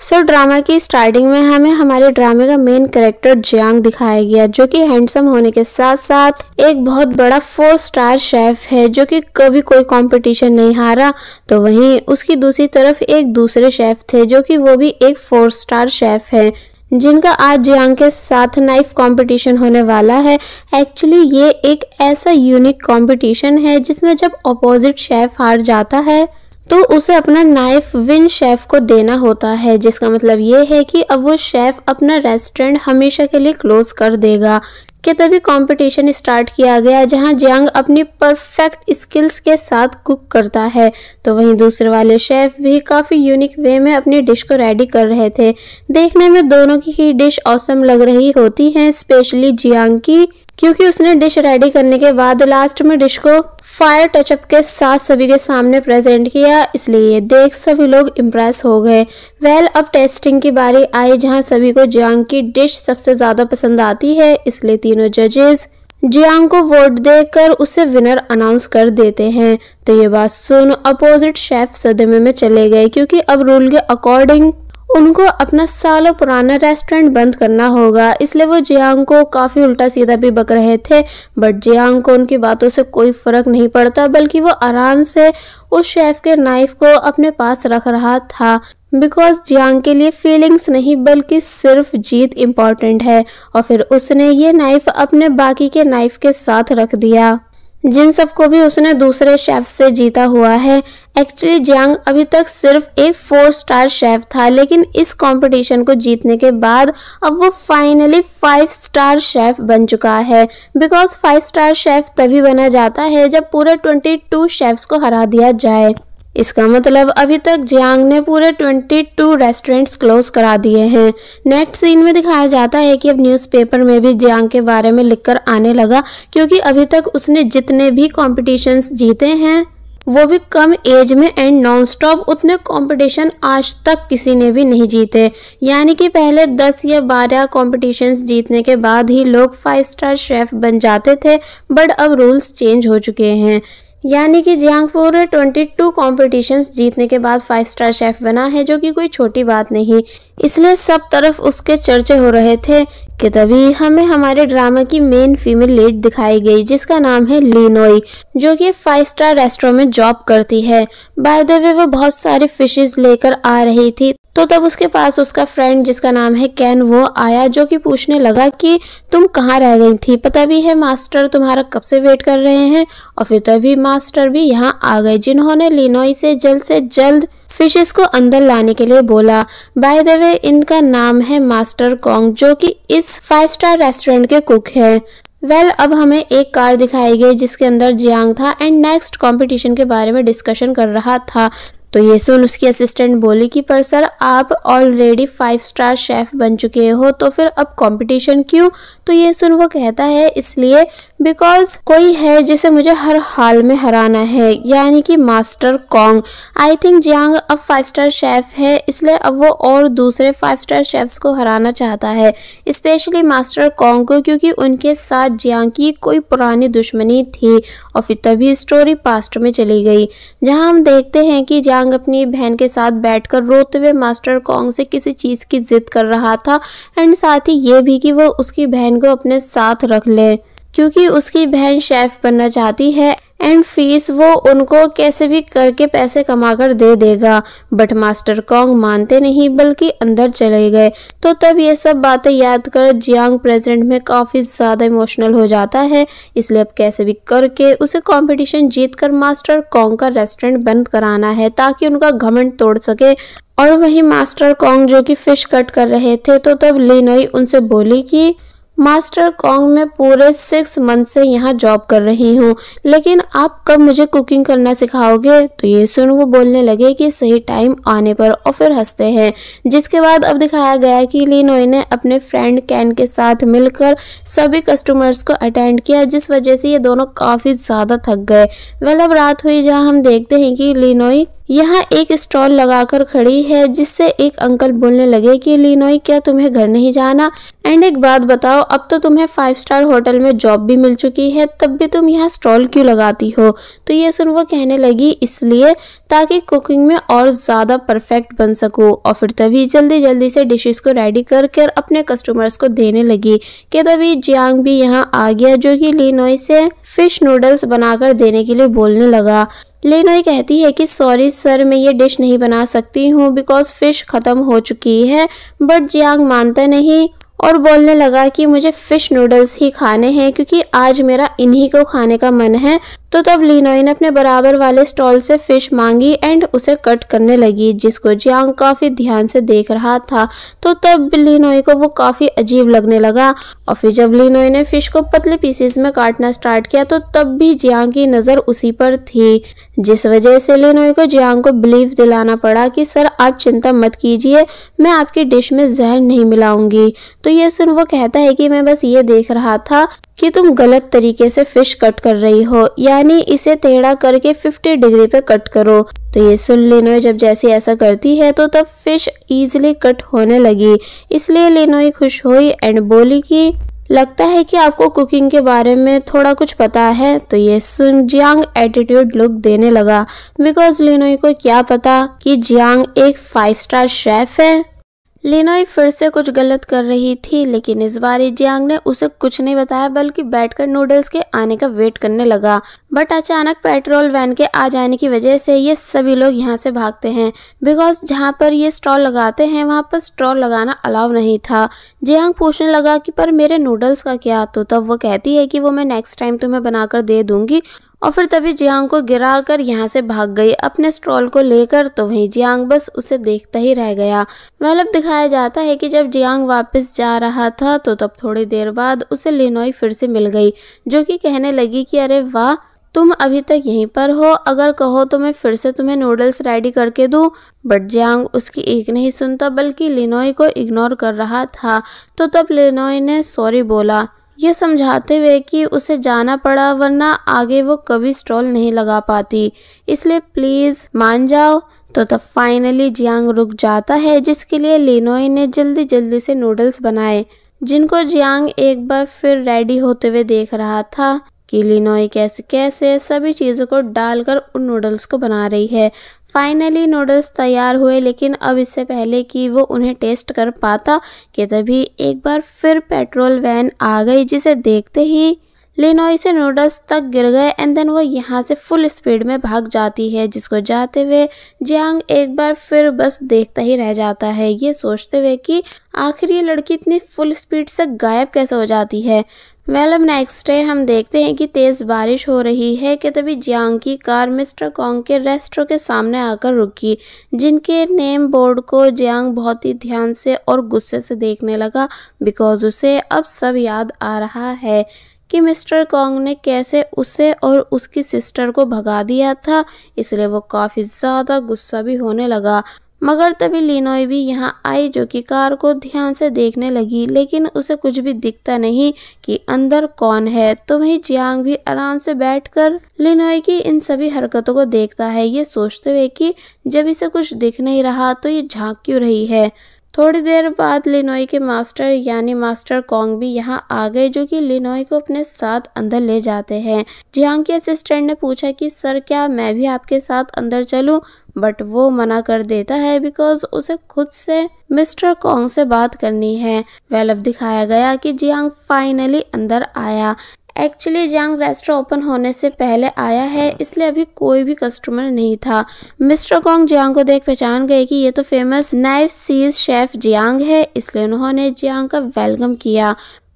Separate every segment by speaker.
Speaker 1: सो so, drama की starting में हमें हमारे ड्रामे का मेन कैरेक्टर जियांग दिखाया गया जो कि हैंडसम होने के साथ साथ एक बहुत बड़ा फोर स्टार शेफ है जो कि कभी कोई कंपटीशन नहीं हारा। तो वहीं उसकी दूसरी तरफ़ एक दूसरे शेफ थे जो कि वो भी एक फोर स्टार शेफ है जिनका आज जियांग के साथ नाइफ कंपटीशन होने वाला है। एक्चुअली ये एक ऐसा यूनिक कंपटीशन है जिसमें जब अपोजिट शेफ हार जाता है तो उसे अपना नाइफ विन शेफ को देना होता है, जिसका मतलब ये है कि अब वो शेफ अपना रेस्टोरेंट हमेशा के लिए क्लोज कर देगा। कि तभी कंपटीशन स्टार्ट किया गया, जहाँ जियांग अपनी परफेक्ट स्किल्स के साथ कुक करता है तो वहीं दूसरे वाले शेफ भी काफ़ी यूनिक वे में अपनी डिश को रेडी कर रहे थे। देखने में दोनों की ही डिश औसम लग रही होती है स्पेशली जियांग की। क्योंकि उसने डिश रेडी करने के बाद लास्ट में डिश को फायर टचअप के साथ सभी के सामने प्रेजेंट किया, इसलिए देख सभी लोग इम्प्रेस हो गए। वेल अब टेस्टिंग की बारी आई जहाँ सभी को जियांग की डिश सबसे ज़्यादा पसंद आती है, इसलिए तीनों जजेस जियांग को वोट देकर उसे विनर अनाउंस कर देते हैं। तो ये बात सुन अपोजिट शेफ सदमे में चले गए, क्योंकि अब रूल के अकॉर्डिंग उनको अपना सालों पुराना रेस्टोरेंट बंद करना होगा। इसलिए वो जियांग को काफ़ी उल्टा सीधा भी बक रहे थे। बट जियांग को उनकी बातों से कोई फ़र्क नहीं पड़ता, बल्कि वो आराम से उस शेफ के नाइफ को अपने पास रख रहा था। बिकॉज़ जियांग के लिए फीलिंग्स नहीं, बल्कि सिर्फ़ जीत इंपॉर्टेंट है। और फिर उसने ये नाइफ अपने बाकी के नाइफ के साथ रख दिया। जिन सबको भी उसने दूसरे शेफ से जीता हुआ है। एक्चुअली जियांग अभी तक सिर्फ़ एक फोर स्टार शेफ था, लेकिन इस कंपटीशन को जीतने के बाद अब वो फाइनली फाइव स्टार शेफ बन चुका है। बिकॉज़ फाइव स्टार शेफ तभी बना जाता है जब पूरे ट्वेंटी टू शेफ्स को हरा दिया जाए। इसका मतलब अभी तक जियांग ने पूरे 22 रेस्टोरेंट्स क्लोज करा दिए हैं। नेक्स्ट सीन में दिखाया जाता है कि अब न्यूज़पेपर में भी जियांग के बारे में लिखकर आने लगा, क्योंकि अभी तक उसने जितने भी कॉम्पिटिशन्स जीते हैं, वो भी कम एज में एंड नॉन स्टॉप उतने कंपटीशन आज तक किसी ने भी नहीं जीते। यानी कि पहले 10 या 12 कॉम्पिटिशन्स जीतने के बाद ही लोग फाइव स्टार शेफ बन जाते थे बट अब रूल्स चेंज हो चुके हैं। यानी कि जियांगपुर 22 कॉम्पिटिशन्स जीतने के बाद फाइव स्टार शेफ बना है, जो कि कोई छोटी बात नहीं। इसलिए सब तरफ़ उसके चर्चे हो रहे थे कि तभी हमें हमारे ड्रामा की मेन फीमेल लीड दिखाई गई, जिसका नाम है लिनोई जो कि फाइव स्टार रेस्टोरेंट में जॉब करती है। बाय द वे वो बहुत सारी फिशेज लेकर आ रही थी। तो तब उसके पास उसका फ्रेंड जिसका नाम है कैन वो आया जो कि पूछने लगा कि तुम कहाँ रह गई थी? पता भी है मास्टर तुम्हारा कब से वेट कर रहे हैं? और फिर तभी मास्टर भी यहाँ आ गए जिन्होंने लिनोई से जल्द से जल्द फिशेस को अंदर लाने के लिए बोला। बाय द वे इनका नाम है मास्टर कॉन्ग जो कि इस फाइव स्टार रेस्टोरेंट के कुक हैं। वेल well, अब हमें एक कार दिखाई गई जिसके अंदर जियांग था एंड नेक्स्ट कंपटीशन के बारे में डिस्कशन कर रहा था। तो ये सुन उसकी असिस्टेंट बोली कि, पर सर, आप ऑलरेडी फाइव स्टार शेफ बन चुके हो तो फिर अब कंपटीशन क्यों? तो ये सुन वो कहता है, इसलिए बिकॉज़ कोई है जिसे मुझे हर हाल में हराना है, यानी कि master Kong I think Jiang अब फाइव स्टार शेफ है, इसलिए अब वो और दूसरे फाइव स्टार शेफ्स को हराना चाहता है स्पेशली मास्टर कॉन्ग को, क्योंकि उनके साथ जियांग की कोई पुरानी दुश्मनी थी और फिर तभी स्टोरी पास्ट में चली गई। जहाँ हम देखते हैं कि यांग अपनी बहन के साथ बैठकर रोते हुए मास्टर कॉन्ग से किसी चीज़ की जिद कर रहा था एंड साथ ही ये भी कि वो उसकी बहन को अपने साथ रख ले, क्योंकि उसकी बहन शेफ बनना चाहती है एंड फ़ीस वो उनको कैसे भी करके पैसे कमाकर दे देगा। बट मास्टर कॉन्ग मानते नहीं, बल्कि अंदर चले गए। तो तब ये सब बातें याद कर जियांग प्रेजेंट में काफ़ी ज़्यादा इमोशनल हो जाता है। इसलिए अब कैसे भी करके उसे कंपटीशन जीत कर मास्टर कॉन्ग का रेस्टोरेंट बंद कराना है, ताकि उनका घमंड तोड़ सके। और वही मास्टर कॉन्ग जो कि फ़िश कट कर रहे थे तो तब लिनोई उनसे बोली कि मास्टर कॉन्ग में पूरे सिक्स मंथ से यहाँ जॉब कर रही हूँ। लेकिन आप कब मुझे कुकिंग करना सिखाओगे? तो ये सुन वो बोलने लगे कि सही टाइम आने पर और फिर हँसते हैं। जिसके बाद अब दिखाया गया कि लिनोई ने अपने फ्रेंड कैन के साथ मिलकर सभी कस्टमर्स को अटेंड किया, जिस वजह से ये दोनों काफ़ी ज़्यादा थक गए। वेल, अब रात हुई जहाँ हम देखते हैं कि लिनोई यहाँ एक स्टॉल लगाकर खड़ी है जिससे एक अंकल बोलने लगे कि, लिनोई, क्या तुम्हें घर नहीं जाना? एंड एक बात बताओ, अब तो तुम्हें फाइव स्टार होटल में जॉब भी मिल चुकी है, तब भी तुम यहाँ स्टॉल क्यों लगाती हो? तो ये सुन वो कहने लगी, इसलिए ताकि कुकिंग में और ज़्यादा परफेक्ट बन सको। और फिर तभी जल्दी जल्दी से डिशेस को रेडी कर कर अपने कस्टमर्स को देने लगी कि तभी जियांग भी यहाँ आ गया, जो कि लिनोई से फ़िश नूडल्स बनाकर देने के लिए बोलने लगा। लेनोई कहती है कि सॉरी सर मैं ये डिश नहीं बना सकती हूँ बिकॉज़ फ़िश ख़त्म हो चुकी है बट जियांग मानता नहीं। और बोलने लगा कि मुझे फ़िश नूडल्स ही खाने हैं क्योंकि आज मेरा इन्हीं को खाने का मन है। तो तब लिनोई ने अपने बराबर वाले स्टॉल से फ़िश मांगी एंड उसे कट करने लगी, जिसको जियांग काफ़ी ध्यान से देख रहा था। तो तब लिनोई को वो काफ़ी अजीब लगने लगा और फिर जब लिनोई ने फ़िश को पतले पीसेस में काटना स्टार्ट किया तो तब भी जियांग की नज़र उसी पर थी। जिस वजह से लिनोई को जियांग को बिलीव दिलाना पड़ा कि, सर, आप चिंता मत कीजिए, मैं आपकी डिश में जहर नहीं मिलाऊँगी। तो ये सुन, वो कहता है कि मैं बस ये देख रहा था कि तुम गलत तरीके से फ़िश कट कर रही हो, यानी इसे टेढ़ा करके 50 डिग्री पे कट करो। तो ये सुन लेनोई जब जैसे ऐसा करती है तो तब फ़िश इजीली कट होने लगी। इसलिए लेनोई खुश हुई एंड बोली कि, लगता है कि आपको कुकिंग के बारे में थोड़ा कुछ पता है? तो ये सुन जियांग एटीट्यूड लुक देने लगा। बिकॉज़ लिनोई को क्या पता कि जियांग एक फाइव स्टार शेफ है? लिनोई फिर से कुछ गलत कर रही थी, लेकिन इस बार जियांग ने उसे कुछ नहीं बताया, बल्कि बैठकर नूडल्स के आने का वेट करने लगा। बट अचानक पेट्रोल वैन के आ जाने की वजह से ये सभी लोग यहाँ से भागते हैं। बिकॉज़ जहाँ पर ये स्टॉल लगाते हैं, वहाँ पर स्टॉल लगाना अलाउ नहीं था। जियांग पूछने लगा कि, पर मेरे नूडल्स का क्या? तो तब वो कहती है कि, वो मैं नेक्स्ट टाइम तुम्हें बनाकर दे दूँगी और फिर तभी जियांग को गिरा कर यहाँ से भाग गई। अपने स्ट्रॉल को लेकर तो वहीं जियांग बस उसे देखता ही रह गया। वेलब दिखाया जाता है कि जब जियांग वापस जा रहा था तो तब थोड़ी देर बाद उसे लिनोई फिर से मिल गई, जो कि कहने लगी कि, अरे वाह, तुम अभी तक यहीं पर हो। अगर कहो तो मैं फिर से तुम्हें नूडल्स रेडी करके दूँ। बट जियांग उसकी एक नहीं सुनता, बल्कि लिनोई को इग्नोर कर रहा था। तो तब लिनोई ने सॉरी बोला। ये समझाते हुए कि उसे जाना पड़ा, वरना आगे वो कभी स्टॉल नहीं लगा पाती। इसलिए प्लीज़ मान जाओ। तो तब फाइनली जियांग रुक जाता है, जिसके लिए लिनोई ने जल्दी जल्दी से नूडल्स बनाए, जिनको जियांग एक बार फिर रेडी होते हुए देख रहा था। कि लिनोई कैसे कैसे सभी चीज़ों को डालकर उन नूडल्स को बना रही है। फाइनली नूडल्स तैयार हुए, लेकिन अब इससे पहले कि वो उन्हें टेस्ट कर पाता, कि तभी एक बार फिर पेट्रोल वैन आ गई, जिसे देखते ही लिनोई से नूडल्स तक गिर गए एंड देन वो यहाँ से फुल स्पीड में भाग जाती है, जिसको जाते हुए जियांग एक बार फिर बस देखता ही रह जाता है। ये सोचते हुए कि आखिर ये लड़की इतनी फुल स्पीड से गायब कैसे हो जाती है? वेल अब नेक्स्ट डे हम देखते हैं कि तेज़ बारिश हो रही है कि तभी जियांग की कार मिस्टर कॉन्ग के रेस्टों के सामने आकर रुकी, जिनके नेम बोर्ड को जियांग बहुत ही ध्यान से और गुस्से से देखने लगा बिकॉज़ उसे अब सब याद आ रहा है कि मिस्टर कॉन्ग ने कैसे उसे और उसकी सिस्टर को भगा दिया था, इसलिए वो काफ़ी ज़्यादा गुस्सा भी होने लगा। मगर तभी लिनोई भी यहाँ आई जो कि कार को ध्यान से देखने लगी, लेकिन उसे कुछ भी दिखता नहीं कि अंदर कौन है। तो वही जियांग भी आराम से बैठकर लिनोई की इन सभी हरकतों को देखता है। ये सोचते हुए कि जब इसे कुछ दिख नहीं रहा तो ये झाँक क्यों रही है? थोड़ी देर बाद लिनोई के मास्टर यानी मास्टर कॉन्ग भी यहाँ आ गए जो कि लिनोई को अपने साथ अंदर ले जाते हैं। जियांग के असिस्टेंट ने पूछा कि, सर, क्या मैं भी आपके साथ अंदर चलूँ? बट वो मना कर देता है बिकॉज़ उसे खुद से मिस्टर कॉन्ग से बात करनी है। वेल अब दिखाया गया कि जियांग फाइनली अंदर आया। एक्चुअली जंग रेस्टोरेंट ओपन होने से पहले आया है, इसलिए अभी कोई भी कस्टमर नहीं था। मिस्टर कॉन्ग जियांग को देख पहचान गए कि ये तो फ़ेमस नाइफ सीज शेफ जियांग है, इसलिए उन्होंने जियांग का वेलकम किया।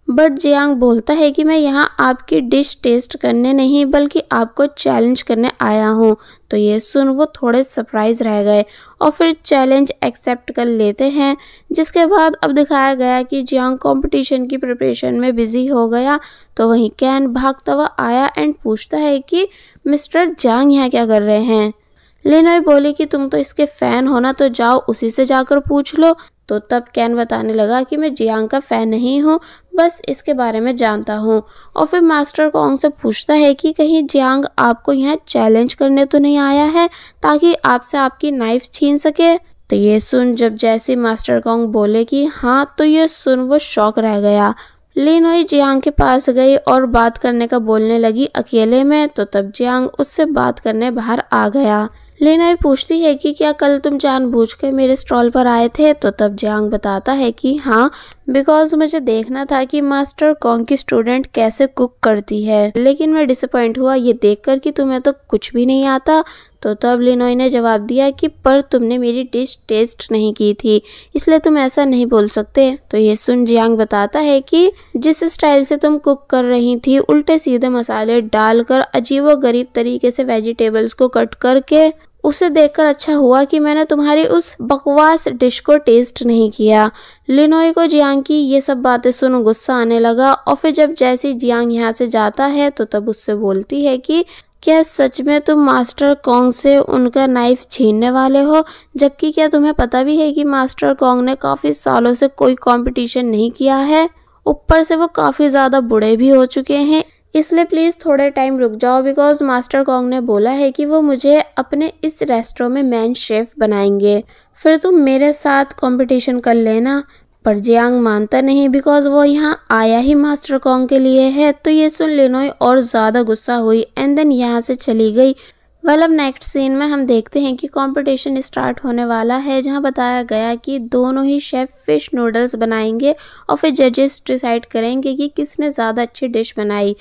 Speaker 1: बट जियांग बोलता है कि मैं यहाँ आपकी डिश टेस्ट करने नहीं, बल्कि आपको चैलेंज करने आया हूँ। तो ये सुन वो थोड़े सरप्राइज़ रह गए और फिर चैलेंज एक्सेप्ट कर लेते हैं, जिसके बाद अब दिखाया गया कि जियांग कंपटीशन की प्रिपरेशन में बिज़ी हो गया। तो वहीं कैन भागता हुआ आया एंड पूछता है कि, मिस्टर जांग यहाँ क्या कर रहे हैं? लिनोय बोली कि, तुम तो इसके फ़ैन हो ना तो जाओ उसी से जाकर पूछ लो। तो तब कैन बताने लगा कि मैं जियांग का फ़ैन नहीं हूँ बस इसके बारे में जानता हूँ। और फिर मास्टर कॉन्ग से पूछता है कि कहीं जियांग आपको यहाँ चैलेंज करने तो नहीं आया है, ताकि आपसे आपकी नाइफ छीन सके? तो ये सुन, जब जैसे मास्टर कॉन्ग बोले कि हाँ तो ये सुन वो शौक रह गया। लिनोई जियांग के पास गई और बात करने का बोलने लगी अकेले में तो तब जियांग उससे बात करने बाहर आ गया। लेनाई पूछती है कि क्या कल तुम जानबूझकर मेरे स्टॉल पर आए थे? तो तब जियांग बताता है कि हाँ बिकॉज़ मुझे देखना था कि मास्टर कौन की स्टूडेंट कैसे कुक करती है। लेकिन मैं डिसअपॉइंट हुआ ये देखकर कि तुम्हें तो कुछ भी नहीं आता। तो तब लिनोई ने जवाब दिया कि पर तुमने मेरी डिश टेस्ट नहीं की थी, इसलिए तुम ऐसा नहीं बोल सकते। तो ये सुन जियांग बताता है कि जिस स्टाइल से तुम कुक कर रही थी, उल्टे सीधे मसाले डालकर अजीबो गरीब तरीके से वेजिटेबल्स को कट करके उसे देखकर अच्छा हुआ कि मैंने तुम्हारी उस बकवास डिश को टेस्ट नहीं किया। लिनोई को जियांग की ये सब बातें सुन गुस्सा आने लगा और फिर जब जैसी जियांग यहाँ से जाता है तो तब उससे बोलती है कि, क्या सच में तुम मास्टर कॉन्ग से उनका नाइफ छीनने वाले हो? जबकि क्या तुम्हें पता भी है कि मास्टर कॉन्ग ने काफ़ी सालों से कोई कंपटीशन नहीं किया है? ऊपर से वो काफ़ी ज़्यादा बुढ़े भी हो चुके हैं। इसलिए प्लीज़ थोड़े टाइम रुक जाओ बिकॉज़ मास्टर कॉन्ग ने बोला है कि वो मुझे अपने इस रेस्टोरों में मैन शेफ बनाएँगे। फिर तुम मेरे साथ कंपटीशन कर लेना। पर जियांग मानता नहीं बिकॉज़ वो यहाँ आया ही मास्टर कॉन्ग के लिए है तो ये सुन लिनोई और ज़्यादा गुस्सा हुई एंड देन यहाँ से चली गई। वेल अब नेक्स्ट सीन में हम देखते हैं कि कंपटीशन स्टार्ट होने वाला है, जहाँ बताया गया कि दोनों ही शेफ फ़िश नूडल्स बनाएँगे और फिर जजेस डिसाइड करेंगे कि किसने ज़्यादा अच्छी डिश बनाई।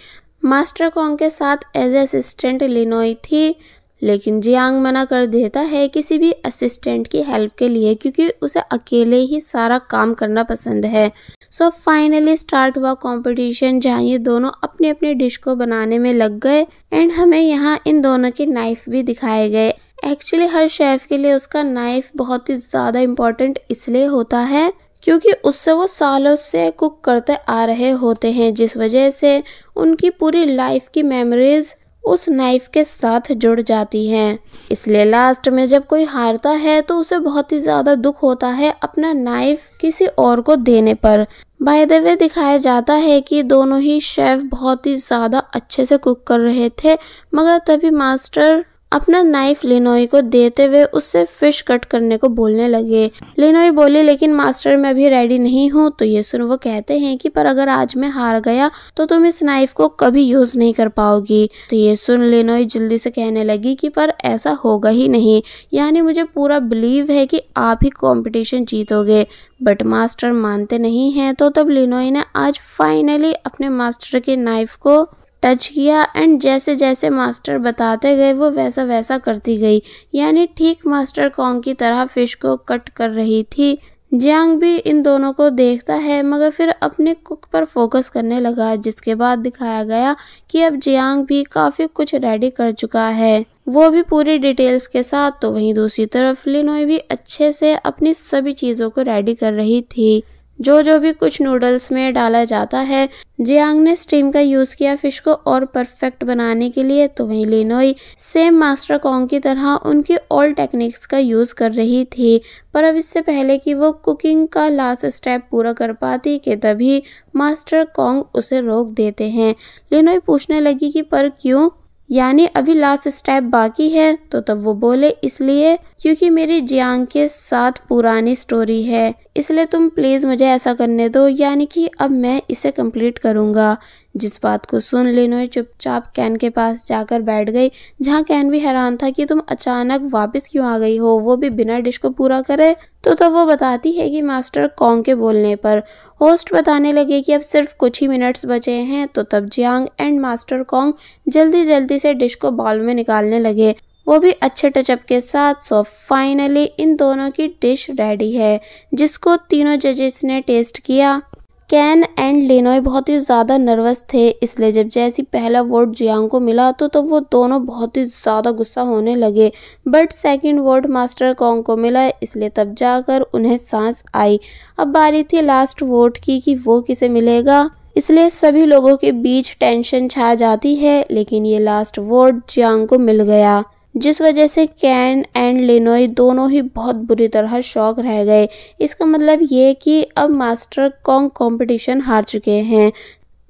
Speaker 1: मास्टर कॉन्ग के साथ एज असिस्टेंट लिनोई थी। लेकिन जियांग मना कर देता है किसी भी असिस्टेंट की हेल्प के लिए क्योंकि उसे अकेले ही सारा काम करना पसंद है। सो फाइनली स्टार्ट हुआ कंपटीशन जहाँ ये दोनों अपने अपने डिश को बनाने में लग गए एंड हमें यहाँ इन दोनों के नाइफ भी दिखाए गए। एक्चुअली हर शेफ के लिए उसका नाइफ बहुत ही ज़्यादा इम्पोर्टेंट इसलिए होता है क्योंकि उससे वो सालों से कुक करते आ रहे होते हैं, जिस वजह से उनकी पूरी लाइफ की मेमोरीज उस नाइफ के साथ जुड़ जाती हैं। इसलिए लास्ट में जब कोई हारता है तो उसे बहुत ही ज़्यादा दुख होता है अपना नाइफ किसी और को देने पर। बाय द वे दिखाया जाता है कि दोनों ही शेफ बहुत ही ज़्यादा अच्छे से कुक कर रहे थे, मगर तभी मास्टर अपना नाइफ लिनोई को देते हुए उससे फ़िश कट करने को बोलने लगे। लिनोई बोली, लेकिन मास्टर मैं अभी रेडी नहीं हूँ। तो ये सुन वो कहते हैं कि, पर अगर आज मैं हार गया तो तुम इस नाइफ को कभी यूज़ नहीं कर पाओगी। तो ये सुन लिनोई जल्दी से कहने लगी कि, पर ऐसा होगा ही नहीं। यानी मुझे पूरा बिलीव है कि आप ही कॉम्पिटिशन जीतोगे। बट मास्टर मानते नहीं हैं तो तब लिनोई ने आज फाइनली अपने मास्टर के नाइफ को टच किया एंड जैसे जैसे मास्टर बताते गए, वो वैसा वैसा करती गई। यानी ठीक मास्टर कॉन्ग की तरह फ़िश को कट कर रही थी। जियांग भी इन दोनों को देखता है, मगर फिर अपने कुक पर फोकस करने लगा, जिसके बाद दिखाया गया कि अब जियांग भी काफ़ी कुछ रेडी कर चुका है। वो भी पूरी डिटेल्स के साथ तो वहीं दूसरी तरफ़ लिनोई भी अच्छे से अपनी सभी चीज़ों को रेडी कर रही थी। जो जो भी कुछ नूडल्स में डाला जाता है, जियांग ने स्टीम का यूज़ किया फ़िश को और परफेक्ट बनाने के लिए तो वहीं लिनोई सेम मास्टर कॉन्ग की तरह उनकी ऑल टेक्निक्स का यूज़ कर रही थी। पर अब इससे पहले कि वो कुकिंग का लास्ट स्टेप पूरा कर पाती, कि तभी मास्टर कॉन्ग उसे रोक देते हैं। लिनोई पूछने लगी कि पर क्यों? यानी अभी लास्ट स्टेप बाकी है तो तब वो बोले, इसलिए क्योंकि मेरी जियांग के साथ पुरानी स्टोरी है। इसलिए तुम प्लीज़ मुझे ऐसा करने दो, यानी कि अब मैं इसे कंप्लीट करूँगा। जिस बात को सुन लिनोई चुपचाप कैन के पास जाकर बैठ गई, जहाँ कैन भी हैरान था कि तुम अचानक वापस क्यों आ गई हो, वो भी बिना डिश को पूरा करे तो तब वो बताती है कि मास्टर कॉन्ग के बोलने पर। होस्ट बताने लगे कि अब सिर्फ़ कुछ ही मिनट्स बचे हैं तो तब जियांग एंड मास्टर कॉन्ग जल्दी जल्दी से डिश को बॉल में निकालने लगे। वो भी अच्छे टचअप के साथ सो फाइनली इन दोनों की डिश रेडी है, जिसको तीनों जजेस ने टेस्ट किया। कैन एंड लेनोय बहुत ही ज़्यादा नर्वस थे, इसलिए जब जैसी पहला वोट जियांग को मिला तो तो वो दोनों बहुत ही ज़्यादा गुस्सा होने लगे। But second vote master Kong को मिला, इसलिए तब जाकर उन्हें सांस आई। अब बारी थी लास्ट वोट की, कि वो किसे मिलेगा। इसलिए सभी लोगों के बीच टेंशन छा जाती है, लेकिन ये लास्ट वोट जियांग को मिल गया। जिस वजह से कैन एंड लिनोई दोनों ही बहुत बुरी तरह शौक रह गए। इसका मतलब ये कि अब मास्टर कॉन्ग कंपटीशन हार चुके हैं।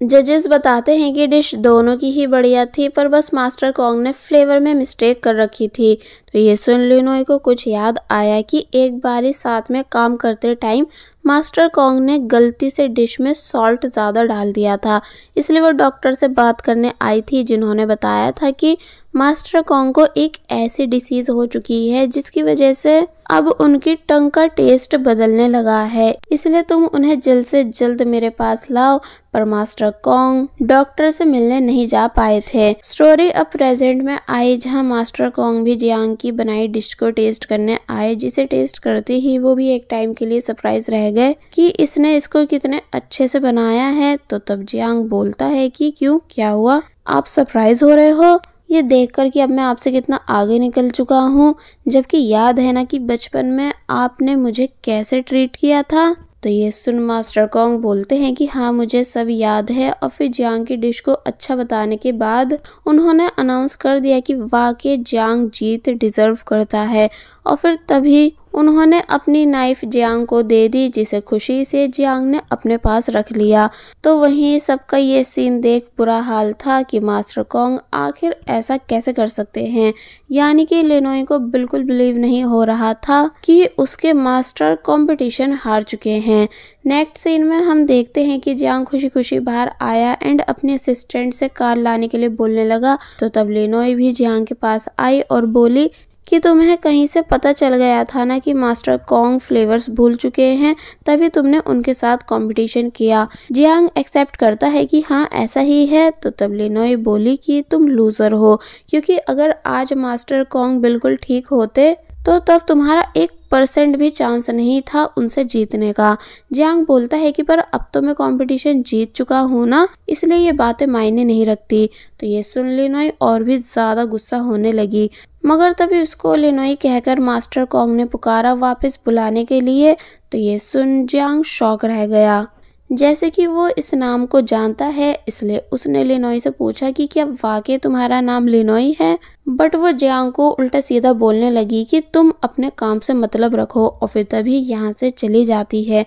Speaker 1: जजेस बताते हैं कि डिश दोनों की ही बढ़िया थी, पर बस मास्टर कॉन्ग ने फ्लेवर में मिस्टेक कर रखी थी। तो ये सुन लिनोई को कुछ याद आया कि एक बार साथ में काम करते टाइम मास्टर कॉन्ग ने गलती से डिश में सॉल्ट ज़्यादा डाल दिया था। इसलिए वो डॉक्टर से बात करने आई थी, जिन्होंने बताया था कि मास्टर कॉन्ग को एक ऐसी डिसीज हो चुकी है, जिसकी वजह से अब उनकी टंग का टेस्ट बदलने लगा है। इसलिए तुम उन्हें जल्द से जल्द मेरे पास लाओ, पर मास्टर कॉन्ग डॉक्टर से मिलने नहीं जा पाए थे। स्टोरी अब प्रेजेंट में आई, जहाँ मास्टर कॉन्ग भी जियांग की बनाई डिश को टेस्ट करने आए। जिसे टेस्ट करते ही वो भी एक टाइम के लिए सरप्राइज़ रह गए कि इसने इसको कितने अच्छे से बनाया है। तो तब जियांग बोलता है कि, क्यों? क्या हुआ? आप सरप्राइज़ हो रहे हो? ये देखकर कि अब मैं आपसे कितना आगे निकल चुका हूँ। जबकि याद है ना कि बचपन में आपने मुझे कैसे ट्रीट किया था? तो ये सुन मास्टर कॉन्ग बोलते हैं कि हाँ मुझे सब याद है और फिर जियांग की डिश को अच्छा बताने के बाद उन्होंने अनाउंस कर दिया कि वाकई जियांग जीत डिजर्व करता है और फिर तभी उन्होंने अपनी नाइफ जियांग को दे दी, जिसे खुशी से जियांग ने अपने पास रख लिया। तो वहीं सबका ये सीन देख बुरा हाल था कि मास्टर कॉन्ग आखिर ऐसा कैसे कर सकते हैं। यानी कि लेनोई को बिल्कुल बिलीव नहीं हो रहा था कि उसके मास्टर कंपटीशन हार चुके हैं। नेक्स्ट सीन में हम देखते हैं कि जियांग खुशी खुशी बाहर आया एंड अपने असिस्टेंट से कार लाने के लिए बोलने लगा। तो तब लेनोई भी जियांग के पास आई और बोली कि तुम्हें कहीं से पता चल गया था ना कि मास्टर कॉन्ग फ्लेवर्स भूल चुके हैं, तभी तुमने उनके साथ कंपटीशन किया। जियांग एक्सेप्ट करता है कि हाँ ऐसा ही है तो तब लिनोई बोली कि तुम लूजर हो, क्योंकि अगर आज मास्टर कॉन्ग बिल्कुल ठीक होते तो तब तुम्हारा एक परसेंट भी चांस नहीं था उनसे जीतने का। जियांग बोलता है कि, पर अब तो मैं कंपटीशन जीत चुका हूँ ना, इसलिए ये बातें मायने नहीं रखती। तो ये सुन लिनोई और भी ज़्यादा गुस्सा होने लगी। मगर तभी उसको लिनोई कहकर मास्टर कॉन्ग ने पुकारा वापस बुलाने के लिए। तो ये सुन जियांग शौक रह गया। जैसे कि वो इस नाम को जानता है, इसलिए उसने लिनोई से पूछा कि क्या वाकई तुम्हारा नाम लिनोई है? बट वो जियांग को उल्टा सीधा बोलने लगी कि तुम अपने काम से मतलब रखो और फिर तभी यहाँ से चली जाती है।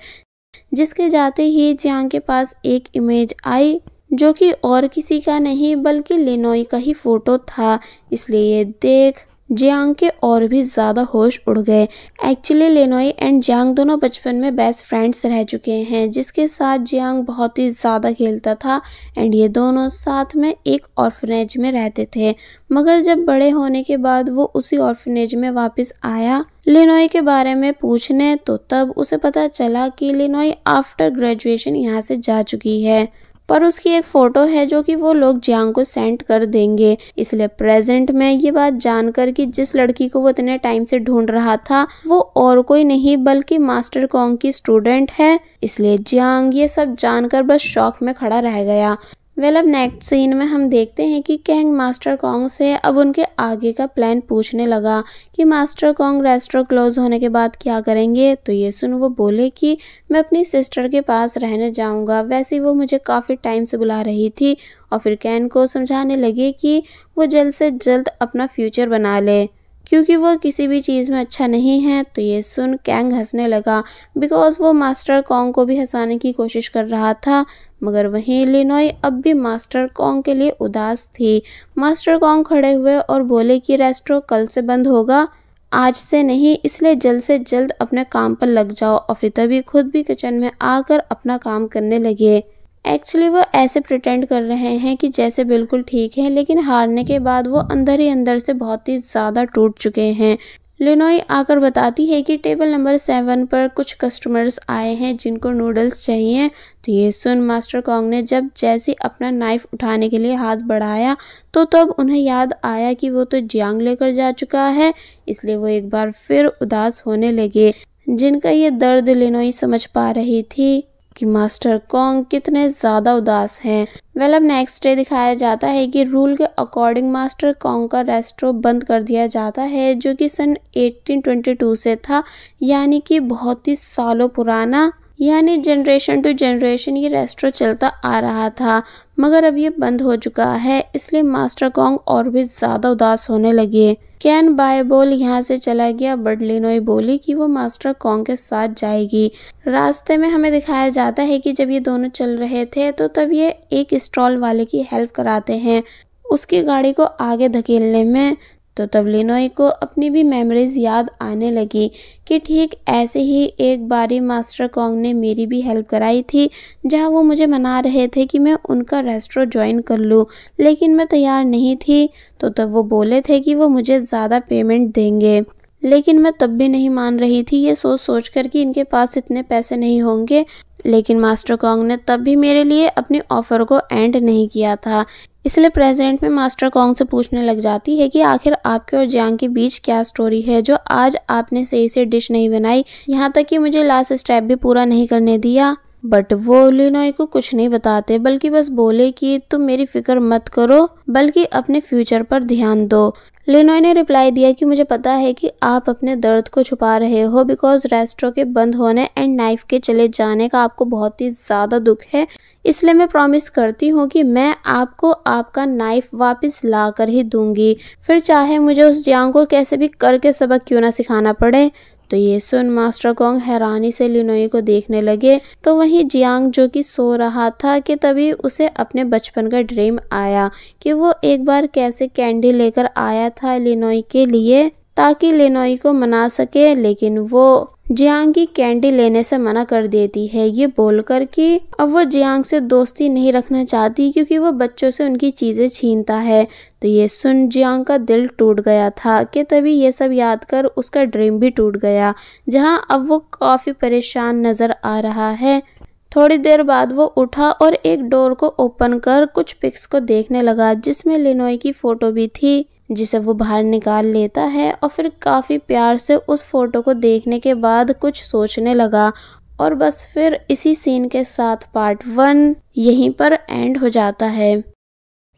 Speaker 1: जिसके जाते ही जियांग के पास एक इमेज आई, जो कि और किसी का नहीं, बल्कि लिनोई का ही फ़ोटो था। इसलिए देख जियांग के और भी ज़्यादा होश उड़ गए। एक्चुअली लेनोई एंड जियांग दोनों बचपन में बेस्ट फ्रेंड्स रह चुके हैं, जिसके साथ जियांग बहुत ही ज़्यादा खेलता था एंड ये दोनों साथ में एक ऑर्फनेज में रहते थे। मगर जब बड़े होने के बाद वो उसी ऑर्फनेज में वापस आया, लिनोई के बारे में पूछने तो तब उसे पता चला कि लिनोई आफ्टर ग्रेजुएशन यहाँ से जा चुकी है। पर उसकी एक फ़ोटो है जो कि वो लोग जियांग को सेंड कर देंगे। इसलिए प्रेजेंट में ये बात जानकर कि जिस लड़की को वो इतने टाइम से ढूंढ रहा था, वो और कोई नहीं, बल्कि मास्टर कॉन्ग की स्टूडेंट है। इसलिए जियांग ये सब जानकर बस शौक में खड़ा रह गया। वेल अब नेक्स्ट सीन में हम देखते हैं कि कैंग मास्टर कॉन्ग से अब उनके आगे का प्लान पूछने लगा कि मास्टर कॉन्ग रेस्टोरेंट क्लोज होने के बाद क्या करेंगे? तो ये सुन वो बोले कि, मैं अपनी सिस्टर के पास रहने जाऊँगा। वैसे वो मुझे काफ़ी टाइम से बुला रही थी और फिर कैन को समझाने लगे कि वो जल्द से जल्द अपना फ्यूचर बना ले। क्योंकि वह किसी भी चीज़ में अच्छा नहीं है तो ये सुन कैंग हंसने लगा। बिकॉज़ वो मास्टर कॉन्ग को भी हंसाने की कोशिश कर रहा था, मगर वहीं लिनोई अब भी मास्टर कॉन्ग के लिए उदास थी। मास्टर कॉन्ग खड़े हुए और बोले कि रेस्टोरेंट कल से बंद होगा। आज से नहीं, इसलिए जल्द से जल्द अपने काम पर लग जाओ। और फिर तभी खुद भी किचन में आकर अपना काम करने लगे। एक्चुअली वो ऐसे प्रिटेंड कर रहे हैं कि जैसे बिल्कुल ठीक है, लेकिन हारने के बाद वो अंदर ही अंदर से बहुत ही ज़्यादा टूट चुके हैं। लिनोई आकर बताती है कि टेबल नंबर सेवन पर कुछ कस्टमर्स आए हैं जिनको नूडल्स चाहिए। तो ये सुन मास्टर कॉन्ग ने जब जैसे अपना नाइफ उठाने के लिए हाथ बढ़ाया तो तब उन्हें याद आया कि वो तो जियांग लेकर जा चुका है, इसलिए वो एक बार फिर उदास होने लगे। जिनका ये दर्द लिनोई समझ पा रही थी। कि मास्टर कॉन्ग कितने ज़्यादा उदास हैं। वेल, अब नेक्स्ट डे दिखाया जाता है कि रूल के अकॉर्डिंग मास्टर कॉन्ग का रेस्ट्रो बंद कर दिया जाता है, जो कि सन 1822 से था, यानी कि बहुत ही सालों पुराना यानी जनरेशन टू जनरेशन ये रेस्टोरेंट चलता आ रहा था, मगर अब ये बंद हो चुका है, इसलिए मास्टर कॉन्ग और भी ज़्यादा उदास होने लगे। कैन बाय बोल यहाँ से चला गया बट बोली कि वो मास्टर कॉन्ग के साथ जाएगी। रास्ते में हमें दिखाया जाता है कि जब ये दोनों चल रहे थे तो तब ये एक स्टॉल वाले की हेल्प कराते हैं, उसकी गाड़ी को आगे धकेलने में। तो तब लिनोई को अपनी भी मेमोरीज याद आने लगी कि ठीक ऐसे ही एक बारी मास्टर कॉन्ग ने मेरी भी हेल्प कराई थी, जहाँ वो मुझे मना रहे थे कि मैं उनका रेस्टोरेंट ज्वाइन कर लूँ, लेकिन मैं तैयार नहीं थी। तो तब वो बोले थे कि वो मुझे ज़्यादा पेमेंट देंगे। लेकिन मैं तब भी नहीं मान रही थी, ये सोच सोच कर कि इनके पास इतने पैसे नहीं होंगे। लेकिन मास्टर कॉन्ग ने तब भी मेरे लिए अपनी ऑफ़र को एंड नहीं किया था। इसलिए प्रेजेंट में मास्टर कॉन्ग से पूछने लग जाती है कि आखिर आपके और जियांग के बीच क्या स्टोरी है, जो आज आपने सही से डिश नहीं बनाई। यहाँ तक कि मुझे लास्ट स्टेप भी पूरा नहीं करने दिया। बट वो लिनोय को कुछ नहीं बताते, बल्कि बस बोले कि तुम मेरी फ़िक्र मत करो, बल्कि अपने फ्यूचर पर ध्यान दो। लिनोई ने रिप्लाई दिया कि मुझे पता है कि आप अपने दर्द को छुपा रहे हो बिकॉज़ रेस्टोर के बंद होने एंड नाइफ के चले जाने का आपको बहुत ही ज़्यादा दुख है। इसलिए मैं प्रॉमिस करती हूँ कि मैं आपको आपका नाइफ वापस ला कर ही दूँगी। फिर चाहे मुझे उस जियांग को कैसे भी करके सबक क्यों ना सिखाना पड़े तो ये सुन मास्टर गोंग हैरानी से लिनोई को देखने लगे। तो वहीं जियांग जो कि सो रहा था कि तभी उसे अपने बचपन का ड्रीम आया कि वो एक बार कैसे कैंडी लेकर आया था लिनोई के लिए ताकि लिनोई को मना सके, लेकिन वो जियांग की कैंडी लेने से मना कर देती है। ये बोलकर कि अब वो जियांग से दोस्ती नहीं रखना चाहती क्योंकि वो बच्चों से उनकी चीज़ें छीनता है। तो ये सुन जियांग का दिल टूट गया था कि तभी ये सब याद कर उसका ड्रीम भी टूट गया, जहाँ अब वो काफ़ी परेशान नज़र आ रहा है। थोड़ी देर बाद वो उठा और एक डोर को ओपन कर कुछ पिक्स को देखने लगा, जिसमें लिनोई की फ़ोटो भी थी। जिसे वो बाहर निकाल लेता है और फिर काफ़ी प्यार से उस फ़ोटो को देखने के बाद कुछ सोचने लगा और बस फिर इसी सीन के साथ पार्ट वन यहीं पर एंड हो जाता है।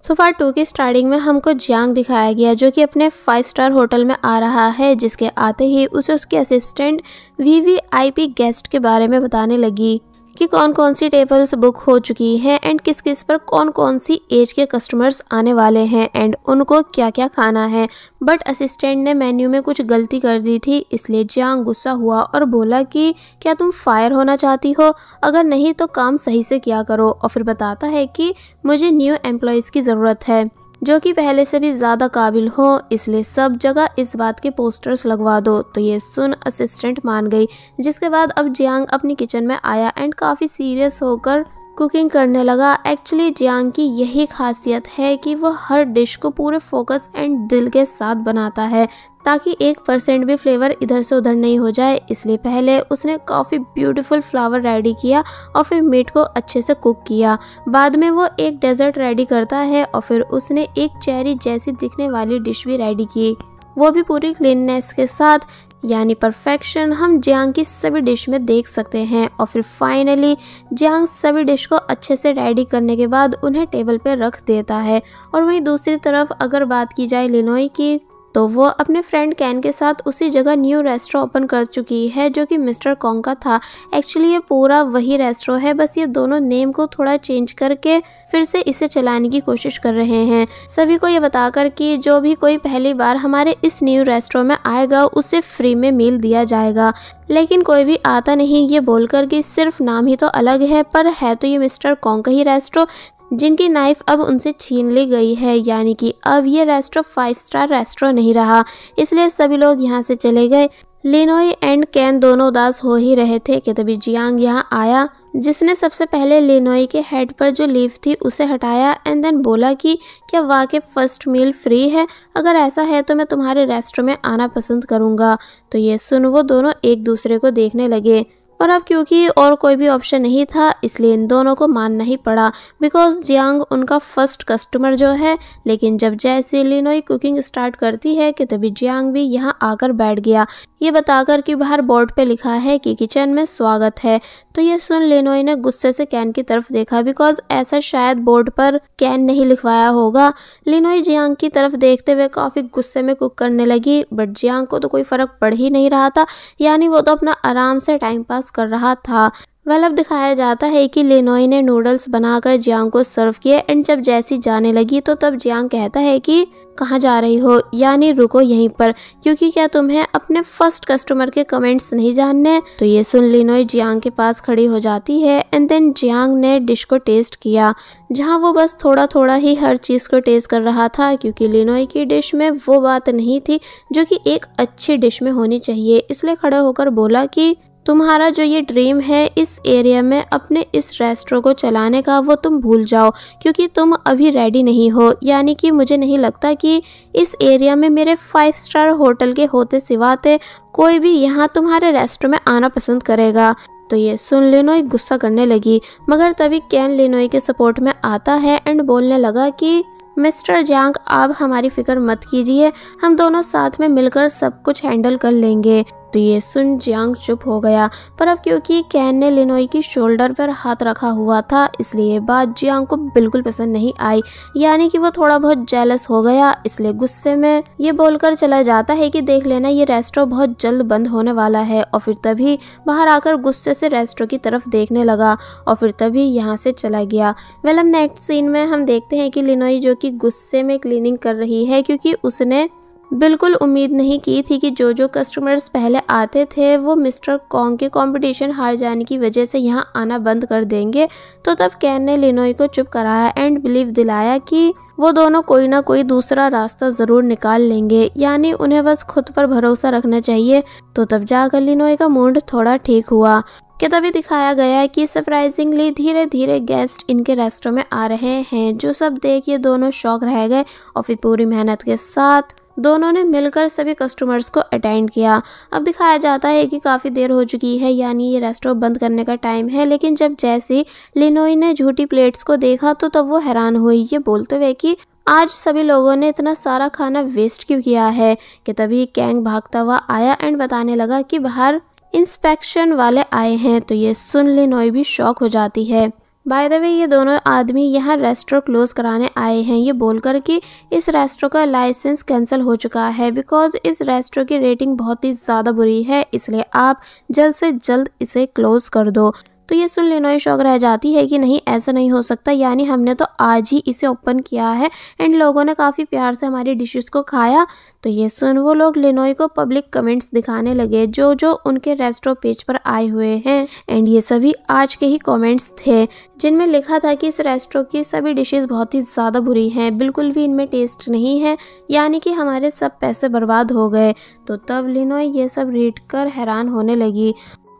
Speaker 1: सो पार्ट टू की स्टार्टिंग में हमको जियांग दिखाया गया जो कि अपने फाइव स्टार होटल में आ रहा है, जिसके आते ही उसे उसके असिस्टेंट वीवीआईपी गेस्ट के बारे में बताने लगी। कि कौन कौन सी टेबल्स बुक हो चुकी हैं एंड किस किस पर कौन कौन सी एज के कस्टमर्स आने वाले हैं एंड उनको क्या क्या खाना है। बट असिस्टेंट ने मेन्यू में कुछ गलती कर दी थी, इसलिए जियांग गुस्सा हुआ और बोला कि, क्या तुम फायर होना चाहती हो? अगर नहीं तो काम सही से किया करो। और फिर बताता है कि, मुझे न्यू एम्प्लॉयज़ की ज़रूरत है। जो कि पहले से भी ज़्यादा काबिल हो, इसलिए सब जगह इस बात के पोस्टर्स लगवा दो। तो ये सुन असिस्टेंट मान गई, जिसके बाद अब जियांग अपनी किचन में आया एंड काफ़ी सीरियस होकर कुकिंग करने लगा। एक्चुअली जियांग की यही खासियत है कि वो हर डिश को पूरे फोकस एंड दिल के साथ बनाता है। ताकि एक परसेंट भी फ्लेवर इधर से उधर नहीं हो जाए। इसलिए पहले उसने काफ़ी ब्यूटीफुल फ्लावर रेडी किया और फिर मीट को अच्छे से कुक किया। बाद में वो एक डेजर्ट रेडी करता है और फिर उसने एक चेरी जैसी दिखने वाली डिश भी रेडी की। वो भी पूरी क्लीननेस के साथ, यानी परफेक्शन हम जियांग की सभी डिश में देख सकते हैं। और फिर फाइनली जियांग सभी डिश को अच्छे से रेडी करने के बाद उन्हें टेबल पर रख देता है। और वहीं दूसरी तरफ़ अगर बात की जाए लिनोई की तो वो अपने फ्रेंड कैन के साथ उसी जगह न्यू रेस्टोर ओपन कर चुकी है, जो कि मिस्टर कॉन्ग का था। एक्चुअली ये पूरा वही रेस्टोरेंट है, बस ये दोनों नेम को थोड़ा चेंज करके फिर से इसे चलाने की कोशिश कर रहे हैं। सभी को ये बताकर कि जो भी कोई पहली बार हमारे इस न्यू रेस्टोरेंट में आएगा, उसे फ्री में मील दिया जाएगा। लेकिन कोई भी आता नहीं, ये बोलकर कि सिर्फ़ नाम ही तो अलग है, पर है तो ये मिस्टर कॉन्ग का ही रेस्टोरेंट जिनकी नाइफ अब उनसे छीन ली गई है, यानी कि अब ये रेस्टो फाइव स्टार रेस्टोरेंट नहीं रहा। इसलिए सभी लोग यहाँ से चले गए। लिनोई एंड कैन दोनों उदास हो ही रहे थे कि तभी जियांग यहाँ आया, जिसने सबसे पहले लिनोई के हेड पर जो लीव थी उसे हटाया एंड देन बोला कि, क्या वाकई फ़र्स्ट मील फ्री है? अगर ऐसा है तो मैं तुम्हारे रेस्टोरेंट में आना पसंद करूँगा। तो ये सुन वो दोनों एक दूसरे को देखने लगे। और अब क्योंकि और कोई भी ऑप्शन नहीं था, इसलिए इन दोनों को मानना ही पड़ा। बिकॉज़ जियांग उनका फ़र्स्ट कस्टमर जो है, लेकिन जब जैसे लिनोई कुकिंग स्टार्ट करती है कि तभी जियांग भी यहाँ आकर बैठ गया। ये बताकर कि बाहर बोर्ड पे लिखा है कि किचन में स्वागत है। तो ये सुन लेनोई ने गुस्से से कैन की तरफ़ देखा बिकॉज़ ऐसा शायद बोर्ड पर कैन नहीं लिखवाया होगा। लिनोई जियांग की तरफ़ देखते हुए काफ़ी गुस्से में कुक करने लगी बट जियांग को तो कोई फ़र्क पड़ ही नहीं रहा था। यानी वो तो अपना आराम से टाइम पास कर रहा था। अब दिखाया जाता है कि लिनोई ने नूडल्स बनाकर जियांग को सर्व किए एंड जब जैसी जाने लगी तो तब जियांग कहता है कि कहाँ जा रही हो? यानी रुको यहीं पर, क्योंकि क्या तुम्हें अपने फ़र्स्ट कस्टमर के कमेंट्स नहीं जानने? तो ये सुन लिनोई जियांग के पास खड़ी हो जाती है एंड देन जियांग ने डिश को टेस्ट किया, जहाँ वो बस थोड़ा थोड़ा ही हर चीज़ को टेस्ट कर रहा था, क्योंकि लिनोई की डिश में वो बात नहीं थी, जो कि एक अच्छी डिश में होनी चाहिए, इसलिए खड़े होकर बोला कि तुम्हारा जो ये ड्रीम है इस एरिया में अपने इस रेस्टोरेंट को चलाने का, वो तुम भूल जाओ, क्योंकि तुम अभी रेडी नहीं हो। यानी कि मुझे नहीं लगता कि इस एरिया में मेरे फाइव स्टार होटल के होते सिवाते कोई भी यहाँ तुम्हारे रेस्टोरेंट में आना पसंद करेगा। तो ये सुन लिनोई गुस्सा करने लगी, मगर तभी कैन लिनोई के सपोर्ट में आता है एंड बोलने लगा कि, मिस्टर जांग, आप हमारी फ़िक्र मत कीजिए, हम दोनों साथ में मिलकर सब कुछ हैंडल कर लेंगे। तो ये सुन जियांग चुप हो गया। पर अब क्योंकि कैन ने लिनोई की शोल्डर पर हाथ रखा हुआ था, इसलिए ये बात जियांग को बिल्कुल पसंद नहीं आई। यानी कि वो थोड़ा बहुत जेलस हो गया, इसलिए गुस्से में ये बोलकर चला जाता है कि देख लेना, ये रेस्टोरेंट बहुत जल्द बंद होने वाला है। और फिर तभी बाहर आकर गुस्से से रेस्टोरेंट की तरफ़ देखने लगा और फिर तभी यहाँ से चला गया। वेल अब नेक्स्ट सीन में हम देखते हैं कि लिनोई जो कि गुस्से में क्लीनिंग कर रही है, क्योंकि उसने बिल्कुल उम्मीद नहीं की थी कि जो जो कस्टमर्स पहले आते थे, वो मिस्टर कॉन्ग के कंपटीशन हार जाने की वजह से यहाँ आना बंद कर देंगे। तो तब कैन ने लिनोई को चुप कराया एंड बिलीव दिलाया कि वो दोनों कोई ना कोई दूसरा रास्ता ज़रूर निकाल लेंगे। यानी उन्हें बस खुद पर भरोसा रखना चाहिए। तो तब जाकर लिनोई का मूड थोड़ा ठीक हुआ। कि तभी दिखाया गया है कि सरप्राइजिंगली धीरे धीरे गेस्ट इनके रेस्टोरेंट में आ रहे हैं, जो सब देख ये दोनों शौक रह गए और फिर पूरी मेहनत के साथ दोनों ने मिलकर सभी कस्टमर्स को अटेंड किया। अब दिखाया जाता है कि काफ़ी देर हो चुकी है, यानी ये रेस्टोरेंट बंद करने का टाइम है, लेकिन जब जैसे लिनोई ने झूठी प्लेट्स को देखा तो तब वो हैरान हुई। ये बोलते हुए कि आज सभी लोगों ने इतना सारा खाना वेस्ट क्यों किया है? कि तभी कैंग भागता हुआ आया एंड बताने लगा कि बाहर इंस्पेक्शन वाले आए हैं तो ये सुन लिनोई भी शौक हो जाती है। बाय द वे ये दोनों आदमी यहाँ रेस्टोरेंट क्लोज कराने आए हैं। ये बोलकर कि इस रेस्टोरेंट का लाइसेंस कैंसिल हो चुका है बिकॉज़ इस रेस्टोरेंट की रेटिंग बहुत ही ज़्यादा बुरी है, इसलिए आप जल्द से जल्द इसे क्लोज कर दो। तो ये सुन लिनोई शौक रह जाती है कि नहीं, ऐसा नहीं हो सकता। यानी हमने तो आज ही इसे ओपन किया है एंड लोगों ने काफ़ी प्यार से हमारी डिशेस को खाया। तो ये सुन वो लोग लिनोई को पब्लिक कमेंट्स दिखाने लगे जो जो उनके रेस्टो पेज पर आए हुए हैं एंड ये सभी आज के ही कमेंट्स थे जिनमें लिखा था कि इस रेस्टो की सभी डिशेस बहुत ही ज़्यादा बुरी हैं, बिल्कुल भी इनमें टेस्ट नहीं है, यानी कि हमारे सब पैसे बर्बाद हो गए। तो तब लिनोई ये सब रीड कर हैरान होने लगी।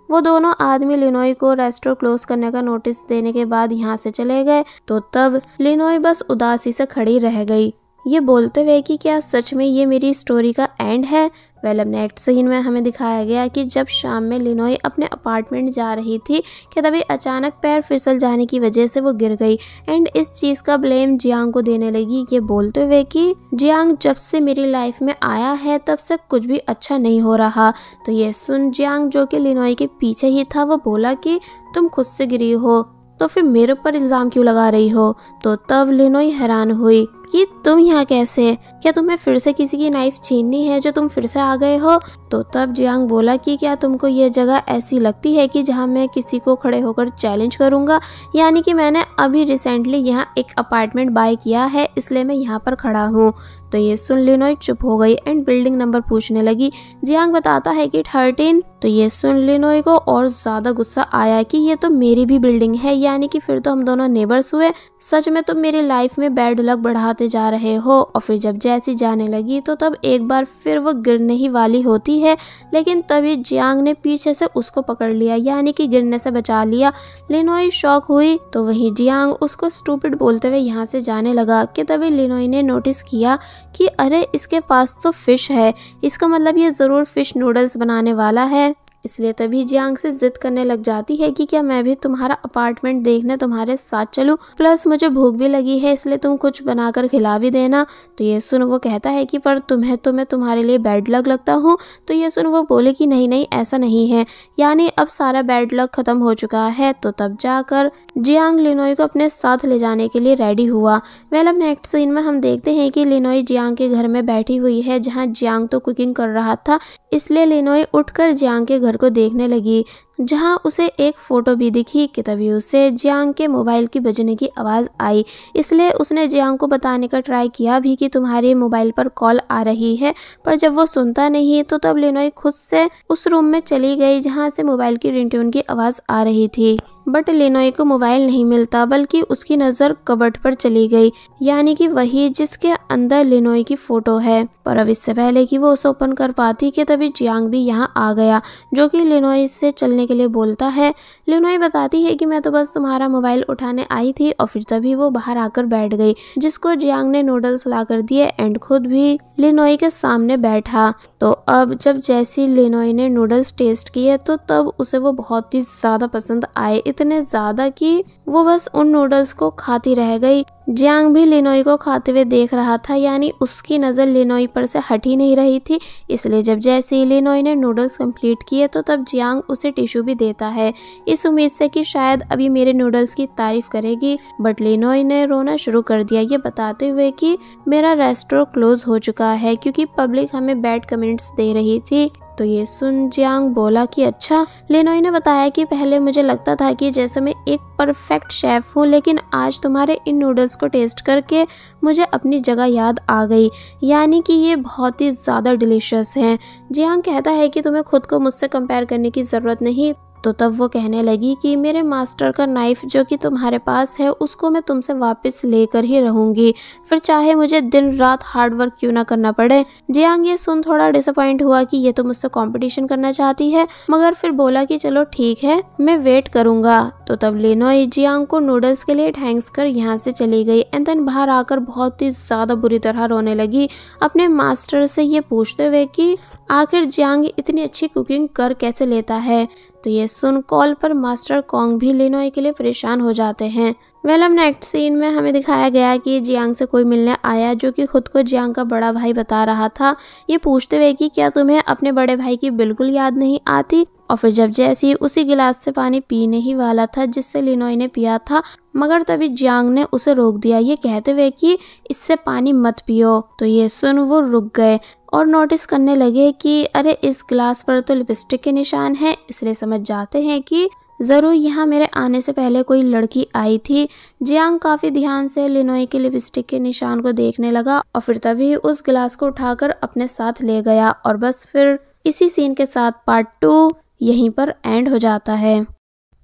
Speaker 1: वो दोनों आदमी लिनोई को रेस्टोर क्लोज करने का नोटिस देने के बाद यहाँ से चले गए तो तब लिनोई बस उदासी से खड़ी रह गई। ये बोलते हुए कि क्या सच में ये मेरी स्टोरी का एंड है? वेल अब नेक्स्ट सीन में हमें दिखाया गया कि जब शाम में लिनोई अपने अपार्टमेंट जा रही थी, कि तभी अचानक पैर फिसल जाने की वजह से वो गिर गई। एंड इस चीज़ का ब्लेम जियांग को देने लगी। ये बोलते हुए कि जियांग जब से मेरी लाइफ में आया है, तब से कुछ भी अच्छा नहीं हो रहा। तो ये सुन जियांग, जो कि लिनोई के पीछे ही था, वो बोला कि तुम खुद से गिरी हो तो फिर मेरे ऊपर इल्ज़ाम क्यों लगा रही हो? तो तब लिनोई हैरान हुई। कि तुम यहाँ कैसे क्या तुम्हें फिर से किसी की नाइफ छीननी है जो तुम फिर से आ गए हो? तो तब जियांग बोला कि क्या तुमको ये जगह ऐसी लगती है कि जहाँ मैं किसी को खड़े होकर चैलेंज करूँगा? यानी कि मैंने अभी रिसेंटली यहाँ एक अपार्टमेंट बाय किया है, इसलिए मैं यहाँ पर खड़ा हूँ। तो ये सुन लिनोई चुप हो गई एंड बिल्डिंग नंबर पूछने लगी। जियांग बताता है कि थर्टीन तो ये सुन लिनोई को और ज़्यादा गुस्सा आया कि ये तो मेरी भी बिल्डिंग है, यानी कि फिर तो हम दोनों नेबर्स हुए। सच में तुम मेरी लाइफ में बैड लक बढ़ाते जा रहे हो, और फिर जब जैसी जाने लगी तो तब एक बार फिर वो गिरने ही वाली होती है। लेकिन तभी जियांग ने पीछे से उसको पकड़ लिया, यानी कि गिरने से बचा लिया। लिनोई शौक हुई तो वही जियांग उसको स्टूपिड बोलते हुए यहाँ से जाने लगा कि तभी लिनोई ने नोटिस किया कि अरे, इसके पास तो फ़िश है। इसका मतलब ये ज़रूर फ़िश नूडल्स बनाने वाला है। इसलिए तभी जियांग से जिद करने लग जाती है कि क्या मैं भी तुम्हारा अपार्टमेंट देखने तुम्हारे साथ चलूँ। प्लस मुझे भूख भी लगी है, इसलिए तुम कुछ बनाकर खिला भी देना। तो ये सुन वो कहता है कि, पर तुम्हें तो मैं तुम्हारे लिए बैड लक लगता हूँ। तो ये सुन वो बोले कि, नहीं नहीं, ऐसा नहीं है। यानी अब सारा बैड लक खत्म हो चुका है तो तब जाकर जियांग लिनोई को अपने साथ ले जाने के लिए रेडी हुआ। वेल, अब नेक्स्ट सीन में हम देखते हैं कि लिनोई जियांग के घर में बैठी हुई है, जहाँ जियांग तो कुकिंग कर रहा था। इसलिए लिनोई उठकर जियांग के घर घर को देखने लगी, जहाँ उसे एक फ़ोटो भी दिखी कि तभी उसे जियांग के मोबाइल की बजने की आवाज़ आई। इसलिए उसने जियांग को बताने का ट्राई किया भी कि तुम्हारे मोबाइल पर कॉल आ रही है, पर जब वो सुनता नहीं तो तब लिनोई खुद से उस रूम में चली गई, जहाँ से मोबाइल की रिंगटोन की आवाज़ आ रही थी। बट लिनोई को मोबाइल नहीं मिलता, बल्कि उसकी नज़र कबट पर चली गई, यानी कि वही जिसके अंदर लिनोई की फ़ोटो है। पर अब इससे पहले कि वो उसे ओपन कर पाती कि तभी जियांग भी यहाँ आ गया, जो कि लिनोई से चलने के लिए बोलता है। लिनोई बताती है कि मैं तो बस तुम्हारा मोबाइल उठाने आई थी और फिर तभी वो बाहर आकर बैठ गई, जिसको जियांग ने नूडल्स ला कर दिए एंड खुद भी लिनोई के सामने बैठा। तो अब जब जैसी लिनोई ने नूडल्स टेस्ट किए तो तब उसे वो बहुत ही ज़्यादा पसंद आए। इतने ज़्यादा कि वो बस उन नूडल्स को खाती रह गई। जियांग भी लिनोई को खाते हुए देख रहा था, यानी उसकी नज़र लिनोई पर से हट ही नहीं रही थी। इसलिए जब जैसे ही लिनोई ने नूडल्स कंप्लीट किए तो तब जियांग उसे टिश्यू भी देता है। इस उम्मीद से कि शायद अभी मेरे नूडल्स की तारीफ़ करेगी, बट लिनोई ने रोना शुरू कर दिया। ये बताते हुए कि मेरा रेस्टोरेंट क्लोज हो चुका है, क्योंकि पब्लिक हमें बैड कमेंट्स दे रही थी। तो ये सुन जियांग बोला कि अच्छा। लेनोई ने बताया कि पहले मुझे लगता था कि जैसे मैं एक परफेक्ट शेफ़ हूँ, लेकिन आज तुम्हारे इन नूडल्स को टेस्ट करके मुझे अपनी जगह याद आ गई। यानी कि ये बहुत ही ज़्यादा डिलीशियस हैं। जियांग कहता है कि तुम्हें खुद को मुझसे कंपेयर करने की ज़रूरत नहीं तो तब वो कहने लगी कि मेरे मास्टर का नाइफ जो कि तुम्हारे पास है, उसको मैं तुमसे वापस लेकर ही रहूँगी। फिर चाहे मुझे दिन रात हार्ड वर्क क्यों ना करना पड़े। जियांग, ये सुन थोड़ा डिसअपॉइंट हुआ कि ये तो मुझसे कंपटीशन करना चाहती है, मगर फिर बोला कि चलो ठीक है, मैं वेट करूँगा। तो तब लेनोई जियांग को नूडल्स के लिए थैंक्स कर यहाँ से चली गई एंड देन बाहर आकर बहुत ही ज़्यादा बुरी तरह रोने लगी। अपने मास्टर से ये पूछते हुए कि आखिर जियांग इतनी अच्छी कुकिंग कर कैसे लेता है? तो ये सुन कॉल पर मास्टर कॉन्ग भी लिनोई के लिए परेशान हो जाते हैं। वेल, अब नेक्स्ट सीन में हमें दिखाया गया कि जियांग से कोई मिलने आया जो कि खुद को जियांग का बड़ा भाई बता रहा था। ये पूछते हुए कि क्या तुम्हें अपने बड़े भाई की बिल्कुल याद नहीं आती? और फिर जब जैसी उसी गिलास से पानी पीने ही वाला था जिससे लिनोई ने पिया था, मगर तभी जियांग ने उसे रोक दिया। ये कहते हुए कि इससे पानी मत पियो। तो ये सुन वो रुक गए। और नोटिस करने लगे कि, अरे, इस गिलास पर तो लिपस्टिक के निशान है, इसलिए समझ जाते हैं कि ज़रूर यहाँ मेरे आने से पहले कोई लड़की आई थी। जियांग काफ़ी ध्यान से लिनोई के लिपस्टिक के निशान को देखने लगा और फिर तभी उस गिलास को उठाकर अपने साथ ले गया और बस फिर इसी सीन के साथ पार्ट टू यहीं पर एंड हो जाता है।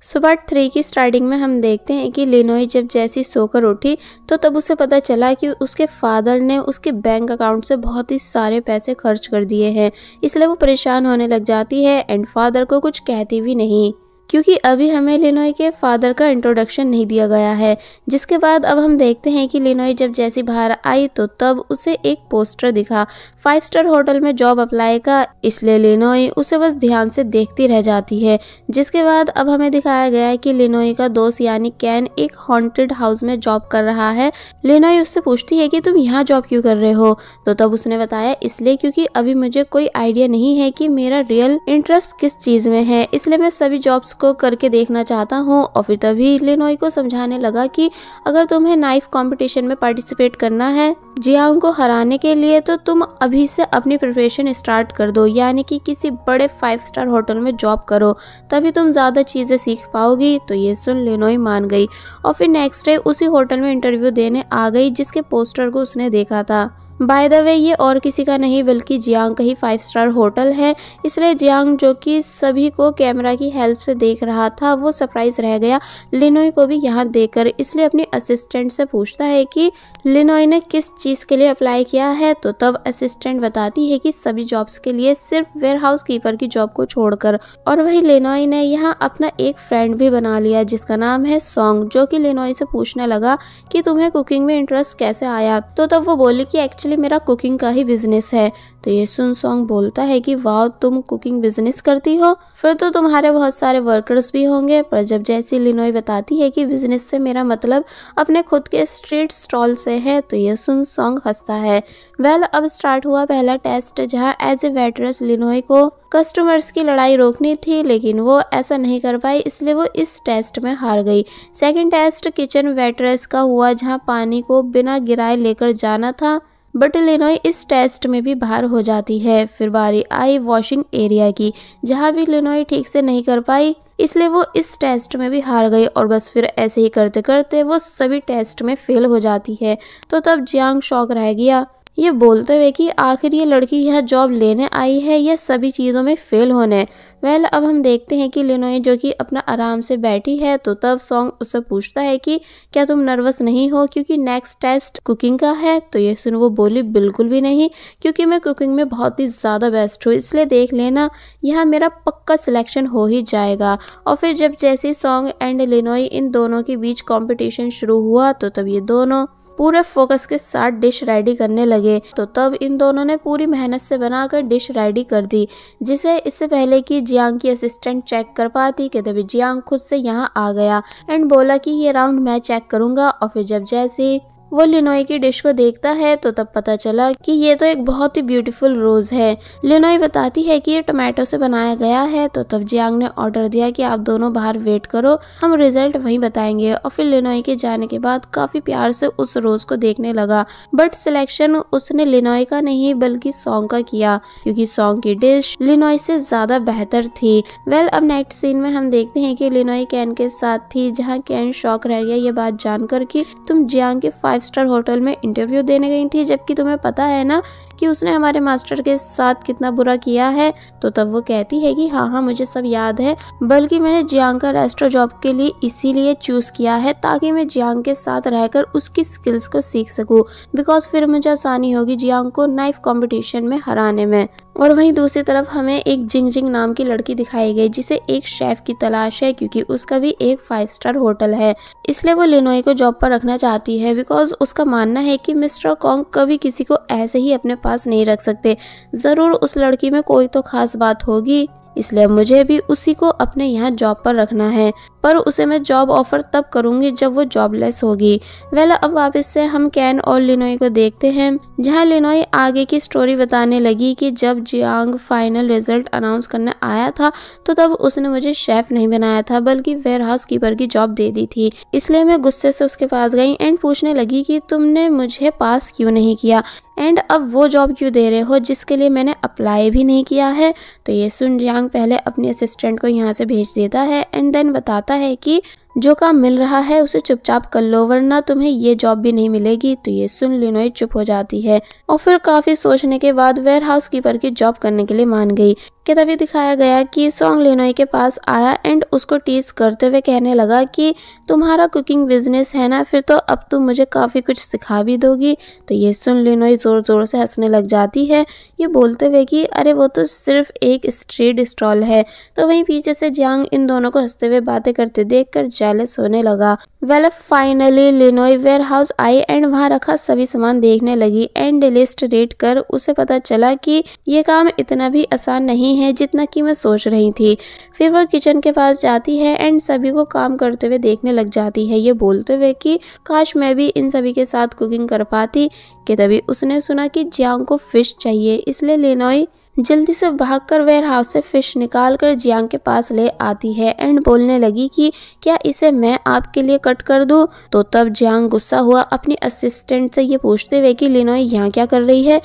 Speaker 1: सुबह थ्री की स्टार्टिंग में हम देखते हैं कि लिनोई जब जैसी सोकर उठी तो तब उसे पता चला कि उसके फादर ने उसके बैंक अकाउंट से बहुत ही सारे पैसे खर्च कर दिए हैं। इसलिए वो परेशान होने लग जाती है एंड फादर को कुछ कहती भी नहीं। क्योंकि अभी हमें लिनोई के फादर का इंट्रोडक्शन नहीं दिया गया है। जिसके बाद अब हम देखते हैं कि लिनोई जब जैसी बाहर आई तो तब उसे एक पोस्टर दिखा। फाइव स्टार होटल में जॉब अप्लाई का, इसलिए लिनोई उसे बस ध्यान से देखती रह जाती है। जिसके बाद अब हमें दिखाया गया है कि लिनोई का दोस्त यानी कैन एक हॉन्टेड हाउस में जॉब कर रहा है। लिनोई उससे पूछती है कि तुम यहाँ जॉब क्यों कर रहे हो? तो तब उसने बताया, इसलिए क्योंकि अभी मुझे कोई आइडिया नहीं है कि मेरा रियल इंटरेस्ट किस चीज़ में है। इसलिए मैं सभी जॉब्स को करके देखना चाहता हूँ और फिर तभी लिनोई को समझाने लगा कि अगर तुम्हें नाइफ कंपटीशन में पार्टिसिपेट करना है जियांग को हराने के लिए तो तुम अभी से अपनी प्रिपरेशन स्टार्ट कर दो, यानी कि किसी बड़े फाइव स्टार होटल में जॉब करो, तभी तुम ज़्यादा चीज़ें सीख पाओगी। तो ये सुन लिनोई मान गई और फिर नेक्स्ट डे उसी होटल में इंटरव्यू देने आ गई, जिसके पोस्टर को उसने देखा था। बाय द वे ये और किसी का नहीं, बल्कि जियांग का ही फाइव स्टार होटल है। इसलिए जियांग, जो कि सभी को कैमरा की हेल्प से देख रहा था, वो सरप्राइज़ रह गया। लिनोई को भी यहाँ देखकर इसलिए अपनी असिस्टेंट से पूछता है कि लिनोई ने किस चीज़ के लिए अप्लाई किया है? तो तब असिस्टेंट बताती है कि सभी जॉब्स के लिए सिर्फ़ वेयर हाउस कीपर की जॉब को छोड़कर। और वही लिनोई ने यहाँ अपना एक फ्रेंड भी बना लिया, जिसका नाम है सॉन्ग जो कि लिनोई से पूछने लगा कि, तुम्हें कुकिंग में इंटरेस्ट कैसे आया? तो तब वो बोली कि एक्चुअली एक्चुअली मेरा कुकिंग का ही बिज़नेस है। तो ये सुन सॉन्ग बोलता है कि वाह तुम कुकिंग बिज़नेस करती हो? फिर तो तुम्हारे बहुत सारे वर्कर्स भी होंगे। पर जब जैसी लिनोई बताती है कि बिज़नेस से मेरा मतलब अपने खुद के स्ट्रीट स्टॉल से है तो ये सुन सॉन्ग हंसता है। वेल अब स्टार्ट हुआ पहला टेस्ट जहाँ एज ए वेटरेस लिनोई को कस्टमर्स की लड़ाई रोकनी थी, लेकिन वो ऐसा नहीं कर पाई, इसलिए वो इस टेस्ट में हार गई। सेकंड टेस्ट किचन वेटरेस का हुआ, जहाँ पानी को बिना गिराए लेकर जाना था। बट लिनोई इस टेस्ट में भी बाहर हो जाती है। फिर बारी आई वॉशिंग एरिया की, जहाँ भी लिनोई ठीक से नहीं कर पाई, इसलिए वो इस टेस्ट में भी हार गई और बस फिर ऐसे ही करते करते वो सभी टेस्ट में फेल हो जाती है। तो तब जियांग शौक रह गया। ये बोलते हुए कि आखिर ये लड़की यहाँ जॉब लेने आई है या सभी चीज़ों में फेल होने? वेल अब हम देखते हैं कि लिनोई जो कि अपना आराम से बैठी है तो तब सॉन्ग उससे पूछता है कि क्या तुम नर्वस नहीं हो क्योंकि नेक्स्ट टेस्ट कुकिंग का है? तो ये सुन वो बोली, बिल्कुल भी नहीं, क्योंकि मैं कुकिंग में बहुत ही ज़्यादा बेस्ट हूँ, इसलिए देख लेना, यहाँ मेरा पक्का सिलेक्शन हो ही जाएगा। और फिर जब जैसे सॉन्ग एंड लिनोई इन दोनों के बीच कॉम्पिटिशन शुरू हुआ तो तब ये दोनों पूरे फोकस के साथ डिश रेडी करने लगे। तो तब इन दोनों ने पूरी मेहनत से बनाकर डिश रेडी कर दी, जिसे इससे पहले कि जियांग की असिस्टेंट चेक कर पाती कि तभी जियांग खुद से यहाँ आ गया। एंड बोला कि ये राउंड मैं चेक करूँगा और फिर जब जैसे वो लिनोई की डिश को देखता है तो तब पता चला कि ये तो एक बहुत ही ब्यूटीफुल रोज है। लिनोई बताती है कि ये टोमेटो से बनाया गया है तो तब जियांग ने ऑर्डर दिया कि आप दोनों बाहर वेट करो, हम रिज़ल्ट वहीं बताएँगे। और फिर लिनोई के जाने के बाद काफ़ी प्यार से उस रोज को देखने लगा। बट सिलेक्शन उसने लिनोई का नहीं, बल्कि सॉन्ग का किया, क्योंकि सॉन्ग की डिश लिनोई से ज़्यादा बेहतर थी। वेल अब नेक्स्ट सीन में हम देखते हैं कि लिनोई कैन के साथ थी, जहाँ कैन शौक रह गया ये बात जानकर कि तुम जियांग के फाइव स्टार होटल में इंटरव्यू देने गई थी जबकि तुम्हें पता है ना कि उसने हमारे मास्टर के साथ कितना बुरा किया है तो तब वो कहती है कि हाँ हाँ मुझे सब याद है, बल्कि मैंने जियांग का रेस्टो जॉब के लिए इसीलिए चूज़ किया है ताकि मैं जियांग के साथ रहकर उसकी स्किल्स को सीख सकूँ बिकॉज़ फिर मुझे आसानी होगी जियांग को नाइफ कॉम्पिटिशन में हराने में। और वहीं दूसरी तरफ़ हमें एक जिंग जिंग नाम की लड़की दिखाई गई, जिसे एक शेफ की तलाश है, क्योंकि उसका भी एक फाइव स्टार होटल है। इसलिए वो लिनोई को जॉब पर रखना चाहती है बिकॉज़ उसका मानना है कि मिस्टर कॉन्ग कभी किसी को ऐसे ही अपने पास नहीं रख सकते। ज़रूर उस लड़की में कोई तो खास बात होगी, इसलिए मुझे भी उसी को अपने यहाँ जॉब पर रखना है। पर उसे मैं जॉब ऑफ़र तब करूँगी जब वो जॉबलेस होगी। वेल, अब वापस से हम कैन और लिनोई को देखते हैं, जहाँ लिनोई आगे की स्टोरी बताने लगी कि जब जियांग फाइनल रिज़ल्ट अनाउंस करने आया था तो तब उसने मुझे शेफ नहीं बनाया था, बल्कि वेयर हाउस कीपर की जॉब दे दी थी। इसलिए मैं गुस्से से उसके पास गई एंड पूछने लगी कि तुमने मुझे पास क्यों नहीं किया? एंड अब वो जॉब क्यों दे रहे हो, जिसके लिए मैंने अप्लाई भी नहीं किया है? तो ये सुन जियांग पहले अपने असिस्टेंट को यहाँ से भेज देता है एंड देन बताता है कि जो काम मिल रहा है उसे चुपचाप कर लो, वरना तुम्हें ये जॉब भी नहीं मिलेगी। तो ये सुन लिनोई चुप हो जाती है और फिर काफ़ी सोचने के बाद वेयर हाउस कीपर की जॉब करने के लिए मान गई, कि तभी दिखाया गया कि सॉन्ग लिनोई के पास आया एंड उसको टीज करते हुए कहने लगा कि तुम्हारा कुकिंग बिज़नेस है ना, फिर तो अब तुम मुझे काफ़ी कुछ सिखा भी दोगी। तो ये सुन लिनोई ज़ोर ज़ोर से हंसने लग जाती है। ये बोलते हुए कि, अरे, वो तो सिर्फ़ एक स्ट्रीट स्टॉल है। तो वहीं पीछे से जियांग इन दोनों को हँसते हुए बातें करते देख कर जेलस होने लगा। Well finally Linoi warehouse आई एंड वहाँ रखा सभी सामान देखने लगी एंड लिस्ट रेट कर उसे पता चला कि ये काम इतना भी आसान नहीं है जितना कि मैं सोच रही थी। फिर वह किचन के पास जाती है एंड सभी को काम करते हुए देखने लग जाती है। ये बोलते हुए कि, काश मैं भी इन सभी के साथ कुकिंग कर पाती कि तभी उसने सुना कि जियांग को फ़िश चाहिए, इसलिए लिनोई जल्दी से भागकर वेयर हाउस से फ़िश निकाल कर जियांग के पास ले आती है एंड बोलने लगी कि, क्या इसे मैं आपके लिए कट कर दूँ? तो तब जियांग गुस्सा हुआ अपनी असिस्टेंट से ये पूछते हुए कि, लिनोई, यहाँ क्या कर रही है?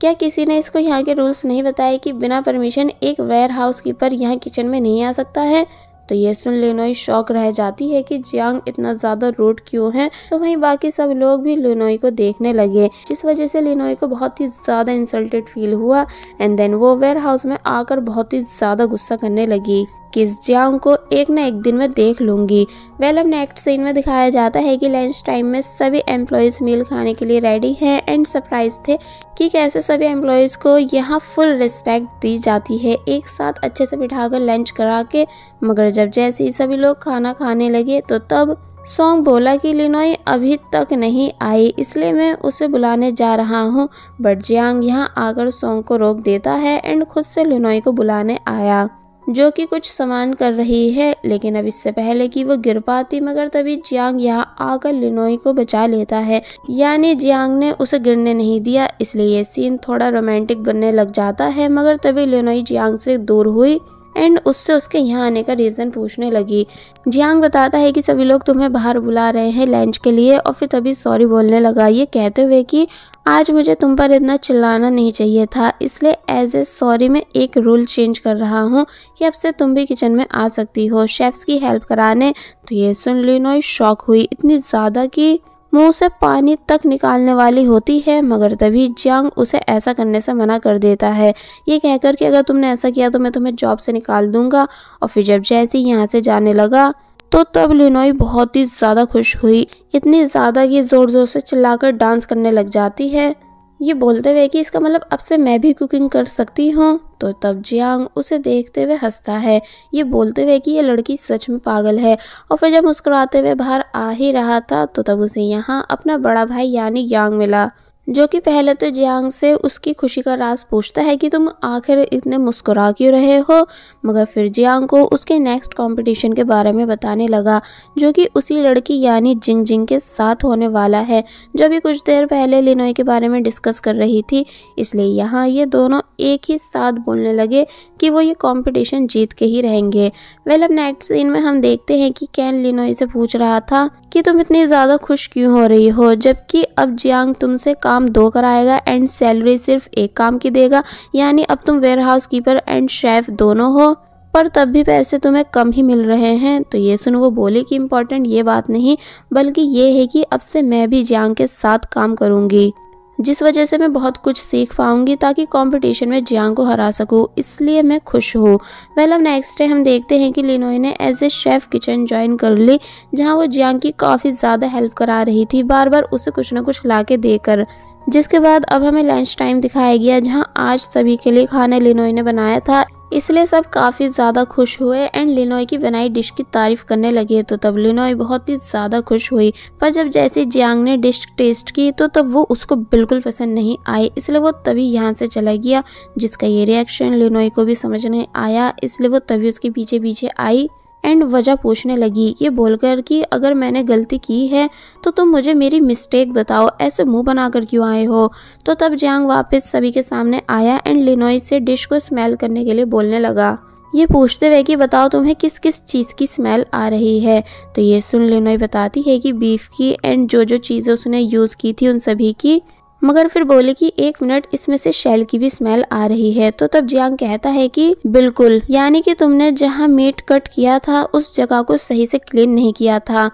Speaker 1: क्या किसी ने इसको यहाँ के रूल्स नहीं बताए कि बिना परमिशन एक वेयर हाउस कीपर यहाँ किचन में नहीं आ सकता है? तो ये सुन लिनोई शौक रह जाती है कि जियांग इतना ज़्यादा रूट क्यों है? तो वहीं बाकी सब लोग भी लिनोई को देखने लगे, जिस वजह से लिनोई को बहुत ही ज़्यादा इंसल्टेड फील हुआ एंड देन वो वेयर हाउस में आकर बहुत ही ज़्यादा गुस्सा करने लगी। किस जियांग को एक न एक दिन में देख लूँगी। वेल, अब नेक्स्ट सीन में दिखाया जाता है कि लंच टाइम में सभी एम्प्लॉयज़ मील खाने के लिए रेडी हैं एंड सरप्राइज़ थे कि कैसे सभी एम्प्लॉयज़ को यहाँ फुल रिस्पेक्ट दी जाती है। एक साथ अच्छे से बिठाकर लंच करा के, मगर जब जैसे ही सभी लोग खाना खाने लगे तो तब सॉन्ग बोला कि लिनोई अभी तक नहीं आई, इसलिए मैं उसे बुलाने जा रहा हूँ। बट जियांग यहाँ आकर सॉन्ग को रोक देता है एंड खुद से लिनोई को बुलाने आया। जो कि कुछ सामान कर रही है, लेकिन अब इससे पहले कि वो गिर पाती, मगर तभी जियांग यहाँ आकर लिनोई को बचा लेता है। यानी जियांग ने उसे गिरने नहीं दिया, इसलिए ये सीन थोड़ा रोमांटिक बनने लग जाता है, मगर तभी लिनोई जियांग से दूर हुई। एंड उससे उसके यहाँ आने का रीज़न पूछने लगी। जियांग बताता है कि सभी लोग तुम्हें बाहर बुला रहे हैं लंच के लिए और फिर तभी सॉरी बोलने लगा। ये कहते हुए कि आज मुझे तुम पर इतना चिल्लाना नहीं चाहिए था, इसलिए एज ए सॉरी मैं एक रूल चेंज कर रहा हूँ कि अब से तुम भी किचन में आ सकती हो। शेफ्स की हेल्प कराने तो ये सुन ली शौक हुई। इतनी ज़्यादा कि मुँह से पानी तक निकालने वाली होती है, मगर तभी जियांग उसे ऐसा करने से मना कर देता है। ये कहकर कि अगर तुमने ऐसा किया तो मैं तुम्हें जॉब से निकाल दूँगा। और फिर जब जैसे यहाँ से जाने लगा तो तब लिनोई बहुत ही ज़्यादा खुश हुई। इतनी ज़्यादा कि ज़ोर ज़ोर से चिल्लाकर डांस करने लग जाती है। ये बोलते हुए कि इसका मतलब अब से मैं भी कुकिंग कर सकती हूँ। तो तब जियांग उसे देखते हुए हंसता है। ये बोलते हुए कि ये लड़की सच में पागल है। और फिर जब मुस्कुराते हुए बाहर आ ही रहा था तो तब उसे यहाँ अपना बड़ा भाई यानी यांग मिला। जो कि पहले तो जियांग से उसकी खुशी का राज पूछता है कि तुम आखिर इतने मुस्कुरा क्यों रहे हो? मगर फिर जियांग को उसके नेक्स्ट कंपटीशन के बारे में बताने लगा, जो कि उसी लड़की यानी जिंग जिंग के साथ होने वाला है, जो भी कुछ देर पहले लिनोई के बारे में डिस्कस कर रही थी। इसलिए यहाँ ये दोनों एक ही साथ बोलने लगे कि वो ये कॉम्पिटिशन जीत के ही रहेंगे। वेल अब नेक्स्ट सीन में हम देखते हैं कि कैन लिनोई से पूछ रहा था कि तुम इतनी ज़्यादा खुश क्यों हो रही हो? जबकि अब जियांग तुमसे काम दो कराएगा एंड सैलरी सिर्फ़ एक काम की देगा, यानी अब तुम warehouse keeper and chef दोनों हो। पर तब भी पैसे तुम्हें कम ही मिल रहे हैं। तो ये सुन, वो बोले कि इम्पोर्टेंट ये बात नहीं, बल्कि ये है कि अब से मैं भी जियांग के साथ काम करूँगी। जिस वजह से मैं बहुत कुछ सीख पाऊँगी ताकि कंपटीशन में जियांग को हरा सकूँ, इसलिए मैं खुश हूँ। वेल अब नेक्स्ट डे हम देखते हैं कि लिनोई ने as a chef kitchen join कर ली, जहाँ वो जियांग की काफ़ी ज़्यादा हेल्प करा रही थी बार बार उसे कुछ ना कुछ ला के देकर। जिसके बाद अब हमें लंच टाइम दिखाया गया जहाँ आज सभी के लिए खाना लिनोई ने बनाया था। इसलिए सब काफ़ी ज़्यादा खुश हुए एंड लिनोई की बनाई डिश की तारीफ़ करने लगे। तो तब लिनोई बहुत ही ज़्यादा खुश हुई। पर जब जैसे जियांग ने डिश टेस्ट की तो तब वो उसको बिल्कुल पसंद नहीं आई। इसलिए वो तभी यहाँ से चला गया, जिसका ये रिएक्शन लिनोई को भी समझ नहीं आया। इसलिए वो तभी उसके पीछे पीछे आई। एंड वजह पूछने लगी, ये बोलकर कि अगर मैंने गलती की है तो तुम मुझे मेरी मिस्टेक बताओ, ऐसे मुँह बनाकर क्यों आए हो? तो तब जियांग वापस सभी के सामने आया एंड लिनोई से डिश को स्मेल करने के लिए बोलने लगा। ये पूछते हुए कि बताओ तुम्हें किस किस चीज़ की स्मेल आ रही है? तो ये सुन लिनोई बताती है कि बीफ की एंड जो जो चीज़ें उसने यूज़ की थी उन सभी की मगर फिर बोले कि एक मिनट, इसमें से शेल की भी स्मेल आ रही है। तो तब जियांग कहता है कि, बिल्कुल। यानी कि तुमने जहाँ मीट कट किया था, उस जगह को सही से क्लीन नहीं किया था।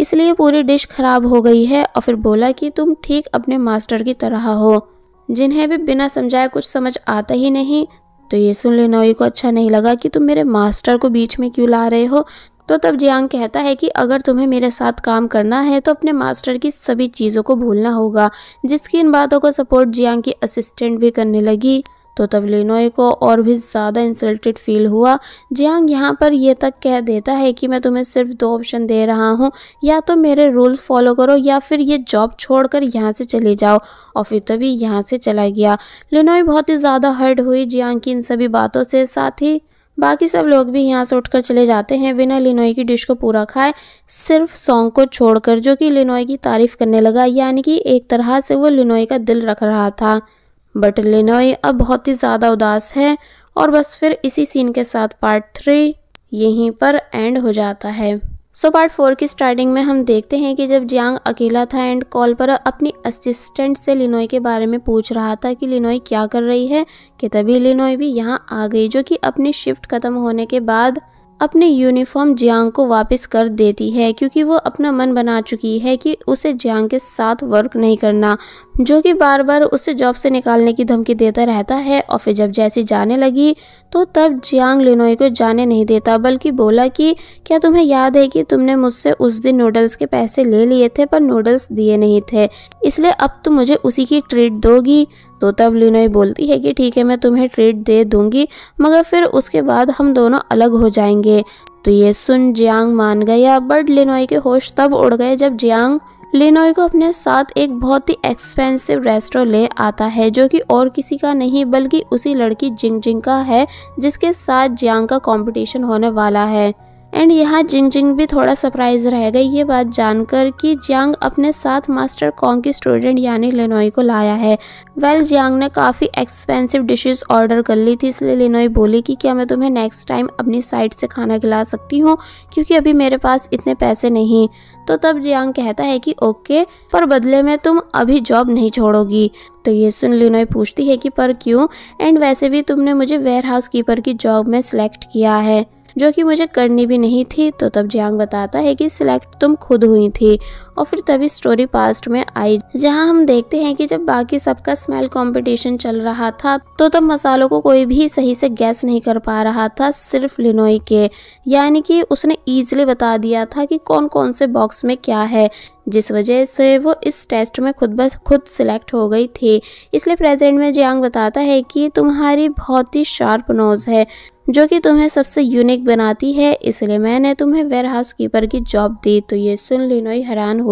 Speaker 1: इसलिए पूरी डिश खराब हो गई है। और फिर बोला कि, तुम ठीक अपने मास्टर की तरह हो। जिन्हें भी बिना समझाए कुछ समझ आता ही नहीं। तो ये सुन ले, नोई को अच्छा नहीं लगा कि तुम मेरे मास्टर को बीच में क्यों ला रहे हो। तो तब जियांग कहता है कि अगर तुम्हें मेरे साथ काम करना है तो अपने मास्टर की सभी चीज़ों को भूलना होगा, जिसकी इन बातों को सपोर्ट जियांग की असिस्टेंट भी करने लगी। तो तब लिनोई को और भी ज़्यादा इंसल्टेड फील हुआ। जियांग यहाँ पर यह तक कह देता है कि मैं तुम्हें सिर्फ़ दो ऑप्शन दे रहा हूँ, या तो मेरे रूल्स फॉलो करो, या फिर ये जॉब छोड़कर यहाँ से चले जाओ। और फिर तभी यहाँ से चला गया। लिनोई बहुत ही ज़्यादा हर्ट हुई जियांग की इन सभी बातों से। साथ ही बाकी सब लोग भी यहाँ से उठकर चले जाते हैं। बिना लिनोई की डिश को पूरा खाए, सिर्फ़ सॉन्ग को छोड़कर जो कि लिनोई की तारीफ़ करने लगा, यानी कि एक तरह से वो लिनोई का दिल रख रहा था। बट लिनोई अब बहुत ही ज़्यादा उदास है और बस फिर इसी सीन के साथ पार्ट थ्री यहीं पर एंड हो जाता है। सो पार्ट फोर की स्टार्टिंग में हम देखते हैं कि जब जियांग अकेला था एंड कॉल पर अपनी असिस्टेंट से लिनोई के बारे में पूछ रहा था कि लिनोई क्या कर रही है, कि तभी लिनोई भी यहाँ आ गई, जो कि अपनी शिफ्ट खत्म होने के बाद अपने यूनिफॉर्म जियांग को वापस कर देती है, क्योंकि वो अपना मन बना चुकी है कि उसे जियांग के साथ वर्क नहीं करना, जो कि बार बार उसे जॉब से निकालने की धमकी देता रहता है। और फिर जब जैसी जाने लगी तो तब जियांग लिनोई को जाने नहीं देता, बल्कि बोला कि, क्या तुम्हें याद है कि तुमने मुझसे उस दिन नूडल्स के पैसे ले लिए थे, पर नूडल्स दिए नहीं थे? इसलिए अब तुम मुझे उसी की ट्रीट दोगी? तो तब लिनोई बोलती है कि, ठीक है, मैं तुम्हें ट्रीट दे दूँगी, मगर फिर उसके बाद हम दोनों अलग हो जाएँगे। तो ये सुन जियांग मान गया। बट लिनोई के होश तब उड़ गए जब जियांग लिनोई को अपने साथ एक बहुत ही एक्सपेंसिव रेस्टोरेंट ले आता है, जो कि और किसी का नहीं, बल्कि उसी लड़की जिंग जिंग का है, जिसके साथ जियांग का कंपटीशन होने वाला है। एंड यहाँ जिंग जिंग भी थोड़ा सरप्राइज़ रह गई ये बात जानकर कि जियांग अपने साथ मास्टर कॉन्ग की स्टूडेंट यानी लेनोई को लाया है। वेल well, जियांग ने काफ़ी एक्सपेंसिव डिशेस ऑर्डर कर ली थी इसलिए लेनोई बोली कि क्या मैं तुम्हें नेक्स्ट टाइम अपनी साइड से खाना खिला सकती हूँ क्योंकि अभी मेरे पास इतने पैसे नहीं। तो तब जियांग कहता है कि ओके पर बदले में तुम अभी जॉब नहीं छोड़ोगी। तो ये सुन लिनोई पूछती है कि पर क्यों? एंड वैसे भी तुमने मुझे वेयर हाउस कीपर की जॉब में सिलेक्ट किया है। जो कि मुझे करनी भी नहीं थी तो तब जियांग बताता है कि सिलेक्ट तुम खुद हुई थी। और फिर तभी स्टोरी पास्ट में आई, जहाँ हम देखते हैं कि जब बाकी सबका स्मेल कंपटीशन चल रहा था तो तब मसालों को कोई भी सही से गैस नहीं कर पा रहा था, सिर्फ़ लिनोई के। यानी कि उसने ईजिली बता दिया था कि कौन कौन से बॉक्स में क्या है, जिस वजह से वो इस टेस्ट में खुद बस, खुद सिलेक्ट हो गई थी। इसलिए प्रेजेंट में जियांग बताता है कि तुम्हारी बहुत ही शार्प नोज़ है, जो कि तुम्हें सबसे यूनिक बनाती है। इसलिए मैंने तुम्हें वेयर हाउस कीपर की जॉब दी तो ये सुन लिनोई हैरान हुई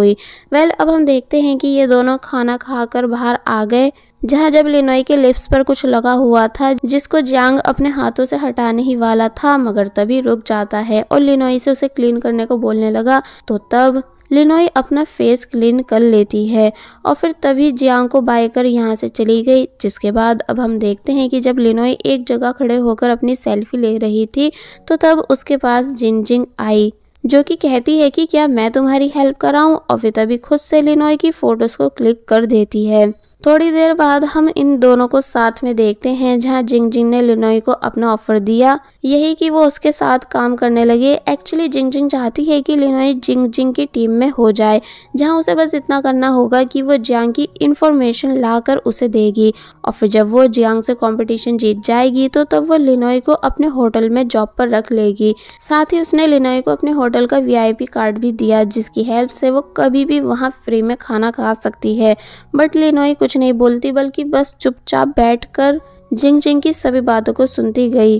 Speaker 1: वेल, अब हम देखते हैं कि ये दोनों खाना खाकर बाहर आ गए, जहाँ जब लिनोई के लिप्स पर कुछ लगा हुआ था, जिसको जांग अपने हाथों से हटाने ही वाला था, मगर तभी रुक जाता है और लिनोई से उसे क्लीन करने को बोलने लगा। तो तब लिनोई अपना फेस क्लीन कर लेती है और फिर तभी जियांग को बाय कर यहाँ से चली गई, जिसके बाद अब हम देखते हैं कि जब लिनोई एक जगह खड़े होकर अपनी सेल्फी ले रही थी तो तब उसके पास जिनजिंग आई। जो कि कहती है कि क्या मैं तुम्हारी हेल्प कराऊं? और फिर तभी खुद से लिनोई की फ़ोटोज़ को क्लिक कर देती है। थोड़ी देर बाद हम इन दोनों को साथ में देखते हैं, जहाँ जिंग जिंग ने लिनोई को अपना ऑफ़र दिया। यही कि वो उसके साथ काम करने लगे। एक्चुअली जिंग जिंग चाहती है कि लिनोई जिंग जिंग की टीम में हो जाए, जहाँ उसे बस इतना करना होगा कि वो जियांग की इंफॉर्मेशन लाकर उसे देगी। और फिर जब वो जियांग से कॉम्पिटिशन जीत जाएगी तो तब वो लिनोई को अपने होटल में जॉब पर रख लेगी। साथ ही उसने लिनोई को अपने होटल का वीआईपी कार्ड भी दिया, जिसकी हेल्प से वो कभी भी वहाँ फ्री में खाना खा सकती है। बट लिनोई कुछ कुछ नहीं बोलती, बल्कि बस चुपचाप बैठकर जिंग जिंग की सभी बातों को सुनती गई।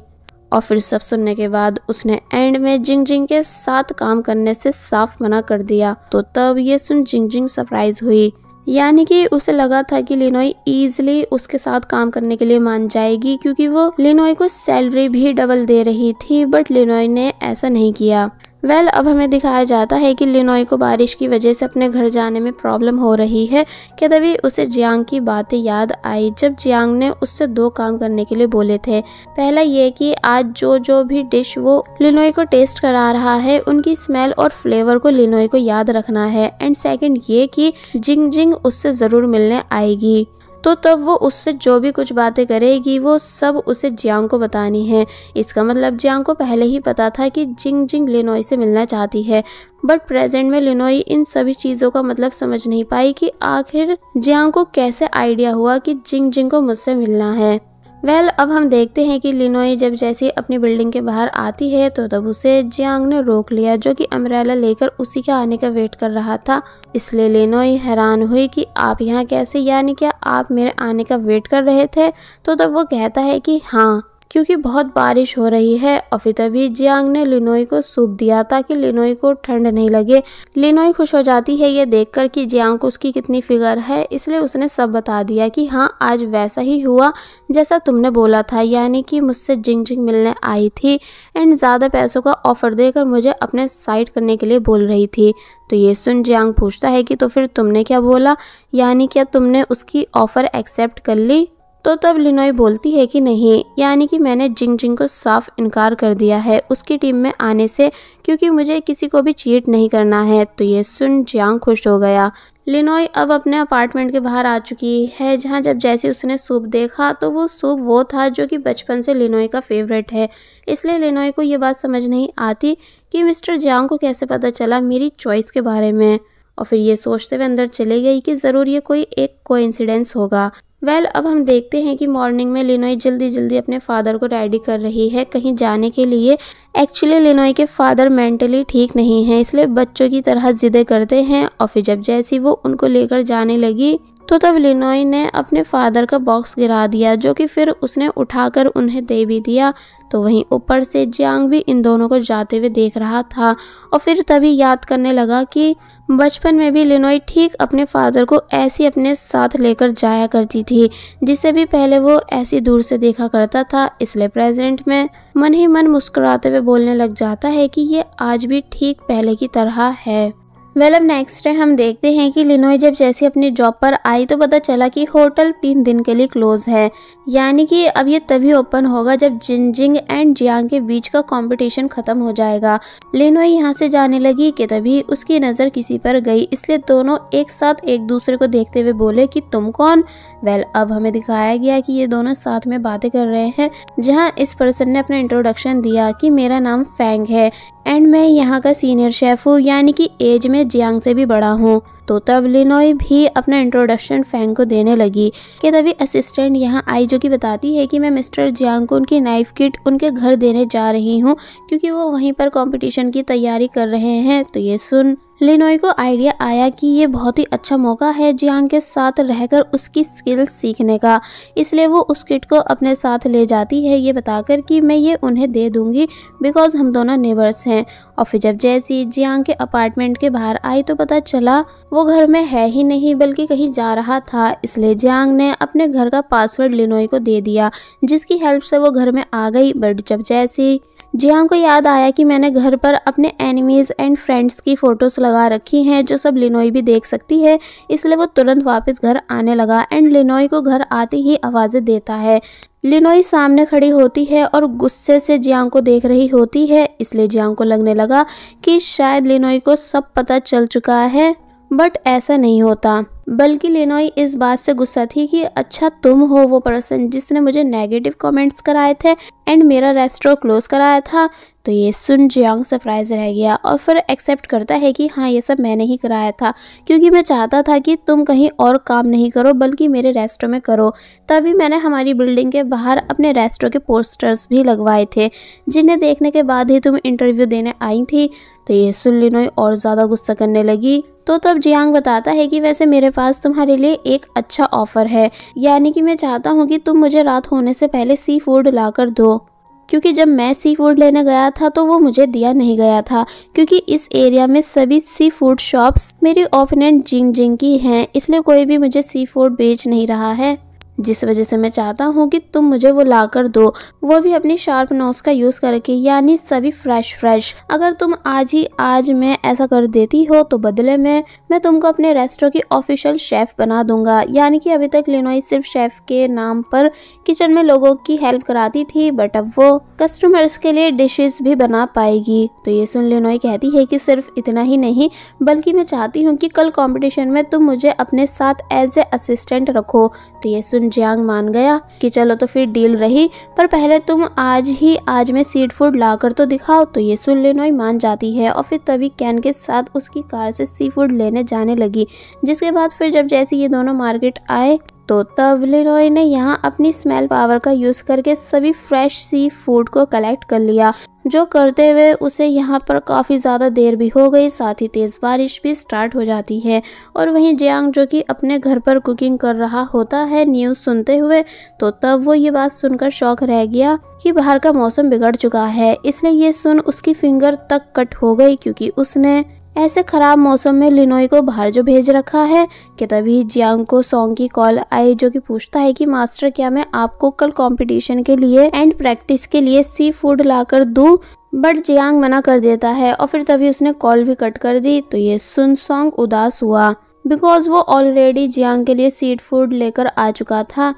Speaker 1: और फिर सब सुनने के बाद उसने एंड में जिंग जिंग के साथ काम करने से साफ़ मना कर दिया। तो तब ये सुन जिंग जिंग सरप्राइज़ हुई। यानी कि उसे लगा था कि लिनोई इजिली उसके साथ काम करने के लिए मान जाएगी, क्योंकि वो लिनोई को सैलरी भी डबल दे रही थी बट लिनोई ने ऐसा नहीं किया। वेल well, अब हमें दिखाया जाता है कि लिनोई को बारिश की वजह से अपने घर जाने में प्रॉब्लम हो रही है। कि तभी उसे जियांग की बातें याद आई जब जियांग ने उससे दो काम करने के लिए बोले थे। पहला ये कि आज जो जो भी डिश वो लिनोई को टेस्ट करा रहा है उनकी स्मेल और फ्लेवर को लिनोई को याद रखना है। एंड सेकेंड ये कि जिंग जिंग उससे ज़रूर मिलने आएगी। तो तब वो उससे जो भी कुछ बातें करेगी, वो सब उसे जियांग को बतानी है। इसका मतलब जियांग को पहले ही पता था कि जिंग जिंग लिनोई से मिलना चाहती है। बट प्रेजेंट में लिनोई इन सभी चीज़ों का मतलब समझ नहीं पाई कि आखिर जियांग को कैसे आइडिया हुआ कि जिंग जिंग को मुझसे मिलना है। वेल well, अब हम देखते हैं कि लिनोई जब जैसे अपनी बिल्डिंग के बाहर आती है तो तब उसे जियांग ने रोक लिया जो कि अमरेला लेकर उसी के आने का वेट कर रहा था। इसलिए लिनोई हैरान हुई कि आप यहाँ कैसे यानी क्या आप मेरे आने का वेट कर रहे थे? तो तब वो कहता है कि हाँ क्योंकि बहुत बारिश हो रही है। और फिर तभी जियांग ने लिनोई को सूप दिया ताकि लिनोई को ठंड नहीं लगे। लिनोई खुश हो जाती है ये देखकर कि जियांग को उसकी कितनी फिगर है, इसलिए उसने सब बता दिया कि हाँ आज वैसा ही हुआ जैसा तुमने बोला था, यानी कि मुझसे जिंग जिंग मिलने आई थी एंड ज़्यादा पैसों का ऑफ़र देकर मुझे अपने साइड करने के लिए बोल रही थी। तो ये सुन जियांग पूछता है कि तो फिर तुमने क्या बोला? यानी क्या तुमने उसकी ऑफ़र एक्सेप्ट कर ली? तो तब लिनोई बोलती है कि नहीं, यानी कि मैंने जिंग जिंग को साफ़ इनकार कर दिया है उसकी टीम में आने से, क्योंकि मुझे किसी को भी चीट नहीं करना है। तो ये सुन जियांग खुश हो गया। लिनोई अब अपने अपार्टमेंट के बाहर आ चुकी है, जहाँ जब जैसे उसने सूप देखा तो वो सूप वो था जो कि बचपन से लिनोई का फेवरेट है। इसलिए लिनोई को ये बात समझ नहीं आती कि मिस्टर जियांग को कैसे पता चला मेरी चॉइस के बारे में। और फिर ये सोचते हुए अंदर चले गई कि ज़रूर ये कोई एक कोइंसिडेंस होगा। वेल well, अब हम देखते हैं कि मॉर्निंग में लिनोई जल्दी जल्दी अपने फादर को रेडी कर रही है। कहीं जाने के लिए एक्चुअली लिनोई के फादर मेंटली ठीक नहीं है इसलिए बच्चों की तरह जिदे करते हैं। और फिर जब जैसी वो उनको लेकर जाने लगी तो तब लिनोई ने अपने फादर का बॉक्स गिरा दिया, जो कि फिर उसने उठाकर उन्हें दे भी दिया। तो वहीं ऊपर से जियांग भी इन दोनों को जाते हुए देख रहा था और फिर तभी याद करने लगा कि बचपन में भी लिनोई ठीक अपने फादर को ऐसी अपने साथ लेकर जाया करती थी, जिसे भी पहले वो ऐसी दूर से देखा करता था। इसलिए प्रेजेंट में मन ही मन मुस्कुराते हुए बोलने लग जाता है कि ये आज भी ठीक पहले की तरह है। वेल अब नेक्स्ट डे हम देखते हैं कि लिनोई जब जैसी अपनी जॉब पर आई तो पता चला कि होटल तीन दिन के लिए क्लोज है। यानी कि अब ये तभी ओपन होगा जब जिनजिंग एंड जियांग के बीच का कंपटीशन खत्म हो जाएगा। लिनोई यहाँ से जाने लगी कि तभी उसकी नज़र किसी पर गई, इसलिए दोनों एक साथ एक दूसरे को देखते हुए बोले कि तुम कौन? वेल अब हमें दिखाया गया कि ये दोनों साथ में बातें कर रहे हैं, जहाँ इस पर्सन ने अपना इंट्रोडक्शन दिया कि मेरा नाम फैंग है एंड मैं यहाँ का सीनियर शेफ हूँ, यानी कि एज में जियांग से भी बड़ा हूँ। तो तब लिनोई भी अपना इंट्रोडक्शन फैंग को देने लगी। कि तभी असिस्टेंट यहाँ आई जो कि बताती है कि मैं मिस्टर जियांग को उनकी नाइफ किट उनके घर देने जा रही हूँ, क्योंकि वो वहीं पर कंपटीशन की तैयारी कर रहे हैं। तो ये सुन। लिनोई को आइडिया आया कि ये बहुत ही अच्छा मौका है जियांग के साथ रहकर उसकी स्किल्स सीखने का। इसलिए वो उस किट को अपने साथ ले जाती है। ये बताकर कि मैं ये उन्हें दे दूँगी बिकॉज़ हम दोनों नेबर्स हैं। और फिर जब जैसी जियांग के अपार्टमेंट के बाहर आई तो पता चला वो घर में है ही नहीं, बल्कि कहीं जा रहा था। इसलिए जियांग ने अपने घर का पासवर्ड लिनोई को दे दिया, जिसकी हेल्प से वो घर में आ गई। बट जब जैसी जियांग को याद आया कि मैंने घर पर अपने एनिमीज एंड फ्रेंड्स की फ़ोटोज़ लगा रखी हैं, जो सब लिनोई भी देख सकती है, इसलिए वो तुरंत वापस घर आने लगा एंड लिनोई को घर आते ही आवाज़ें देता है। लिनोई सामने खड़ी होती है और गुस्से से जियांग को देख रही होती है, इसलिए जियांग को लगने लगा कि शायद लिनोई को सब पता चल चुका है बट ऐसा नहीं होता। बल्कि लेनोई इस बात से गुस्सा थी कि अच्छा तुम हो वो पर्सन जिसने मुझे नेगेटिव कमेंट्स कराए थे एंड मेरा रेस्टोरेंट क्लोज कराया था तो ये सुन जियांग सरप्राइज़ रह गया और फिर एक्सेप्ट करता है कि हाँ ये सब मैंने ही कराया था। क्योंकि मैं चाहता था कि तुम कहीं और काम नहीं करो, बल्कि मेरे रेस्टो में करो। तभी मैंने हमारी बिल्डिंग के बाहर अपने रेस्टो के पोस्टर्स भी लगवाए थे, जिन्हें देखने के बाद ही तुम इंटरव्यू देने आई थी। तो ये सुन लिनोई और ज़्यादा गुस्सा करने लगी। तो तब जियांग बताता है कि वैसे मेरे पास तुम्हारे लिए एक अच्छा ऑफ़र है। यानी कि मैं चाहता हूँ कि तुम मुझे रात होने से पहले सी फ़ूड ला कर दो। क्योंकि जब मैं सी फ़ूड लेने गया था तो वो मुझे दिया नहीं गया था। क्योंकि इस एरिया में सभी सी फ़ूड शॉप्स मेरी ओपोनेंट जिंग जिंग की हैं, इसलिए कोई भी मुझे सी फ़ूड बेच नहीं रहा है। जिस वजह से मैं चाहता हूँ कि तुम मुझे वो ला कर दो। वो भी अपनी शार्प नोज़ का यूज़ करके, यानी सभी फ्रेश फ्रेश अगर तुम आज ही, आज में ऐसा कर देती हो तो बदले में मैं तुमको अपने रेस्टोरेंट की ऑफिशियल शेफ बना दूँगा। यानी कि अभी तक लिनोई सिर्फ़ शेफ के नाम पर किचन में लोगों की हेल्प कराती थी बट अब वो कस्टमर्स के लिए डिशेस भी बना पाएगी। तो ये सुन लिनोई कहती है कि सिर्फ़ इतना ही नहीं, बल्कि मैं चाहती हूँ कि कल कॉम्पिटिशन में तुम मुझे अपने साथ एज ए असिस्टेंट रखो। तो ये सुन जियांग मान गया कि चलो तो फिर डील रही, पर पहले तुम आज ही, आज में सीट फ़ूड लाकर तो दिखाओ तो ये सुन लेनोई मान जाती है, और फिर तभी कैन के साथ उसकी कार से सी फ़ूड लेने जाने लगी, जिसके बाद फिर जब जैसे ये दोनों मार्केट आए तो तब लिनोय ने यहाँ अपनी स्मेल पावर का यूज़ करके सभी फ्रेश सी फ़ूड को कलेक्ट कर लिया, जो करते हुए उसे यहाँ पर काफ़ी ज़्यादा देर भी हो गई, साथ ही तेज़ बारिश भी स्टार्ट हो जाती है। और वहीं जियांग जो कि अपने घर पर कुकिंग कर रहा होता है न्यूज़ सुनते हुए तो तब वो ये बात सुनकर शौक रह गया कि बाहर का मौसम बिगड़ चुका है। इसलिए ये सुन उसकी फिंगर तक कट हो गई, क्योंकि उसने ऐसे खराब मौसम में लिनोई को बाहर जो भेज रखा है कि तभी जियांग को सॉन्ग की कॉल आई जो कि पूछता है कि, मास्टर, क्या मैं आपको कल कंपटीशन के लिए एंड प्रैक्टिस के लिए सी फ़ूड लाकर दूँ? बट जियांग मना कर देता है और फिर तभी उसने कॉल भी कट कर दी। तो ये सुन सॉन्ग उदास हुआ। बिकॉज़ वो ऑलरेडी जियांग के लिए सीड फ़ूड लेकर आ चुका था।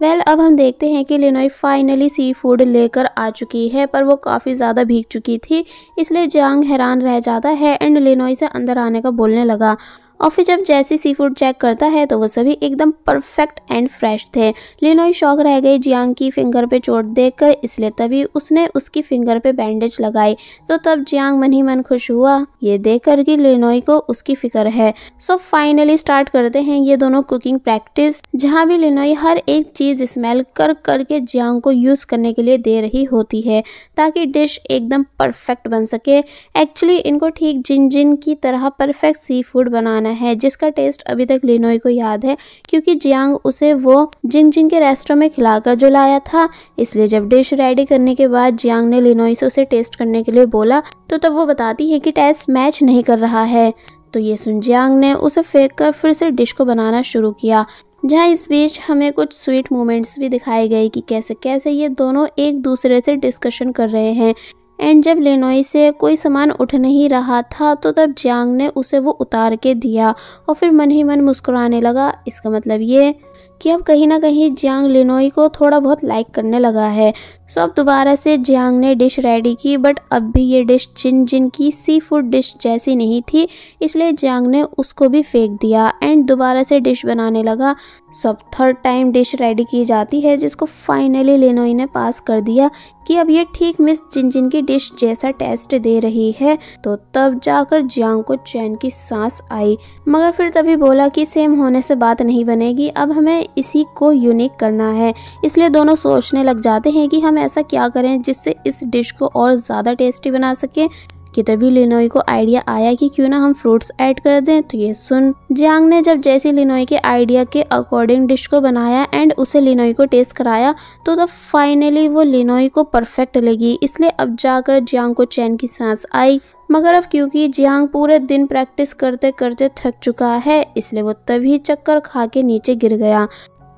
Speaker 1: वेल well, अब हम देखते हैं कि लिनोई फाइनली सी फ़ूड लेकर आ चुकी है पर वो काफ़ी ज़्यादा भीग चुकी थी इसलिए जियांग हैरान रह जाता है एंड लिनोई से अंदर आने का बोलने लगा। और फिर जब जैसी सी फ़ूड चेक करता है तो वो सभी एकदम परफेक्ट एंड फ्रेश थे। लिनोई शौक रह गई जियांग की फिंगर पे चोट देखकर, इसलिए तभी उसने उसकी फिंगर पे बैंडेज लगाई। तो तब जियांग मन ही मन खुश हुआ। ये देख कर कि लिनोई को उसकी फ़िक्र है। सो फाइनली स्टार्ट करते हैं ये दोनों कुकिंग प्रैक्टिस जहाँ भी लिनोई हर एक चीज़ स्मेल कर, करके जियांग को यूज़ करने के लिए दे रही होती है, ताकि डिश एकदम परफेक्ट बन सके। एक्चुअली इनको ठीक जिन जिन की तरह परफेक्ट सी फ़ूड बनाना है, जिसका टेस्ट अभी तक लिनोई को याद है, क्योंकि जियांग उसे वो जिंग जिंग के रेस्टोरेंट में खिलाकर जो लाया था। इसलिए जब डिश रेडी करने के बाद जियांग ने लिनोई से उसे टेस्ट करने के लिए बोला तो तब वो बताती है कि टेस्ट मैच नहीं कर रहा है। तो ये सुन जियांग ने उसे फेंक कर फिर से डिश को बनाना शुरू किया, जहाँ इस बीच हमें कुछ स्वीट मोमेंट्स भी दिखाए गए कि कैसे कैसे ये दोनों एक दूसरे से डिस्कशन कर रहे हैं। एंड जब लेनोई से कोई सामान उठ नहीं रहा था तो तब जियांग ने उसे वो उतार के दिया और फिर मन ही मन मुस्कुराने लगा। इसका मतलब ये कि अब कहीं ना कहीं जियांग लिनोई को थोड़ा बहुत लाइक करने लगा है। सो अब दोबारा से जियांग ने डिश रेडी की बट अब भी ये डिश जिन जिन की सी फ़ूड डिश जैसी नहीं थी, इसलिए जियांग ने उसको भी फेंक दिया। एंड दोबारा से डिश बनाने लगा सब थर्ड टाइम डिश रेडी की जाती है, जिसको फाइनली लिनोई ने पास कर दिया कि अब ये ठीक मिस जिन जिन की डिश जैसा टेस्ट दे रही है। तो तब जाकर जियांग को चैन की सांस आई। मगर फिर तभी बोला कि सेम होने से बात नहीं बनेगी, अब हमें इसी को यूनिक करना है। इसलिए दोनों सोचने लग जाते हैं कि हम ऐसा क्या करें जिससे इस डिश को और ज़्यादा टेस्टी बना सके। कि तभी लिनोई को आइडिया आया कि क्यों ना हम फ्रूट्स ऐड कर दें। तो ये सुन, जियांग ने जब जैसे लिनोई के आइडिया के अकॉर्डिंग डिश को बनाया एंड उसे लिनोई को टेस्ट कराया तो तब फाइनली वो लिनोई को परफेक्ट लगी। इसलिए अब जाकर जियांग को चैन की सांस आई। मगर अब क्योंकि जियांग पूरे दिन प्रैक्टिस करते करते थक चुका है, इसलिए वो तभी चक्कर खा के नीचे गिर गया।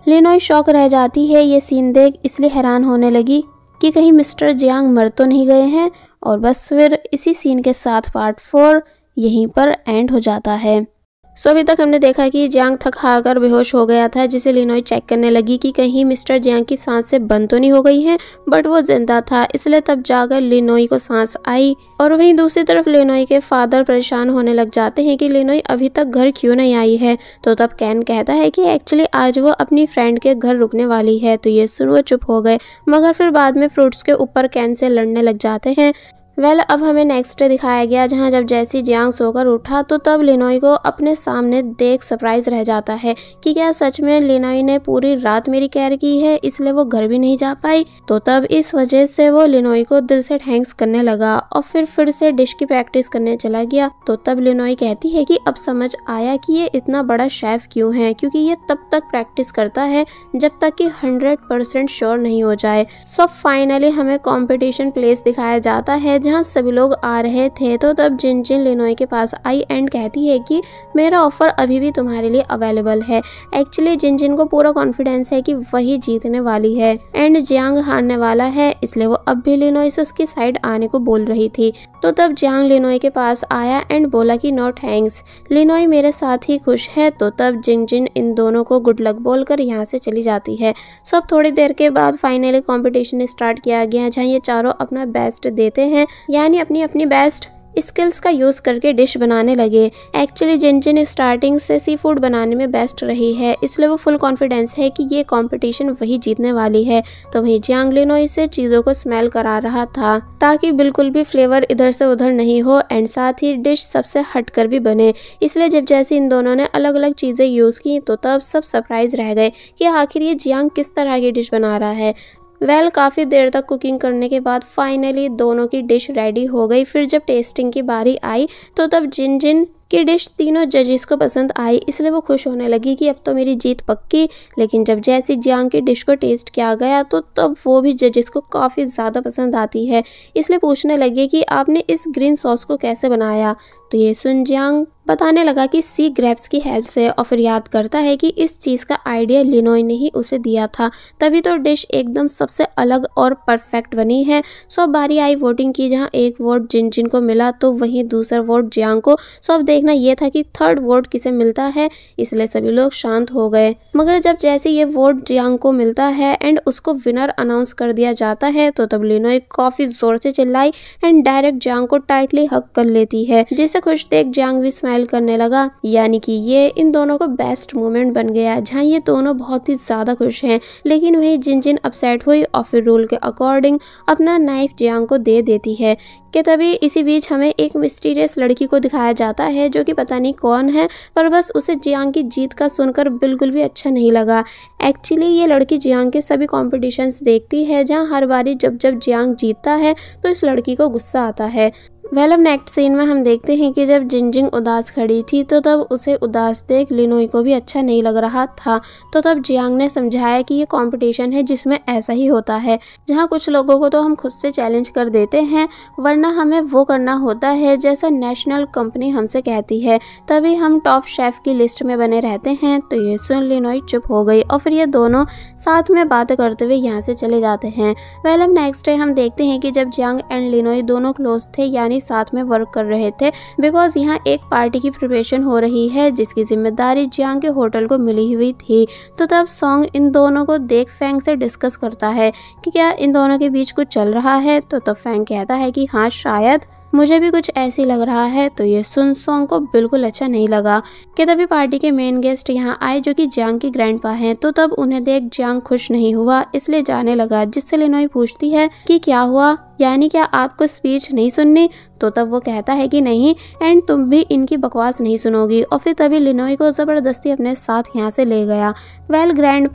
Speaker 1: लिनोई शौक रह जाती है ये सीन देख, इसलिए हैरान होने लगी कि कहीं मिस्टर जियांग मर तो नहीं गए हैं? और बस फिर इसी सीन के साथ पार्ट फोर यहीं पर एंड हो जाता है। सो अभी तक हमने देखा कि जियांग थक हाकर बेहोश हो गया था, जिसे लिनोई चेक करने लगी कि कहीं मिस्टर जियांग की सांस से बंद तो नहीं हो गई है, बट वो ज़िंदा था, इसलिए तब जाकर लिनोई को सांस आई और वहीं दूसरी तरफ़ लिनोई के फादर परेशान होने लग जाते हैं कि लिनोई अभी तक घर क्यों नहीं आई है? तो तब कैन कहता है कि एक्चुअली आज वो अपनी फ्रेंड के घर रुकने वाली है तो ये सुन वो चुप हो गए, मगर फिर बाद में फ्रूट्स के ऊपर कैन से लड़ने लग जाते हैं। वेल, अब हमें नेक्स्ट दिखाया गया, जहाँ जब जैसी जियांग सोकर उठा तो तब लिनोई को अपने सामने देख सरप्राइज़ रह जाता है कि क्या सच में लिनोई ने पूरी रात मेरी केयर की है, इसलिए वो घर भी नहीं जा पाई। तो तब इस वजह से वो लिनोई को दिल से थैंक्स करने लगा और फिर फिर से डिश की प्रैक्टिस करने चला गया। तो तब लिनोई कहती है कि अब समझ आया कि ये इतना बड़ा शेफ क्यों है, क्योंकि ये तब तक प्रैक्टिस करता है जब तक कि हंड्रेड परसेंट श्योर नहीं हो जाए। सो फाइनली हमें कॉम्पिटिशन प्लेस दिखाया जाता है जहाँ सभी लोग आ रहे थे तो तब जिन जिन लिनोई के पास आई एंड कहती है कि मेरा ऑफ़र अभी भी तुम्हारे लिए अवेलेबल है। एक्चुअली जिन जिन को पूरा कॉन्फिडेंस है कि वही जीतने वाली है। एंड जियांग हारने वाला है, इसलिए वो अब भी लिनोई से उसकी साइड आने को बोल रही थी। तो तब जियांग लिनोई के पास आया एंड बोला कि नो थैंक्स लिनोई मेरे साथ ही खुश है। तो तब जिन जिन इन दोनों को गुड लक बोलकर यहाँ से चली जाती है। सब थोड़ी देर के बाद फाइनली कॉम्पिटिशन स्टार्ट किया गया, जहाँ ये चारों अपना बेस्ट देते हैं। यानी अपनी अपनी बेस्ट स्किल्स का यूज़ करके डिश बनाने लगे। एक्चुअली जिन जिन स्टार्टिंग से सी फ़ूड बनाने में बेस्ट रही है, इसलिए वो फुल कॉन्फिडेंस है कि ये कंपटीशन वही जीतने वाली है। तो वही जियांग लिनो इसे चीज़ों को स्मेल करा रहा था, ताकि बिल्कुल भी फ्लेवर इधर से उधर नहीं हो एंड साथ ही डिश सबसे हटकर भी बने। इसलिए जब जैसे इन दोनों ने अलग अलग चीज़ें यूज़ की तो तब सब सरप्राइज़ रह गए कि आखिर ये जियांग किस तरह की डिश बना रहा है। वेल well, काफ़ी देर तक कुकिंग करने के बाद फाइनली दोनों की डिश रेडी हो गई। फिर जब टेस्टिंग की बारी आई तो तब जिन जिन की डिश तीनों जजेस को पसंद आई इसलिए वो खुश होने लगी कि अब तो मेरी जीत पक्की। लेकिन जब जैसी जियांग की डिश को टेस्ट किया गया तो तब वो भी जजेस को काफ़ी ज़्यादा पसंद आती है। इसलिए पूछने लगे कि आपने इस ग्रीन सॉस को कैसे बनाया? तो ये सुन जियांग बताने लगा कि सी ग्रेप्स की हेल्प से और फिर याद करता है कि इस चीज़ का आइडिया लिनोई ने ही उसे दिया था। तभी तो डिश एकदम सबसे अलग और परफेक्ट बनी है। सो अब बारी आई वोटिंग की, जहाँ एक वोट जिन जिन को मिला तो वहीं दूसरा वोट जियांग को। सो अब देखना यह था कि थर्ड वोट किसे मिलता है, इसलिए सभी लोग शांत हो गए। मगर जब जैसे ये वोट जियांग को मिलता है एंड उसको विनर अनाउंस कर दिया जाता है तो तब लिनोई काफ़ी ज़ोर से चिल्लाई एंड डायरेक्ट जियांग को टाइटली हक कर लेती है। जिसे खुश देख जियांग भी स्माइल स्माइल करने लगा। यानी कि ये इन दोनों को बेस्ट मोमेंट बन गया जहाँ ये दोनों बहुत ही ज़्यादा खुश हैं। लेकिन वही जिन जिन अपसेट हुई और फिर रूल के अकॉर्डिंग अपना नाइफ जियांग को दे देती है, कि तभी इसी बीच हमें एक मिस्टीरियस लड़की को दिखाया जाता है, जो कि पता नहीं कौन है, पर बस उसे जियांग की जीत का सुनकर बिल्कुल भी अच्छा नहीं लगा। एक्चुअली ये लड़की जियांग के सभी कॉम्पिटिशन्स देखती है, जहाँ हर बारी जब जब जियांग जीतता है तो इस लड़की को गुस्सा आता है। वेल अब नेक्स्ट सीन में हम देखते हैं कि जब जिंजिंग उदास खड़ी थी तो तब उसे उदास देख लिनोई को भी अच्छा नहीं लग रहा था। तो तब जियांग ने समझाया कि ये कंपटीशन है जिसमें ऐसा ही होता है। जहाँ कुछ लोगों को तो हम खुद से चैलेंज कर देते हैं, वरना हमें वो करना होता है जैसा नेशनल कंपनी हमसे कहती है। तभी हम टॉप शेफ की लिस्ट में बने रहते हैं तो ये सुन लिनोई चुप हो गई और फिर ये दोनों साथ में बात करते हुए यहाँ से चले जाते हैं। वेल अब नेक्स्ट डे हम देखते हैं कि जब जियांग एंड लिनोई दोनों क्लोज थे, यानी ही साथ में वर्क कर रहे थे बिकॉज़ यहाँ एक पार्टी की प्रिपरेशन हो रही है, जिसकी ज़िम्मेदारी जियांग के होटल को मिली हुई थी। तो तब सॉन्ग इन दोनों को देख फैंग से डिस्कस करता है कि क्या इन दोनों के बीच कुछ चल रहा है। तो तब फैंग कहता है कि हाँ शायद मुझे भी कुछ ऐसी लग रहा है तो ये सुन सॉन्ग को बिल्कुल अच्छा नहीं लगा। कि तभी पार्टी के मेन गेस्ट यहाँ आए जो कि जियांग की ग्रैंड हैं तो तब उन्हें देख जियांग खुश नहीं हुआ, इसलिए जाने लगा, जिससे लिनोई पूछती है कि क्या हुआ? यानी क्या आपको स्पीच नहीं सुननी? तो तब वो कहता है कि नहीं एंड तुम भी इनकी बकवास नहीं सुनोगी। और फिर तभी लिनोई को ज़बरदस्ती अपने साथ यहाँ से ले गया। वेल ग्रैंड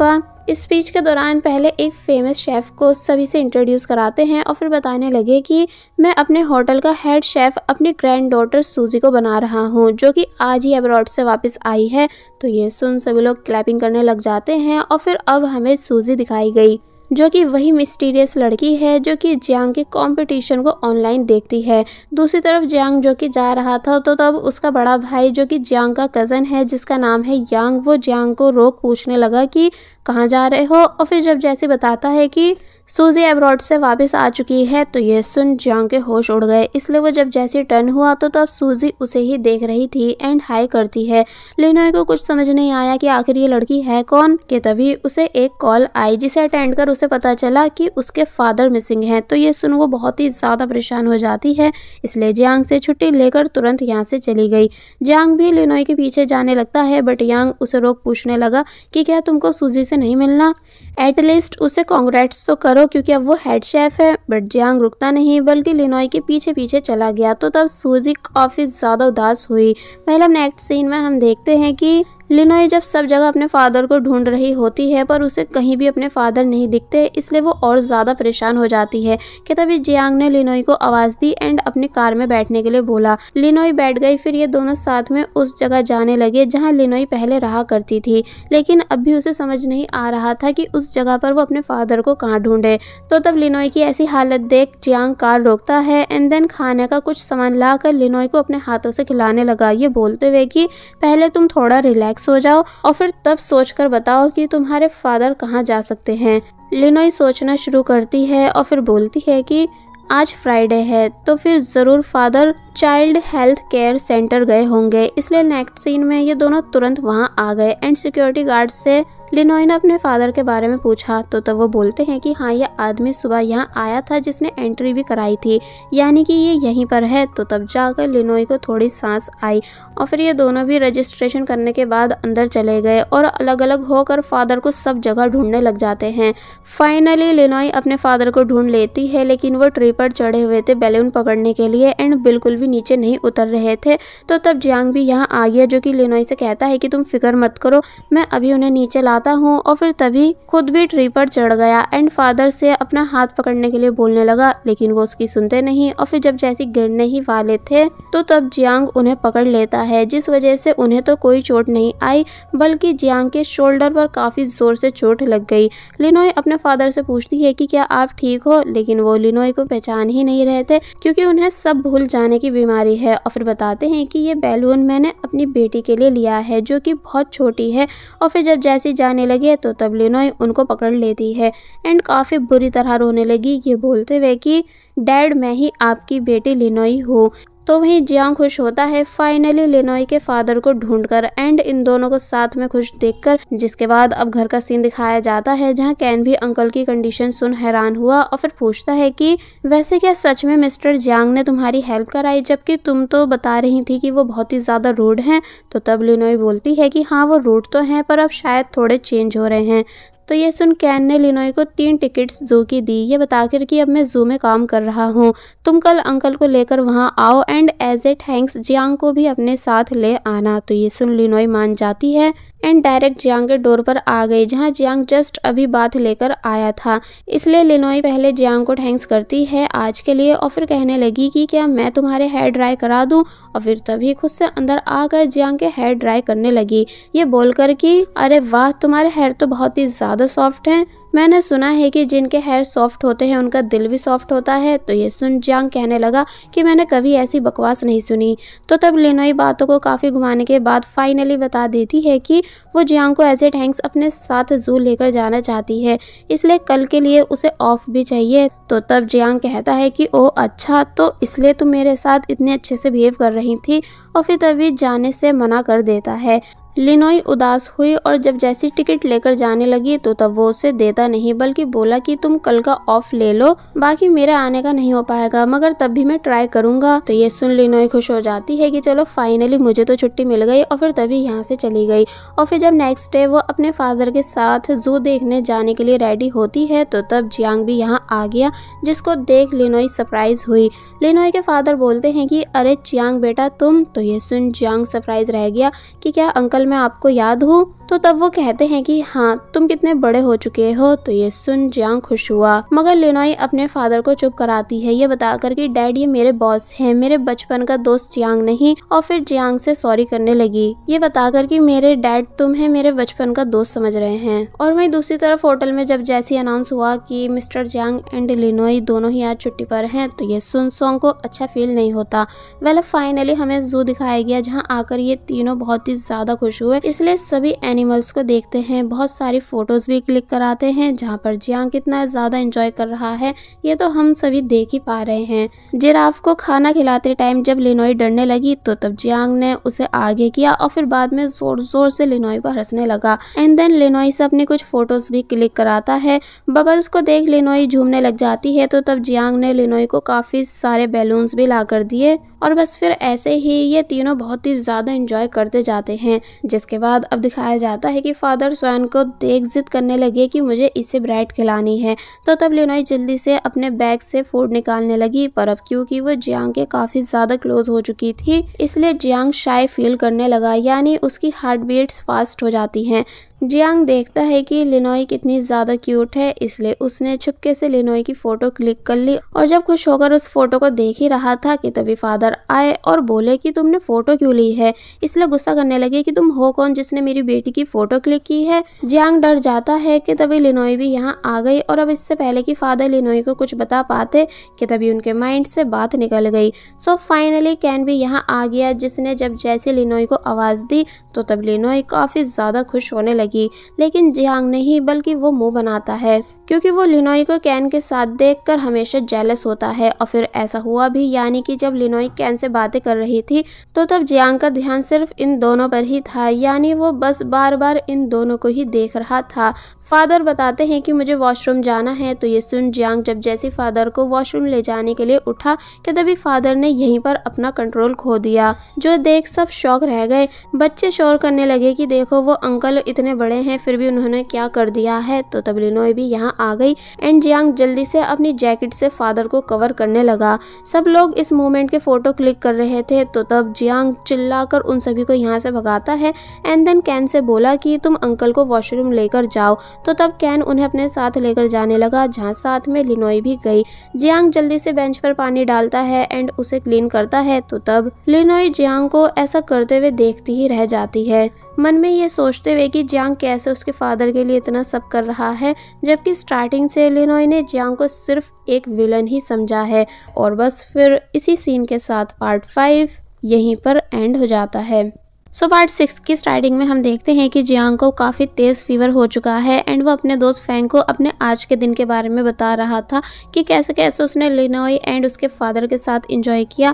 Speaker 1: इस स्पीच के दौरान पहले एक फ़ेमस शेफ़ को सभी से इंट्रोड्यूस कराते हैं और फिर बताने लगे कि मैं अपने होटल का हेड शेफ़ अपनी ग्रैंड डॉटर सूजी को बना रहा हूँ, जो कि आज ही अब्रॉड से वापस आई है। तो ये सुन सभी लोग क्लैपिंग करने लग जाते हैं और फिर अब हमें सूजी दिखाई गई। जो कि वही मिस्टीरियस लड़की है, जो कि जियांग के कंपटीशन को ऑनलाइन देखती है। दूसरी तरफ़ जियांग जो कि जा रहा था तो तब उसका बड़ा भाई जो कि जियांग का कज़न है, जिसका नाम है यांग, वो जियांग को रोक पूछने लगा कि कहाँ जा रहे हो? और फिर जब जैसे बताता है कि सूजी एब्रॉड से वापस आ चुकी है तो ये सुन जियांग के होश उड़ गए। इसलिए वो जब जैसे टर्न हुआ तो तब सूजी उसे ही देख रही थी एंड हाई करती है। लिनोय को कुछ समझ नहीं आया कि आखिर ये लड़की है कौन, कि तभी उसे एक कॉल आई, जिसे अटेंड कर उसे पता चला कि उसके फादर मिसिंग हैं। तो ये सुन वो बहुत ही ज़्यादा परेशान हो जाती है, इसलिए जियांग से छुट्टी लेकर तुरंत यहाँ से चली गई। जियांग भी लिनोय के पीछे जाने लगता है बट यांग उसे रोक पूछने लगा कि क्या तुमको सूजी से नहीं मिलना? एटलीस्ट उसे कॉन्ग्रेट्स तो करो क्योंकि अब वो हेड शेफ है बट जियांग रुकता नहीं, बल्कि लिनोई के पीछे पीछे चला गया। तो तब सूजी काफ़ी ज़्यादा उदास हुई। पहले नेक्स्ट सीन में हम देखते हैं कि लिनोई जब सब जगह अपने फादर को ढूंढ रही होती है, पर उसे कहीं भी अपने फादर नहीं दिखते, इसलिए वो और ज़्यादा परेशान हो जाती है कि तभी जियांग ने लिनोई को आवाज़ दी एंड अपनी कार में बैठने के लिए बोला। लिनोई बैठ गई, फिर ये दोनों साथ में उस जगह जाने लगे जहाँ लिनोई पहले रहा करती थी, लेकिन अब भी उसे समझ नहीं आ रहा था कि उस जगह पर वो अपने फादर को कहाँ ढूंढे। तो तब लिनोई की ऐसी हालत देख जियांग कार रोकता है एंड देन खाने का कुछ सामान ला कर लिनोई को अपने हाथों से खिलाने लगा। ये बोलते हुए कि, पहले तुम थोड़ा रिलैक्स सो जाओ और फिर तब सोचकर बताओ कि तुम्हारे फादर कहाँ जा सकते हैं। लिनोई सोचना शुरू करती है और फिर बोलती है कि आज फ्राइडे है तो फिर ज़रूर father child health care centre गए होंगे। इसलिए नेक्स्ट सीन में ये दोनों तुरंत वहाँ आ गए। एंड सिक्योरिटी गार्ड से लिनोई ने अपने फादर के बारे में पूछा। तो तब वो बोलते हैं कि हाँ ये आदमी सुबह यहाँ आया था जिसने एंट्री भी कराई थी। यानी कि ये यहीं पर है। तो तब जाकर लिनोई को थोड़ी सांस आई और फिर ये दोनों भी रजिस्ट्रेशन करने के बाद अंदर चले गए और अलग अलग होकर फादर को सब जगह ढूँढने लग जाते हैं। फाइनली लिनोई अपने फादर को ढूंढ लेती है, लेकिन वो ट्री पर चढ़े हुए थे बैलून पकड़ने के लिए एंड बिल्कुल भी नीचे नहीं उतर रहे थे। तो तब जियांग भी यहाँ आ गया, जो कि लिनोई से कहता है कि तुम फ़िक्र मत करो, मैं अभी उन्हें नीचे लाता हूँ। और फिर तभी खुद भी ट्री पर चढ़ गया एंड फादर से अपना हाथ पकड़ने के लिए बोलने लगा, लेकिन वो उसकी सुनते नहीं। और फिर जब जैसे गिरने ही वाले थे तो तब जियांग उन्हें पकड़ लेता है, जिस वजह से उन्हें तो कोई चोट नहीं आई, बल्कि जियांग के शोल्डर पर काफ़ी ज़ोर से चोट लग गई। लिनोई अपने फादर से पूछती है कि क्या आप ठीक हो, लेकिन वो लिनोई को पहचान ही नहीं रहे थे, क्योंकि उन्हें सब भूल जाने की बीमारी है और फिर बताते हैं कि ये बैलून मैंने अपनी बेटी के लिए लिया है, जो कि बहुत छोटी है। और फिर जब जैसी जाने लगे तो तब लिनोई उनको पकड़ लेती है। एंड काफ़ी बुरी तरह रोने लगी ये बोलते हुए कि, डैड, मैं ही आपकी बेटी लिनोई हूँ। तो वहीं जियांग खुश होता है फाइनली लिनोई के फादर को ढूंढकर एंड इन दोनों को साथ में खुश देखकर, जिसके बाद अब घर का सीन दिखाया जाता है, जहाँ कैन भी अंकल की कंडीशन सुन हैरान हुआ और फिर पूछता है कि, वैसे क्या सच में मिस्टर जियांग ने तुम्हारी हेल्प कराई, जबकि तुम तो बता रही थी कि वो बहुत ही ज़्यादा रूड हैं? तो तब लिनोई बोलती है कि हाँ वो रूड तो हैं, पर अब शायद थोड़े चेंज हो रहे हैं। तो ये सुन कैन ने लिनोई को तीन टिकट्स जू की दी। ये बताकर कि अब मैं जू में काम कर रहा हूँ। तुम कल अंकल को लेकर वहाँ आओ and as a thanks Jiang को भी अपने साथ ले आना। तो ये सुन लिनोई मान जाती है। एंड डायरेक्ट जियांग के डोर पर आ गई, जहाँ जियांग जस्ट अभी बात लेकर आया था। इसलिए लिनोई पहले जियांग को थैंक्स करती है आज के लिए और फिर कहने लगी कि क्या मैं तुम्हारे हेयर ड्राई करा दूँ? और फिर तभी खुद से अंदर आकर जियांग के हेयर ड्राई करने लगी। ये बोलकर कि, अरे वाह, तुम्हारे हेयर तो बहुत ही ज़्यादा सॉफ्ट हैं। मैंने सुना है कि जिनके हेयर सॉफ्ट होते हैं, उनका दिल भी सॉफ्ट होता है। तो ये सुन जियांग कहने लगा कि मैंने कभी ऐसी बकवास नहीं सुनी। तो तब लिनोई बातों को काफ़ी घुमाने के बाद फाइनली बता देती है कि वो जियांग को एज ए थैंक्स अपने साथ जू लेकर जाना चाहती है। इसलिए कल के लिए उसे ऑफ़ भी चाहिए। तो तब जियांग कहता है कि ओ अच्छा तो इसलिए तुम मेरे साथ इतने अच्छे से बिहेव कर रही थी? और फिर तभी जाने से मना कर देता है। लिनोई उदास हुई और जब जैसी टिकट लेकर जाने लगी तो तब वो उसे देता नहीं, बल्कि बोला कि तुम कल का ऑफ़ ले लो, बाकी मेरे आने का नहीं हो पाएगा, मगर तब भी मैं ट्राई करूँगा। तो ये सुन लिनोई खुश हो जाती है कि चलो फाइनली मुझे तो छुट्टी मिल गई और फिर तभी यहाँ से चली गई। और फिर जब नेक्स्ट डे वो अपने फादर के साथ जू देखने जाने के लिए रेडी होती है तो तब जियांग भी यहाँ आ गया, जिसको देख लिनोई सरप्राइज़ हुई। लिनोई के फादर बोलते हैं कि, अरे चियांग बेटा तुम तो ये सुन जियांग सरप्राइज़ रह गया कि क्या अंकल कल मैं आपको याद हूँ तो तब वो कहते हैं कि हाँ तुम कितने बड़े हो चुके हो तो ये सुन जियांग खुश हुआ। मगर लिनोई अपने फादर को चुप कराती है, ये बताकर कि, डैड, ये मेरे बॉस हैं, मेरे बचपन का दोस्त जियांग नहीं। और फिर जियांग से सॉरी करने लगी। ये बताकर कि, मेरे डैड तुम है, मेरे बचपन का दोस्त समझ रहे हैं। और वही दूसरी तरफ़ होटल में जब जैसी अनाउंस हुआ कि, मिस्टर जियांग एंड लिनोई दोनों ही आज छुट्टी पर हैं तो ये सुन सॉन्ग को अच्छा फील नहीं होता। वेल फाइनली हमें जू दिखाया गया, जहाँ आकर ये तीनों बहुत ही ज़्यादा खुश हुए। इसलिए सभी एनिमल्स को देखते हैं। बहुत सारी फ़ोटोज़ भी क्लिक कराते हैं, जहाँ पर जियांग कितना ज़्यादा इंजॉय कर रहा है। ये तो हम सभी देख ही पा रहे हैं। जिराफ को खाना खिलाते टाइम जब लिनोई डरने लगी तो तब जियांग ने उसे आगे किया और फिर बाद में ज़ोर ज़ोर से लिनोई पर हंसने लगा। एंड देन लिनोई से अपनी कुछ फ़ोटोज़ भी क्लिक कराता है। बबल्स को देख लिनोई झूमने लग जाती है तो तब जियांग ने लिनोई को काफ़ी सारे बैलून्स भी ला कर दिए। और बस फिर ऐसे ही ये तीनों बहुत ही ज़्यादा इंजॉय करते जाते हैं। जिसके बाद अब दिखाया जाता है कि फादर स्वयं को देख जिद करने लगे कि मुझे इसे ब्रेड खिलानी है। तो तब लिनोई जल्दी से अपने बैग से फ़ूड निकालने लगी, पर अब क्योंकि वो जियांग के काफ़ी ज़्यादा क्लोज हो चुकी थी, इसलिए जियांग शाय फील करने लगा, यानी उसकी हार्ट बीट्स फास्ट हो जाती हैं। जियांग देखता है कि लिनोई कितनी ज़्यादा क्यूट है, इसलिए उसने छुपके से लिनोई की फ़ोटो क्लिक कर ली और जब खुश होकर उस फ़ोटो को देख ही रहा था कि तभी फादर आए और बोले कि तुमने फ़ोटो क्यों ली है? इसलिए गुस्सा करने लगे कि तुम हो कौन जिसने मेरी बेटी की फ़ोटो क्लिक की है? जियांग डर जाता है कि तभी लिनोई भी यहाँ आ गई और अब इससे पहले कि फादर लिनोई को कुछ बता पाते कि तभी उनके माइंड से बात निकल गई। सो फाइनली कैन भी यहाँ आ गया, जिसने जब जैसे लिनोई को आवाज़ दी तो तब लिनोई काफ़ी ज़्यादा खुश होने लगी। लगी लेकिन जियांग नहीं बल्कि वो मुँह बनाता है। क्योंकि वो लिनोई को कैन के साथ देखकर हमेशा जेलस होता है। और फिर ऐसा हुआ भी, यानी कि जब लिनोई कैन से बातें कर रही थी तो तब जियांग का ध्यान सिर्फ़ इन दोनों पर ही था। यानी वो बस बार बार इन दोनों को ही देख रहा था। फादर बताते हैं कि मुझे वॉशरूम जाना है तो ये सुन जियांग जब जैसे फादर को वॉशरूम ले जाने के लिए उठा, कि तभी फादर ने यहीं पर अपना कंट्रोल खो दिया, जो देख सब शौक रह गए। बच्चे शोर करने लगे कि देखो, वो अंकल इतने बड़े हैं, फिर भी उन्होंने क्या कर दिया है? तो तब लिनोई भी यहाँ आ गई। एंड जियांग जल्दी से अपनी जैकेट से फादर को कवर करने लगा। सब लोग इस मोमेंट के फ़ोटो क्लिक कर रहे थे तो तब जियांग चिल्लाकर उन सभी को यहाँ से भगाता है। एंड देन कैन से बोला कि, तुम अंकल को वॉशरूम लेकर जाओ। तो तब कैन उन्हें अपने साथ लेकर जाने लगा, जहाँ साथ में लिनोई भी गई। जियांग जल्दी से बेंच पर पानी डालता है एंड उसे क्लीन करता है तो तब लिनोई जियांग को ऐसा करते हुए देखती ही रह जाती है। मन में ये सोचते हुए कि जियांग कैसे उसके फादर के लिए इतना सब कर रहा है, जबकि स्टार्टिंग से लिनोई ने जियांग को सिर्फ़ एक विलन ही समझा है, और बस फिर इसी सीन के साथ पार्ट फाइव यहीं पर एंड हो जाता है। सो पार्ट सिक्स की स्टार्टिंग में हम देखते हैं कि जियांग को काफ़ी तेज़ फीवर हो चुका है, एंड वो अपने दोस्त फैंग को अपने आज के दिन के बारे में बता रहा था कि कैसे कैसे उसने लिनोई एंड उसके फादर के साथ इंजॉय किया।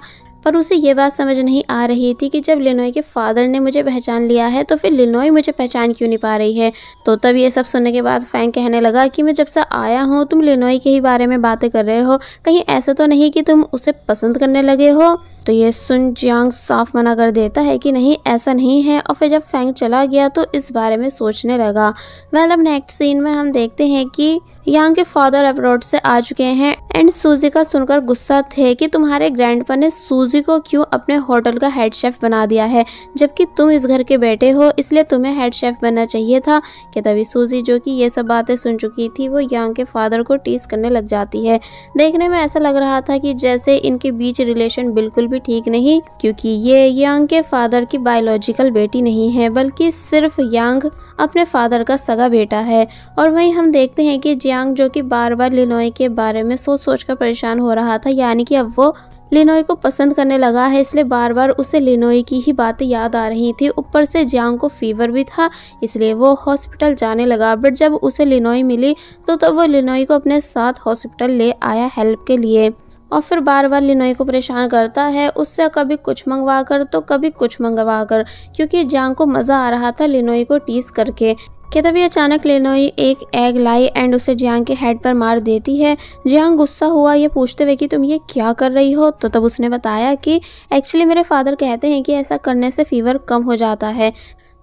Speaker 1: पर उसे ये बात समझ नहीं आ रही थी कि जब लिनोई के फादर ने मुझे पहचान लिया है तो फिर लिनोई मुझे पहचान क्यों नहीं पा रही है? तो तब ये सब सुनने के बाद फैंक कहने लगा कि मैं जब से आया हूँ, तुम लिनोई के ही बारे में बातें कर रहे हो, कहीं ऐसा तो नहीं कि तुम उसे पसंद करने लगे हो? तो ये सुन जियांग साफ़ मना कर देता है कि नहीं, ऐसा नहीं है। और फिर जब फैंग चला गया तो इस बारे में सोचने लगा। वेल, अब नेक्स्ट सीन में हम देखते हैं कि यांग के फादर अब्रॉड से आ चुके हैं। एंड सूजी का सुनकर गुस्सा थे कि तुम्हारे ग्रैंडपा ने सूजी को क्यों अपने होटल का हेड शेफ बना दिया है? जबकि तुम इस घर के बेटे हो, इसलिए तुम्हें हेड शेफ बनना चाहिए था। कि तभी सूजी जो कि ये सब बातें सुन चुकी थी, वो यांग के फादर को टीस करने लग जाती है। देखने में ऐसा लग रहा था कि जैसे इनके बीच रिलेशन बिल्कुल भी ठीक नहीं, क्योंकि ये यांग के फादर की बायोलॉजिकल बेटी नहीं है, बल्कि सिर्फ़ यांग अपने फादर का सगा बेटा है। और वहीं हम देखते हैं कि जियांग जो कि बार बार लिनोई के बारे में सोच सोच कर परेशान हो रहा था, यानी कि अब वो लिनोई को पसंद करने लगा है, इसलिए बार बार उसे लिनोई की ही बातें याद आ रही थी। ऊपर से जियांग को फीवर भी था, इसलिए वो हॉस्पिटल जाने लगा बट जब उसे लिनोई मिली तो तब तो वो लिनोई को अपने साथ हॉस्पिटल ले आया हेल्प के लिए। और फिर बार बार लिनोई को परेशान करता है, उससे कभी कुछ मंगवा कर तो कभी कुछ मंगवा कर क्योंकि जांग को मज़ा आ रहा था लिनोई को टीस करके। कि तभी अचानक लिनोई एक एग लाई एंड उसे जियांग के हेड पर मार देती है। जियांग गुस्सा हुआ, ये पूछते हुए कि तुम ये क्या कर रही हो? तो तब उसने बताया कि एक्चुअली मेरे फादर कहते हैं कि ऐसा करने से फीवर कम हो जाता है।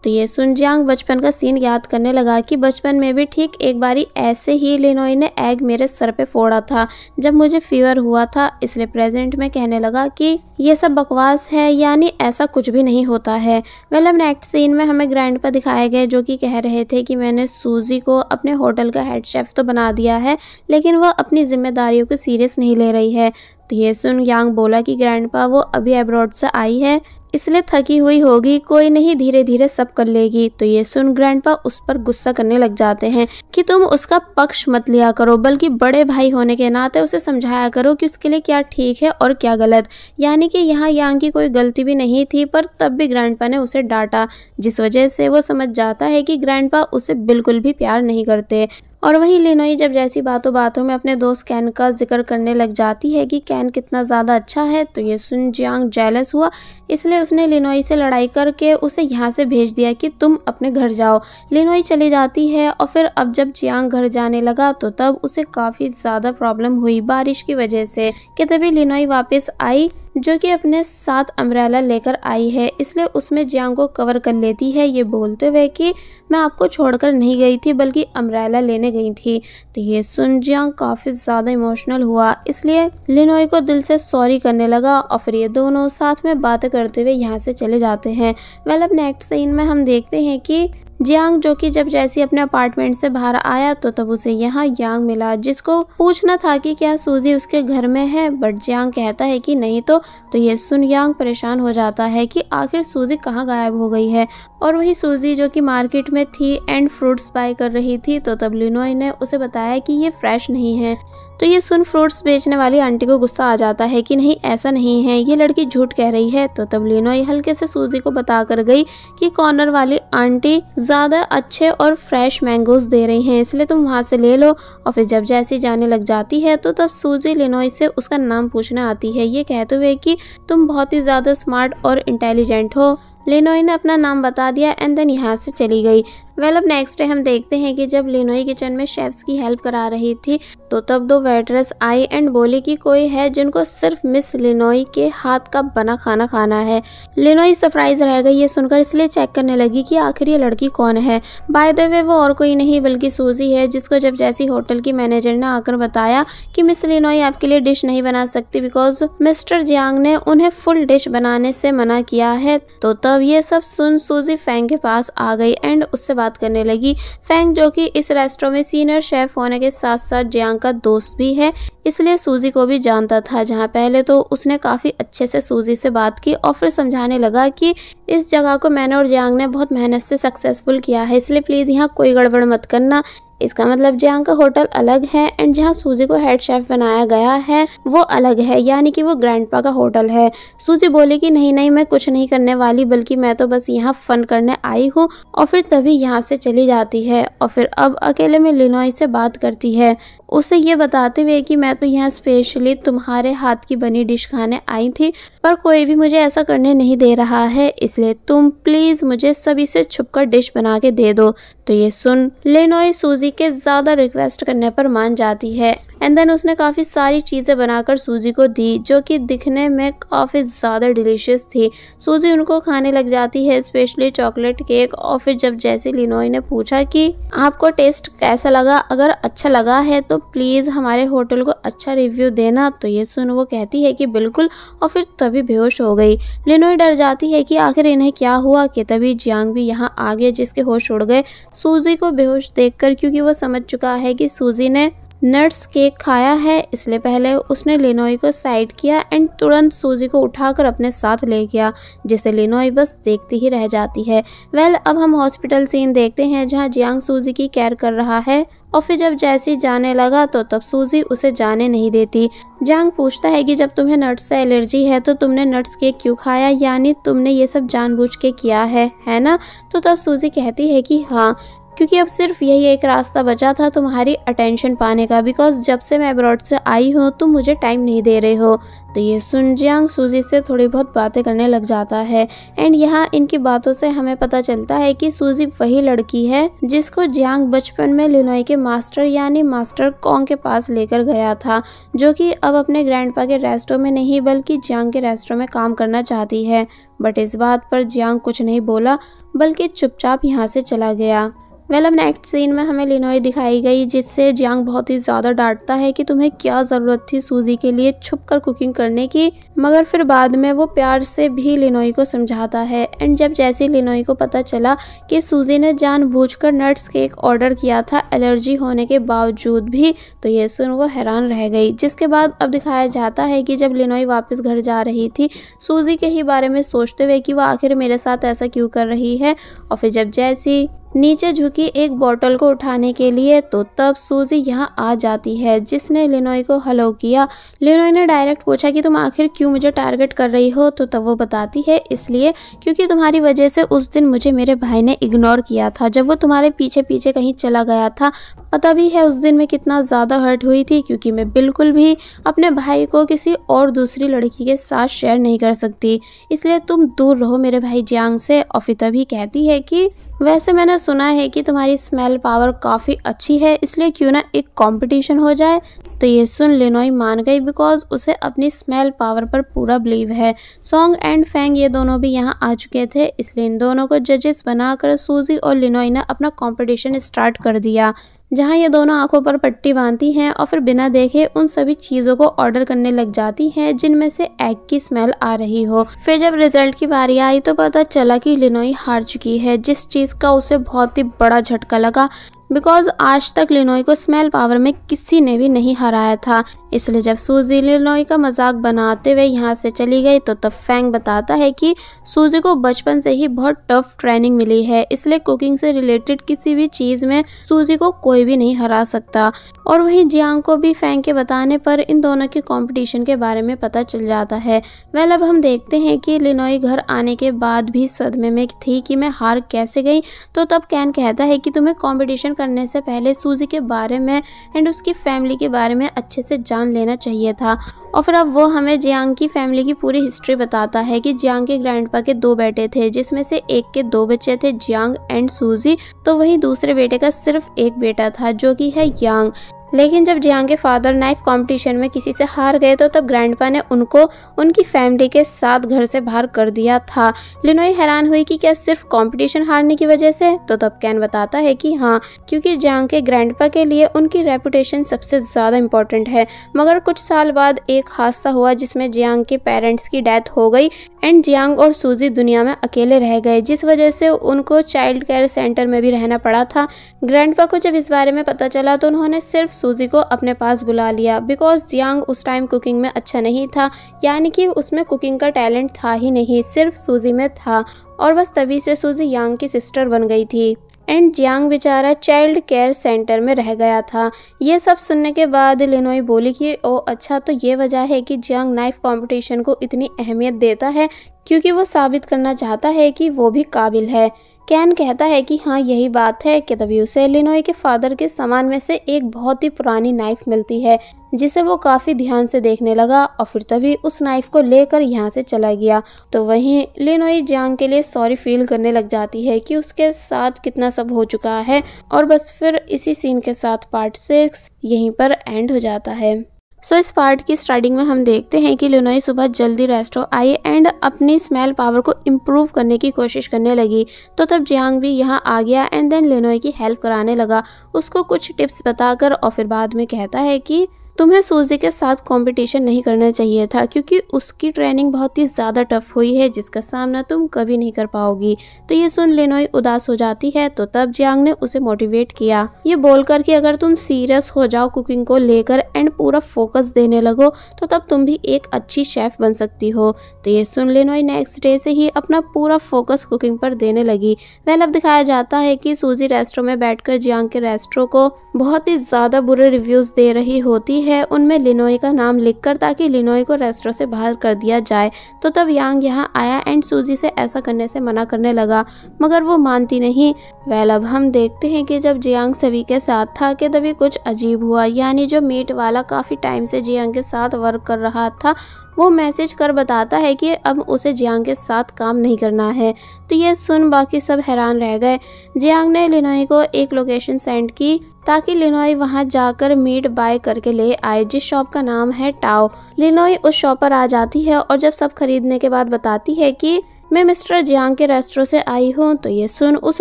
Speaker 1: तो ये सुन जियांग बचपन का सीन याद करने लगा कि बचपन में भी ठीक एक बारी ऐसे ही लिनोई ने एग मेरे सर पे फोड़ा था, जब मुझे फीवर हुआ था। इसलिए प्रेजेंट में कहने लगा कि ये सब बकवास है, यानी ऐसा कुछ भी नहीं होता है। वेल नेक्स्ट सीन में हमें ग्रैंड पर दिखाए गए जो कि कह रहे थे कि मैंने सूजी को अपने होटल का हेड शेफ तो बना दिया है, लेकिन वह अपनी जिम्मेदारियों को सीरियस नहीं ले रही है। तो ये सुन यांग बोला कि ग्रैंडपा वो अभी अब्रॉड से आई है इसलिए थकी हुई होगी, कोई नहीं धीरे धीरे सब कर लेगी। तो ये सुन ग्रैंडपा उस पर गुस्सा करने लग जाते हैं कि तुम उसका पक्ष मत लिया करो, बल्कि बड़े भाई होने के नाते उसे समझाया करो कि उसके लिए क्या ठीक है और क्या गलत। यानी कि यहाँ यांग की कोई गलती भी नहीं थी, पर तब भी ग्रैंडपा ने उसे डांटा, जिस वजह से वो समझ जाता है कि ग्रैंडपा उसे बिल्कुल भी प्यार नहीं करते। और वहीं लिनोई जब जैसी बातों बातों में अपने दोस्त कैन का ज़िक्र करने लग जाती है कि कैन कितना ज़्यादा अच्छा है तो ये सुन जियांग जेलस हुआ इसलिए उसने लिनोई से लड़ाई करके उसे यहाँ से भेज दिया कि तुम अपने घर जाओ। लिनोई चली जाती है और फिर अब जब जियांग घर जाने लगा तो तब उसे काफ़ी ज़्यादा प्रॉब्लम हुई बारिश की वजह से, कि तभी लिनोई वापस आई, जो कि अपने साथ अम्ब्रेला लेकर आई है। इसलिए उसमें जियांग को कवर कर लेती है ये बोलते हुए कि मैं आपको छोड़कर नहीं गई थी, बल्कि अम्ब्रेला लेने गई थी। तो ये सुन जियांग काफ़ी ज़्यादा इमोशनल हुआ। इसलिए लिनोई को दिल से सॉरी करने लगा और फिर ये दोनों साथ में बातें करते हुए यहाँ से चले जाते हैं। वेल अब नेक्स्ट सीन में हम देखते हैं कि जियांग जो कि जब जैसी अपने अपार्टमेंट से बाहर आया तो तब उसे यहाँ यांग मिला, जिसको पूछना था कि क्या सूजी उसके घर में है? बट जियांग कहता है कि नहीं तो तो ये सुन यांग परेशान हो जाता है कि आखिर सूजी कहाँ गायब हो गई है? और वही सूजी जो कि मार्केट में थी एंड फ्रूट्स बाय कर रही थी तो तब लिनोई ने उसे बताया कि ये फ्रेश नहीं है। तो ये सुन फ्रूट्स बेचने वाली आंटी को गुस्सा आ जाता है कि नहीं, ऐसा नहीं है, ये लड़की झूठ कह रही है। तो तब लिनोई हल्के से सूजी को बता कर गई कि कॉर्नर वाली आंटी ज़्यादा अच्छे और फ्रेश मैंगोज दे रही हैं, इसलिए तुम वहाँ से ले लो। और फिर जब जैसी जाने लग जाती है तो तब सूजी लिनोई से उसका नाम पूछने आती है, ये कहते हुए कि तुम बहुत ही ज़्यादा स्मार्ट और इंटेलिजेंट हो। लिनोई ने अपना नाम बता दिया एंड देन यहाँ से चली गई। वेल अब नेक्स्ट डे हम देखते हैं कि जब लिनोई किचन में शेफ्स की हेल्प करा रही थी तो तब दो वेटरेस आई एंड बोली कि कोई है जिनको सिर्फ़ मिस लिनोई के हाथ का बना खाना खाना है। लिनोई सरप्राइज़ रह गई, ये सुनकर इसलिए चेक करने लगी कि आखिर ये लड़की कौन है। बाय द वे वो और कोई नहीं, बल्कि सूजी है, जिसको जब जैसी होटल की मैनेजर ने आकर बताया कि मिस लिनोई आपके लिए डिश नहीं बना सकती बिकॉज़ मिस्टर जियांग ने उन्हें फुल डिश बनाने से मना किया है तो तब ये सब सुन सूजी फैंग के पास आ गई एंड उससे करने लगी। फैंग जो कि इस रेस्टोरेंट में सीनियर शेफ होने के साथ साथ जियांग का दोस्त भी है, इसलिए सूजी को भी जानता था। जहाँ पहले तो उसने काफ़ी अच्छे से सूजी से बात की और फिर समझाने लगा कि इस जगह को मैंने और जियांग ने बहुत मेहनत से सक्सेसफुल किया है, इसलिए प्लीज़ यहाँ कोई गड़बड़ मत करना। इसका मतलब जियांग का होटल अलग है एंड जहाँ सूजी को हेड शेफ बनाया गया है, वो अलग है, यानी कि वो ग्रैंडपा का होटल है। सूजी बोली कि नहीं नहीं, मैं कुछ नहीं करने वाली, बल्कि मैं तो बस यहाँ फन करने आई हूँ और फिर तभी यहाँ से चली जाती है और फिर अब अकेले में लिनोई से बात करती है। उसे ये बताते हुए कि मैं तो यहाँ स्पेशली तुम्हारे हाथ की बनी डिश खाने आई थी, पर कोई भी मुझे ऐसा करने नहीं दे रहा है, इसलिए तुम प्लीज़ मुझे सभी से छुपकर डिश बना के दे दो। तो ये सुन, लेनोई, सूजी के ज़्यादा रिक्वेस्ट करने पर मान जाती है। एंड देन उसने काफ़ी सारी चीज़ें बनाकर सूजी को दी, जो कि दिखने में काफ़ी ज़्यादा डिलीशियस थी। सूजी उनको खाने लग जाती है स्पेशली चॉकलेट केक और फिर जब जैसे लिनोई ने पूछा कि आपको टेस्ट कैसा लगा? अगर अच्छा लगा है तो प्लीज़ हमारे होटल को अच्छा रिव्यू देना। तो ये सुन वो कहती है कि बिल्कुल, और फिर तभी बेहोश हो गई। लिनोई डर जाती है कि आखिर इन्हें क्या हुआ कि तभी जियांग भी यहाँ आ गया जिसके होश उड़ गए। सूजी को बेहोश देखकर, क्योंकि वो समझ चुका है कि सूजी ने नट्स केक खाया है, इसलिए पहले उसने लिनोई को साइड किया एंड तुरंत सूजी को उठाकर अपने साथ ले गया, जिसे लिनोई बस देखती ही रह जाती है। वेल अब हम हॉस्पिटल सीन देखते हैं जहाँ जियांग सूजी की केयर कर रहा है, और फिर जब जैसी जाने लगा तो तब सूजी उसे जाने नहीं देती। जांग पूछता है कि जब तुम्हें नट्स से एलर्जी है तो तुमने नट्स केक क्यों खाया? यानी तुमने ये सब जानबूझ के किया है है ना? तो तब सूजी कहती है कि हाँ क्योंकि अब सिर्फ़ यही एक रास्ता बचा था तुम्हारी अटेंशन पाने का। बिकॉज़ जब से मैं अब्रॉड से आई हूँ, तुम मुझे टाइम नहीं दे रहे हो। तो ये सुन जियांग सूजी से थोड़ी बहुत बातें करने लग जाता है। एंड यहाँ इनकी बातों से हमें पता चलता है कि सूजी वही लड़की है जिसको जियांग बचपन में लिनोई के मास्टर यानी मास्टर कॉन्ग के पास लेकर गया था, जो कि अब अपने ग्रैंडपा के रेस्टो में नहीं, बल्कि जियांग के रेस्टो में काम करना चाहती है। बट इस बात पर जियांग कुछ नहीं बोला, बल्कि चुपचाप यहाँ से चला गया। वेल अब नेक्स्ट सीन में हमें लिनोई दिखाई गई, जिससे जियांग बहुत ही ज़्यादा डांटता है कि तुम्हें क्या ज़रूरत थी सूजी के लिए छुप कर कुकिंग करने की, मगर फिर बाद में वो प्यार से भी लिनोई को समझाता है। एंड जब जैसे लिनोई को पता चला कि सूजी ने जानबूझकर नट्स केक ऑर्डर किया था एलर्जी होने के बावजूद भी तो ये सुन वो हैरान रह गई। जिसके बाद अब दिखाया जाता है कि जब लिनोई वापस घर जा रही थी सूजी के ही बारे में सोचते हुए कि वो आखिर मेरे साथ ऐसा क्यों कर रही है? और फिर जब जैसी नीचे झुकी एक बोतल को उठाने के लिए तो तब सूजी यहाँ आ जाती है, जिसने लिनोई को हलो किया। लिनोई ने डायरेक्ट पूछा कि, तुम आखिर क्यों मुझे टारगेट कर रही हो? तो तब वो बताती है, इसलिए क्योंकि तुम्हारी वजह से उस दिन मुझे मेरे भाई ने इग्नोर किया था, जब वो तुम्हारे पीछे पीछे कहीं चला गया था। पता भी है उस दिन मैं कितना ज़्यादा हर्ट हुई थी, क्योंकि मैं बिल्कुल भी अपने भाई को किसी और दूसरी लड़की के साथ शेयर नहीं कर सकती। इसलिए तुम दूर रहो मेरे भाई जियांग से। और फिर तभी कहती है कि वैसे मैंने सुना है कि तुम्हारी स्मेल पावर काफ़ी अच्छी है, इसलिए क्यों ना एक कंपटीशन हो जाए? तो ये सुन लिनोई मान गई बिकॉज़ उसे अपनी स्मेल पावर पर पूरा बिलीव है। सॉन्ग एंड फेंग ये दोनों भी यहाँ आ चुके थे, इसलिए इन दोनों को जजेस बनाकर सूजी और लिनोई ने अपना कंपटीशन स्टार्ट कर दिया। जहाँ ये दोनों आँखों पर पट्टी बांधती हैं और फिर बिना देखे उन सभी चीज़ों को ऑर्डर करने लग जाती हैं, जिनमें से एग की स्मेल आ रही हो। फिर जब रिज़ल्ट की बारी आई तो पता चला कि लिनोई हार चुकी है, जिस चीज़ का उसे बहुत ही बड़ा झटका लगा। बिकॉज़ आज तक लिनोई को स्मेल पावर में किसी ने भी नहीं हराया था। इसलिए जब सूजी लिनोई का मज़ाक बनाते हुए यहाँ से चली गई तो तब फैंग बताता है कि सूजी को बचपन से ही बहुत टफ ट्रेनिंग मिली है। इसलिए कुकिंग से रिलेटेड किसी भी चीज़ में सूजी को कोई भी नहीं हरा सकता। और वहीं जियांग को भी फैंग के बताने पर इन दोनों के कॉम्पिटिशन के बारे में पता चल जाता है। वेल अब हम देखते हैं कि लिनोई घर आने के बाद भी सदमे में थी कि मैं हार कैसे गई तो तब कैन कहता है कि तुम्हें कॉम्पिटिशन करने से पहले सूजी के बारे में एंड उसकी फैमिली के बारे में अच्छे से जान लेना चाहिए था। और फिर अब वो हमें जियांग की फैमिली की पूरी हिस्ट्री बताता है कि जियांग के ग्रैंडपा के दो बेटे थे, जिसमें से एक के दो बच्चे थे, जियांग एंड सूजी। तो वही दूसरे बेटे का सिर्फ़ एक बेटा था, जो कि है यांग। लेकिन जब जियांग के फादर नाइफ कंपटीशन में किसी से हार गए तो तब ग्रैंडपा ने उनको, उनकी फैमिली के साथ घर से बाहर कर दिया था। लिनोई हैरान हुई कि क्या सिर्फ़ कंपटीशन हारने की वजह से? तो तब कैन बताता है कि हाँ क्योंकि जियांग के ग्रैंडपा के लिए उनकी रेपुटेशन सबसे ज़्यादा इम्पोर्टेंट है। मगर कुछ साल बाद एक हादसा हुआ जिसमें जियांग के पेरेंट्स की डेथ हो गई एंड जियांग और सूजी दुनिया में अकेले रह गए, जिस वजह से उनको चाइल्ड केयर सेंटर में भी रहना पड़ा था। ग्रैंडपा को जब इस बारे में पता चला तो उन्होंने सिर्फ़ सूजी को अपने पास बुला लिया। बिकॉज़ यांग उस टाइम कुकिंग में अच्छा नहीं था, यानी कि उसमें कुकिंग का टैलेंट था ही नहीं, सिर्फ़ सूजी में था और बस तभी से सूजी यांग की सिस्टर बन गई थी। एंड जियांग बेचारा चाइल्ड केयर सेंटर में रह गया था। ये सब सुनने के बाद लिनोई बोली कि, ओ अच्छा तो ये वजह है कि जियांग नाइफ कंपटीशन को इतनी अहमियत देता है क्योंकि वो साबित करना चाहता है कि वो भी काबिल है। कैन कहता है कि हाँ यही बात है कि तभी उसे लिनोई के फादर के सामान में से एक बहुत ही पुरानी नाइफ मिलती है, जिसे वो काफ़ी ध्यान से देखने लगा और फिर तभी उस नाइफ को लेकर यहाँ से चला गया। तो वहीं लिनोई जियांग के लिए सॉरी फील करने लग जाती है कि उसके साथ कितना सब हो चुका है और बस फिर इसी सीन के साथ पार्ट सिक्स यहीं पर एंड हो जाता है। सो so, इस पार्ट की स्टार्टिंग में हम देखते हैं कि लिनोई सुबह जल्दी रेस्ट हो आई एंड अपनी स्मेल पावर को इम्प्रूव करने की कोशिश करने लगी। तो तब जियांग भी यहाँ आ गया एंड देन लिनोई की हेल्प कराने लगा। उसको कुछ टिप्स बताकर और फिर बाद में कहता है कि तुम्हें सूजी के साथ कंपटीशन नहीं करना चाहिए था, क्योंकि उसकी ट्रेनिंग बहुत ही ज़्यादा टफ हुई है, जिसका सामना तुम कभी नहीं कर पाओगी। तो ये सुन लेनोई उदास हो जाती है तो तब जियांग ने उसे मोटिवेट किया। ये बोलकर कि अगर तुम सीरियस हो जाओ कुकिंग को लेकर एंड पूरा फोकस देने लगो तो तब तुम भी एक अच्छी शेफ बन सकती हो। तो ये सुन लेनोई नेक्स्ट डे से ही अपना पूरा फोकस कुकिंग पर देने लगी। वेल अब दिखाया जाता है कि सूजी रेस्टों में बैठकर जियांग के रेस्टों को बहुत ही ज़्यादा बुरे रिव्यूज़ दे रही होती है उनमें लिनोई का नाम लिखकर ताकि लिनोई को रेस्टोरेंट से बाहर कर दिया जाए। तो तब यांग यहाँ आया एंड सूजी से ऐसा करने से मना करने लगा। मगर वो मानती नहीं। वेल, अब हम देखते हैं कि जब जियांग सभी के साथ था कि तभी कुछ अजीब हुआ। यानी जो मीट वाला काफ़ी टाइम से जियांग के साथ वर्क कर रहा था वो मैसेज कर बताता है कि अब उसे जियांग के साथ काम नहीं करना है। तो ये सुन बाकी सब हैरान रह गए। जियांग ने लिनोई को एक लोकेशन सेंड की ताकि लिनोई वहाँ जाकर मीट बाय करके ले आए, जिस शॉप का नाम है टाओ। लिनोई उस शॉप पर आ जाती है और जब सब खरीदने के बाद बताती है कि मैं मिस्टर जियांग के रेस्टोरेंट से आई हूँ तो ये सुन उस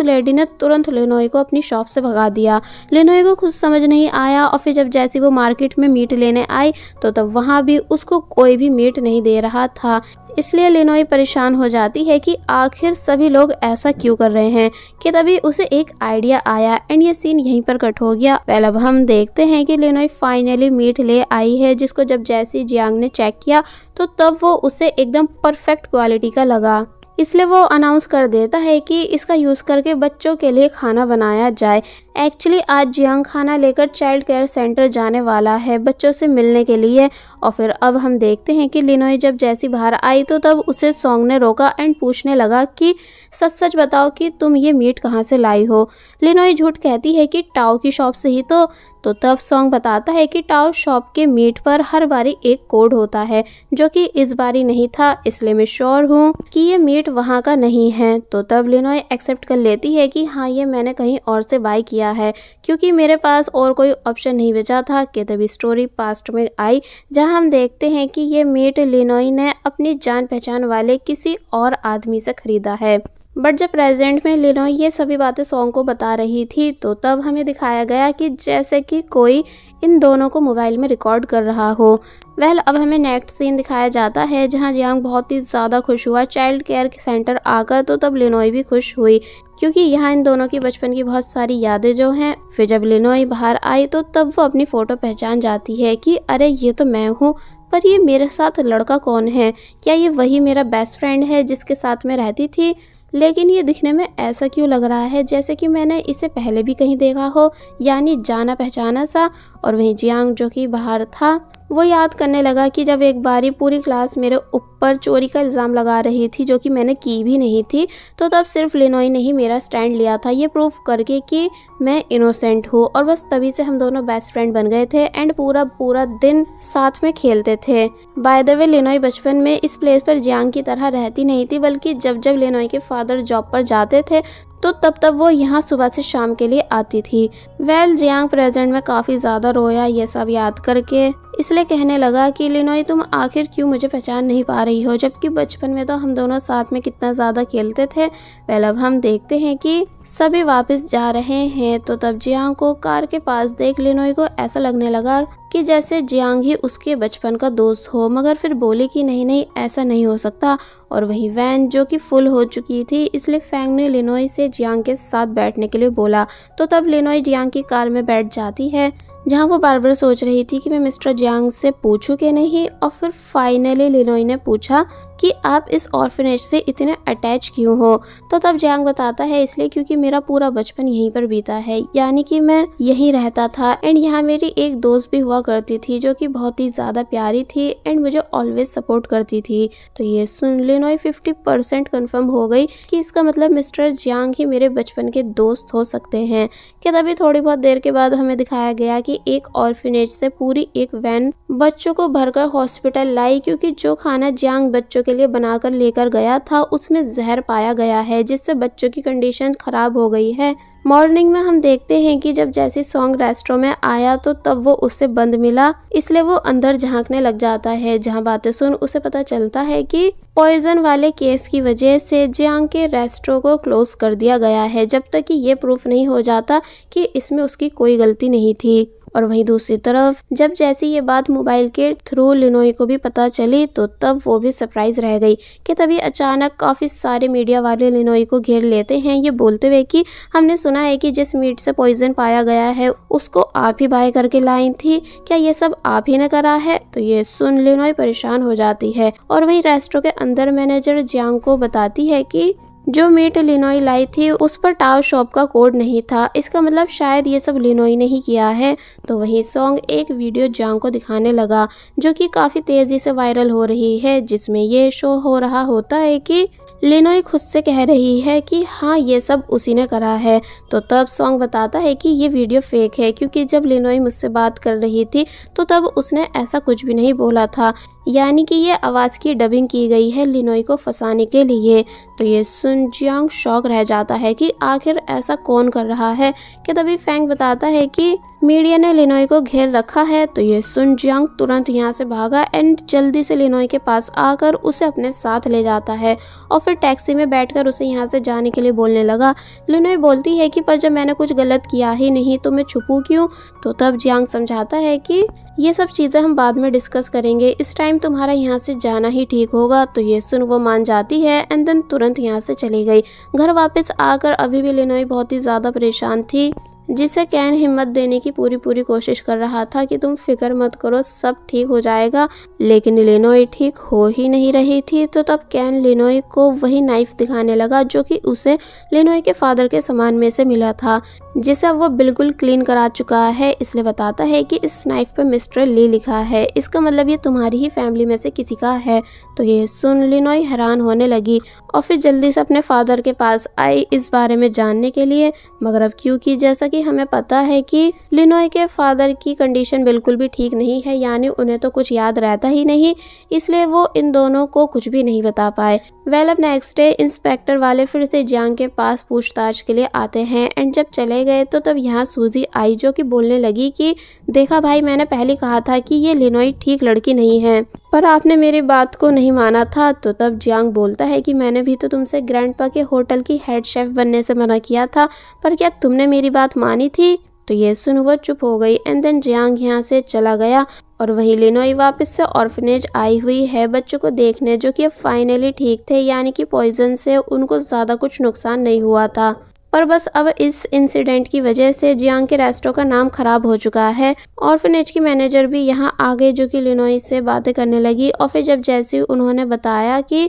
Speaker 1: लेडी ने तुरंत लिनोई को अपनी शॉप से भगा दिया। लिनोई को खुद समझ नहीं आया और फिर जब जैसी वो मार्केट में मीट लेने आई तो तब वहाँ भी उसको कोई भी मीट नहीं दे रहा था। इसलिए लिनोई परेशान हो जाती है कि आखिर सभी लोग ऐसा क्यों कर रहे हैं? कि तभी उसे एक आइडिया आया एंड ये सीन यहीं पर कट हो गया। वेल, अब हम देखते हैं कि लिनोई फाइनली मीट ले आई है, जिसको जब जैसी जियांग ने चेक किया तो तब वो उसे एकदम परफेक्ट क्वालिटी का लगा। इसलिए वो अनाउंस कर देता है कि इसका यूज़ करके बच्चों के लिए खाना बनाया जाए। एक्चुअली आज जियांग खाना लेकर चाइल्ड केयर सेंटर जाने वाला है बच्चों से मिलने के लिए। और फिर अब हम देखते हैं कि लिनोई जब जैसी बाहर आई तो तब उसे सॉन्ग ने रोका एंड पूछने लगा कि, सच सच बताओ कि तुम ये मीट कहाँ से लाई हो? लिनोई झूठ कहती है कि, टाओ की शॉप से ही तो तो तब सॉन्ग बताता है कि टाओ शॉप के मीट पर हर बारी एक कोड होता है, जो कि इस बारी नहीं था, इसलिए मैं श्योर हूँ कि ये मीट वहाँ का नहीं है। तो तब लिनोई एक्सेप्ट कर लेती है कि हाँ ये मैंने कहीं और से बाई किया किया है, क्योंकि मेरे पास और कोई ऑप्शन नहीं बचा था कि तभी स्टोरी पास्ट में आई, जहाँ हम देखते हैं कि ये मीट लिनोई ने अपनी जान पहचान वाले किसी और आदमी से खरीदा है। बट जब प्रेजेंट में लिनोई ये सभी बातें सॉन्ग को बता रही थी तो तब हमें दिखाया गया कि जैसे कि कोई इन दोनों को मोबाइल में रिकॉर्ड कर रहा हो। वेल अब हमें नेक्स्ट सीन दिखाया जाता है जहाँ जियांग बहुत ही ज़्यादा खुश हुआ। चाइल्ड केयर के सेंटर आकर तो तब लिनोई भी खुश हुई, क्योंकि यहाँ इन दोनों की बचपन की बहुत सारी यादें जो हैं, फिर जब लिनोई बाहर आई तो तब वो अपनी फ़ोटो पहचान जाती है कि, अरे, ये तो मैं हूँ, पर ये मेरे साथ लड़का कौन है? क्या ये वही मेरा बेस्ट फ्रेंड है जिसके साथ मैं रहती थी? लेकिन ये दिखने में ऐसा क्यों लग रहा है? जैसे कि मैंने इसे पहले भी कहीं देखा हो, यानी जाना पहचाना सा, और वहीं जियांग जो कि बाहर था। वो याद करने लगा कि जब एक बारी पूरी क्लास मेरे ऊपर चोरी का इल्ज़ाम लगा रही थी, जो कि मैंने की भी नहीं थी तो तब सिर्फ़ लिनोई ने ही मेरा स्टैंड लिया था। ये प्रूफ करके कि मैं इनोसेंट हूँ और बस तभी से हम दोनों बेस्ट फ्रेंड बन गए थे एंड पूरा पूरा दिन साथ में खेलते थे। बाय द वे, लिनोई बचपन में इस प्लेस पर जियांग की तरह रहती नहीं थी, बल्कि जब जब लिनोई के फादर जॉब पर जाते थे तो तब तब वो यहाँ सुबह से शाम के लिए आती थी। वेल, जियांग प्रेजेंट में काफ़ी ज़्यादा रोया ये सब याद करके। इसलिए कहने लगा कि, लिनोई, तुम आखिर क्यों मुझे पहचान नहीं पा रही हो? जबकि बचपन में तो हम दोनों साथ में कितना ज़्यादा खेलते थे। वेल, अब हम देखते हैं कि सभी वापस जा रहे हैं। तो तब जियांग को कार के पास देख लिनोई को ऐसा लगने लगा कि जैसे जियांग ही उसके बचपन का दोस्त हो, मगर फिर बोले कि नहीं नहीं, ऐसा नहीं हो सकता। और वही वैन जो कि फुल हो चुकी थी, इसलिए फैंग ने लिनोई से जियांग के साथ बैठने के लिए बोला। तो तब लिनोई जियांग की कार में बैठ जाती है। जहाँ वो बार बार सोच रही थी कि मैं मिस्टर जियांग से पूछूँ कि नहीं, और फिर फाइनली लिनोई ने पूछा कि आप इस ऑर्फनेज से इतने अटैच क्यों हो? तो तब जैंग बताता है इसलिए क्योंकि मेरा पूरा बचपन यहीं पर बीता है। यानी कि मैं यहीं रहता था। एंड यहाँ मेरी एक दोस्त भी हुआ करती थी जो कि बहुत ही ज़्यादा प्यारी थी एंड मुझे ऑलवेज सपोर्ट करती थी। तो ये सुन लिनोई फिफ्टी परसेंट कन्फर्म हो गई कि इसका मतलब मिस्टर जियांग ही मेरे बचपन के दोस्त हो सकते हैं। कि तभी थोड़ी बहुत देर के बाद हमें दिखाया गया कि एक ऑर्फिनेज से पूरी एक वैन बच्चों को भरकर हॉस्पिटल लाई क्योंकि जो खाना जियांग बच्चों के लिए बनाकर लेकर गया था, उसमें जहर पाया गया है, जिससे बच्चों की कंडीशन खराब हो गई है। मॉर्निंग में हम देखते हैं कि जब जैसी सॉन्ग रेस्टोरेंट में आया तो तब वो उससे बंद मिला, इसलिए वो अंदर झांकने लग जाता है। जहाँ बातें सुन, उसे पता चलता है कि पॉइजन वाले केस की वजह से जियांग के रेस्टोरों को क्लोज कर दिया गया है, जब तक कि ये प्रूफ नहीं हो जाता कि इसमें उसकी कोई गलती नहीं थी। और वहीं दूसरी तरफ़, जब जैसी ये बात मोबाइल के थ्रू लिनोई को भी पता चली तो तब वो भी सरप्राइज़ रह गई कि तभी अचानक काफ़ी सारे मीडिया वाले लिनोई को घेर लेते हैं। ये बोलते हुए कि हमने सुना है कि जिस मीट से पॉइजन पाया गया है, उसको आप ही बाय करके लाई थी। क्या ये सब आप ही ने करा है? तो ये सुन लिनोई परेशान हो जाती है। और वही रेस्टोरेंट के अंदर मैनेजर जियांग को बताती है कि जो मीट लिनोई लाई थी, उस पर टाव शॉप का कोड नहीं था। इसका मतलब शायद ये सब लिनोई ने ही किया है। तो वही सॉन्ग एक वीडियो जांग को दिखाने लगा, जो कि काफ़ी तेज़ी से वायरल हो रही है, जिसमें ये शो हो रहा होता है कि लिनोई खुद से कह रही है कि हाँ ये सब उसी ने करा है। तो तब सॉन्ग बताता है कि ये वीडियो फेक है, क्योंकि जब लिनोई मुझसे बात कर रही थी तो तब उसने ऐसा कुछ भी नहीं बोला था। यानी कि ये आवाज़ की डबिंग की गई है लिनोई को फंसाने के लिए। तो ये सुन जियांग शौक रह जाता है कि आखिर ऐसा कौन कर रहा है? कि तभी फैंग बताता है कि मीडिया ने लिनोई को घेर रखा है तो ये सुन जियांग तुरंत यहाँ से भागा एंड जल्दी से लिनोई के पास आकर उसे अपने साथ ले जाता है और फिर टैक्सी में बैठकर उसे यहाँ से जाने के लिए बोलने लगा। लिनोई बोलती है कि, पर जब मैंने कुछ गलत किया ही नहीं तो मैं छुपू क्यों? तो तब जियांग समझाता है कि ये सब चीज़ें हम बाद में डिस्कस करेंगे। इस टाइम तुम्हारा यहाँ से जाना ही ठीक होगा। तो ये सुन वो मान जाती है एंड देन तुरंत यहाँ से चली गई। घर वापस आकर अभी भी लिनोई बहुत ही ज़्यादा परेशान थी। जिसे कैन हिम्मत देने की पूरी पूरी कोशिश कर रहा था कि तुम फ़िक्र मत करो, सब ठीक हो जाएगा। लेकिन लिनोई ठीक हो ही नहीं रही थी तो तब कैन लिनोई को वही नाइफ दिखाने लगा जो कि उसे लिनोई के फादर के सामान में से मिला था, जिसे वो बिल्कुल क्लीन करा चुका है। इसलिए बताता है कि इस नाइफ पर मिस्टर ली लिखा है। इसका मतलब ये तुम्हारी ही फैमिली में से किसी का है। तो ये सुन लिनोई हैरान होने लगी और फिर जल्दी से अपने फादर के पास आई इस बारे में जानने के लिए। मगर अब क्योंकि जैसा हमें पता है कि लिनोई के फादर की कंडीशन बिल्कुल भी ठीक नहीं है, यानी उन्हें तो कुछ याद रहता ही नहीं, इसलिए वो इन दोनों को कुछ भी नहीं बता पाए। वेल अब नेक्स्ट डे इंस्पेक्टर वाले फिर से जियांग के पास पूछताछ के लिए आते हैं। एंड जब चले गए तो तब यहाँ सूजी आई, जो कि बोलने लगी कि, देखा भाई, मैंने पहले कहा था कि ये लिनोई ठीक लड़की नहीं है, पर आपने मेरी बात को नहीं माना था। तो तब जियांग बोलता है कि, मैंने भी तो तुमसे ग्रैंडपा के होटल की हेड शेफ बनने से मना किया था, पर क्या तुमने मेरी बात मानी थी? तो ये सुन वो चुप हो गई। एंड देन जियांग यहाँ से चला गया। और वहीं लिनोई वापस से ऑर्फनेज आई हुई है बच्चों को देखने, जो कि फाइनली ठीक थे, यानी कि पॉइजन से उनको ज़्यादा कुछ नुकसान नहीं हुआ था। पर बस अब इस इंसिडेंट की वजह से जियांग के रेस्टों का नाम खराब हो चुका है। ऑर्फनेज की मैनेजर भी यहाँ आ गई जो कि लिनोई से बातें करने लगी और फिर जब जैसे उन्होंने बताया कि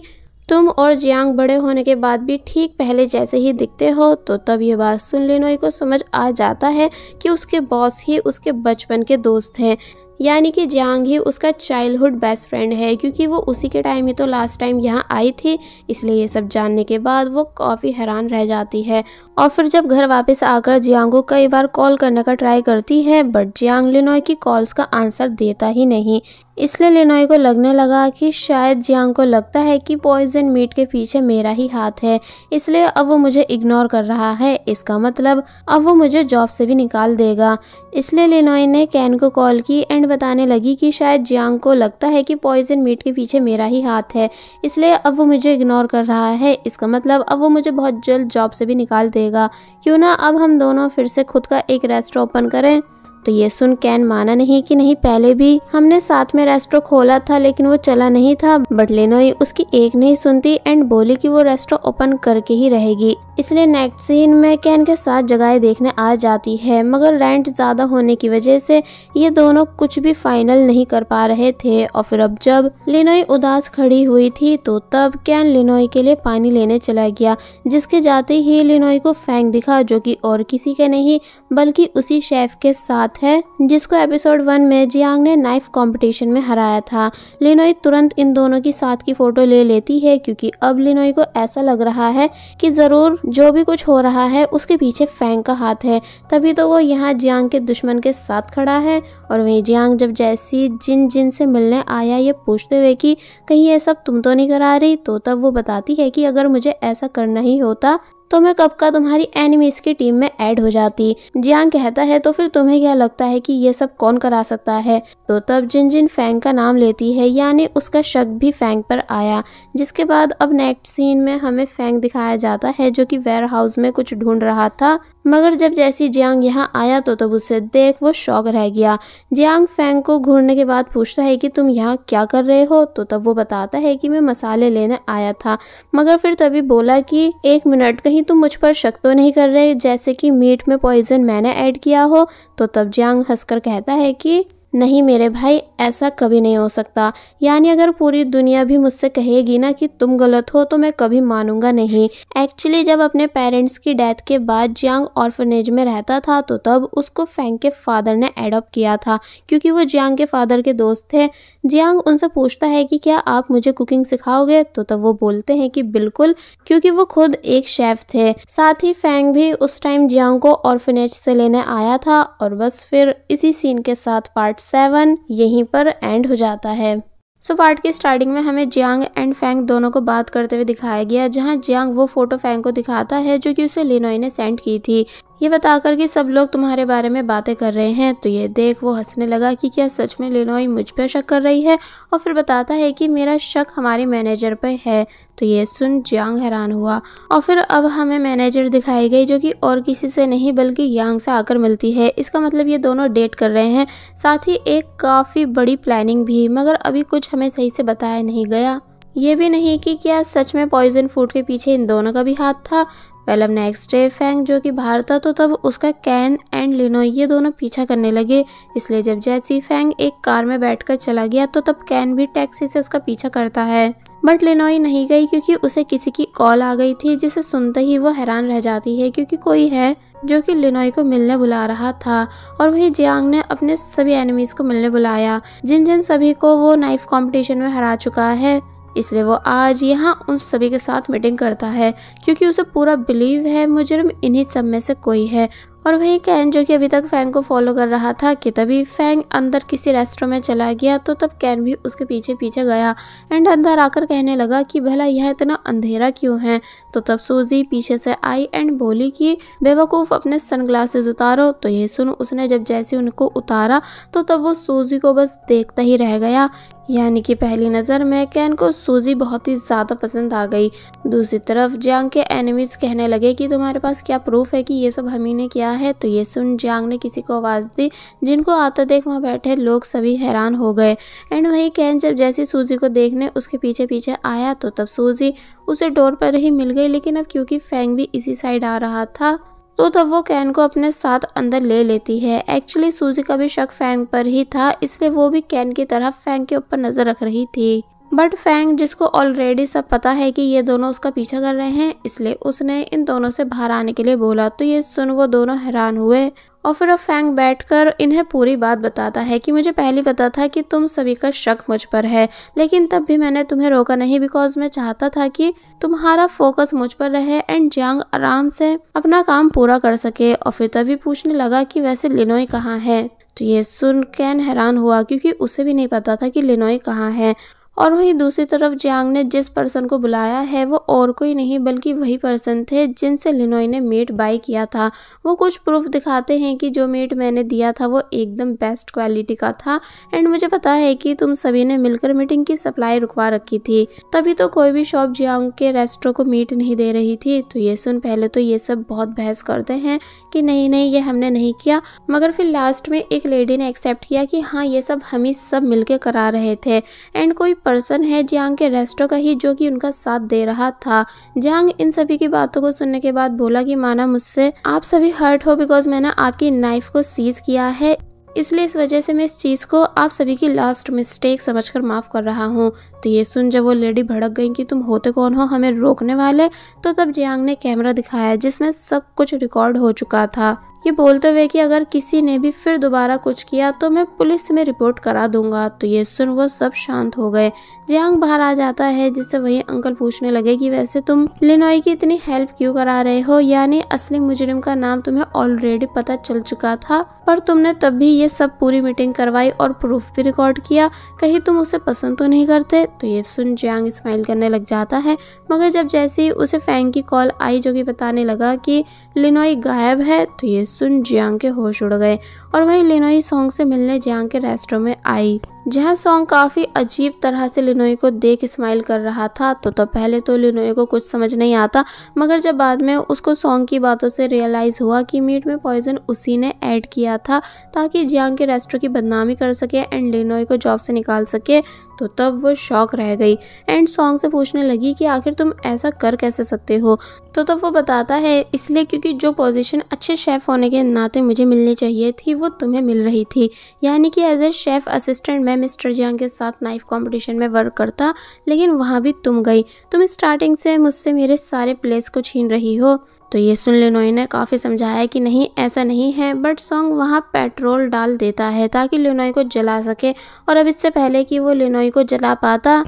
Speaker 1: तुम और जियांग बड़े होने के बाद भी ठीक पहले जैसे ही दिखते हो तो तब ये बात सुन लिनोई को समझ आ जाता है कि उसके बॉस ही उसके बचपन के दोस्त हैं। यानी कि जियांग ही उसका चाइल्डहुड बेस्ट फ्रेंड है, क्योंकि वो उसी के टाइम ही तो लास्ट टाइम यहाँ आई थी। इसलिए ये सब जानने के बाद वो काफ़ी हैरान रह जाती है। और फिर जब घर वापस आकर जियांग को कई बार कॉल करने का ट्राई करती है बट जियांग लिनोय की कॉल्स का आंसर देता ही नहीं। इसलिए लिनोय को लगने लगा कि शायद जियांग को लगता है कि पॉइजन मीट के पीछे मेरा ही हाथ है। इसलिए अब वो मुझे इग्नोर कर रहा है। इसका मतलब अब वो मुझे जॉब से भी निकाल देगा। इसलिए लिनोय ने कैन को कॉल की एंड बताने लगी कि शायद जियांग को लगता है कि पॉइजन मीट के पीछे मेरा ही हाथ है। इसलिए अब वो मुझे इग्नोर कर रहा है। इसका मतलब अब वो मुझे बहुत जल्द जॉब से भी निकाल देगा। क्यों ना अब हम दोनों फिर से खुद का एक रेस्टोरेंट ओपन करें? तो ये सुन कैन माना नहीं कि नहीं, पहले भी हमने साथ में रेस्टोरेंट खोला था, लेकिन वो चला नहीं था। बट लेनोई उसकी एक नहीं सुनती एंड बोली कि वो रेस्टोरेंट ओपन करके ही रहेगी। इसलिए नेक्स्ट सीन में कैन के साथ जगह देखने आ जाती है, मगर रेंट ज़्यादा होने की वजह से ये दोनों कुछ भी फाइनल नहीं कर पा रहे थे। और फिर अब जब लिनोई उदास खड़ी हुई थी तो तब कैन लिनोई के लिए पानी लेने चला गया, जिसके जाते ही लिनोई को फैंग दिखा, जो कि और किसी के नहीं, बल्कि उसी शेफ के साथ है, जिसको एपिसोड वन में जियांग ने नाइफ कंपटीशन में हराया था। लिनोई तुरंत इन दोनों की साथ की फ़ोटो ले लेती है, क्योंकि अब लिनोई को ऐसा लग रहा है कि ज़रूर जो भी कुछ हो रहा है, उसके पीछे फैंग का हाथ है। तभी तो वो यहाँ जियांग के दुश्मन के साथ खड़ा है, और वही जियांग जब जैसी जिन जिन से मिलने आया, ये पूछते हुए कि, कहीं ये सब तुम तो नहीं करा रही? तो तब वो बताती है कि, अगर मुझे ऐसा करना ही होता तो मैं कब का तुम्हारी एनिमीज की टीम में ऐड हो जाती? जियांग कहता है तो फिर तुम्हें क्या लगता है कि ये सब कौन करा सकता है? तो तब जिन जिन फैंग का नाम लेती है, यानी उसका शक भी फैंग पर आया, जिसके बाद अब नेक्स्ट सीन में हमें फैंग दिखाया जाता है, जो कि वेयर हाउस में कुछ ढूंढ रहा था। मगर जब जैसी जियांग यहाँ आया तो तब उसे देख वो शौक रह गया। जियांग फैंग को घूरने के बाद पूछता है कि तुम यहाँ क्या कर रहे हो? तो तब वो बताता है कि मैं मसाले लेने आया था, मगर फिर तभी बोला कि, एक मिनट, कहीं तुम मुझ पर शक तो नहीं कर रहे? जैसे कि मीट में पॉइजन मैंने ऐड किया हो तो तब जियांग हंसकर कहता है कि नहीं मेरे भाई, ऐसा कभी नहीं हो सकता। यानी अगर पूरी दुनिया भी मुझसे कहेगी ना कि तुम गलत हो तो मैं कभी मानूँगा नहीं। एक्चुअली जब अपने पेरेंट्स की डेथ के बाद जियांग ऑर्फनेज में रहता था तो तब उसको फैंग के फादर ने एडॉप्ट किया था, क्योंकि वो जियांग के फादर के दोस्त थे। जियांग उनसे पूछता है कि क्या आप मुझे कुकिंग सिखाओगे? तो तब वो बोलते हैं कि बिल्कुल, क्योंकि वो खुद एक शेफ थे। साथ ही फैंग भी उस टाइम जियांग को ऑर्फनेज से लेने आया था, और बस फिर इसी सीन के साथ पार्ट सेवन यहीं पर एंड हो जाता है। सो so, पार्ट की स्टार्टिंग में हमें जियांग एंड फैंग दोनों को बात करते हुए दिखाया गया जहाँ जियांग वो फ़ोटो फैंग को दिखाता है जो कि उसे लिनोई ने सेंड की थी। ये बताकर कि सब लोग तुम्हारे बारे में बातें कर रहे हैं। तो ये देख वो हंसने लगा कि क्या सच में लिनोई मुझ पर शक कर रही है और फिर बताता है कि मेरा शक हमारे मैनेजर पर है। तो ये सुन जियांग हैरान हुआ और फिर अब हमें मैनेजर दिखाई गई जो कि और किसी से नहीं बल्कि यांग से आकर मिलती है। इसका मतलब ये दोनों डेट कर रहे हैं, साथ ही एक काफ़ी बड़ी प्लानिंग भी, मगर अभी कुछ हमें सही से बताया नहीं गया। ये भी नहीं कि क्या सच में पॉइजन फ़ूड के पीछे इन दोनों का भी हाथ था वेल अब नेक्स्ट डे फैंग जो कि बाहर था तो तब उसका कैन एंड लिनो ये दोनों पीछा करने लगे। इसलिए जब जैसी फैंग एक कार में बैठकर चला गया तो तब कैन भी टैक्सी से उसका पीछा करता है। बट लिनोई नहीं गई, क्योंकि उसे किसी की कॉल आ गई थी, जिसे सुनते ही वो हैरान रह जाती है, क्योंकि कोई है जो कि लिनोई को मिलने बुला रहा था। और वही जियांग ने अपने सभी एनिमीज को मिलने बुलाया, जिन जिन सभी को वो नाइफ कंपटीशन में हरा चुका है। इसलिए वो आज यहाँ उन सभी के साथ मीटिंग करता है, क्योंकि उसे पूरा बिलीव है, मुजरम इन्हीं सब में से कोई है। और वही कैन जो कि अभी तक फैंग को फॉलो कर रहा था कि तभी फैंग अंदर किसी रेस्टोरेंट में चला गया तो तब कैन भी उसके पीछे पीछे गया। एंड अंदर आकर कहने लगा कि, भला यह इतना अंधेरा क्यों है? तो तब सूजी पीछे से आई एंड बोली कि, बेवकूफ़ अपने सनग्लासेस उतारो। तो ये सुन उसने जब जैसे उनको उतारा तो तब वो सूजी को बस देखता ही रह गया। यानी कि पहली नज़र में कैन को सूजी बहुत ही ज़्यादा पसंद आ गई। दूसरी तरफ़ जियांग के एनिमीज कहने लगे कि, तुम्हारे पास क्या प्रूफ है कि ये सब हम ने किया है तो ये सुन जियांग ने किसी को आवाज़ दी। जिनको आता देख वहाँ बैठे लोग सभी हैरान हो गए। एंड वही कैन जब जैसी सूजी को देखने उसके पीछे पीछे आया तो तब सूजी उसे डोर पर ही मिल गई। लेकिन अब क्योंकि फैंग भी इसी साइड आ रहा था तो तब वो कैन को अपने साथ अंदर ले लेती है। एक्चुअली सूजी का भी शक फैंग पर ही था, इसलिए वो भी कैन की तरह फैंग के ऊपर नज़र रख रही थी। बट फैंग, जिसको ऑलरेडी सब पता है कि ये दोनों उसका पीछा कर रहे हैं, इसलिए उसने इन दोनों से बाहर आने के लिए बोला। तो ये सुन, वो दोनों हैरान हुए और फिर अब फैंग बैठकर इन्हें पूरी बात बताता है कि मुझे पहले पता था कि तुम सभी का शक मुझ पर है, लेकिन तब भी मैंने तुम्हें रोका नहीं बिकॉज़ मैं चाहता था कि तुम्हारा फोकस मुझ पर रहे एंड जियांग आराम से अपना काम पूरा कर सके और फिर तभी पूछने लगा कि वैसे लिनोई कहाँ है? तो ये सुन कैन हैरान हुआ क्योंकि उसे भी नहीं पता था कि लिनोई कहाँ है। और वहीं दूसरी तरफ़ जियांग ने जिस पर्सन को बुलाया है, वो और कोई नहीं, बल्कि वही पर्सन थे जिनसे लिनोई ने मीट बाई किया था। वो कुछ प्रूफ दिखाते हैं कि जो मीट मैंने दिया था, वो एकदम बेस्ट क्वालिटी का था। एंड मुझे पता है कि तुम सभी ने मिलकर मीटिंग की सप्लाई रुकवा रखी थी। तभी तो कोई भी शॉप जियांग के रेस्टोरों को मीट नहीं दे रही थी। तो ये सुन, पहले तो ये सब बहुत बहस करते हैं कि नहीं नहीं, ये हमने नहीं किया। मगर फिर लास्ट में एक लेडी ने एक्सेप्ट किया कि हाँ ये सब हम ही सब मिलकर करा रहे थे। एंड कोई पर्सन है जियांग के रेस्टो का ही, जो कि उनका साथ दे रहा था। जियांग इन सभी की बातों को सुनने के बाद बोला कि, माना मुझसे आप सभी हर्ट हो बिकॉज़ मैंने आपकी नाइफ को सीज किया है। इसलिए इस वजह से मैं इस चीज़ को आप सभी की लास्ट मिस्टेक समझकर माफ़ कर रहा हूँ। तो ये सुन जब वो लेडी भड़क गई कि तुम होते कौन हो, हमें रोकने वाले तो तब जियांग ने कैमरा दिखाया जिसमें सब कुछ रिकॉर्ड हो चुका था। ये बोलते हुए कि अगर किसी ने भी फिर दोबारा कुछ किया तो मैं पुलिस में रिपोर्ट करा दूँगा। तो ये सुन वो सब शांत हो गए। जियांग बाहर आ जाता है, जिससे वही अंकल पूछने लगे कि वैसे तुम लिनोई की इतनी हेल्प क्यों करा रहे हो? यानी असली मुजरिम का नाम तुम्हें ऑलरेडी पता चल चुका था, पर तुमने तब भी ये सब पूरी मीटिंग करवाई और प्रूफ भी रिकॉर्ड किया। कहीं तुम उसे पसंद तो नहीं करते? तो ये सुन जियांग स्माइल करने लग जाता है। मगर जब जैसे ही उसे फैंग की कॉल आई जो कि बताने लगा कि लिनोई गायब है तो ये सुन जियांग के होश उड़ गए और वहीं लिनोई सॉन्ग से मिलने जियांग के रेस्टोरेंट में आई। जहाँ सॉन्ग काफ़ी अजीब तरह से लिनोई को देख स्माइल कर रहा था तो तो पहले तो लिनोई को कुछ समझ नहीं आता, मगर जब बाद में उसको सॉन्ग की बातों से रियलाइज़ हुआ कि मीट में पॉइजन उसी ने ऐड किया था, ताकि जियांग के रेस्टोरेंट की बदनामी कर सके एंड लिनोई को जॉब से निकाल सके तो तब वो शौक रह गई। एंड सॉन्ग से पूछने लगी कि आखिर तुम ऐसा कर कैसे सकते हो? तो तब वो बताता है, इसलिए क्योंकि जो पोजीशन अच्छे शेफ़ होने के नाते मुझे मिलनी चाहिए थी, वो तुम्हें मिल रही थी। यानी कि एज ए शेफ़ असिस्टेंट मैं मिस्टर जियांग के साथ नाइफ कंपटीशन में वर्क करता, लेकिन वहाँ भी तुम गई। तुम स्टार्टिंग से मुझसे मेरे सारे प्लेस को छीन रही हो। तो ये सुन लिनोई ने काफ़ी समझाया कि नहीं, ऐसा नहीं है बट सॉन्ग वहाँ पेट्रोल डाल देता है, ताकि लिनोई को जला सके, और अब इससे पहले कि वो लिनोई को जला पाता।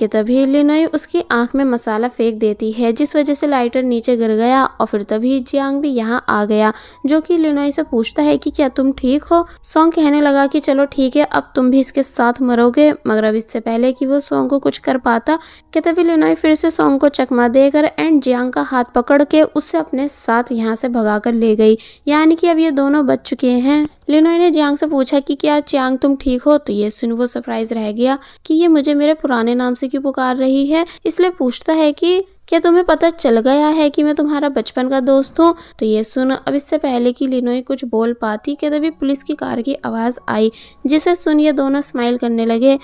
Speaker 1: कि तभी लिनोई उसकी आँख में मसाला फेंक देती है, जिस वजह से लाइटर नीचे गिर गया और फिर तभी जियांग भी यहाँ आ गया, जो कि लिनोई से पूछता है कि क्या तुम ठीक हो? सोंग कहने लगा कि चलो ठीक है, अब तुम भी इसके साथ मरोगे। मगर अब इससे पहले कि वो सोंग को कुछ कर पाता, के तभी लिनोई फिर से सॉन्ग को चकमा देकर एंड जियांग का हाथ पकड़ के उसे अपने साथ यहाँ से भगा कर ले गई। यानी कि अब ये दोनों बच चुके हैं। लिनोई ने जियांग से पूछा कि क्या चियांग तुम ठीक हो? तो ये सुन वो सरप्राइज़ रह गया कि ये मुझे मेरे पुराने नाम से क्यों पुकार रही है। इसलिए पूछता है कि, क्या तुम्हें पता चल गया है कि मैं तुम्हारा बचपन का दोस्त हूँ? तो ये सुन, अब इससे पहले कि लिनोई कुछ बोल पाती, कि तभी पुलिस की कार की आवाज़ आई, जिसे सुन ये दोनों स्माइल करने लगे।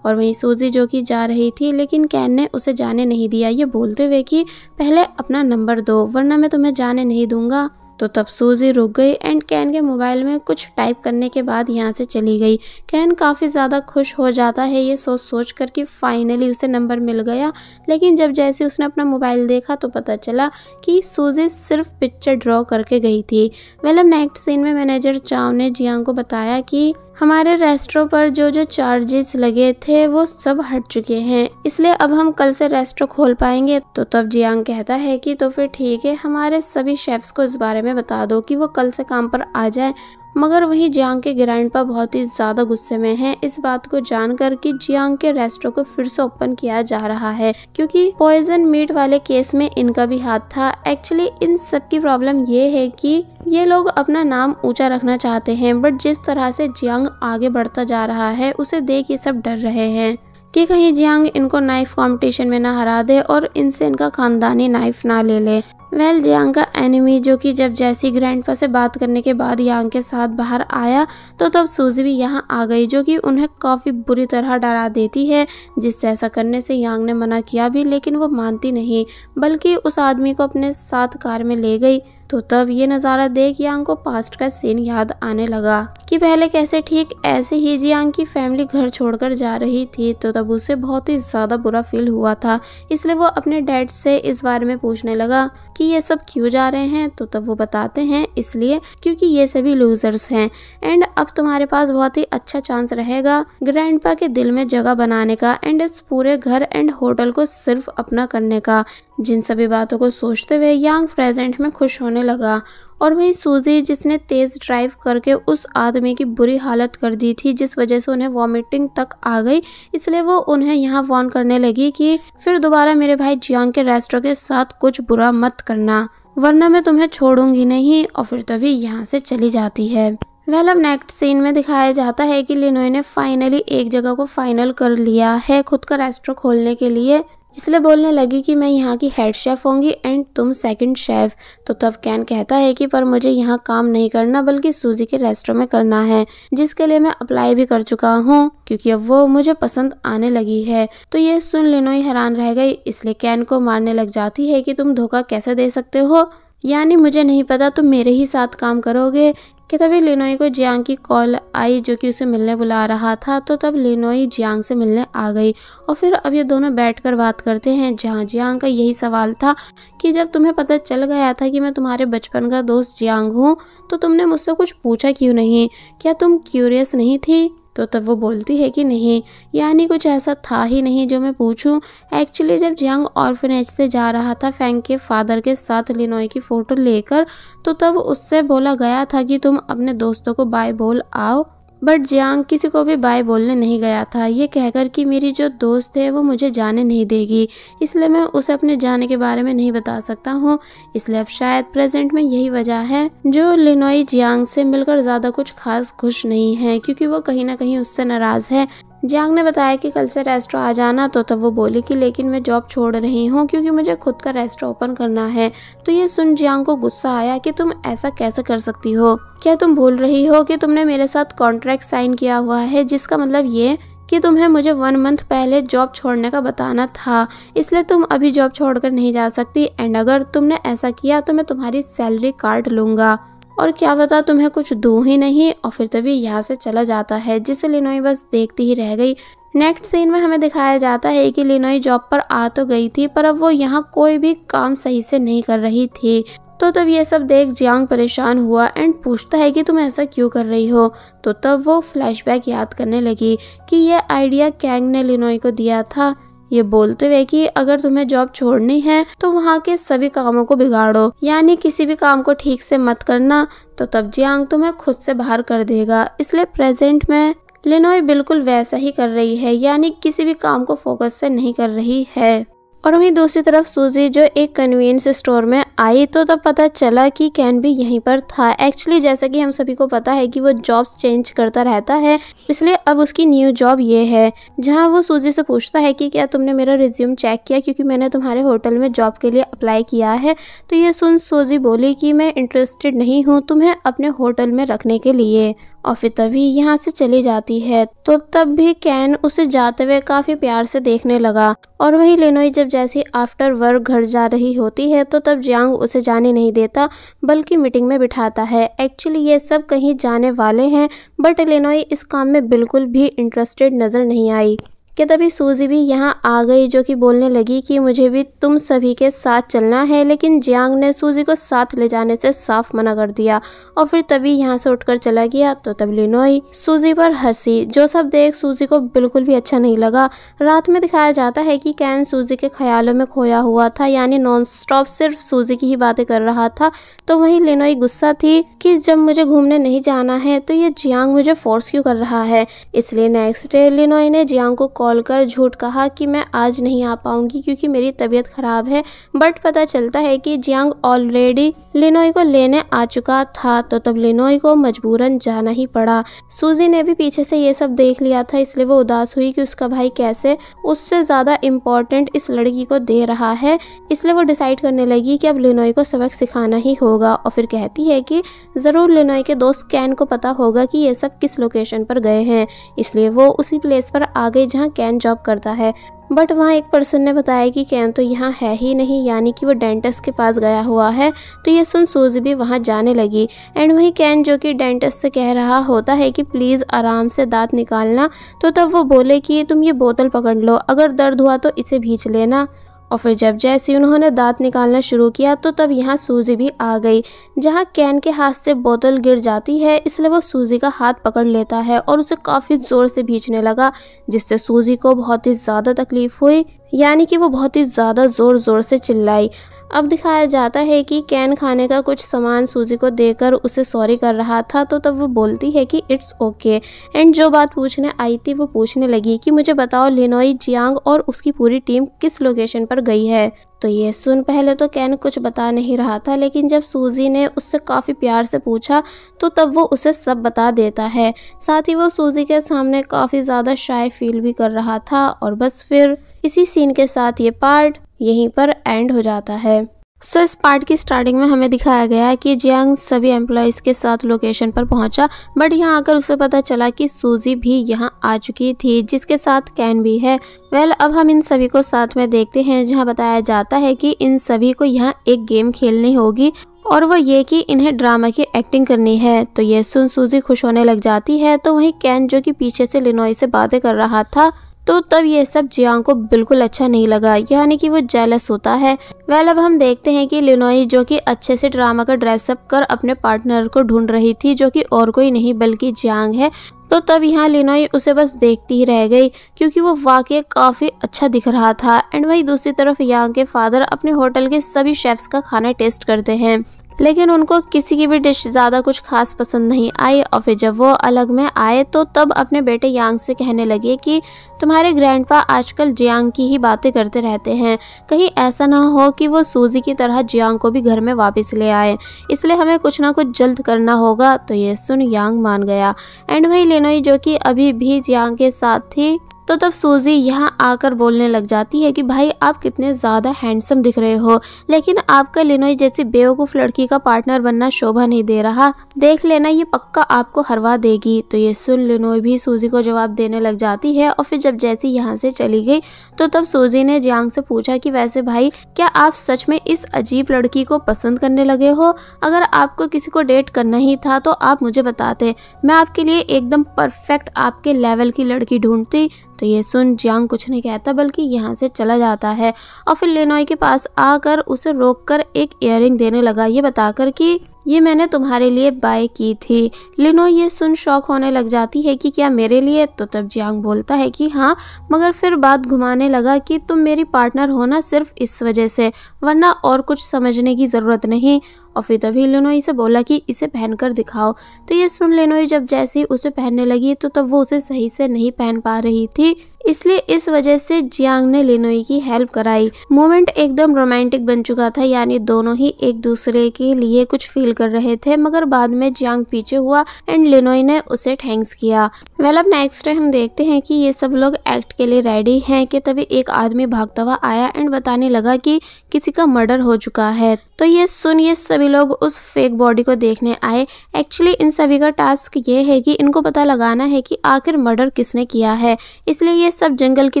Speaker 1: और वहीं सूजी जो कि जा रही थी, लेकिन कैन ने उसे जाने नहीं दिया। ये बोलते हुए कि, पहले अपना नंबर दो, वरना मैं तुम्हें जाने नहीं दूँगा। तो तब सूजी रुक गई एंड कैन के मोबाइल में कुछ टाइप करने के बाद यहाँ से चली गई। कैन काफ़ी ज़्यादा खुश हो जाता है, ये सोच सोच कर कि फाइनली उसे नंबर मिल गया। लेकिन जब जैसे उसने अपना मोबाइल देखा तो पता चला कि सूजी सिर्फ़ पिक्चर ड्रॉ करके गई थी। वेल नेक्स्ट सीन में मैनेजर चाव ने जियांग को बताया कि हमारे रेस्टोरों पर जो जो चार्जेस लगे थे, वो सब हट चुके हैं। इसलिए अब हम कल से रेस्टोर खोल पाएँगे। तो तब जियांग कहता है कि तो फिर ठीक है, हमारे सभी शेफ्स को इस बारे में बता दो कि वो कल से काम पर आ जाए। मगर वही जियांग के ग्रैंडपा बहुत ही ज़्यादा गुस्से में हैं। इस बात को जानकर कि जियांग के रेस्टोरेंट को फिर से ओपन किया जा रहा है, क्योंकि पॉइजन मीट वाले केस में इनका भी हाथ था। एक्चुअली इन सब की प्रॉब्लम ये है कि ये लोग अपना नाम ऊँचा रखना चाहते हैं, बट जिस तरह से जियांग आगे बढ़ता जा रहा है, उसे देख ये सब डर रहे हैं कि कहीं जियांग इनको नाइफ कंपटीशन में ना हरा दे और इनसे इनका खानदानी नाइफ ना ले ले। वेल जियांग का एनिमी जो कि जब जैसी ग्रैंडपा से बात करने के बाद यांग के साथ बाहर आया तो तब सूजी भी यहाँ आ गई, जो कि उन्हें काफ़ी बुरी तरह डरा देती है, जिससे ऐसा करने से यांग ने मना किया भी, लेकिन वो मानती नहीं, बल्कि उस आदमी को अपने साथ कार में ले गई। तो तब ये नज़ारा देख यांग को पास्ट का सीन याद आने लगा, कि पहले कैसे ठीक ऐसे ही जियांग की फैमिली घर छोड़कर जा रही थी तो तब उसे बहुत ही ज़्यादा बुरा फील हुआ था, इसलिए वो अपने डैड से इस बारे में पूछने लगा। कि ये सब क्यों जा रहे हैं तो तब वो बताते हैं इसलिए क्योंकि ये सभी लूजर्स हैं। एंड अब तुम्हारे पास बहुत ही अच्छा चांस रहेगा ग्रैंडपा के दिल में जगह बनाने का एंड इस पूरे घर एंड होटल को सिर्फ़ अपना करने का। जिन सभी बातों को सोचते हुए यंग प्रेजेंट में खुश होने लगा। और वही सूजी जिसने तेज ड्राइव करके उस आदमी की बुरी हालत कर दी थी, जिस वजह से उन्हें वॉमिटिंग तक आ गई। इसलिए वो उन्हें यहाँ वॉर्न करने लगी कि फिर दोबारा मेरे भाई जियांग के रेस्टोरेंट के साथ कुछ बुरा मत करना, वरना मैं तुम्हें छोड़ूँगी नहीं, और फिर तभी यहाँ से चली जाती है। वेल अब नेक्स्ट सीन में दिखाया जाता है कि लिनोई ने फाइनली एक जगह को फाइनल कर लिया है, खुद का रेस्टोर खोलने के लिए। इसलिए बोलने लगी कि मैं यहाँ की हेड शेफ होंगी एंड तुम सेकंड शेफ तो तब कैन कहता है कि पर मुझे यहाँ काम नहीं करना, बल्कि सूजी के रेस्टोरेंट में करना है, जिसके लिए मैं अप्लाई भी कर चुका हूँ, क्योंकि अब वो मुझे पसंद आने लगी है। तो ये सुन लिनोई हैरान रह गई, इसलिए कैन को मारने लग जाती है कि तुम धोखा कैसे दे सकते हो? यानी मुझे नहीं पता, तुम मेरे ही साथ काम करोगे कि तभी लिनोई को जियांग की कॉल आई जो कि उसे मिलने बुला रहा था तो तब लिनोई जियांग से मिलने आ गई। और फिर अब ये दोनों बैठकर बात करते हैं, जहाँ जियांग का यही सवाल था कि जब तुम्हें पता चल गया था कि मैं तुम्हारे बचपन का दोस्त जियांग हूँ तो तुमने मुझसे कुछ पूछा क्यों नहीं? क्या तुम क्यूरियस नहीं थी? तो तब वो बोलती है कि नहीं, यानी कुछ ऐसा था ही नहीं जो मैं पूछूँ। एक्चुअली जब जंग ऑर्फनेज से जा रहा था फैंक के फादर के साथ लिनोई की फ़ोटो लेकर तो तब उससे बोला गया था कि तुम अपने दोस्तों को बाय बोल आओ। बट जियांग किसी को भी बाय बोलने नहीं गया था। ये कहकर कि मेरी जो दोस्त है, वो मुझे जाने नहीं देगी। इसलिए मैं उसे अपने जाने के बारे में नहीं बता सकता हूँ। इसलिए अब शायद प्रेजेंट में यही वजह है, जो लिनोई जियांग से मिलकर ज़्यादा कुछ खास खुश नहीं है, क्योंकि वो कहीं ना कहीं उससे नाराज़ है। जियांग ने बताया कि कल से रेस्टोरेंट आ जाना तो तब वो बोली कि लेकिन मैं जॉब छोड़ रही हूँ क्योंकि मुझे खुद का रेस्टोरेंट ओपन करना है। तो ये सुन जियांग को गुस्सा आया कि तुम ऐसा कैसे कर सकती हो? क्या तुम भूल रही हो कि तुमने मेरे साथ कॉन्ट्रैक्ट साइन किया हुआ है, जिसका मतलब ये कि तुम्हें मुझे वन मंथ पहले जॉब छोड़ने का बताना था, इसलिए तुम अभी जॉब छोड़कर नहीं जा सकती। एंड अगर तुमने ऐसा किया तो मैं तुम्हारी सैलरी काट लूँगा। और क्या बता तुम्हें कुछ दू ही नहीं और फिर तभी यहाँ से चला जाता है, जिसे लिनोई बस देखती ही रह गई। नेक्स्ट सीन में हमें दिखाया जाता है कि लिनोई जॉब पर आ तो गई थी, पर अब वो यहाँ कोई भी काम सही से नहीं कर रही थी। तो तब ये सब देख जियांग परेशान हुआ एंड पूछता है कि तुम ऐसा क्यों कर रही हो? तो तब वो फ्लैशबैक याद करने लगी कि ये आइडिया कैंग ने लिनोई को दिया था। ये बोलते हुए कि अगर तुम्हें जॉब छोड़नी है तो वहाँ के सभी कामों को बिगाड़ो। यानी किसी भी काम को ठीक से मत करना तो तब जियांग तुम्हें खुद से बाहर कर देगा। इसलिए प्रेजेंट में लिनोई बिल्कुल वैसा ही कर रही है, यानी किसी भी काम को फोकस से नहीं कर रही है। और वहीं दूसरी तरफ़ सूजी जो एक कन्वीनियंस स्टोर में आई तो तब पता चला कि कैन भी यहीं पर था। एक्चुअली जैसा कि हम सभी को पता है कि वो जॉब्स चेंज करता रहता है, इसलिए अब उसकी न्यू जॉब ये है, जहाँ वो सूजी से पूछता है कि क्या तुमने मेरा रिज्यूम चेक किया? क्योंकि मैंने तुम्हारे होटल में जॉब के लिए अप्लाई किया है तो ये सुन सूजी बोली कि मैं इंटरेस्टेड नहीं हूँ तुम्हें अपने होटल में रखने के लिए। और फिर तभी यहाँ से चली जाती है तो तब भी कैन उसे जाते हुए काफ़ी प्यार से देखने लगा। और वही लेनोई जब जैसी आफ्टर वर्क घर जा रही होती है तो तब जियांग उसे जाने नहीं देता, बल्कि मीटिंग में बिठाता है। एक्चुअली ये सब कहीं जाने वाले हैं बट लेनोई इस काम में बिल्कुल भी इंटरेस्टेड नज़र नहीं आई। कि तभी सूजी भी यहाँ आ गई जो कि बोलने लगी कि मुझे भी तुम सभी के साथ चलना है, लेकिन जियांग ने सूजी को साथ ले जाने से साफ़ मना कर दिया और फिर तभी यहाँ से उठकर चला गया। तो तब लिनोई, सूजी पर हँसी। जो सब देख सूजी को बिल्कुल भी अच्छा नहीं लगा। रात में दिखाया जाता है कि कैन सूजी के ख्यालों में खोया हुआ था, यानी नॉन स्टॉप सिर्फ़ सूजी की ही बातें कर रहा था। तो वही लिनोई गुस्सा थी कि जब मुझे घूमने नहीं जाना है तो ये जियांग मुझे फोर्स क्यों कर रहा है? इसलिए नेक्स्ट डे लिनोई ने जियांग को कॉल कर झूठ कहा कि मैं आज नहीं आ पाऊँगी क्योंकि मेरी तबीयत ख़राब है। बट पता चलता है कि जियांग ऑलरेडी लिनोई को लेने आ चुका था तो तब लिनोई को मजबूरन जाना ही पड़ा। सूजी ने भी पीछे से ये सब देख लिया था, इसलिए वो उदास हुई कि उसका भाई कैसे उससे ज़्यादा इम्पोर्टेंट इस लड़की को दे रहा है। इसलिए वो डिसाइड करने लगी कि अब लिनोई को सबक सिखाना ही होगा और फिर कहती है कि ज़रूर लिनोई के दोस्त कैन को पता होगा कि ये सब किस लोकेशन पर गए हैं। इसलिए वो उसी प्लेस पर आ गई जहाँ कैन जॉब करता है। बट वहाँ एक पर्सन ने बताया कि कैन तो यहाँ है ही नहीं, यानी कि वो डेंटिस्ट के पास गया हुआ है तो ये सुन सूज भी वहाँ जाने लगी। एंड वही कैन जो कि डेंटिस्ट से कह रहा होता है कि प्लीज़ आराम से दांत निकालना तो तब वो बोले कि तुम ये बोतल पकड़ लो, अगर दर्द हुआ तो इसे भींच लेना। और फिर जब जैसे उन्होंने दांत निकालना शुरू किया तो तब यहाँ सूजी भी आ गई, जहाँ कैन के हाथ से बोतल गिर जाती है, इसलिए वो सूजी का हाथ पकड़ लेता है और उसे काफ़ी ज़ोर से भींचने लगा, जिससे सूजी को बहुत ही ज़्यादा तकलीफ़ हुई, यानी कि वो बहुत ही ज़्यादा ज़ोर ज़ोर से चिल्लाई। अब दिखाया जाता है कि कैन खाने का कुछ सामान सूजी को देकर उसे सॉरी कर रहा था तो तब वो बोलती है कि इट्स ओके। एंड जो बात पूछने आई थी, वो पूछने लगी कि मुझे बताओ, लिनोई जियांग और उसकी पूरी टीम किस लोकेशन पर गई है? तो ये सुन, पहले तो कैन कुछ बता नहीं रहा था, लेकिन जब सूजी ने उससे काफ़ी प्यार से पूछा तो तब वो उसे सब बता देता है। साथ ही वो सूजी के सामने काफ़ी ज़्यादा शाय फील भी कर रहा था, और बस फिर इसी सीन के साथ ये पार्ट यहीं पर एंड हो जाता है। सो इस पार्ट की स्टार्टिंग में हमें दिखाया गया है कि जियांग सभी एम्प्लॉयज़ के साथ लोकेशन पर पहुँचा बट यहाँ आकर उसे पता चला कि सूजी भी यहाँ आ चुकी थी जिसके साथ कैन भी है। वेल well, अब हम इन सभी को साथ में देखते हैं जहाँ बताया जाता है कि इन सभी को यहाँ एक गेम खेलनी होगी और वो ये कि इन्हें ड्रामा की एक्टिंग करनी है। तो ये सुन सूजी खुश होने लग जाती है तो वहीं कैन जो कि पीछे से लिनोई से बातें कर रहा था तो तब ये सब जियांग को बिल्कुल अच्छा नहीं लगा। यानी कि वो जेलस होता है। वेल अब हम देखते हैं कि लिनोई, जो कि अच्छे से ड्रामा का ड्रेसअप कर अपने पार्टनर को ढूंढ रही थी, जो कि और कोई नहीं, बल्कि जियांग है। तो तब यहाँ लिनोई उसे बस देखती ही रह गई, क्योंकि वो वाकई काफ़ी अच्छा दिख रहा था। एंड वही दूसरी तरफ़, यहाँ के फादर अपने होटल के सभी शेफ्स का खाना टेस्ट करते हैं। लेकिन उनको किसी की भी डिश ज़्यादा कुछ खास पसंद नहीं आई और फिर जब वो अलग में आए तो तब अपने बेटे यांग से कहने लगे कि तुम्हारे ग्रैंडपा आजकल जियांग की ही बातें करते रहते हैं। कहीं ऐसा ना हो कि वो सूजी की तरह जियांग को भी घर में वापस ले आए। इसलिए हमें कुछ ना कुछ जल्द करना होगा तो ये सुन यांग मान गया। एंड वही लेनोई जो कि अभी भी जियांग के साथ थी तो तब सूजी यहाँ आकर बोलने लग जाती है कि भाई, आप कितने ज़्यादा हैंडसम दिख रहे हो। लेकिन आपका लिनोई जैसी बेवकूफ़ लड़की का पार्टनर बनना शोभा नहीं दे रहा। देख लेना, ये पक्का आपको हरवा देगी। तो ये सुन लिनोई भी सूजी को जवाब देने लग जाती है और फिर जब जैसी यहाँ से चली गई तो तब सूजी ने जियांग से पूछा कि वैसे भाई, क्या आप सच में इस अजीब लड़की को पसंद करने लगे हो? अगर आपको किसी को डेट करना ही था तो आप मुझे बताते। मैं आपके लिए एकदम परफेक्ट आपके लेवल की लड़की ढूंढती। तो ये सुन जियांग कुछ नहीं कहता, बल्कि यहाँ से चला जाता है। और फिर लेनोई के पास आकर उसे रोककर एक इयरिंग देने लगा। ये बताकर कि ये मैंने तुम्हारे लिए बाय की थी। लिनो ये सुन शौक होने लग जाती है कि क्या मेरे लिए? तो तब जियांग बोलता है कि हाँ मगर फिर बात घुमाने लगा कि तुम मेरी पार्टनर हो ना सिर्फ़ इस वजह से, वरना और कुछ समझने की ज़रूरत नहीं। और फिर तभी लिनोई से बोला कि इसे पहनकर दिखाओ। तो ये सुन लिनोई जब जैसे ही उसे पहनने लगी तो तब वो उसे सही से नहीं पहन पा रही थी। इसलिए इस वजह से जियांग ने लिनोई की हेल्प कराई। मोमेंट एकदम रोमांटिक बन चुका था, यानी दोनों ही एक दूसरे के लिए कुछ फील कर रहे थे, मगर बाद में जियांग पीछे हुआ एंड लिनोई ने उसे थैंक्स किया। वेल, अब नेक्स्ट डे हम देखते हैं कि ये सब लोग एक्ट के लिए रेडी हैं कि तभी एक आदमी भागता हुआ आया एंड बताने लगा कि किसी का मर्डर हो चुका है। तो ये सुन, ये सभी लोग उस फेक बॉडी को देखने आए। एक्चुअली इन सभी का टास्क ये है कि इनको पता लगाना है कि आखिर मर्डर किसने किया है। इसलिए ये सब जंगल की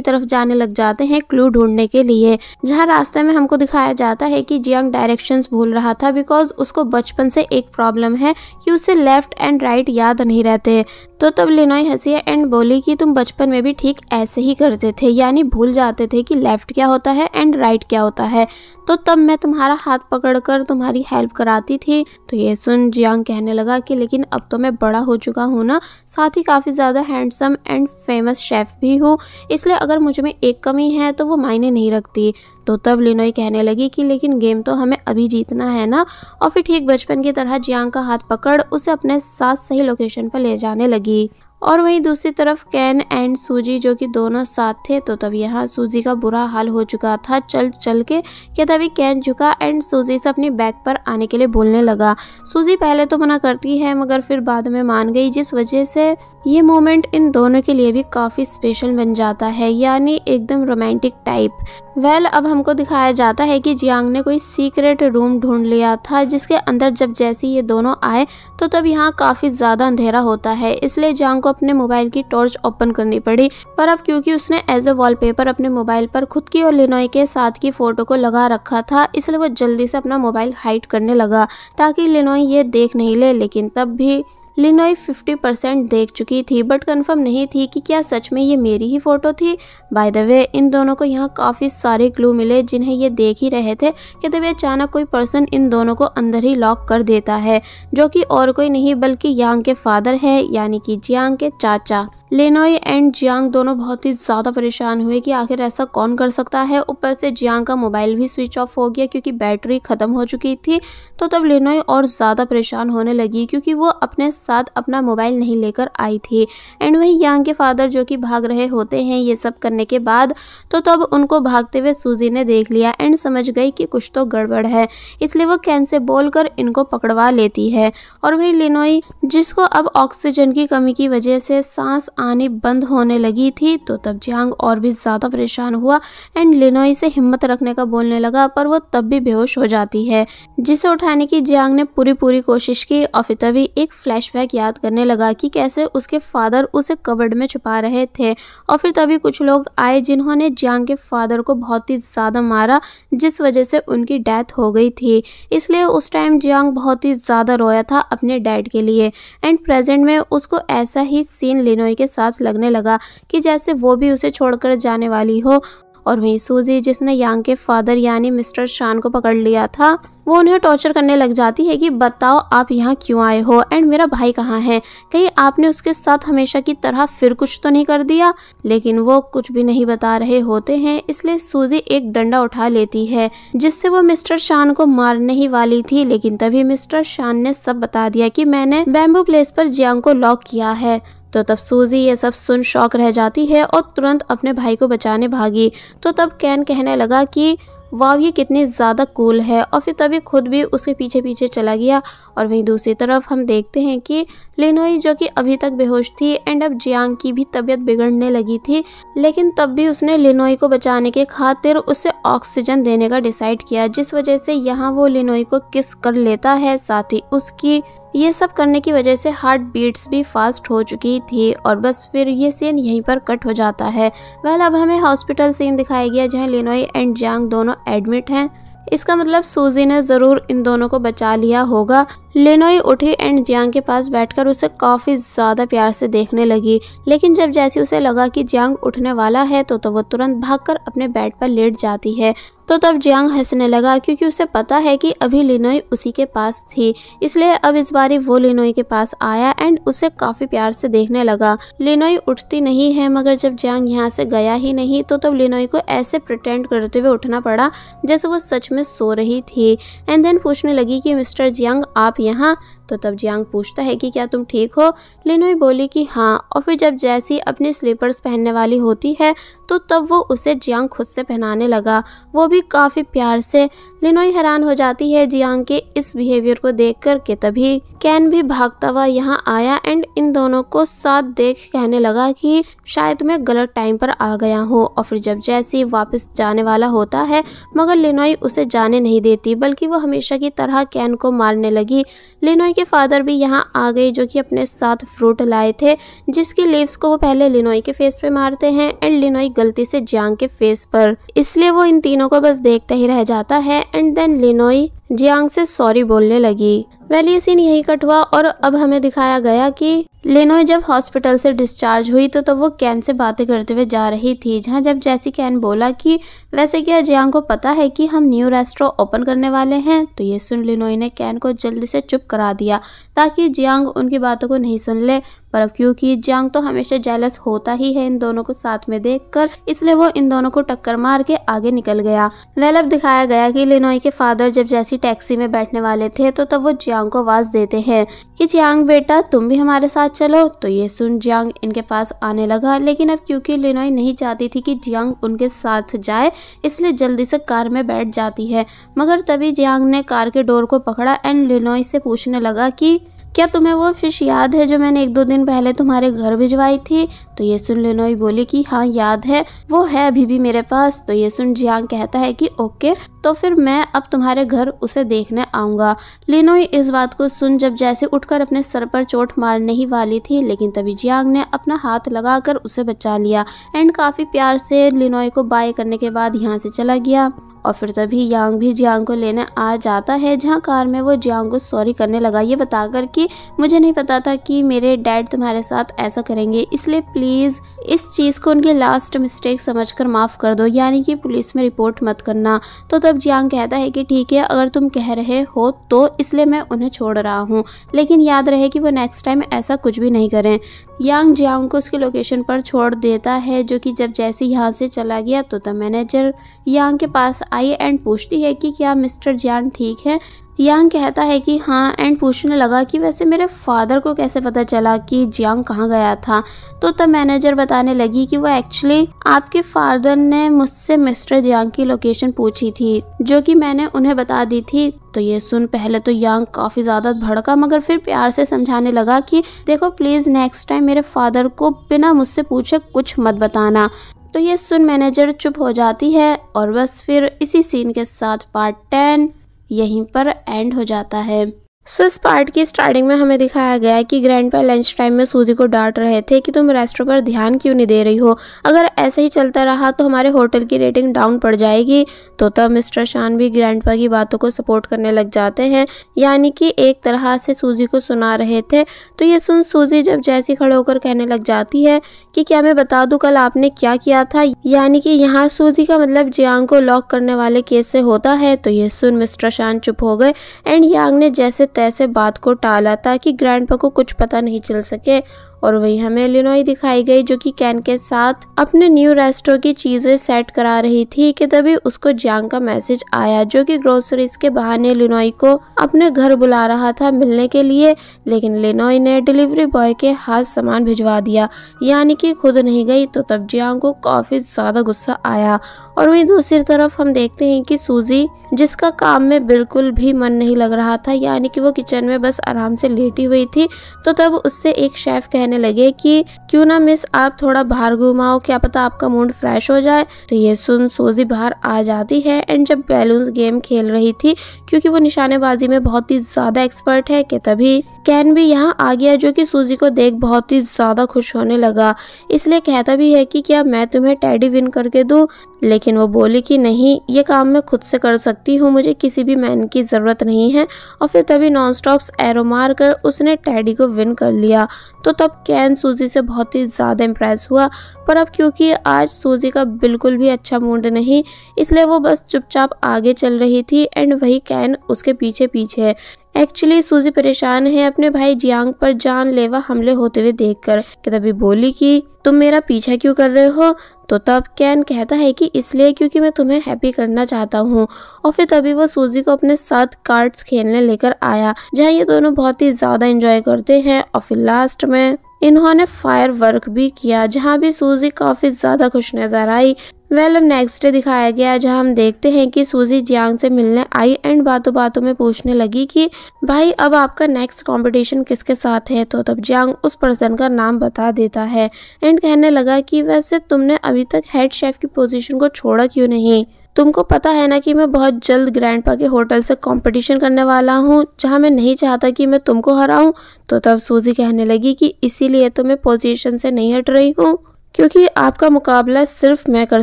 Speaker 1: तरफ़ जाने लग जाते हैं क्लू ढूँढने के लिए। जहाँ रास्ते में हमको दिखाया जाता है कि जियांग डायरेक्शन भूल रहा था बिकॉज़ उसको बचपन से एक प्रॉब्लम है कि उसे लेफ़्ट एंड राइट याद नहीं रहते। तो तब लिनोई हँसी एंड बोली कि तुम बचपन में भी ठीक ऐसे ही करते थे, यानी भूल जाते थे कि लेफ़्ट क्या होता है एंड राइट क्या होता है। तो तब मैं तुम्हारा हाथ पकड़कर तुम्हारी हेल्प कराती थी। तो ये सुन जियांग कहने लगा कि लेकिन अब तो मैं बड़ा हो चुका हूँ ना। साथ ही काफ़ी ज़्यादा हैंडसम एंड फ़ेमस शेफ भी हूँ। इसलिए अगर मुझमें एक कमी है तो वो मायने नहीं रखती। तो तब लिनोई कहने लगी कि लेकिन गेम तो हमें अभी जीतना है ना। और फिर ठीक बचपन की तरह जियांग का हाथ पकड़ उसे अपने साथ सही लोकेशन पर ले जाने लगी। और वहीं दूसरी तरफ़ कैन एंड सूजी जो कि दोनों साथ थे तो तब यहाँ सूजी का बुरा हाल हो चुका था। चल चल के कि तभी कैन झुका एंड सूजी से अपनी बैग पर आने के लिए बोलने लगा। सूजी पहले तो मना करती है मगर फिर बाद में मान गई जिस वजह से ये मोमेंट इन दोनों के लिए भी काफ़ी स्पेशल बन जाता है यानी एकदम रोमांटिक टाइप वेल well, अब हमको दिखाया जाता है कि जियांग ने कोई सीक्रेट रूम ढूंढ लिया था जिसके अंदर जब जैसी ये दोनों आए तो तब यहाँ काफ़ी ज़्यादा अंधेरा होता है। इसलिए जियांग को अपने मोबाइल की टॉर्च ओपन करनी पड़ी। पर अब क्योंकि उसने एज ए वॉलपेपर अपने मोबाइल पर खुद की और लिनोई के साथ की फ़ोटो को लगा रखा था, इसलिए वो जल्दी से अपना मोबाइल हाइड करने लगा, ताकि लिनोई ये देख नहीं ले, लेकिन तब भी लिनोई 50 परसेंट देख चुकी थी बट कंफर्म नहीं थी कि क्या सच में ये मेरी ही फ़ोटो थी। बाय द वे इन दोनों को यहाँ काफ़ी सारे क्लू मिले जिन्हें ये देख ही रहे थे कि तभी अचानक कोई पर्सन इन दोनों को अंदर ही लॉक कर देता है, जो कि और कोई नहीं, बल्कि यांग के फादर है, यानी कि जियांग के चाचा। लेनोई एंड जियांग दोनों बहुत ही ज़्यादा परेशान हुए कि आखिर ऐसा कौन कर सकता है। ऊपर से जियांग का मोबाइल भी स्विच ऑफ़ हो गया क्योंकि बैटरी ख़त्म हो चुकी थी तो तब लेनोई और ज़्यादा परेशान होने लगी क्योंकि वो अपने साथ अपना मोबाइल नहीं लेकर आई थी। एंड वही यांग के फादर जो कि भाग रहे होते हैं ये सब करने के बाद तो तब उनको भागते हुए सूजी ने देख लिया एंड समझ गई कि कुछ तो गड़बड़ है, इसलिए वो कैन से बोलकर इनको पकड़वा लेती है। और वही लिनोई, जिसको अब ऑक्सीजन की कमी की वजह से सांस आनी बंद होने लगी थी तो तब जियांग और भी ज़्यादा परेशान हुआ एंड लिनोई से हिम्मत रखने का बोलने लगा, पर वो तब भी बेहोश हो जाती है। जिसे उठाने की जियांग ने पूरी पूरी कोशिश की और फिर तभी एक फ्लैशबैक याद करने लगा कि कैसे उसके फादर उसे कबर्ड में छुपा रहे थे और फिर तभी कुछ लोग आए जिन्होंने जियांग के फादर को बहुत ही ज़्यादा मारा, जिस वजह से उनकी डेथ हो गई थी। इसलिए उस टाइम जियांग बहुत ही ज़्यादा रोया था अपने डैड के लिए एंड प्रेजेंट में उसको ऐसा ही सीन लिनोई के साथ लगने लगा कि जैसे वो भी उसे छोड़कर जाने वाली हो। और वहीं सूजी, जिसने यांग के फादर यानी मिस्टर शान को पकड़ लिया था, वो उन्हें टॉर्चर करने लग जाती है कि, बताओ आप यहाँ क्यों आए हो? एंड मेरा भाई कहाँ है? कहीं आपने उसके साथ हमेशा की तरह फिर कुछ तो नहीं कर दिया? लेकिन वो कुछ भी नहीं बता रहे होते हैं, इसलिए सूजी एक डंडा उठा लेती है, जिससे वो मिस्टर शान को मारने ही वाली थी। लेकिन तभी मिस्टर शान ने सब बता दिया कि, मैंने बैम्बू प्लेस पर जियांग को लॉक किया है। तो तब सूजी ये सब सुन शौक रह जाती है और तुरंत अपने भाई को बचाने भागी। तो तब कैन कहने लगा कि, वाव, ये कितनी ज़्यादा कूल है। और फिर तभी खुद भी उसके पीछे पीछे चला गया। और वहीं दूसरी तरफ़ हम देखते हैं कि लिनोई, जो कि अभी तक बेहोश थी, एंड अब जियांग की भी तबीयत बिगड़ने लगी थी, लेकिन तब भी उसने लिनोई को बचाने के खातिर उसे ऑक्सीजन देने का डिसाइड किया, जिस वजह से यहाँ वो लिनोई को किस कर लेता है, साथ ही उसकी ये सब करने की वजह से हार्ट बीट्स भी फास्ट हो चुकी थी और बस फिर ये सीन यहीं पर कट हो जाता है। वेल, अब हमें हॉस्पिटल सीन दिखाया गया जहाँ लिनोई एंड जांग दोनों एडमिट हैं। इसका मतलब सूजी ने ज़रूर इन दोनों को बचा लिया होगा। लिनोई उठी एंड जियांग के पास बैठकर उसे काफ़ी ज़्यादा प्यार से देखने लगी। लेकिन जब जैसे उसे लगा कि जियांग उठने वाला है तो, तो वो तुरंत भागकर अपने बेड पर लेट जाती है। तो तब जियांग हंसने लगा क्योंकि उसे पता है कि अभी लिनोई उसी के पास थी। इसलिए अब इस बारी वो लिनोई के पास आया एंड उसे काफ़ी प्यार से देखने लगा। लिनोई उठती नहीं है मगर जब जियांग यहाँ से गया ही नहीं तो तब लिनोई को ऐसे प्रटेंड करते हुए उठना पड़ा जैसे वो सच में सो रही थी। एंड देन पूछने लगी कि मिस्टर जियांग आप यहाँ तो तब जियांग पूछता है कि क्या तुम ठीक हो? लिनोई बोली कि हाँ और फिर जब जैसी अपने स्लीपर्स पहनने वाली होती है तो तब वो उसे जियांग खुद से पहनाने लगा। वो भी काफ़ी प्यार से। लिनोई हैरान हो जाती है जियांग के इस बिहेवियर को देख कर के तभी कैन भी भागता हुआ यहाँ आया एंड इन दोनों को साथ देख कहने लगा कि शायद मैं गलत टाइम पर आ गया हूँ। और फिर जब जैसी वापस जाने वाला होता है, मगर लिनोई उसे जाने नहीं देती, बल्कि वो हमेशा की तरह कैन को मारने लगी। लिनोई के फादर भी यहाँ आ गए जो कि अपने साथ फ्रूट लाए थे, जिसकी लीव्स को वो पहले लिनोई के फेस पे मारते हैं एंड लिनोई गलती से जियांग के फेस पर। इसलिए वो इन तीनों को बस देखता ही रह जाता है एंड देन लिनोई जियांग से सॉरी बोलने लगी। वेल ये सीन यही कट हुआ और अब हमें दिखाया गया कि लेनोय जब हॉस्पिटल से डिस्चार्ज हुई तो तो वो कैन से बातें करते हुए जा रही थी, जहाँ जब जैसी कैन बोला कि, वैसे क्या जियांग को पता है कि हम न्यू रेस्टोरेंट ओपन करने वाले हैं? तो ये सुन लिनोई ने कैन को जल्दी से चुप करा दिया, ताकि जियांग उनकी बातों को नहीं सुन ले। पर अब क्योंकि जियांग तो हमेशा जेलस होता ही है इन दोनों को साथ में देखकर, इसलिए वो इन दोनों को टक्कर मार के आगे निकल गया। वेल अब दिखाया गया कि लिनोई के फादर जब जैसी टैक्सी में बैठने वाले थे तो तब वो जियांग को आवाज़ देते हैं कि, जियांग बेटा, तुम भी हमारे साथ चलो। तो ये सुन जियांग इनके पास आने लगा, लेकिन अब क्योंकि लिनोई नहीं चाहती थी कि जियांग उनके साथ जाए, इसलिए जल्दी से कार में बैठ जाती है। मगर तभी जियांग ने कार के डोर को पकड़ा एंड लिनोई से पूछने लगा कि क्या तुम्हें वो फ़िश याद है जो मैंने एक दो दिन पहले तुम्हारे घर भिजवाई थी? तो ये सुन लिनोई बोली कि हाँ याद है। वो है अभी भी मेरे पास। तो ये सुन जियांग कहता है कि, ओके तो फिर मैं अब तुम्हारे घर उसे देखने आऊँगा। लिनोई इस बात को सुन जब जैसे उठकर अपने सर पर चोट मारने ही वाली थी, लेकिन तभी जियांग ने अपना हाथ लगाकर उसे बचा लिया। एंड काफ़ी प्यार से लिनोई को बाय करने के बाद यहाँ से चला गया। और फिर तभी यांग भी जियांग को लेने आ जाता है, जहाँ कार में वो जियांग को सॉरी करने लगा। ये बताकर कि मुझे नहीं पता था कि मेरे डैड तुम्हारे साथ ऐसा करेंगे, इसलिए प्लीज़ इस चीज़ को उनकी लास्ट मिस्टेक समझकर माफ़ कर दो, यानी कि पुलिस में रिपोर्ट मत करना। तो तब जियांग कहता है कि ठीक है, अगर तुम कह रहे हो तो इसलिए मैं उन्हें छोड़ रहा हूँ। लेकिन याद रहे कि वो नेक्स्ट टाइम ऐसा कुछ भी नहीं करें। यांग जियांग को उसकी लोकेशन पर छोड़ देता है, जो कि जब जैसे यहाँ से चला गया तो तब मैनेजर यांग के पास आई एंड पूछती है कि क्या मिस्टर जियांग ठीक है? यांग कहता है कि हाँ एंड पूछने लगा कि वैसे मेरे फादर को कैसे पता चला कि जियांग कहाँ गया था? तो तब मैनेजर बताने लगी कि वो एक्चुअली आपके फादर ने मुझसे मिस्टर जियांग की लोकेशन पूछी थी, जो कि मैंने उन्हें बता दी थी। तो ये सुन, पहले तो यांग काफ़ी ज़्यादा भड़का, मगर फिर प्यार से समझाने लगा कि, देखो प्लीज़ नेक्स्ट टाइम मेरे फादर को बिना मुझसे पूछे कुछ मत बताना। तो ये सुन मैनेजर चुप हो जाती है और बस फिर इसी सीन के साथ पार्ट टेन यहीं पर एंड हो जाता है। सो इस पार्ट की स्टार्टिंग में हमें दिखाया गया है कि ग्रैंड पा लंच टाइम में सूजी को डांट रहे थे कि तुम रेस्टोरेंट पर ध्यान क्यों नहीं दे रही हो। अगर ऐसे ही चलता रहा तो हमारे होटल की रेटिंग डाउन पड़ जाएगी। तो तब मिस्टर शान भी ग्रैंड पा की बातों को सपोर्ट करने लग जाते हैं। यानी कि एक तरह से सूजी को सुना रहे थे। तो ये सुन सूजी जब जैसी खड़े होकर कहने लग जाती है कि क्या मैं बता दूँ, कल आपने क्या किया था? यानी कि यहाँ सूजी का मतलब जियांग को लॉक करने वाले केस से होता है। तो ये सुन मिस्टर शान चुप हो गए। एंड यांग ने जैसे तैसे बात को टाला ताकि ग्रैंडपा को कुछ पता नहीं चल सके। और वही हमें लिनोई दिखाई गई जो कि कैन के साथ अपने न्यू रेस्टो की चीज़ें सेट करा रही थी कि तभी उसको जियांग का मैसेज आया जो कि ग्रोसरीज के बहाने लिनोई को अपने घर बुला रहा था मिलने के लिए, लेकिन लिनोई ने डिलीवरी बॉय के हाथ सामान भिजवा दिया। यानी कि खुद नहीं गई तो तब जियांग को काफ़ी ज़्यादा गुस्सा आया। और वही दूसरी तरफ़ हम देखते हैं कि सूजी जिसका काम में बिल्कुल भी मन नहीं लग रहा था, यानी कि वो किचन में बस आराम से लेटी हुई थी। तो तब उससे एक शेफ कहने लगे कि, क्यों ना मिस, आप थोड़ा बाहर घुमाओ, क्या पता आपका मूड फ्रेश हो जाए? तो ये सुन सोजी बाहर आ जाती है एंड जब बैलून्स गेम खेल रही थी, क्योंकि वो निशानेबाजी में बहुत ही ज़्यादा एक्सपर्ट है, कि तभी कैन भी यहाँ आ गया, जो कि सूजी को देख बहुत ही ज़्यादा खुश होने लगा। इसलिए कहता भी है कि, क्या मैं तुम्हें टैडी विन करके दूँ? लेकिन वो बोली कि नहीं, ये काम मैं खुद से कर सकती हूँ, मुझे किसी भी मैन की ज़रूरत नहीं है। और फिर तभी नॉन स्टॉप्स एरो मार कर उसने टैडी को विन कर लिया। तो तब कैन सूजी से बहुत ही ज़्यादा इम्प्रेस हुआ। पर अब क्योंकि आज सूजी का बिल्कुल भी अच्छा मूड नहीं, इसलिए वो बस चुपचाप आगे चल रही थी एंड वही कैन उसके पीछे पीछे एक्चुअली सूजी परेशान है अपने भाई जियांग पर जानलेवा हमले होते हुए देखकर। कि तभी बोली कि, तुम मेरा पीछा क्यों कर रहे हो? तो तब कैन कहता है कि इसलिए क्योंकि मैं तुम्हें हैप्पी करना चाहता हूँ। और फिर तभी वो सूजी को अपने साथ कार्ड्स खेलने लेकर आया, जहाँ ये दोनों बहुत ही ज़्यादा एंजॉय करते हैं। और फिर लास्ट में इन्होंने फायर वर्क भी किया, जहाँ भी सूजी काफ़ी ज़्यादा खुश नज़र आई। वेल अब नेक्स्ट डे दिखाया गया जहाँ हम देखते हैं कि सूजी जियांग से मिलने आई एंड बातों बातों में पूछने लगी कि, भाई, अब आपका नेक्स्ट कंपटीशन किसके साथ है? तो तब जियांग उस पर्सन का नाम बता देता है एंड कहने लगा कि, वैसे तुमने अभी तक हेड शेफ की पोजीशन को छोड़ा क्यों नहीं? तुमको पता है ना कि मैं बहुत जल्द ग्रैंडपा के होटल से कंपटीशन करने वाला हूँ, जहाँ मैं नहीं चाहता कि मैं तुमको हराऊं? तो तब सूजी कहने लगी कि, इसीलिए तो मैं पोजीशन से नहीं हट रही हूँ। क्योंकि आपका मुकाबला सिर्फ़ मैं कर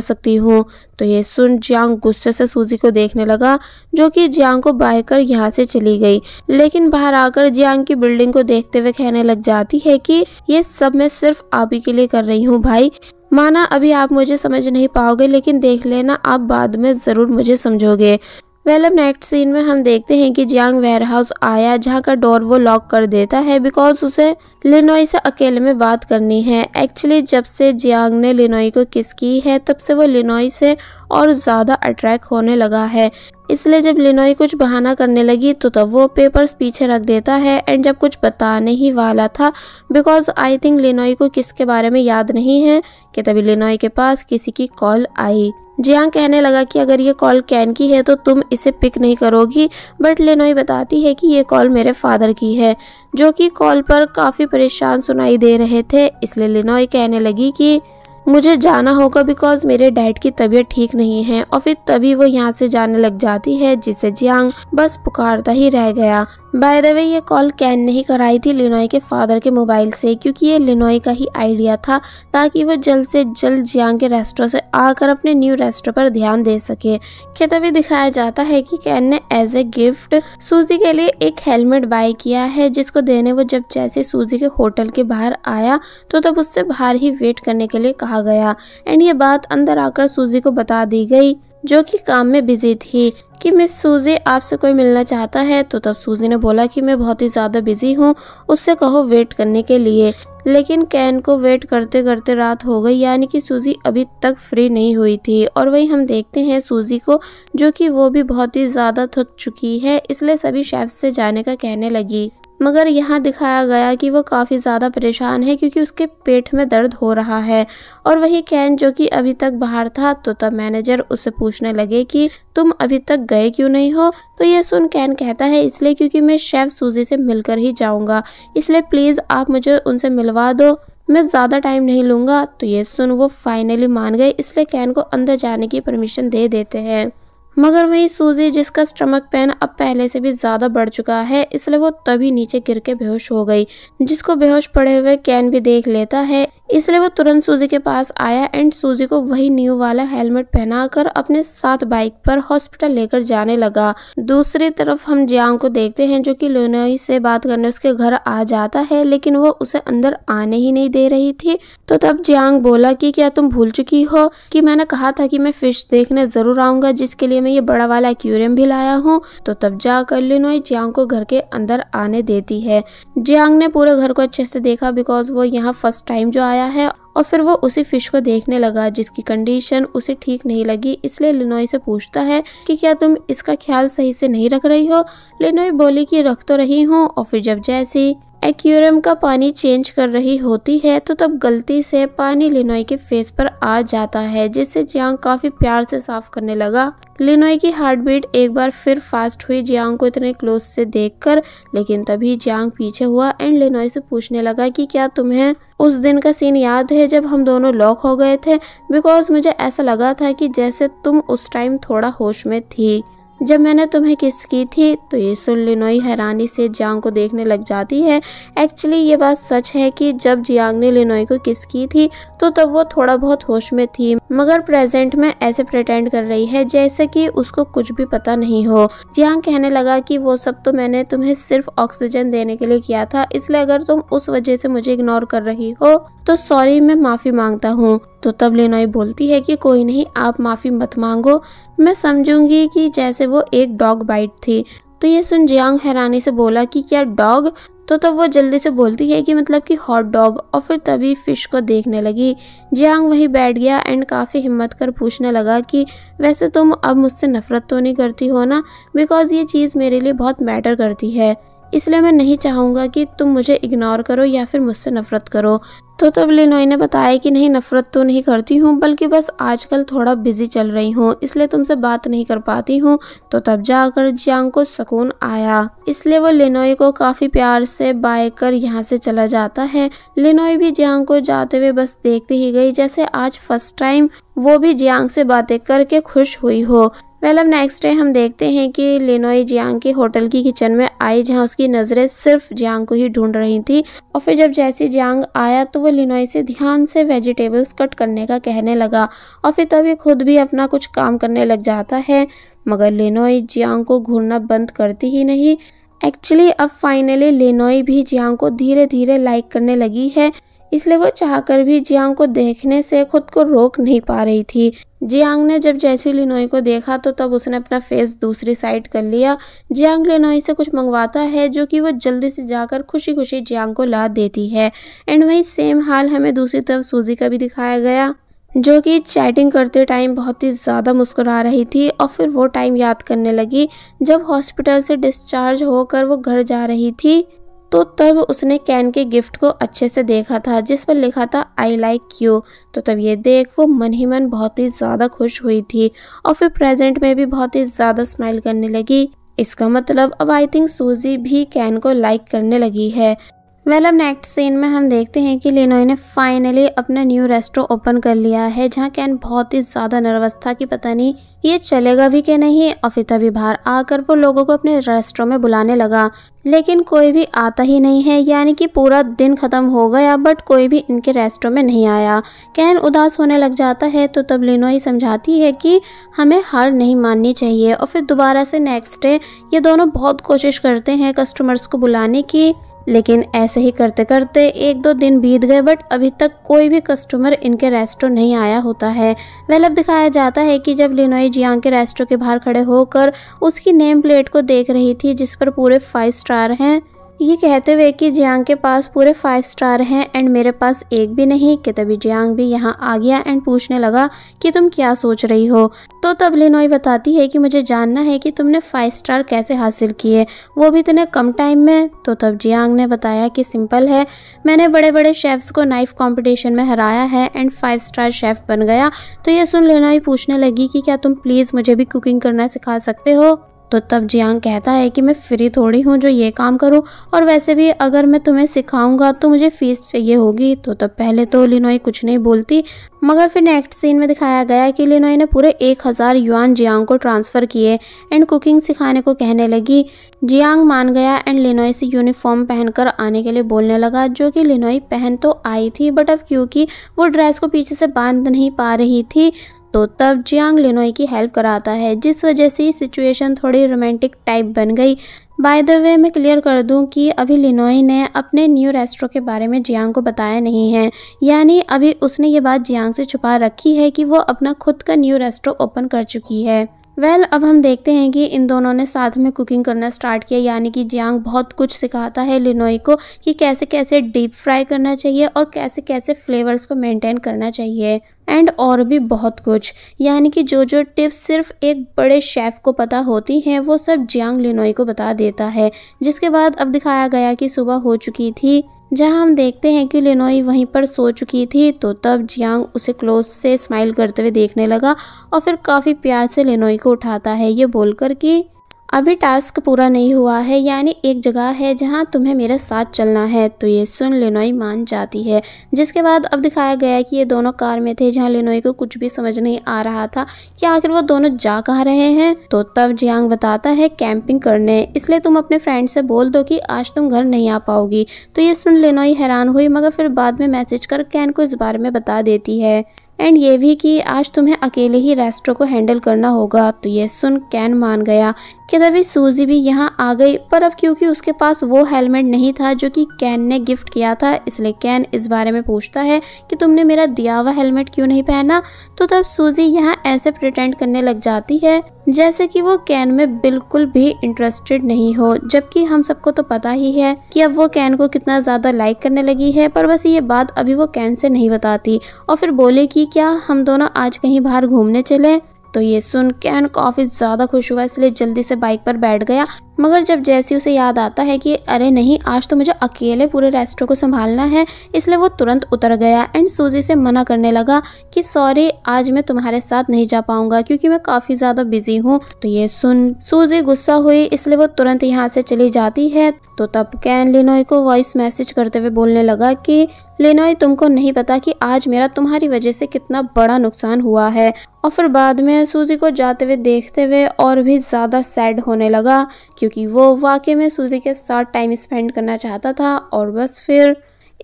Speaker 1: सकती हूँ। तो ये सुन जियांग गुस्से से सूजी को देखने लगा, जो कि जियांग को बाय कर यहाँ से चली गई। लेकिन बाहर आकर जियांग की बिल्डिंग को देखते हुए कहने लग जाती है कि ये सब मैं सिर्फ़ आप ही के लिए कर रही हूँ भाई। माना अभी आप मुझे समझ नहीं पाओगे, लेकिन देख लेना आप बाद में ज़रूर मुझे समझोगे। वेल अब नेक्स्ट सीन में हम देखते हैं कि जियांग वेयर हाउस आया जहाँ का डोर वो लॉक कर देता है बिकॉज़ उसे लिनोई से अकेले में बात करनी है। एक्चुअली जब से जियांग ने लिनोई को किस की है, तब से वो लिनोई से और ज़्यादा अट्रैक्ट होने लगा है। इसलिए जब लिनोई कुछ बहाना करने लगी तो तब वो पेपर्स पीछे रख देता है एंड जब कुछ बताने ही वाला था बिकॉज़ आई थिंक लिनोई को किसके बारे में याद नहीं है कि तभी लिनोई के पास किसी की कॉल आई। जियांग कहने लगा कि अगर ये कॉल कैन की है तो तुम इसे पिक नहीं करोगी, बट लिनोई बताती है कि ये कॉल मेरे फादर की है, जो कि कॉल पर काफ़ी परेशान सुनाई दे रहे थे। इसलिए लिनोई कहने लगी कि मुझे जाना होगा बिकॉज़ मेरे डैड की तबीयत ठीक नहीं है और फिर तभी वो यहाँ से जाने लग जाती है जिससे जियांग बस पुकारता ही रह गया। बाय द वे ये कॉल कैन ने ही कराई थी लिनोई के फादर के मोबाइल से, क्योंकि ये लिनोई का ही आइडिया था, ताकि वो जल्द से जल्द जियांग के रेस्टोरेंट से आकर अपने न्यू रेस्टोरेंट पर ध्यान दे सके। क्या तभी दिखाया जाता है कि कैन ने एज ए गिफ्ट सूजी के लिए एक हेलमेट बाय किया है, जिसको देने वो जब जैसे सूजी के होटल के बाहर आया तो तब उससे बाहर ही वेट करने के लिए कहा गया। एंड ये बात अंदर आकर सूजी को बता दी गई। जो कि काम में बिज़ी थी कि मिस सूजी आपसे कोई मिलना चाहता है तो तब सूजी ने बोला कि मैं बहुत ही ज़्यादा बिज़ी हूँ, उससे कहो वेट करने के लिए। लेकिन कैन को वेट करते करते रात हो गई, यानी कि सूजी अभी तक फ्री नहीं हुई थी। और वही हम देखते हैं सूजी को, जो कि वो भी बहुत ही ज़्यादा थक चुकी है, इसलिए सभी शेफ से जाने का कहने लगी। मगर यहाँ दिखाया गया कि वो काफ़ी ज़्यादा परेशान है क्योंकि उसके पेट में दर्द हो रहा है। और वही कैन जो कि अभी तक बाहर था तो तब मैनेजर उससे पूछने लगे कि तुम अभी तक गए क्यों नहीं हो? तो ये सुन कैन कहता है, इसलिए क्योंकि मैं शेफ सूजी से मिलकर ही जाऊँगा। इसलिए प्लीज़ आप मुझे उनसे मिलवा दो। मैं ज़्यादा टाइम नहीं लूँगा। तो ये सुन वो फाइनली मान गए। इसलिए कैन को अंदर जाने की परमिशन दे देते हैं। मगर वही सूजी जिसका स्टमक पेन अब पहले से भी ज़्यादा बढ़ चुका है, इसलिए वो तभी नीचे गिर के बेहोश हो गई, जिसको बेहोश पड़े हुए कैन भी देख लेता है। इसलिए वो तुरंत सूजी के पास आया एंड सूजी को वही न्यू वाला हेलमेट पहनाकर अपने साथ बाइक पर हॉस्पिटल लेकर जाने लगा। दूसरी तरफ़ हम जियांग को देखते हैं जो कि लोनोई से बात करने उसके घर आ जाता है, लेकिन वो उसे अंदर आने ही नहीं दे रही थी। तो तब जियांग बोला कि क्या तुम भूल चुकी हो कि मैंने कहा था कि मैं फ़िश देखने ज़रूर आऊँगा, जिसके लिए मैं ये बड़ा वाला एक्यूरियम भी लाया हूँ। तो तब जाकर लिनोई जियांग को घर के अंदर आने देती है। जियांग ने पूरे घर को अच्छे से देखा बिकॉज़ वो यहाँ फ़र्स्ट टाइम जो है और फिर वो उसी फ़िश को देखने लगा, जिसकी कंडीशन उसे ठीक नहीं लगी। इसलिए लिनोई से पूछता है कि क्या तुम इसका ख्याल सही से नहीं रख रही हो? लिनोई बोली कि रख तो रही हूँ और फिर जब जैसी एक्यूरम का पानी चेंज कर रही होती है तो तब गलती से पानी लिनोई के फेस पर आ जाता है, जिससे जियांग काफ़ी प्यार से साफ़ करने लगा। लिनोई की हार्ट बीट एक बार फिर फास्ट हुई, जियांग को इतने क्लोज से देखकर, लेकिन तभी जियांग पीछे हुआ एंड लिनोई से पूछने लगा कि क्या तुम्हें उस दिन का सीन याद है जब हम दोनों लॉक हो गए थे? बिकॉज़ मुझे ऐसा लगा था कि जैसे तुम उस टाइम थोड़ा होश में थी। जब मैंने तुम्हें किस की थी तो ये सुन लिनोई हैरानी से जियांग को देखने लग जाती है। एक्चुअली ये बात सच है कि जब जियांग ने लिनोई को किस की थी तो तब वो थोड़ा बहुत होश में थी। मगर प्रेजेंट में ऐसे प्रिटेंड कर रही है जैसे कि उसको कुछ भी पता नहीं हो। जियांग कहने लगा कि वो सब तो मैंने तुम्हें सिर्फ़ ऑक्सीजन देने के लिए किया था, इसलिए अगर तुम उस वजह से मुझे इग्नोर कर रही हो तो सॉरी मैं माफ़ी माँगता हूँ। तो तब लिनोई बोलती है कि कोई नहीं, आप माफ़ी मत मांगो। मैं समझूँगी कि जैसे वो एक डॉग बाइट थी। तो ये सुन जियांग हैरानी से बोला कि, क्या डॉग? तो तब वो जल्दी से बोलती है कि मतलब कि हॉट डॉग और फिर तभी फ़िश को देखने लगी। जियांग वहीं बैठ गया एंड काफ़ी हिम्मत कर पूछने लगा कि, वैसे तुम अब मुझसे नफरत तो नहीं करती हो ना? बिकॉज़ ये चीज़ मेरे लिए बहुत मैटर करती है। इसलिए मैं नहीं चाहूँगा कि तुम मुझे इग्नोर करो या फिर मुझसे नफरत करो। तो तब लिनोई ने बताया कि नहीं, नफरत तो नहीं करती हूँ, बल्कि बस आजकल थोड़ा बिज़ी चल रही हूँ, इसलिए तुमसे बात नहीं कर पाती हूँ। तो तब जाकर जियांग को सुकून आया। इसलिए वो लिनोई को काफ़ी प्यार से बाय कर यहाँ से चला जाता है। लिनोई भी जियांग को जाते हुए बस देखती ही गई, जैसे आज फ़र्स्ट टाइम वो भी जियांग से बातें करके खुश हुई हो। वेल अब नेक्स्ट डे हम देखते हैं कि लिनोई जियांग के होटल की किचन में आई, जहाँ उसकी नज़रें सिर्फ़ जियांग को ही ढूंढ रही थी। और फिर जब जैसी जियांग आया तो वो लिनोई से ध्यान से वेजिटेबल्स कट करने का कहने लगा और फिर तभी खुद भी अपना कुछ काम करने लग जाता है। मगर लिनोई जियांग को घूरना बंद करती ही नहीं। एक्चुअली अब फाइनली लिनोई भी जियांग को धीरे धीरे लाइक करने लगी है। इसलिए वो चाहकर भी जियांग को देखने से खुद को रोक नहीं पा रही थी। जियांग ने जब जैसी लिनोई को देखा तो तब उसने अपना फेस दूसरी साइड कर लिया। जियांग लिनोई से कुछ मंगवाता है जो कि वो जल्दी से जाकर खुशी खुशी जियांग को ला देती है। एंड वही सेम हाल हमें दूसरी तरफ़ सूजी का भी दिखाया गया, जो कि चैटिंग करते टाइम बहुत ही ज़्यादा मुस्कुरा रही थी और फिर वो टाइम याद करने लगी जब हॉस्पिटल से डिस्चार्ज होकर वो घर जा रही थी। तो तब उसने कैन के गिफ्ट को अच्छे से देखा था, जिस पर लिखा था आई लाइक यू तो तब ये देख वो मन ही मन बहुत ही ज़्यादा खुश हुई थी और फिर प्रेजेंट में भी बहुत ही ज़्यादा स्माइल करने लगी। इसका मतलब अब आई थिंक सूजी भी कैन को लाइक करने लगी है। वेल अब नेक्स्ट सीन में हम देखते हैं कि लिनोई ने फाइनली अपना न्यू रेस्टो ओपन कर लिया है, जहाँ कैन बहुत ही ज़्यादा नर्वस था कि पता नहीं ये चलेगा भी कि नहीं। और फिर तभी बाहर आकर वो लोगों को अपने रेस्टों में बुलाने लगा, लेकिन कोई भी आता ही नहीं है, यानी कि पूरा दिन ख़त्म हो गया बट कोई भी इनके रेस्टों में नहीं आया। कैन उदास होने लग जाता है तो तब लिनोई समझाती है कि हमें हार नहीं माननी चाहिए, और फिर दोबारा से नेक्स्ट डे ये दोनों बहुत कोशिश करते हैं कस्टमर्स को बुलाने की। लेकिन ऐसे ही करते करते एक दो दिन बीत गए बट अभी तक कोई भी कस्टमर इनके रेस्टो नहीं आया होता है। वेल अब दिखाया जाता है कि जब लिनोई जियांग के रेस्टो के बाहर खड़े होकर उसकी नेम प्लेट को देख रही थी, जिस पर पूरे फाइव स्टार हैं ये कहते हुए कि जियांग के पास पूरे फाइव स्टार हैं एंड मेरे पास एक भी नहीं, कि तभी जियांग भी यहाँ आ गया एंड पूछने लगा कि तुम क्या सोच रही हो। तो तब लिनोई बताती है कि मुझे जानना है कि तुमने फाइव स्टार कैसे हासिल किए। वो भी इतने कम टाइम में। तो तब जियांग ने बताया कि सिंपल है। मैंने बड़े बड़े शेफ्स को नाइफ कॉम्पिटिशन में हराया है एंड फाइव स्टार शेफ बन गया। तो ये सुन लिनोई पूछने लगी कि क्या तुम प्लीज़ मुझे भी कुकिंग करना सिखा सकते हो? तो तब जियांग कहता है कि मैं फ्री थोड़ी हूँ जो ये काम करूँ। और वैसे भी अगर मैं तुम्हें सिखाऊँगा तो मुझे फ़ीस चाहिए होगी। तो तब पहले तो लिनोई कुछ नहीं बोलती। मगर फिर नेक्स्ट सीन में दिखाया गया कि लिनोई ने पूरे एक हज़ार युआन जियांग को ट्रांसफ़र किए एंड कुकिंग सिखाने को कहने लगी। जियांग मान गया एंड लिनोई से यूनिफॉर्म पहनकर आने के लिए बोलने लगा, जो कि लिनोई पहन तो आई थी बट अब क्योंकि वो ड्रेस को पीछे से बाँध नहीं पा रही थी तो तब जियांग लिनोई की हेल्प कराता है, जिस वजह से सिचुएशन थोड़ी रोमांटिक टाइप बन गई। बाय द वे मैं क्लियर कर दूँ कि अभी लिनोई ने अपने न्यू रेस्टोर के बारे में जियांग को बताया नहीं है। यानी अभी उसने ये बात जियांग से छुपा रखी है कि वो अपना खुद का न्यू रेस्टोर ओपन कर चुकी है। वेल well, अब हम देखते हैं कि इन दोनों ने साथ में कुकिंग करना स्टार्ट किया यानी कि जियांग बहुत कुछ सिखाता है लिनोई को कि कैसे कैसे डीप फ्राई करना चाहिए और कैसे कैसे फ्लेवर्स को मेंटेन करना चाहिए एंड और भी बहुत कुछ। यानी कि जो जो टिप्स सिर्फ़ एक बड़े शेफ़ को पता होती हैं वो सब जियांग लिनोई को बता देता है। जिसके बाद अब दिखाया गया कि सुबह हो चुकी थी। जहाँ हम देखते हैं कि लिनोई वहीं पर सो चुकी थी तो तब जियांग उसे क्लोज से स्माइल करते हुए देखने लगा और फिर काफ़ी प्यार से लिनोई को उठाता है। ये बोलकर कि अभी टास्क पूरा नहीं हुआ है, यानी एक जगह है जहाँ तुम्हें मेरे साथ चलना है। तो ये सुन लिनोई मान जाती है। जिसके बाद अब दिखाया गया कि ये दोनों कार में थे जहाँ लिनोई को कुछ भी समझ नहीं आ रहा था कि आखिर वो दोनों जा कहाँ रहे हैं। तो तब जियांग बताता है कैंपिंग करने, इसलिए तुम अपने फ्रेंड से बोल दो कि आज तुम घर नहीं आ पाओगी। तो ये सुन लिनोई हैरान हुई, मगर फिर बाद में मैसेज कर कैन को इस बारे में बता देती है। एंड ये भी कि आज तुम्हें अकेले ही रेस्टो को हैंडल करना होगा। तो ये सुन कैन मान गया कि तभी सूजी भी यहाँ आ गई। पर अब क्योंकि उसके पास वो हेलमेट नहीं था जो कि कैन ने गिफ्ट किया था, इसलिए कैन इस बारे में पूछता है कि तुमने मेरा दिया हुआ हेलमेट क्यों नहीं पहना? तो तब सूजी यहाँ ऐसे प्रिटेंड करने लग जाती है जैसे कि वो कैन में बिल्कुल भी इंटरेस्टेड नहीं हो, जबकि हम सबको तो पता ही है कि अब वो कैन को कितना ज़्यादा लाइक करने लगी है, पर बस ये बात अभी वो कैन से नहीं बताती। और फिर बोले कि क्या हम दोनों आज कहीं बाहर घूमने चले? तो ये सुन कैन काफ़ी ज़्यादा खुश हुआ, इसलिए जल्दी से बाइक पर बैठ गया। मगर जब जैसी उसे याद आता है कि, अरे नहीं, आज तो मुझे अकेले पूरे रेस्टोरेंट को संभालना है, इसलिए वो तुरंत उतर गया एंड सूजी से मना करने लगा कि सॉरी आज मैं तुम्हारे साथ नहीं जा पाऊँगा क्योंकि मैं काफ़ी ज़्यादा बिज़ी हूँ। तो ये सुन सूजी गुस्सा हुई, इसलिए वो तुरंत यहाँ से चली जाती है। तो तब कैन लिनोई को वॉइस मैसेज करते हुए बोलने लगा कि लिनोई तुमको नहीं पता कि आज मेरा तुम्हारी वजह से कितना बड़ा नुकसान हुआ है। और फिर बाद में सूजी को जाते हुए देखते हुए और भी ज़्यादा सैड होने लगा क्योंकि वो वाकई में सूजी के साथ टाइम स्पेंड करना चाहता था और बस फिर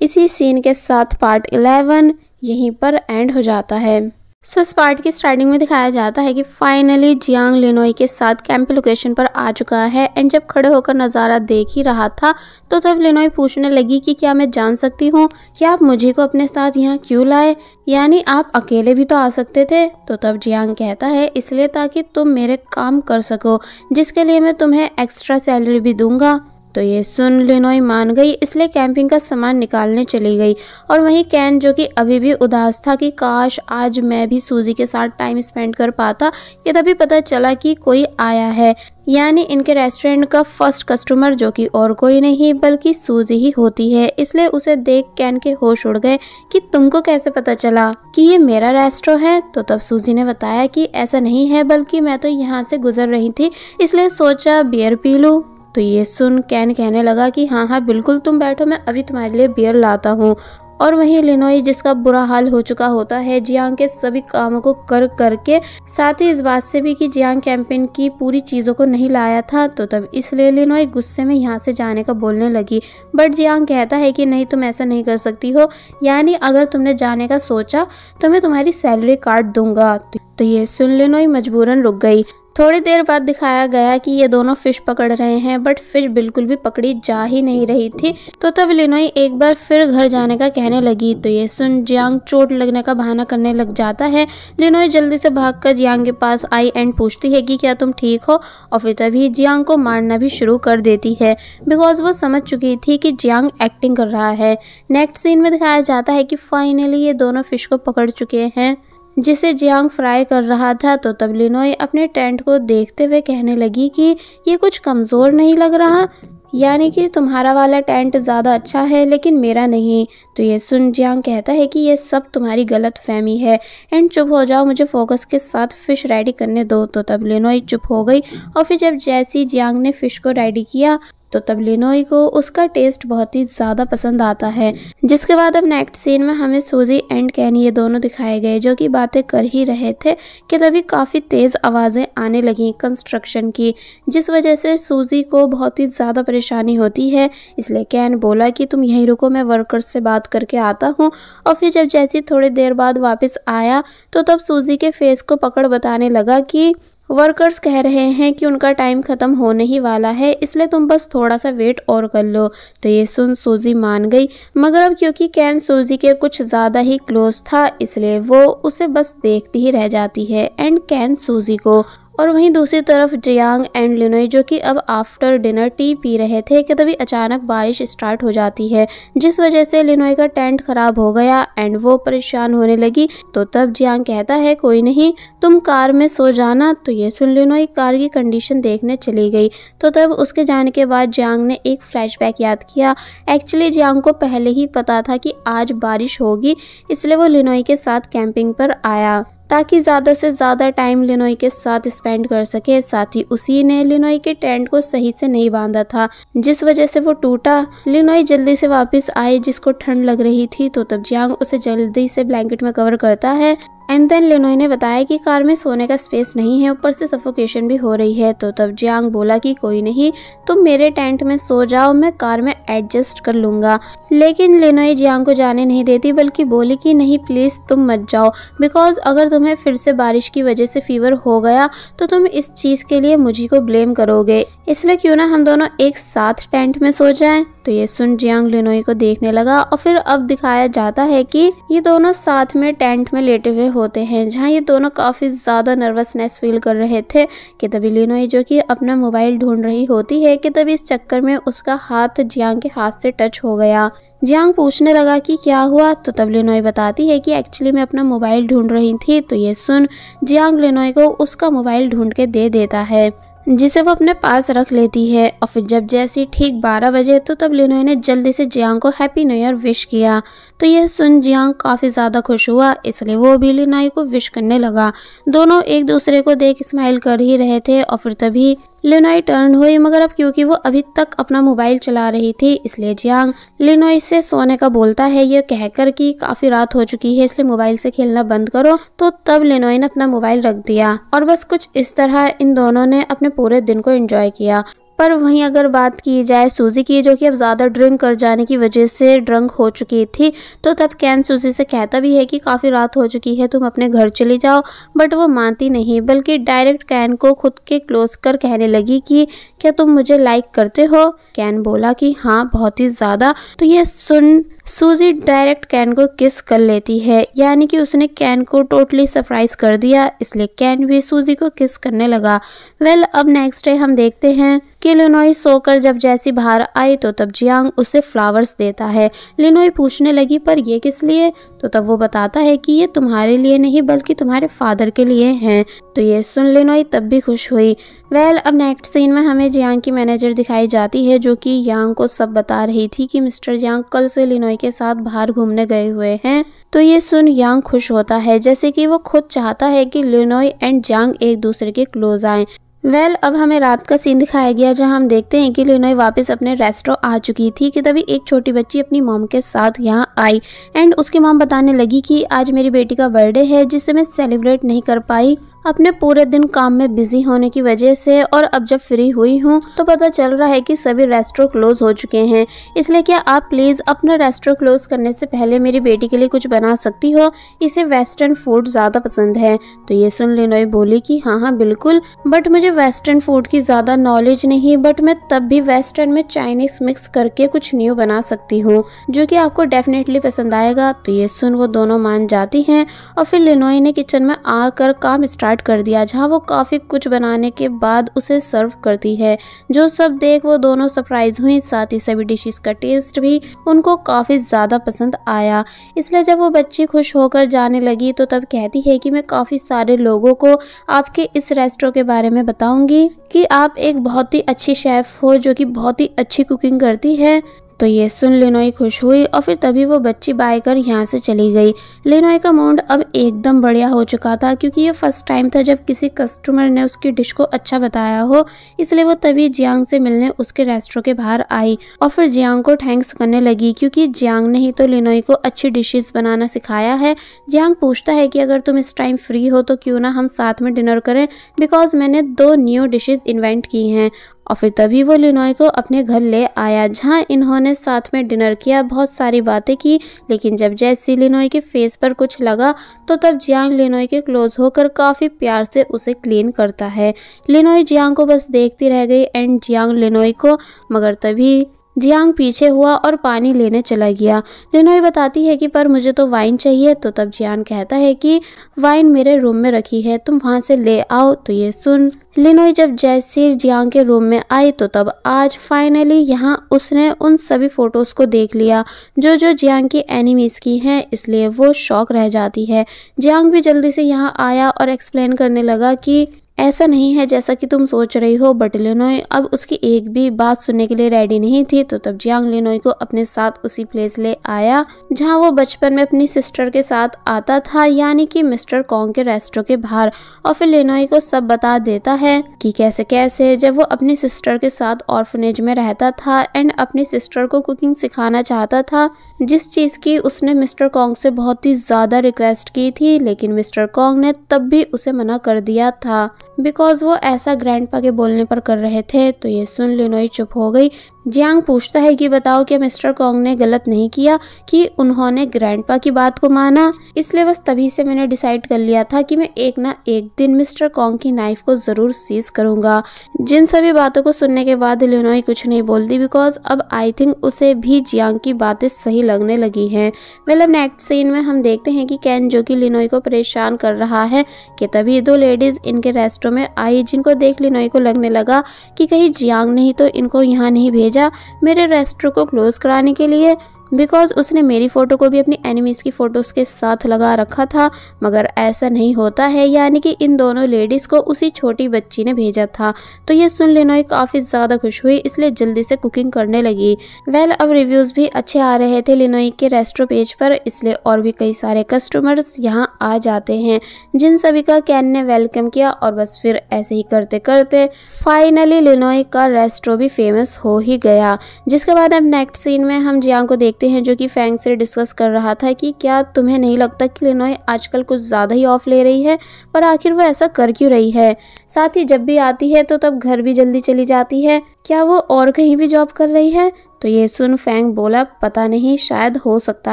Speaker 1: इसी सीन के साथ पार्ट 11 यहीं पर एंड हो जाता है। सो इस पार्ट की स्टार्टिंग में दिखाया जाता है कि फाइनली जियांग लिनोई के साथ कैंप लोकेशन पर आ चुका है एंड जब खड़े होकर नज़ारा देख ही रहा था तो तब लिनोई पूछने लगी कि क्या मैं जान सकती हूँ? कि आप मुझे को अपने साथ यहाँ क्यों लाए? यानी आप अकेले भी तो आ सकते थे? तो तब जियांग कहता है, इसलिए ताकि तुम मेरे काम कर सको, जिसके लिए मैं तुम्हें एक्स्ट्रा सैलरी भी दूँगा। तो ये सुन लिनोई मान गई, इसलिए कैंपिंग का सामान निकालने चली गई। और वहीं कैन जो कि अभी भी उदास था कि, काश आज मैं भी सूजी के साथ टाइम स्पेंड कर पाता कि तभी पता चला कि कोई आया है। यानी इनके रेस्टोरेंट का फ़र्स्ट कस्टमर जो कि और कोई नहीं, बल्कि सूजी ही होती है। इसलिए उसे देख कैन के होश उड़ गए कि तुमको कैसे पता चला कि ये मेरा रेस्टो है? तो तब सूजी ने बताया कि ऐसा नहीं है, बल्कि मैं तो यहाँ से गुजर रही थी, इसलिए सोचा बियर पी लूँ। तो ये सुन कैन कहने लगा कि हाँ हाँ बिल्कुल तुम बैठो, मैं अभी तुम्हारे लिए बियर लाता हूँ। और वहीं लिनोई, जिसका बुरा हाल हो चुका होता है, जियांग के सभी कामों को कर, करके, साथ ही इस बात से भी कि जियांग कैंपेन की पूरी चीज़ों को नहीं लाया था तो तब इसलिए लिनोई गुस्से में यहाँ से जाने का बोलने लगी। बट जियांग कहता है कि नहीं, तुम ऐसा नहीं कर सकती हो। यानी अगर तुमने जाने का सोचा तो मैं तुम्हारी सैलरी काट दूँगा। तो ये सुन लिनोई मजबूरन रुक गई। थोड़ी देर बाद दिखाया गया कि ये दोनों फ़िश पकड़ रहे हैं बट फ़िश बिल्कुल भी पकड़ी जा ही नहीं रही थी। तो तब लिनोई एक बार फिर घर जाने का कहने लगी। तो ये सुन, जियांग चोट लगने का बहाना करने लग जाता है। लिनोई जल्दी से भागकर जियांग के पास आई एंड पूछती है कि क्या तुम ठीक हो? और फिर तभी जियांग को मारना भी शुरू कर देती है। बिकॉज़ वो समझ चुकी थी कि जियांग एक्टिंग कर रहा है। नेक्स्ट सीन में दिखाया जाता है कि फाइनली ये दोनों फ़िश को पकड़ चुके हैं। जिसे जियांग फ्राई कर रहा था तो तब लिनोई अपने टेंट को देखते हुए कहने लगी कि ये कुछ कमज़ोर नहीं लग रहा। यानी कि तुम्हारा वाला टेंट ज़्यादा अच्छा है, लेकिन मेरा नहीं। तो ये सुन जियांग कहता है कि ये सब तुम्हारी गलत फहमी है। एंड चुप हो जाओ, मुझे फोकस के साथ फ़िश रेडी करने दो। तो तब लिनोई चुप हो गई, और फिर जब जैसी जियांग ने फ़िश को रेडी किया तो तब लिनोई को उसका टेस्ट बहुत ही ज़्यादा पसंद आता है। जिसके बाद अब नेक्स्ट सीन में हमें सूजी एंड कैन ये दोनों दिखाए गए, जो कि बातें कर ही रहे थे कि तभी काफ़ी तेज़ आवाज़ें आने लगी कंस्ट्रक्शन की, जिस वजह से सूजी को बहुत ही ज़्यादा परेशानी होती है। इसलिए कैन बोला कि, तुम यहीं रुको, मैं वर्कर्स से बात करके आता हूँ। और फिर जब जैसी थोड़ी देर बाद वापस आया तो तब सूजी के फेस को पकड़ बताने लगा कि वर्कर्स कह रहे हैं कि उनका टाइम ख़त्म होने ही वाला है, इसलिए तुम बस थोड़ा सा वेट और कर लो। तो ये सुन सूजी मान गई, मगर अब क्योंकि कैन सूजी के कुछ ज़्यादा ही क्लोज था, इसलिए वो उसे बस देखती ही रह जाती है एंड कैन सूजी को और वहीं दूसरी तरफ़ जियांग एंड लिनोई जो कि अब आफ्टर डिनर टी पी रहे थे, कि तभी अचानक बारिश स्टार्ट हो जाती है, जिस वजह से लिनोई का टेंट खराब हो गया एंड वो परेशान होने लगी। तो तब जियांग कहता है, कोई नहीं, तुम कार में सो जाना। तो ये सुन लिनोई कार की कंडीशन देखने चली गई। तो तब उसके जाने के बाद जियांग ने एक फ्लैशबैक याद किया। एक्चुअली जियांग को पहले ही पता था कि आज बारिश होगी, इसलिए वो लिनोई के साथ कैंपिंग पर आया। ताकि ज़्यादा से ज़्यादा टाइम लिनोई के साथ स्पेंड कर सके। साथ ही उसी ने लिनोई के टेंट को सही से नहीं बांधा था। जिस वजह से वो टूटा लिनोई जल्दी से वापस आई जिसको ठंड लग रही थी तो तब जियांग उसे जल्दी से ब्लैंकेट में कवर करता है। एंड देन लिनोई ने बताया कि कार में सोने का स्पेस नहीं है, ऊपर से सफोकेशन भी हो रही है। तो तब जियांग बोला कि कोई नहीं, तुम मेरे टेंट में सो जाओ, मैं कार में एडजस्ट कर लूँगा। लेकिन लिनोई जियांग को जाने नहीं देती, बल्कि बोली कि नहीं प्लीज़ तुम मत जाओ। बिकॉज़ अगर तुम्हें फिर से बारिश की वजह से फीवर हो गया तो तुम इस चीज़ के लिए मुझी को ब्लेम करोगे। इसलिए क्यों ना हम दोनों एक साथ टेंट में सो जाएँ? तो ये सुन जियांग लिनोई को देखने लगा और फिर अब दिखाया जाता है कि ये दोनों साथ में टेंट में लेटे हुए होते हैं, जहाँ ये दोनों काफ़ी ज़्यादा नर्वसनेस फील कर रहे थे कि तभी लिनोई जो कि अपना मोबाइल ढूंढ रही होती है कि तभी इस चक्कर में उसका हाथ जियांग के हाथ से टच हो गया। जियांग पूछने लगा कि क्या हुआ तो तब लिनोई बताती है कि एक्चुअली मैं अपना मोबाइल ढूंढ रही थी तो ये सुन, जियांग लिनोई को उसका मोबाइल ढूंढ के दे देता है। जिसे वो अपने पास रख लेती है और फिर जब जैसी ठीक 12 बजे तो तब लिनोई ने जल्दी से जियांग को हैप्पी न्यू ईयर विश किया। तो यह सुन जियांग काफ़ी ज़्यादा खुश हुआ, इसलिए वो भी लिनोई को विश करने लगा। दोनों एक दूसरे को देख स्माइल कर ही रहे थे और फिर तभी लिनोई टर्न हुई, मगर अब क्योंकि वो अभी तक अपना मोबाइल चला रही थी, इसलिए जियांग। लिनोई से सोने का बोलता है, ये कहकर कि काफ़ी रात हो चुकी है, इसलिए मोबाइल से खेलना बंद करो। तो तब लिनोई ने अपना मोबाइल रख दिया, और बस कुछ इस तरह इन दोनों ने अपने पूरे दिन को एंजॉय किया। पर वहीं अगर बात की जाए सूजी की, जो कि अब ज़्यादा ड्रिंक कर जाने की वजह से ड्रंक हो चुकी थी तो तब कैन सूजी से कहता भी है कि काफ़ी रात हो चुकी है, तुम अपने घर चले जाओ। बट वो मानती नहीं, बल्कि डायरेक्ट कैन को खुद के क्लोज कर कहने लगी कि, क्या तुम मुझे लाइक करते हो? कैन बोला कि हाँ बहुत ही ज़्यादा। तो ये सुन सूजी डायरेक्ट कैन को किस कर लेती है? यानी कि उसने कैन को टोटली सरप्राइज़ कर दिया इसलिए कैन भी सूजी को किस करने लगा। वेल well, अब नेक्स्ट डे हम देखते हैं कि लिनोई सोकर जब जैसी बाहर आई तो तब जियांग उसे फ्लावर्स देता है। लिनोई पूछने लगी पर ये किस लिए? तो तब वो बताता है कि ये तुम्हारे लिए नहीं बल्कि तुम्हारे फादर के लिए हैं। तो ये सुन लिनोई तब भी खुश हुई। वेल well, अब नेक्स्ट सीन में हमें जियांग की मैनेजर दिखाई जाती है जो कि यांग को सब बता रही थी कि मिस्टर जियांग कल से लिनोई के साथ बाहर घूमने गए हुए हैं। तो ये सुन यांग खुश होता है जैसे कि वो खुद चाहता है कि लिनोई एंड जांग एक दूसरे के क्लोज आए। वेल well, अब हमें रात का सीन दिखाया गया जहाँ हम देखते हैं कि लिनोई वापस अपने रेस्टोरेंट आ चुकी थी कि तभी एक छोटी बच्ची अपनी मॉम के साथ यहाँ आई। एंड उसकी मॉम बताने लगी कि आज मेरी बेटी का बर्थडे है जिसे मैं सेलिब्रेट नहीं कर पाई। अपने पूरे दिन काम में बिज़ी होने की वजह से और अब जब फ्री हुई हूँ तो पता चल रहा है कि सभी रेस्टोरेंट क्लोज हो चुके हैं। इसलिए क्या आप प्लीज़ अपना रेस्टोरेंट क्लोज करने से पहले मेरी बेटी के लिए कुछ बना सकती हो? इसे वेस्टर्न फ़ूड ज़्यादा पसंद है। तो ये सुन लिनोई बोली कि हाँ हाँ बिल्कुल। बट मुझे वेस्टर्न फ़ूड की ज़्यादा नॉलेज नहीं बट मैं तब भी वेस्टर्न में चाइनीज़ मिक्स करके कुछ न्यू बना सकती हूँ, जो कि आपको डेफिनेटली पसंद आएगा। तो ये सुन वो दोनों मान जाती हैं और फिर लिनोई ने किचन में आकर काम स्टार्ट कर दिया। जहाँ वो काफ़ी कुछ बनाने के बाद उसे सर्व करती है। जो सब देख वो दोनों सरप्राइज़ हुई। साथ ही सभी डिशेस का टेस्ट भी उनको काफ़ी ज़्यादा पसंद आया। इसलिए जब वो बच्ची खुश होकर जाने लगी तो तब कहती है कि मैं काफ़ी सारे लोगों को आपके इस रेस्टोरेंट के बारे में बताऊँगी कि आप एक बहुत ही अच्छी शेफ़ हो, जो कि बहुत ही अच्छी कुकिंग करती है। तो ये सुन लिनोई खुश हुई और फिर तभी वो बच्ची बाय कर यहाँ से चली गई। लिनोई का मूड अब एकदम बढ़िया हो चुका था क्योंकि ये फ़र्स्ट टाइम था जब किसी कस्टमर ने उसकी डिश को अच्छा बताया हो, इसलिए वो तभी जियांग से मिलने उसके रेस्टोरेंट के बाहर आई और फिर जियांग को थैंक्स करने लगी क्योंकि जियांग ने ही तो लिनोई को अच्छी डिशेज बनाना सिखाया है। जियांग पूछता है कि अगर तुम इस टाइम फ्री हो तो क्यों ना हम साथ में डिनर करें? बिकॉज़ मैंने दो न्यू डिशेज इन्वेंट की हैं। और फिर तभी वो लिनोई को अपने घर ले आया, जहाँ इन्होंने साथ में डिनर किया, बहुत सारी बातें की। लेकिन जब जैसी लिनोई के फेस पर कुछ लगा तो तब जियांग लिनोई के क्लोज होकर काफ़ी प्यार से उसे क्लीन करता है। लिनोई जियांग को बस देखती रह गई एंड जियांग लिनोई को, मगर तभी जियांग पीछे हुआ और पानी लेने चला गया। लिनोई बताती है कि, पर मुझे तो वाइन चाहिए। तो तब जियान कहता है कि, वाइन मेरे रूम में रखी है, तुम वहाँ से ले आओ तो ये सुन। लिनोई जब जैसी जियांग के रूम में आई तो तब आज फाइनली यहाँ उसने उन सभी फ़ोटोज़ को देख लिया। जो जो जियांग की एनिमीज की हैं, इसलिए वो शौक रह जाती है। जियांग भी जल्दी से यहाँ आया और एक्सप्लेन करने लगा कि ऐसा नहीं है जैसा कि तुम सोच रही हो, बट लिनोय अब उसकी एक भी बात सुनने के लिए रेडी नहीं थी तो तब जियांग लिनोय को अपने साथ उसी प्लेस ले आया, जहाँ वो बचपन में अपनी सिस्टर के साथ आता था, यानी कि मिस्टर कॉन्ग के रेस्टोरेंट के बाहर। और फिर लिनोय को सब बता देता है कि कैसे कैसे जब वो अपनी सिस्टर के साथ ऑर्फनेज में रहता था एंड अपनी सिस्टर को कुकिंग सिखाना चाहता था, जिस चीज़ की उसने मिस्टर कॉन्ग से बहुत ही ज़्यादा रिक्वेस्ट की थी, लेकिन मिस्टर कॉन्ग ने तब भी उसे मना कर दिया था। बिकॉज़ वो ऐसा ग्रैंड पा के बोलने पर कर रहे थे तो ये सुन लिनोई चुप हो गई। जियांग पूछता है कि बताओ क्या मिस्टर कॉन्ग ने गलत नहीं किया कि उन्होंने ग्रैंडपा की बात को माना। इसलिए बस तभी से मैंने डिसाइड कर लिया था कि मैं एक ना एक दिन मिस्टर कॉन्ग की नाइफ को ज़रूर सीज करूँगा। जिन सभी बातों को सुनने के बाद लिनोई कुछ नहीं बोलती बिकॉज़ अब आई थिंक उसे भी जियांग की बातें सही लगने लगी हैं। मतलब नेक्स्ट सीन में हम देखते हैं कि कैन जो कि लिनोई को परेशान कर रहा है कि तभी दो लेडीज़ इनके रेस्टों में आई जिनको देख लिनोई को लगने लगा कि कहीं जियांग नहीं तो इनको यहाँ नहीं भेजा भेजा। मेरे रेस्टोरेंट को क्लोज कराने के लिए बिकॉज़ उसने मेरी फ़ोटो को भी अपनी एनिमीज़ की फ़ोटोज़ के साथ लगा रखा था मगर ऐसा नहीं होता है। यानी कि इन दोनों लेडीज़ को उसी छोटी बच्ची ने भेजा था। तो ये सुन लिनोई काफ़ी ज़्यादा खुश हुई इसलिए जल्दी से कुकिंग करने लगी। वेल well, अब रिव्यूज़ भी अच्छे आ रहे थे लिनोई के रेस्टोरेंट पेज पर इसलिए और भी कई सारे कस्टमर्स यहाँ आ जाते हैं जिन सभी का कैन ने वेलकम किया और बस फिर ऐसे ही करते करते फाइनली लिनोई का रेस्टोरेंट भी फ़ेमस हो ही गया। जिसके बाद अब नेक्स्ट सीन में हम जियांग को देख देखते हैं, जो कि फैंग से डिस्कस कर रहा था कि क्या तुम्हें नहीं लगता कि लिनोय आजकल कुछ ज़्यादा ही ऑफ़ ले रही है? पर आखिर वो ऐसा कर क्यों रही है? साथ ही जब भी आती है तो तब घर भी जल्दी चली जाती है। क्या वो और कहीं भी जॉब कर रही है? तो ये सुन फैंग बोला, पता नहीं, शायद हो सकता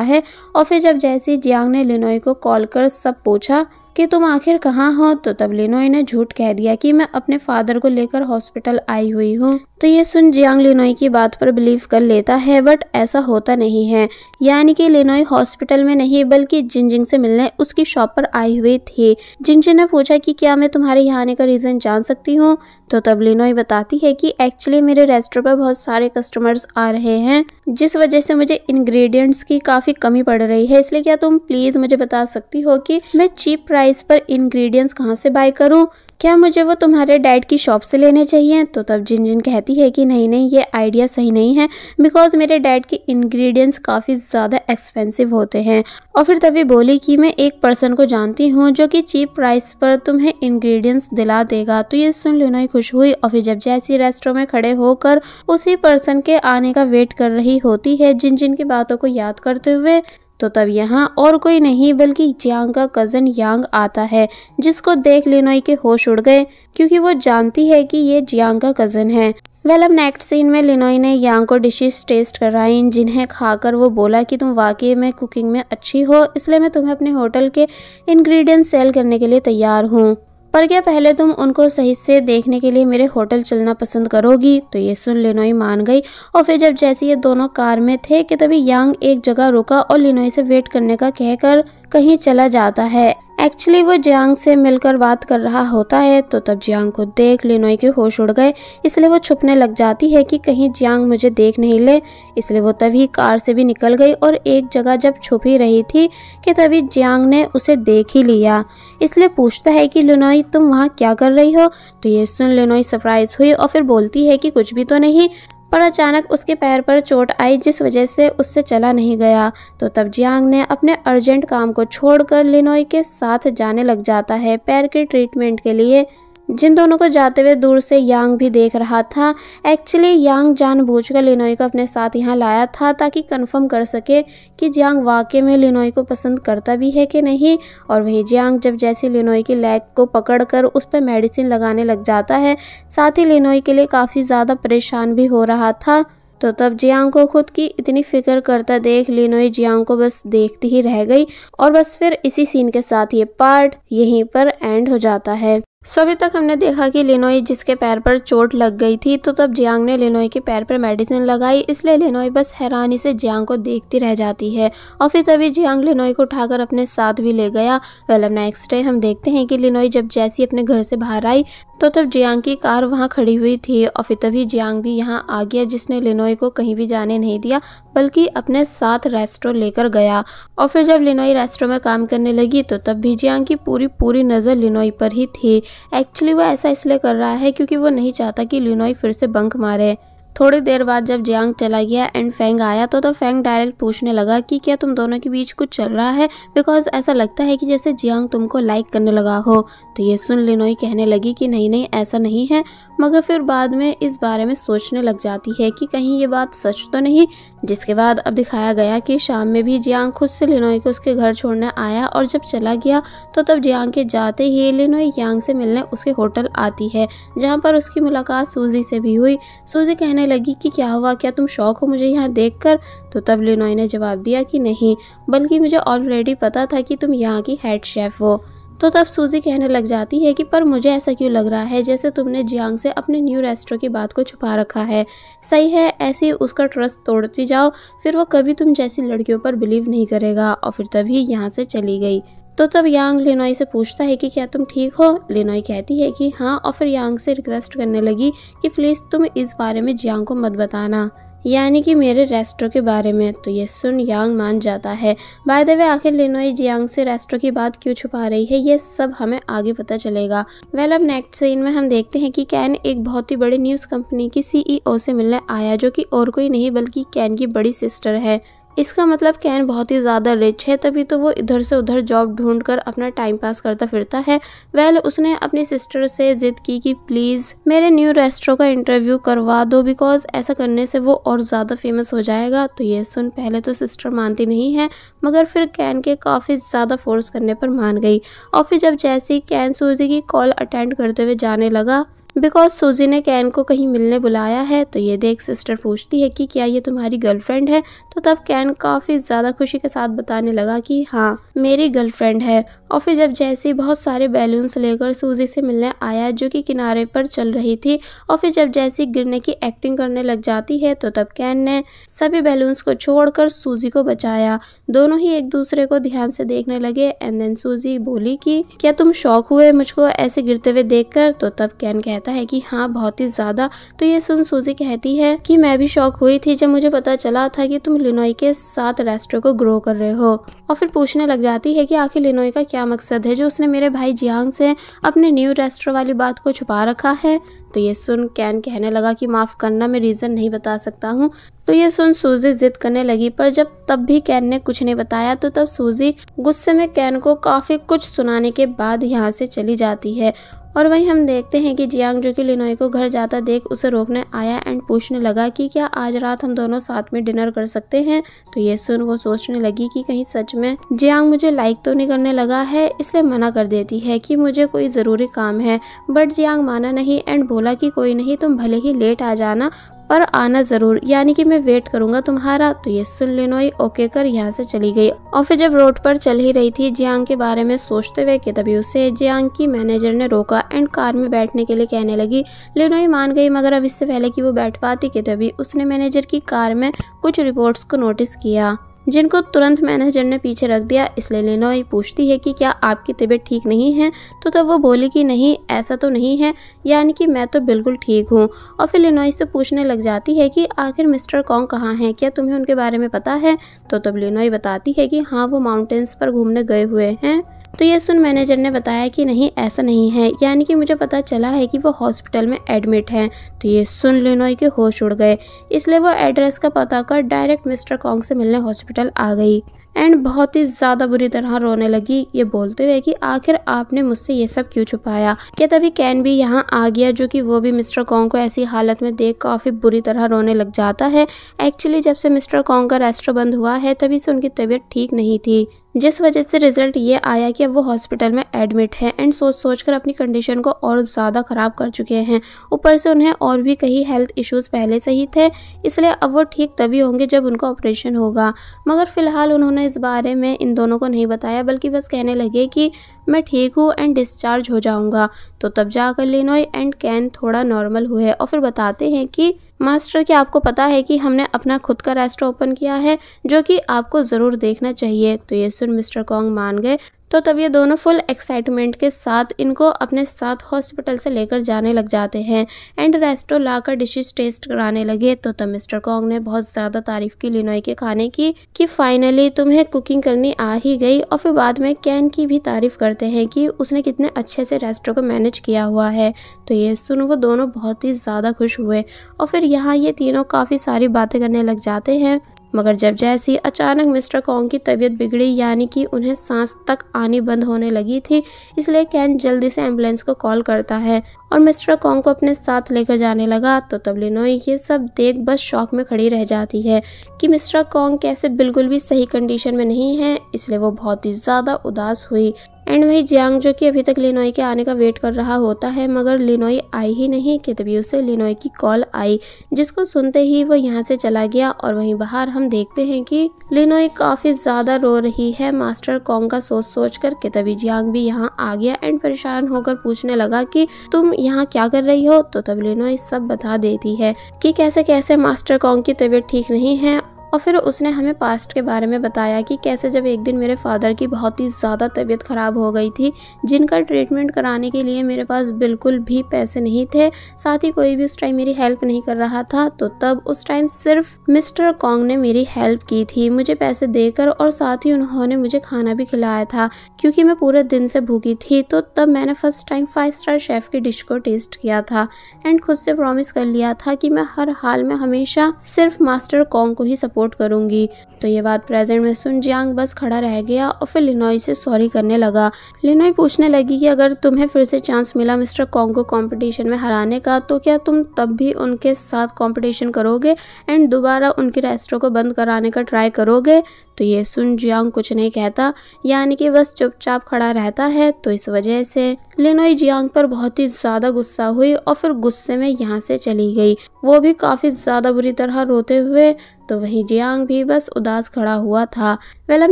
Speaker 1: है। और फिर जब जैसी जियांग ने लिनोय को कॉल कर, सब पूछा कि तुम आखिर कहाँ हो तो तब लिनोई ने झूठ कह दिया कि मैं अपने फादर को लेकर हॉस्पिटल आई हुई हूँ। तो ये सुन जियांग लिनोई की बात पर बिलीव कर लेता है बट ऐसा होता नहीं है। यानी कि लिनोई हॉस्पिटल में नहीं, बल्कि जिंजिंग से मिलने उसकी शॉप पर आई हुई थी। जिंजिंग ने पूछा कि क्या मैं तुम्हारे यहाँ आने का रीज़न जान सकती हूँ? तो तब लिनोई बताती है कि एक्चुअली मेरे रेस्टोरेंट पर बहुत सारे कस्टमर्स आ रहे हैं, जिस वजह से मुझे इंग्रेडिएंट्स की काफ़ी कमी पड़ रही है। इसलिए क्या तुम प्लीज़ मुझे बता सकती हो कि मैं चीप प्राइस पर इंग्रेडिएंट्स कहाँ से बाय करूँ? क्या मुझे वो तुम्हारे डैड की शॉप से लेने चाहिए? तो तब जिन जिन कहती है कि नहीं नहीं, ये आइडिया सही नहीं है बिकॉज़ मेरे डैड के इंग्रेडिएंट्स काफ़ी ज़्यादा एक्सपेंसिव होते हैं। और फिर तभी बोली कि मैं एक पर्सन को जानती हूँ जो कि चीप प्राइस पर तुम्हें इंग्रेडिएंट्स दिला देगा। तो ये सुन लेना ही खुश हुई। और फिर जब जैसी रेस्टोरेंट में खड़े होकर उसी पर्सन के आने का वेट कर रही होती है जिन जिन की बातों को याद करते हुए तो तब यहाँ और कोई नहीं, बल्कि जियांग का कज़न यांग आता है, जिसको देख लिनोई के होश उड़ गए, क्योंकि वो जानती है कि ये जियांग का कज़न है। वेल अब नेक्स्ट सीन में लिनोई ने यांग को डिशेस टेस्ट कराई, जिन्हें खाकर वो बोला कि तुम वाकई में कुकिंग में अच्छी हो, इसलिए मैं तुम्हें अपने होटल के इंग्रेडिएंट्स सेल करने के लिए तैयार हूँ। पर क्या पहले तुम उनको सही से देखने के लिए मेरे होटल चलना पसंद करोगी? तो ये सुन लिनोई मान गई। और फिर जब जैसे ये दोनों कार में थे कि तभी यांग एक जगह रुका और लिनोई से वेट करने का कहकर कहीं चला जाता है। एक्चुअली वो जियांग से मिलकर बात कर रहा होता है तो तब जियांग को देख लिनोई के होश उड़ गए। इसलिए वो छुपने लग जाती है कि कहीं जियांग मुझे देख नहीं ले। इसलिए वो तभी कार से भी निकल गई और एक जगह जब छुप ही रही थी कि तभी जियांग ने उसे देख ही लिया। इसलिए पूछता है कि, लिनोई, तुम वहाँ क्या कर रही हो? तो ये सुन लिनोई सरप्राइज़ हुई और फिर बोलती है कि, कुछ भी तो नहीं। पर अचानक उसके पैर पर चोट आई, जिस वजह से उससे चला नहीं गया। तो तब जियांग ने अपने अर्जेंट काम को छोड़कर लिनोई के साथ जाने लग जाता है। पैर के ट्रीटमेंट के लिए जिन दोनों को जाते हुए दूर से यांग भी देख रहा था एक्चुअली यांग जानबूझकर लिनोई को अपने साथ यहाँ लाया था ताकि कंफर्म कर सके कि जियांग वाकई में लिनोई को पसंद करता भी है कि नहीं। और वही जियांग जब जैसे लिनोई की लेग को पकड़कर उस पर मेडिसिन लगाने लग जाता है, साथ ही लिनोई के लिए काफ़ी ज़्यादा परेशान भी हो रहा था। तो तब जियांग को खुद की इतनी फ़िक्र करता देख लिनोई जियांग को बस देखती ही रह गई और बस फिर इसी सीन के साथ ये पार्ट यहीं पर एंड हो जाता है। सो अभी तक हमने देखा कि लिनोई जिसके पैर पर चोट लग गई थी तो तब जियांग ने लिनोई के पैर पर मेडिसिन लगाई, इसलिए लिनोई बस हैरानी से जियांग को देखती रह जाती है। और फिर तभी जियांग लिनोई को उठाकर अपने साथ भी ले गया। वेल, अब नेक्स्ट डे हम देखते हैं कि लिनोई जब जैसी अपने घर से बाहर आई तो तब जियांग की कार वहाँ खड़ी हुई थी। और फिर तभी जियांग भी यहाँ आ गया, जिसने लिनोई को कहीं भी जाने नहीं दिया, बल्कि अपने साथ रेस्टोर लेकर गया। और फिर जब लिनोई रेस्टोर में काम करने लगी तो तब भी जियांग की पूरी पूरी नज़र लिनोई पर ही थी। एक्चुअली वो ऐसा इसलिए कर रहा है क्योंकि वो नहीं चाहता कि लिनोई फिर से बंक मारे। थोड़ी देर बाद जब जियांग चला गया एंड फेंग आया तो तो फेंग डायरेक्ट पूछने लगा कि क्या तुम दोनों के बीच कुछ चल रहा है? बिकॉज़ ऐसा लगता है कि जैसे जियांग तुमको लाइक करने लगा हो। तो ये सुन लिनोई कहने लगी कि नहीं नहीं, ऐसा नहीं है। मगर फिर बाद में इस बारे में सोचने लग जाती है कि कहीं ये बात सच तो नहीं, जिसके बाद अब दिखाया गया कि शाम में भी जियांग खुद से लिनोई को उसके घर छोड़ने आया और जब चला गया तो तब जियांग के जाते ही लिनोई यांग से मिलने उसके होटल आती है, जहाँ पर उसकी मुलाकात सूजी से भी हुई। सूजी कहने लगी कि क्या हुआ? क्या तुम शौक हो मुझे यहाँ देखकर? तो तब लिनोई ने जवाब दिया कि नहीं, बल्कि मुझे ऑलरेडी पता था कि तुम यहाँ की हेड शेफ हो। तो तब सूजी कहने लग जाती है कि, पर मुझे ऐसा क्यों लग रहा है जैसे तुमने जियांग से अपने न्यू रेस्टोरेंट की बात को छुपा रखा है? सही है, ऐसे ही उसका ट्रस्ट तोड़ती जाओ, फिर वो कभी तुम जैसी लड़कियों पर बिलीव नहीं करेगा। और फिर तभी यहाँ से चली गई। तो तब यांग लिनोई से पूछता है कि क्या तुम ठीक हो? लिनोई कहती है कि हाँ और फिर यांग से रिक्वेस्ट करने लगी कि प्लीज़ तुम इस बारे में जियांग को मत बताना। यानी कि मेरे रेस्टो के बारे में। तो ये सुन यांग मान जाता है। बाय द वे आखिर लिनोई जियांग से रेस्टो की बात क्यों छुपा रही है? ये सब हमें आगे पता चलेगा। वेल अब नेक्स्ट सीन में हम देखते हैं कि कैन एक बहुत ही बड़ी न्यूज़ कंपनी की सीईओ से मिलने आया, जो कि और कोई नहीं, बल्कि कैन की बड़ी सिस्टर है। इसका मतलब कैन बहुत ही ज़्यादा रिच है, तभी तो वो इधर से उधर जॉब ढूंढ कर अपना टाइम पास करता फिरता है। वेल उसने अपनी सिस्टर से जिद की कि प्लीज़ मेरे न्यू रेस्टोरों का इंटरव्यू करवा दो बिकॉज़ ऐसा करने से वो और ज़्यादा फ़ेमस हो जाएगा। तो ये सुन, पहले तो सिस्टर मानती नहीं है, मगर फिर कैन के काफ़ी ज़्यादा फोर्स करने पर मान गई। और फिर जब जैसे कैन सूजी की कॉल अटेंड करते हुए जाने लगा बिकॉज़ सूजी ने कैन को कहीं मिलने बुलाया है तो ये देख सिस्टर पूछती है कि क्या ये तुम्हारी गर्लफ्रेंड है? तो तब कैन काफ़ी ज़्यादा खुशी के साथ बताने लगा कि हाँ मेरी गर्लफ्रेंड है। और फिर जब जैसी बहुत सारे बैलून्स लेकर सूजी से मिलने आया, जो कि किनारे पर चल रही थी, और फिर जब जैसी गिरने की एक्टिंग करने लग जाती है तो तब कैन ने सभी बैलून्स को छोड़कर सूजी को बचाया। दोनों ही एक दूसरे को ध्यान से देखने लगे एंड देन सूजी बोली कि, क्या तुम शौक हुए मुझको ऐसे गिरते हुए देखकर? तो तब कैन कहता कहता है कि हाँ बहुत ही ज़्यादा। तो ये सुन सूजी कहती है कि मैं भी शौक हुई थी जब मुझे पता चला था कि तुम लिनोई के साथ रेस्टोरेंट को ग्रो कर रहे हो। और फिर पूछने लग जाती है कि आखिर लिनोई का क्या मकसद है जो उसने मेरे भाई जियांग से अपने न्यू रेस्टोरेंट वाली बात को छुपा रखा है? तो ये सुन कैन कहने लगा कि माफ़ करना, मैं रीज़न नहीं बता सकता हूँ। तो ये सुन सूजी जिद करने लगी, पर जब तब भी कैन ने कुछ नहीं बताया तो तब सूजी गुस्से में कैन को काफ़ी कुछ सुनाने के बाद यहाँ से चली जाती है। और वहीं हम देखते हैं कि जियांग जो कि लिनोई को घर जाता देख उसे रोकने आया एंड पूछने लगा कि क्या आज रात हम दोनों साथ में डिनर कर सकते हैं? तो ये सुन वो सोचने लगी कि कहीं सच में जियांग मुझे लाइक तो नहीं करने लगा है, इसलिए मना कर देती है कि मुझे कोई ज़रूरी काम है। बट जियांग माना नहीं एंड बोला कि कोई नहीं, तुम भले ही लेट आ जाना पर आना ज़रूर। यानी कि मैं वेट करूँगा तुम्हारा। तो ये सुन लिनोई ओके कर यहाँ से चली गई। और फिर जब रोड पर चल ही रही थी, जियांग के बारे में सोचते हुए कि तभी उसे जियांग की मैनेजर ने रोका एंड कार में बैठने के लिए कहने लगी लिनोई मान गई, मगर अब इससे पहले कि वो बैठ पाती कि तभी उसने मैनेजर की कार में कुछ रिपोर्ट्स को नोटिस किया। जिनको तुरंत मैनेजर ने पीछे रख दिया, इसलिए लिनोई पूछती है कि क्या आपकी तबीयत ठीक नहीं है? तो तब वो बोली कि नहीं, ऐसा तो नहीं है, यानी कि मैं तो बिल्कुल ठीक हूँ। और फिर लिनोई से पूछने लग जाती है कि आखिर मिस्टर कॉन्ग कहाँ हैं? क्या तुम्हें उनके बारे में पता है? तो तब लिनोई बताती है कि हाँ वो माउंटेन्स पर घूमने गए हुए हैं। तो ये सुन मैनेजर ने बताया कि नहीं, ऐसा नहीं है, यानी कि मुझे पता चला है कि वो हॉस्पिटल में एडमिट हैं। तो ये सुन लिनोई के होश उड़ गए, इसलिए वो एड्रेस का पता कर डायरेक्ट मिस्टर कॉन्ग से मिलने हॉस्पिटल आ गई। एंड बहुत ही ज़्यादा बुरी तरह रोने लगी ये बोलते हुए कि आखिर आपने मुझसे ये सब क्यों छुपाया? क्या तभी कैन भी यहाँ आ गया जो कि वो भी मिस्टर कॉन्ग को ऐसी हालत में देख काफ़ी बुरी तरह रोने लग जाता है। एक्चुअली जब से मिस्टर कॉन्ग का रेस्टोर बंद हुआ है, तभी से उनकी तबीयत ठीक नहीं थी। जिस वजह से रिज़ल्ट ये आया कि अब वो हॉस्पिटल में एडमिट है एंड सोच सोच कर अपनी कंडीशन को और ज़्यादा ख़राब कर चुके हैं। ऊपर से उन्हें और भी कई हेल्थ इश्यूज़ पहले से ही थे, इसलिए अब वो ठीक तभी होंगे जब उनका ऑपरेशन होगा। मगर फ़िलहाल उन्होंने इस बारे में इन दोनों को नहीं बताया, बल्कि बस कहने लगे कि मैं ठीक हूँ एंड डिस्चार्ज हो जाऊँगा। तो तब जाकर लिनोय एंड कैन थोड़ा नॉर्मल हुए और फिर बताते हैं कि मास्टर, क्या आपको पता है कि हमने अपना खुद का रेस्टोरेंट ओपन किया है, जो कि आपको ज़रूर देखना चाहिए? तो ये सुन मिस्टर कॉन्ग मान गए। तो तब ये दोनों फुल एक्साइटमेंट के साथ इनको अपने साथ हॉस्पिटल से लेकर जाने लग जाते हैं एंड रेस्टो लाकर डिशेस टेस्ट कराने लगे। तो तब मिस्टर कॉन्ग ने बहुत ज़्यादा तारीफ़ की लिनोई के खाने की कि फाइनली तुम्हें कुकिंग करनी आ ही गई और फिर बाद में कैन की भी तारीफ़ करते हैं कि उसने कितने अच्छे से रेस्टो को मैनेज किया हुआ है। तो ये सुन, वो दोनों बहुत ही ज़्यादा खुश हुए और फिर यहाँ ये तीनों काफ़ी सारी बातें करने लग जाते हैं। मगर जब जैसी अचानक मिस्टर कॉन्ग की तबीयत बिगड़ी, यानी कि उन्हें सांस तक आनी बंद होने लगी थी, इसलिए कैन जल्दी से एंबुलेंस को कॉल करता है और मिस्टर कॉन्ग को अपने साथ लेकर जाने लगा तो तब लिनोई ये सब देख बस शौक में खड़ी रह जाती है कि मिस्टर कॉन्ग कैसे बिल्कुल भी सही कंडीशन में नहीं है, इसलिए वो बहुत ही ज़्यादा उदास हुई। एंड वही जियांग जो कि अभी तक लिनोई के आने का वेट कर रहा होता है, मगर लिनोई आई ही नहीं कि तभी उसे लिनोई की कॉल आई, जिसको सुनते ही वो यहाँ से चला गया और वहीं बाहर हम देखते हैं कि लिनोई काफ़ी ज़्यादा रो रही है। मास्टर कॉन्ग का सोच सोच कर के तभी जियांग भी यहाँ आ गया एंड परेशान होकर पूछने लगा कि तुम यहाँ क्या कर रही हो? तो तब लिनोई सब बता देती है कि कैसे कैसे मास्टर कॉन्ग की तबीयत ठीक नहीं है और फिर उसने हमें पास्ट के बारे में बताया कि कैसे जब एक दिन मेरे फादर की बहुत ही ज़्यादा तबीयत ख़राब हो गई थी, जिनका ट्रीटमेंट कराने के लिए मेरे पास बिल्कुल भी पैसे नहीं थे, साथ ही कोई भी उस टाइम मेरी हेल्प नहीं कर रहा था तो तब उस टाइम सिर्फ़ मिस्टर कॉन्ग ने मेरी हेल्प की थी, मुझे पैसे देकर और साथ ही उन्होंने मुझे खाना भी खिलाया था, क्योंकि मैं पूरे दिन से भूखी थी तो तब मैंने first time five star chef की डिश को टेस्ट किया था एंड खुद से प्रॉमिस कर लिया था कि मैं हर हाल में हमेशा सिर्फ़ मास्टर कॉन्ग को ही सपोर्ट सपोर्ट करूँगी। तो ये बात प्रेजेंट में सुन जियांग बस खड़ा रह गया और फिर लिनोई से सॉरी करने लगा। लिनोई पूछने लगी कि अगर तुम्हें फिर से चांस मिला मिस्टर कॉन्ग को कॉम्पिटिशन में हराने का तो क्या तुम तब भी उनके साथ कॉम्पिटिशन करोगे एंड दोबारा उनके रेस्टोरों को बंद कराने का ट्राई करोगे? तो ये सुन जियांग कुछ नहीं कहता, यानी कि बस चुपचाप खड़ा रहता है तो इस वजह से लिनोई जियांग पर बहुत ही ज़्यादा गुस्सा हुई और फिर गुस्से में यहाँ से चली गई। वो भी काफ़ी ज़्यादा बुरी तरह रोते हुए तो वहीं जियांग भी बस उदास खड़ा हुआ था। वेल, अब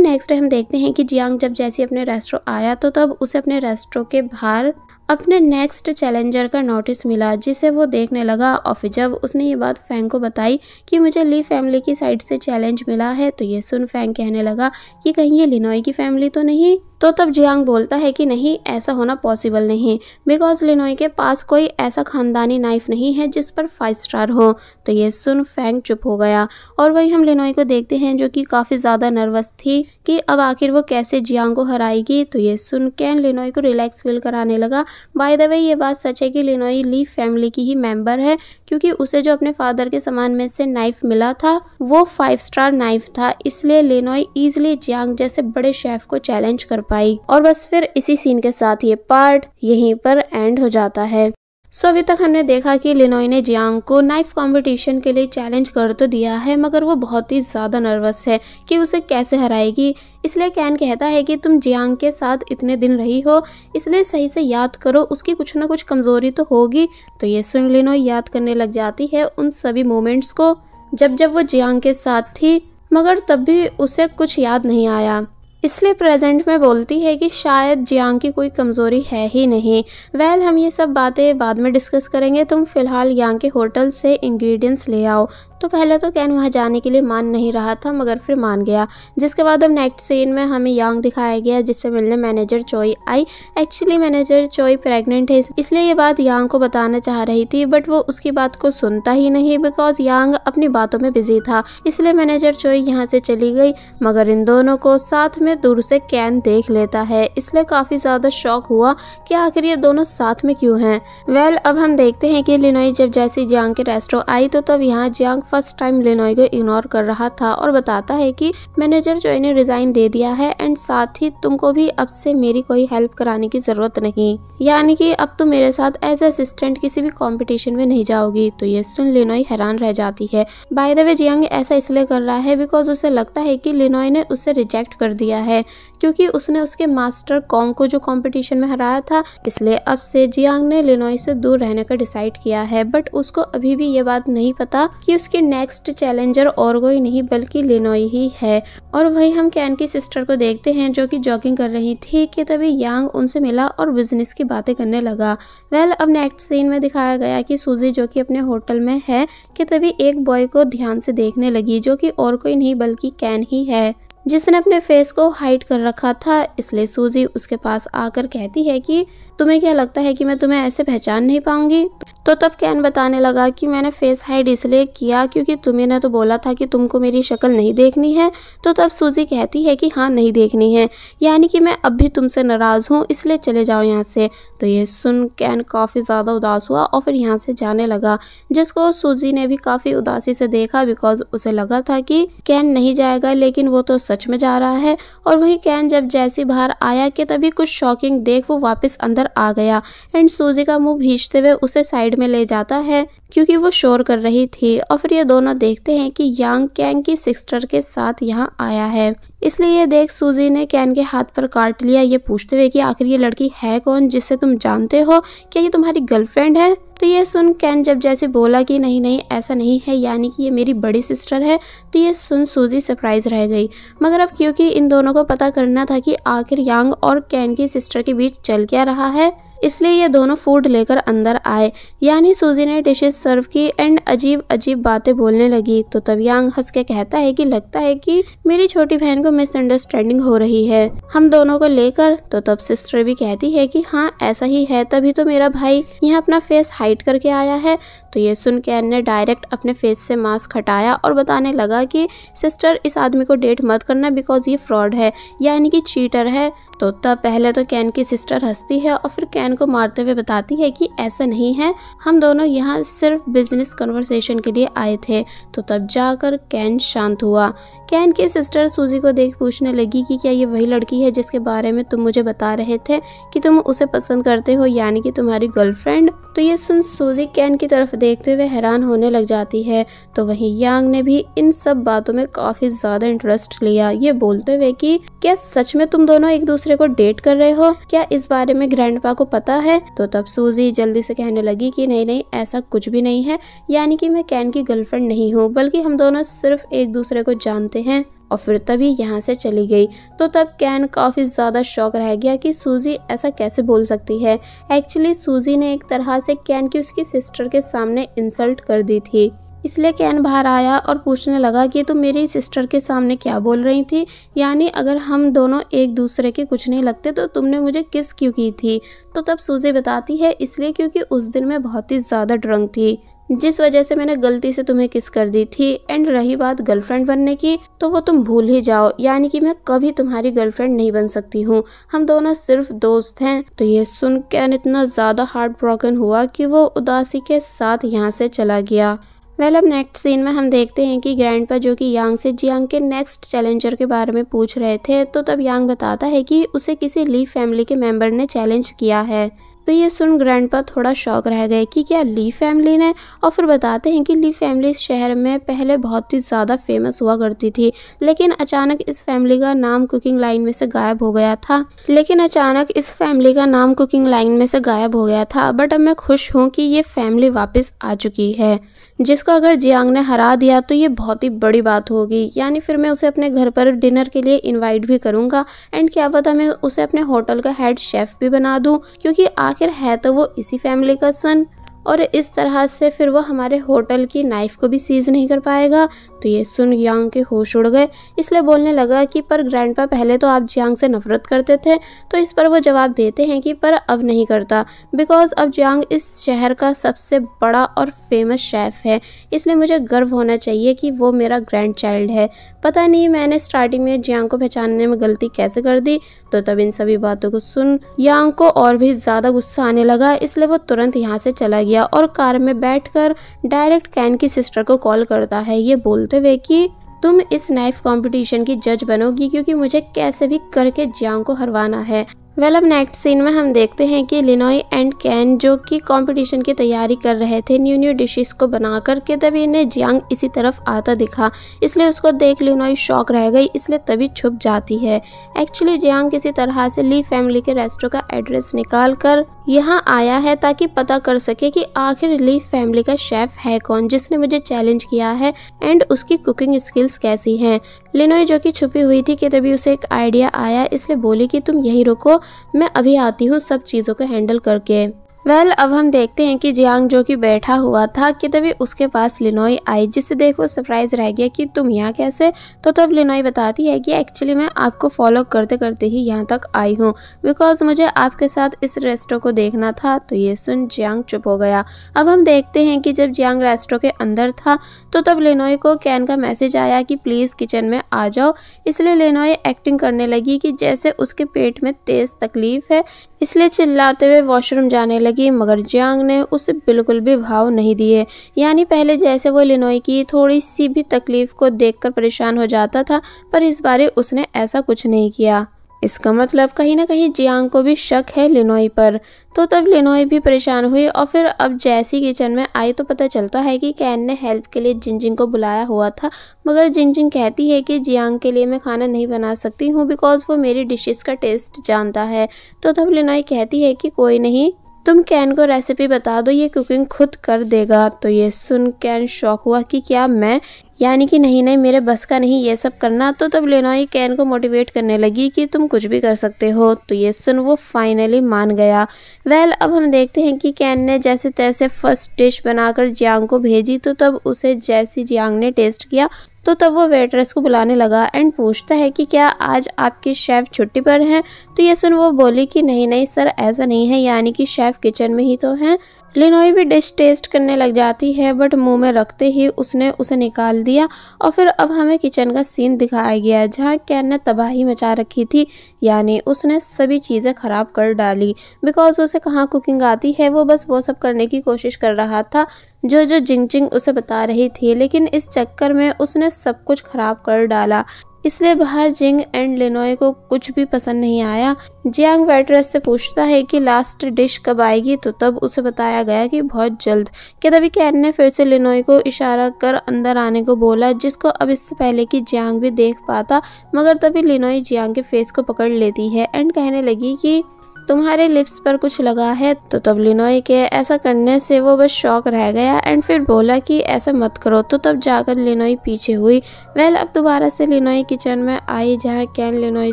Speaker 1: नेक्स्ट हम देखते हैं कि जियांग जब जैसे अपने रेस्टोर आया तो तब उसे अपने रेस्टोर के बाहर अपने नेक्स्ट चैलेंजर का नोटिस मिला, जिसे वो देखने लगा, और फिर जब उसने ये बात फैंग को बताई कि मुझे ली फैमिली की साइड से चैलेंज मिला है तो ये सुन फैंग कहने लगा कि कहीं ये लिनोई की फैमिली तो नहीं? तो तब जियांग बोलता है कि नहीं, ऐसा होना पॉसिबल नहीं। बिकॉज़ लिनोई के पास कोई ऐसा खानदानी नाइफ नहीं है जिस पर फाइव स्टार हो। तो ये सुन फैंग चुप हो गया। और वही हम लिनोई को देखते हैं जो कि काफ़ी ज़्यादा नर्वस थी कि अब आखिर वो कैसे जियांग को हराएगी। तो ये सुन कैन लिनोई को रिलैक्स फील कराने लगा। बाय द वे ये बात सच है कि लिनोई ली फैमिली की ही मेंबर है, क्योंकि उसे जो अपने फादर के सामान में से नाइफ मिला था, वो फाइव स्टार नाइफ था। इसलिए लिनोई ईजिली जियांग जैसे बड़े शेफ को चैलेंज कर पाई। और बस फिर इसी सीन के साथ ये पार्ट यहीं पर एंड हो जाता है। सो अभी तक हमने देखा कि लिनोई ने जियांग को नाइफ कंपटीशन के लिए चैलेंज कर तो दिया है, मगर वो बहुत ही ज़्यादा नर्वस है कि उसे कैसे हराएगी। इसलिए कैन कहता है कि तुम जियांग के साथ इतने दिन रही हो, इसलिए सही से याद करो, उसकी कुछ ना कुछ कमज़ोरी तो होगी। तो ये सुन लिनोई याद करने लग जाती है उन सभी मोमेंट्स को जब जब वो जियांग के साथ थी, मगर तब भी उसे कुछ याद नहीं आया। इसलिए प्रेजेंट में बोलती है कि शायद जियांग की कोई कमज़ोरी है ही नहीं। वेल, हम ये सब बातें बाद में डिस्कस करेंगे। तुम फ़िलहाल यांग के होटल से इंग्रेडिएंट्स ले आओ। तो पहले तो कैन वहाँ जाने के लिए मान नहीं रहा था, मगर फिर मान गया। जिसके बाद अब नेक्स्ट सीन में हमें यांग दिखाया गया, जिससे मिलने मैनेजर चोई आई। एक्चुअली मैनेजर चोई प्रेग्नेंट है, इसलिए ये बात यांग को बताना चाह रही थी बट वो उसकी बात को सुनता ही नहीं बिकॉज़ यांग अपनी बातों में बिज़ी था। इसलिए मैनेजर चोई यहाँ से चली गई, मगर इन दोनों को साथ में दूर से कैन देख लेता है। इसलिए काफ़ी ज़्यादा शौक हुआ कि आखिर ये दोनों साथ में क्यों हैं। वेल अब हम देखते हैं कि लिनोई जब जैसी जियांग के रेस्टो आई तो तब यहाँ जियांग फ़र्स्ट टाइम लिनोई को इग्नोर कर रहा था और बताता है कि मैनेजर जो ने रिजाइन दे दिया है एंड साथ ही तुमको भी अब से मेरी कोई हेल्प कराने की ज़रूरत नहीं। यानी कि अब तुम मेरे साथ एज असिस्टेंट किसी भी कॉम्पिटिशन में नहीं जाओगी। तो ये सुन लिनोई हैरान रह जाती है। बाय द वे जियांग ऐसा इसलिए कर रहा है बिकॉज़ उसे लगता है कि लिनोई ने उसे रिजेक्ट कर दिया है। क्योंकि उसने उसके मास्टर कॉन्ग को जो कॉम्पिटिशन में हराया था, इसलिए अब से जियांग ने लिनोई से दूर रहने का डिसाइड किया है। बट उसको अभी भी ये बात नहीं पता कि उसकी नेक्स्ट चैलेंजर और कोई नहीं, बल्कि लिनोई ही है। और वही हम कैन की सिस्टर को देखते हैं, जो कि जॉगिंग कर रही थी, कि तभी यांग उनसे मिला और बिज़नेस की बातें करने लगा। वेल अब नेक्स्ट सीन में दिखाया गया कि सूजी जो कि अपने होटल में है, कि तभी एक बॉय को ध्यान से देखने लगी, जो कि और कोई नहीं, बल्कि कैन ही है। जिसने अपने फेस को हाइड कर रखा था। इसलिए सूजी उसके पास आकर कहती है कि, तुम्हें क्या लगता है कि मैं तुम्हें ऐसे पहचान नहीं पाऊँगी? तो तब कैन बताने लगा कि मैंने फेस हाइड इसलिए किया क्योंकि तुम्हें ने तो बोला था कि तुमको मेरी शक्ल नहीं देखनी है। तो तब सूजी कहती है कि हाँ नहीं देखनी है। यानी कि मैं अब भी तुमसे नाराज़ हूँ, इसलिए चले जाओ यहाँ से। तो ये सुन कैन काफ़ी ज़्यादा उदास हुआ और फिर यहाँ से जाने लगा, जिसको सूजी ने भी काफ़ी उदासी से देखा बिकॉज़ उसे लगा था कि कैन नहीं जाएगा, लेकिन वो तो में जा रहा है। और वहीं कैन जब जैसी बाहर आया कि तभी कुछ शॉकिंग देख वो वापस अंदर आ गया। एंड सूजी का मुँह भीजते हुए उसे साइड में ले जाता है, क्योंकि वो शोर कर रही थी। और फिर ये दोनों देखते हैं कि यांग कैंग की सिस्टर के साथ यहाँ आया है। इसलिए ये देख सूजी ने कैन के हाथ पर काट लिया। ये पूछते हुए कि आखिर ये लड़की है कौन जिससे तुम जानते हो? क्या ये तुम्हारी गर्लफ्रेंड है? तो ये सुन कैन जब जैसे बोला कि नहीं नहीं, ऐसा नहीं है, यानी कि ये मेरी बड़ी सिस्टर है तो ये सुन सूजी सरप्राइज़ रह गई। मगर अब क्योंकि इन दोनों को पता करना था कि आखिर यांग और कैन की सिस्टर के बीच चल क्या रहा है, इसलिए ये दोनों फ़ूड लेकर अंदर आए। यानी सूजी ने डिशेस सर्व की एंड अजीब अजीब बातें बोलने लगी। तो तब यांग हंस के कहता है कि, लगता है कि मेरी छोटी बहन को मिसअंडरस्टैंडिंग हो रही है। हम दोनों को लेकर तो तब सिस्टर भी कहती है कि हाँ ऐसा ही है, तभी तो मेरा भाई यहाँ अपना फेस हाइड करके आया है। तो ये सुन कैन ने डायरेक्ट अपने फेस से मास्क हटाया और बताने लगा कि सिस्टर इस आदमी को डेट मत करना बिकॉज़ ये फ्रॉड है, यानी कि चीटर है। तो तब पहले तो कैन की सिस्टर हंसती है और फिर कैन को मारते हुए बताती है कि ऐसा नहीं है, हम दोनों यहाँ सिर्फ़ बिज़नेस कन्वर्सेशन के लिए आए थे। तो तब जाकर कैन शांत हुआ। कैन की सिस्टर सूजी को देख पूछने लगी कि क्या ये वही लड़की है जिसके बारे में तुम मुझे बता रहे थे कि तुम उसे पसंद करते हो, यानी कि तुम्हारी गर्लफ्रेंड तो ये सुन सूजी कैन की तरफ़ देखते हुए हैरान होने लग जाती है। तो वहीं यांग ने भी इन सब बातों में काफ़ी ज़्यादा इंटरेस्ट लिया। ये बोलते हुए कि, क्या सच में तुम दोनों एक दूसरे को डेट कर रहे हो? क्या इस बारे में ग्रैंड को पता है? तो तब सूजी जल्दी से कहने लगी कि, नहीं नहीं, ऐसा कुछ भी नहीं है। यानी कि मैं कैन की गर्लफ्रेंड नहीं हूँ, बल्कि हम दोनों सिर्फ़ एक दूसरे को जानते हैं। और फिर तभी यहाँ से चली गई। तो तब कैन काफ़ी ज़्यादा शौक रह गया कि सूजी ऐसा कैसे बोल सकती है। एक्चुअली सूजी ने एक तरह से कैन की उसकी सिस्टर के सामने इंसल्ट कर दी थी। इसलिए कैन बाहर आया और पूछने लगा कि तुम मेरी सिस्टर के सामने क्या बोल रही थी? यानी अगर हम दोनों एक दूसरे के कुछ नहीं लगते तो तुमने मुझे किस क्यों की थी? तो तब सूजी बताती है इसलिए क्योंकि उस दिन मैं बहुत ही ज़्यादा ड्रंक थी। जिस वजह से मैंने गलती से तुम्हें किस कर दी थी एंड रही बात गर्लफ्रेंड बनने की तो वो तुम भूल ही जाओ। यानी कि मैं कभी तुम्हारी गर्लफ्रेंड नहीं बन सकती हूँ। हम दोनों सिर्फ़ दोस्त हैं। तो ये सुन कैन इतना ज़्यादा हार्ट ब्रोकन हुआ कि वो उदासी के साथ यहाँ से चला गया। वेल अब नेक्स्ट सीन में हम देखते हैं कि ग्रैंड जो कि यांग से जियांग के नेक्स्ट चैलेंजर के बारे में पूछ रहे थे तो तब यांग बताता है कि उसे किसी ली फैमिली के मेंबर ने चैलेंज किया है। तो ये सुन ग्रैंडपा थोड़ा शौक रह गए कि क्या ली फैमिली ने, और फिर बताते हैं कि ली फैमिली इस शहर में पहले बहुत ही ज़्यादा फ़ेमस हुआ करती थी, लेकिन अचानक इस फैमिली का नाम कुकिंग लाइन में से गायब हो गया था। लेकिन अचानक इस फैमिली का नाम कुकिंग लाइन में से गायब हो गया था बट अब मैं खुश हूँ कि ये फैमिली वापस आ चुकी है। जिसको अगर जियांग ने हरा दिया तो ये बहुत ही बड़ी बात होगी। यानी फिर मैं उसे अपने घर पर डिनर के लिए इनवाइट भी करूँगा। एंड क्या पता मैं उसे अपने होटल का हेड शेफ़ भी बना दूँ, क्योंकि आखिर है तो वो इसी फैमिली का सन और इस तरह से फिर वो हमारे होटल की नाइफ को भी सीज नहीं कर पाएगा। तो ये सुन यांग के होश उड़ गए। इसलिए बोलने लगा कि, पर ग्रैंडपा पहले तो आप जियांग से नफरत करते थे तो इस पर वो जवाब देते हैं कि, पर अब नहीं करता। बिकॉज़ अब जियांग इस शहर का सबसे बड़ा और फ़ेमस शेफ़ है। इसलिए मुझे गर्व होना चाहिए कि वो मेरा ग्रैंड चाइल्ड है। पता नहीं मैंने स्टार्टिंग में जियांग को पहचानने में गलती कैसे कर दी। तो तब इन सभी बातों को सुन यांग को और भी ज़्यादा गुस्सा आने लगा। इसलिए वो तुरंत यहाँ से चला गया। और कार में बैठकर डायरेक्ट कैन की सिस्टर को कॉल करता है। ये बोलते हुए कि तुम इस नाइफ कंपटीशन की जज बनोगी क्योंकि मुझे कैसे भी करके जियांग को हरवाना है। वेल अब नेक्स्ट सीन में हम देखते हैं कि लिनोई एंड कैन जो कि कंपटीशन की तैयारी कर रहे थे न्यू न्यू डिशेस को बना करके तभी इन्हें जियांग इसी तरफ़ आता दिखा। इसलिए उसको देख लिनोई शौक रह गई, इसलिए तभी छुप जाती है। एक्चुअली जियांग किसी तरह से ली फैमिली के रेस्टोरेंट का एड्रेस निकाल कर यहाँ आया है ताकि पता कर सके कि आखिर ली फैमिली का शेफ है कौन, जिसने मुझे चैलेंज किया है एंड उसकी कुकिंग स्किल्स कैसी हैं। लिनोई जो कि छुपी हुई थी कि तभी उसे एक आइडिया आया, इसलिए बोली कि तुम यहीं रुको, मैं अभी आती हूँ, सब चीज़ों को हैंडल करके। वेल well, अब हम देखते हैं कि जियांग जो कि बैठा हुआ था कि तभी उसके पास लिनोई आई जिसे देख वो सरप्राइज़ रह गया कि तुम यहाँ कैसे? तो तब लिनोई बताती है कि एक्चुअली मैं आपको फॉलो करते करते ही यहाँ तक आई हूँ बिकॉज़ मुझे आपके साथ इस रेस्टो को देखना था। तो ये सुन जियांग चुप हो गया। अब हम देखते हैं कि जब जियांग रेस्टो के अंदर था तो तब लिनोई को कैन का मैसेज आया कि प्लीज़ किचन में आ जाओ। इसलिए लिनोई एक्टिंग करने लगी कि जैसे उसके पेट में तेज़ तकलीफ़ है इसलिए चिल्लाते हुए वॉशरूम जाने लगी। मगर जियांग ने उसे बिल्कुल भी भाव नहीं दिए। यानी पहले जैसे वो लिनोई की थोड़ी सी भी तकलीफ़ को देखकर परेशान हो जाता था, पर इस बारे उसने ऐसा कुछ नहीं किया। इसका मतलब कहीं ना कहीं जियांग को भी शक है लिनोई पर। तो तब लिनोई भी परेशान हुई और फिर अब जैसी किचन में आई तो पता चलता है कि कैन ने हेल्प के लिए जिंजिंग को बुलाया हुआ था, मगर जिंजिंग कहती है कि जियांग के लिए मैं खाना नहीं बना सकती हूँ बिकॉज़ वो मेरी डिशेस का टेस्ट जानता है। तो तब लिनोई कहती है कि कोई नहीं तुम कैन को रेसिपी बता दो, ये कुकिंग खुद कर देगा। तो ये सुन कैन, शौक हुआ कि क्या मैं यानी कि नहीं नहीं, मेरे बस का नहीं ये सब करना तो तब लेनोई कैन को मोटिवेट करने लगी कि तुम कुछ भी कर सकते हो। तो ये सुन वो फाइनली मान गया। वेल अब हम देखते हैं कि कैन ने जैसे तैसे फ़र्स्ट डिश बनाकर जियांग को भेजी तो तब उसे जैसी जियांग ने टेस्ट किया तो तब वो वेटरेस को बुलाने लगा एंड पूछता है कि क्या आज आपके शेफ़ छुट्टी पर हैं? तो ये सुन वो बोली कि नहीं नहीं सर ऐसा नहीं है, यानी कि शेफ़ किचन में ही तो हैं। लिनोई भी डिश टेस्ट करने लग जाती है, बट मुँह में रखते ही उसने उसे निकाल दिया और फिर अब हमें किचन का सीन दिखाया गया जहाँ कैन ने तबाही मचा रखी थी। यानी उसने सभी चीज़ें ख़राब कर डाली। बिकॉज़ उसे कहाँ कुकिंग आती है, वो बस वो सब करने की कोशिश कर रहा था, जो जो जिंग जिंग उसे बता रही थी। लेकिन इस चक्कर में उसने सब कुछ खराब कर डाला। इसलिए बाहर जिंग एंड लिनोय को कुछ भी पसंद नहीं आया। जियांग वेट्रेस से पूछता है कि लास्ट डिश कब आएगी तो तब उसे बताया गया कि बहुत जल्द। कि तभी कैन ने फिर से लिनोय को इशारा कर अंदर आने को बोला, जिसको अब इससे पहले कि जियांग भी देख पाता, मगर तभी लिनोई जियांग के फेस को पकड़ लेती है एंड कहने लगी कि तुम्हारे लिप्स पर कुछ लगा है तो तब लिनोई के ऐसा करने से वो बस शौक रह गया एंड फिर बोला कि ऐसा मत करो। तो तब जाकर लिनोई पीछे हुई। वेल अब दोबारा से लिनोई किचन में आई, जहाँ कैन लिनोई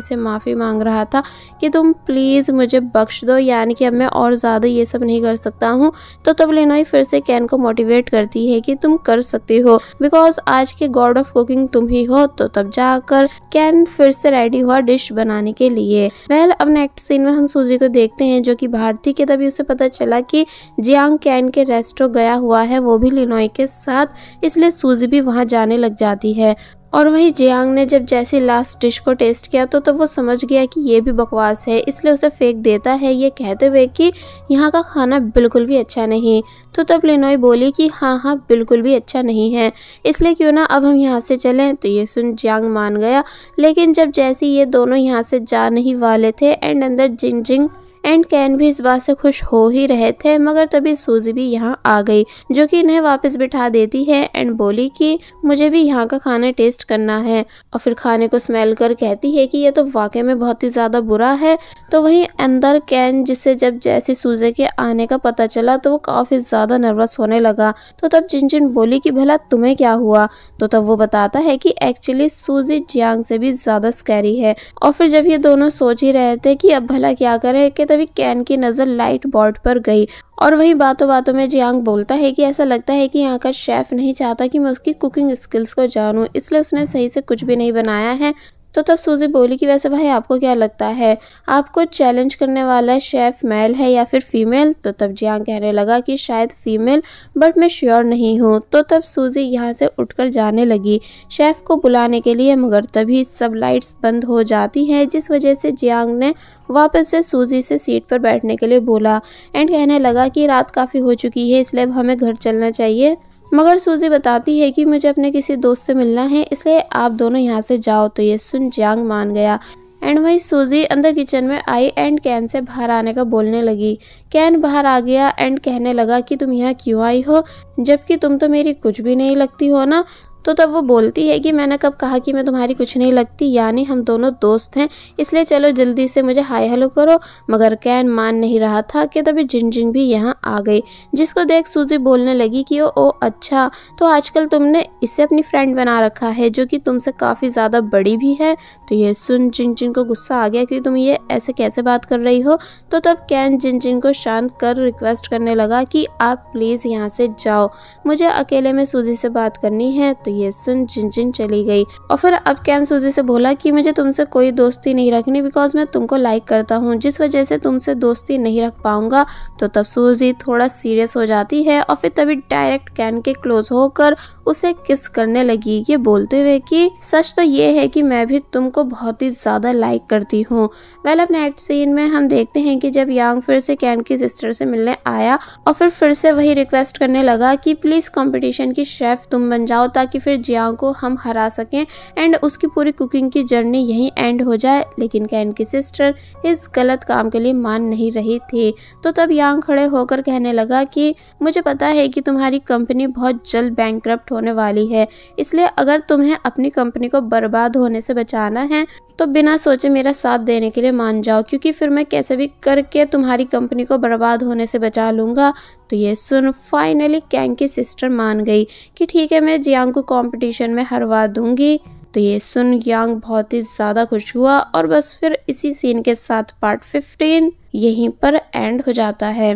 Speaker 1: से माफ़ी मांग रहा था कि तुम प्लीज़ मुझे बख्श दो, यानी कि अब मैं और ज़्यादा ये सब नहीं कर सकता हूँ। तो तब लिनोई फिर से कैन को मोटिवेट करती है कि तुम कर सकती हो। बिकॉज़ आज के गॉड ऑफ़ कुकिंग तुम ही हो तो तब जाकर कैन फिर से रेडी हुआ डिश बनाने के लिए। वेल अब नेक्स्ट सीन में हम सूजी को देखते हैं, जो कि भारती के, तभी उसे पता चला कि जियांग कैन के रेस्टो गया हुआ है, वो भी लिनोई के साथ, इसलिए सूजी भी वहाँ जाने लग जाती है। और वही जियांग ने जब जैसी लास्ट डिश को टेस्ट किया तो तो वो समझ गया कि ये भी बकवास है, इसलिए उसे फेंक देता है, ये कहते हुए कि यहाँ का खाना बिल्कुल भी अच्छा नहीं। तो तब लिनोई बोली कि हाँ हाँ बिल्कुल भी अच्छा नहीं है, इसलिए क्यों ना अब हम यहाँ से चलें? तो ये सुन जियांग मान गया। लेकिन जब जैसे ये दोनों यहाँ से जा नहीं वाले थे एंड अंदर जिंग जिंग एंड कैन भी इस बात से खुश हो ही रहे थे, मगर तभी सूजी भी यहाँ आ गई, जो कि इन्हें वापस बिठा देती है एंड बोली कि, मुझे भी यहाँ का खाना टेस्ट करना है। और फिर खाने को स्मेल कर कहती है कि, ये तो वाकई में बहुत ही ज़्यादा बुरा है। तो वहीं अंदर कैन, जिसे जब जैसे सूजे के आने का पता चला तो वो काफ़ी ज़्यादा नर्वस होने लगा। तो तब जिन बोली कि, भला तुम्हें क्या हुआ? तो तब वो बताता है कि, एक्चुअली सूजी जियांग से भी ज़्यादा स्कैरी है। और फिर जब ये दोनों सोच ही रहे थे कि, अब भला क्या करें? कि तभी कैन की नज़र लाइट बोर्ड पर गई और वही बातों बातों में जियांग बोलता है कि ऐसा लगता है कि यहाँ का शेफ नहीं चाहता कि मैं उसकी कुकिंग स्किल्स को जानूं, इसलिए उसने सही से कुछ भी नहीं बनाया है। तो तब सूजी बोली कि वैसे भाई आपको क्या लगता है? आपको चैलेंज करने वाला शेफ मेल है या फिर फीमेल तो तब जियांग कहने लगा कि शायद फीमेल बट मैं श्योर नहीं हूँ। तो तब सूजी यहाँ से उठकर जाने लगी। शेफ को बुलाने के लिए, मगर तभी सब लाइट्स बंद हो जाती हैं, जिस वजह से जियांग ने वापस से सूजी से सीट पर बैठने के लिए बोला। एंड कहने लगा कि रात काफ़ी हो चुकी है, इसलिए अब हमें घर चलना चाहिए। मगर सूजी बताती है कि मुझे अपने किसी दोस्त से मिलना है, इसलिए आप दोनों यहाँ से जाओ। तो ये सुन जांग मान गया। एंड वही सूजी अंदर किचन में आई एंड कैन से बाहर आने का बोलने लगी। कैन बाहर आ गया एंड कहने लगा कि तुम यहाँ क्यों आई हो? जबकि तुम तो मेरी कुछ भी नहीं लगती हो ना? तो तब वो बोलती है कि मैंने कब कहा कि मैं तुम्हारी कुछ नहीं लगती? यानी हम दोनों दोस्त हैं, इसलिए चलो जल्दी से मुझे हाय हेलो करो। मगर कैन मान नहीं रहा था कि तभी जिन जिन भी यहाँ आ गई, जिसको देख सूजी बोलने लगी कि ओ ओ अच्छा तो आजकल तुमने इसे अपनी फ्रेंड बना रखा है, जो कि तुमसे काफ़ी ज़्यादा बड़ी भी है। तो ये सुन जिन जिन को गुस्सा आ गया कि तुम ये ऐसे कैसे बात कर रही हो? तो तब कैन जिन जिन को शांत कर रिक्वेस्ट करने लगा कि आप प्लीज़ यहाँ से जाओ। मुझे अकेले में सूजी से बात करनी है तो ये सुन, जिन चली गई। और फिर अब कैन सूजी से बोला कि मुझे तुमसे कोई दोस्ती नहीं रखनी बिकॉज़ मैं तुमको लाइक करता हूँ। जिस वजह से तुमसे दोस्ती नहीं रख पाऊँगा तो तब सूजी थोड़ा सीरियस हो जाती है और फिर तभी डायरेक्ट कैन के क्लोज होकर उसे किस करने लगी। ये बोलते हुए कि, सच तो ये है कि मैं भी तुमको बहुत ही ज़्यादा लाइक करती हूँ। वेल अपने एक्ट सीन में हम देखते हैं कि जब यांग फिर से कैन की सिस्टर से मिलने आया और फिर फिर से वही रिक्वेस्ट करने लगा कि प्लीज़ कंपटीशन की शेफ तुम बन जाओ ताकि फिर जियांग को हम हरा सकें एंड उसकी पूरी कुकिंग की जर्नी यहीं एंड हो जाए। लेकिन कैन की सिस्टर इस गलत काम के लिए मान नहीं रही थी? तो तब यांग खड़े होकर कहने लगा कि, मुझे पता है कि तुम्हारी कंपनी बहुत जल्द बैंक होने वाली है। इसलिए अगर तुम्हें अपनी कंपनी को बर्बाद होने से बचाना है तो बिना सोचे मेरा साथ देने के लिए मान जाओ, क्योंकि फिर मैं कैसे भी करके तुम्हारी कंपनी को बर्बाद होने से बचा लूँगा। तो ये सुन फाइनली कैंग की सिस्टर मान गई कि ठीक है, मैं जियांग को कंपटीशन में हरवा दूँगी। तो ये सुन यांग बहुत ही ज़्यादा खुश हुआ और बस फिर इसी सीन के साथ पार्ट 15 यहीं पर एंड हो जाता है।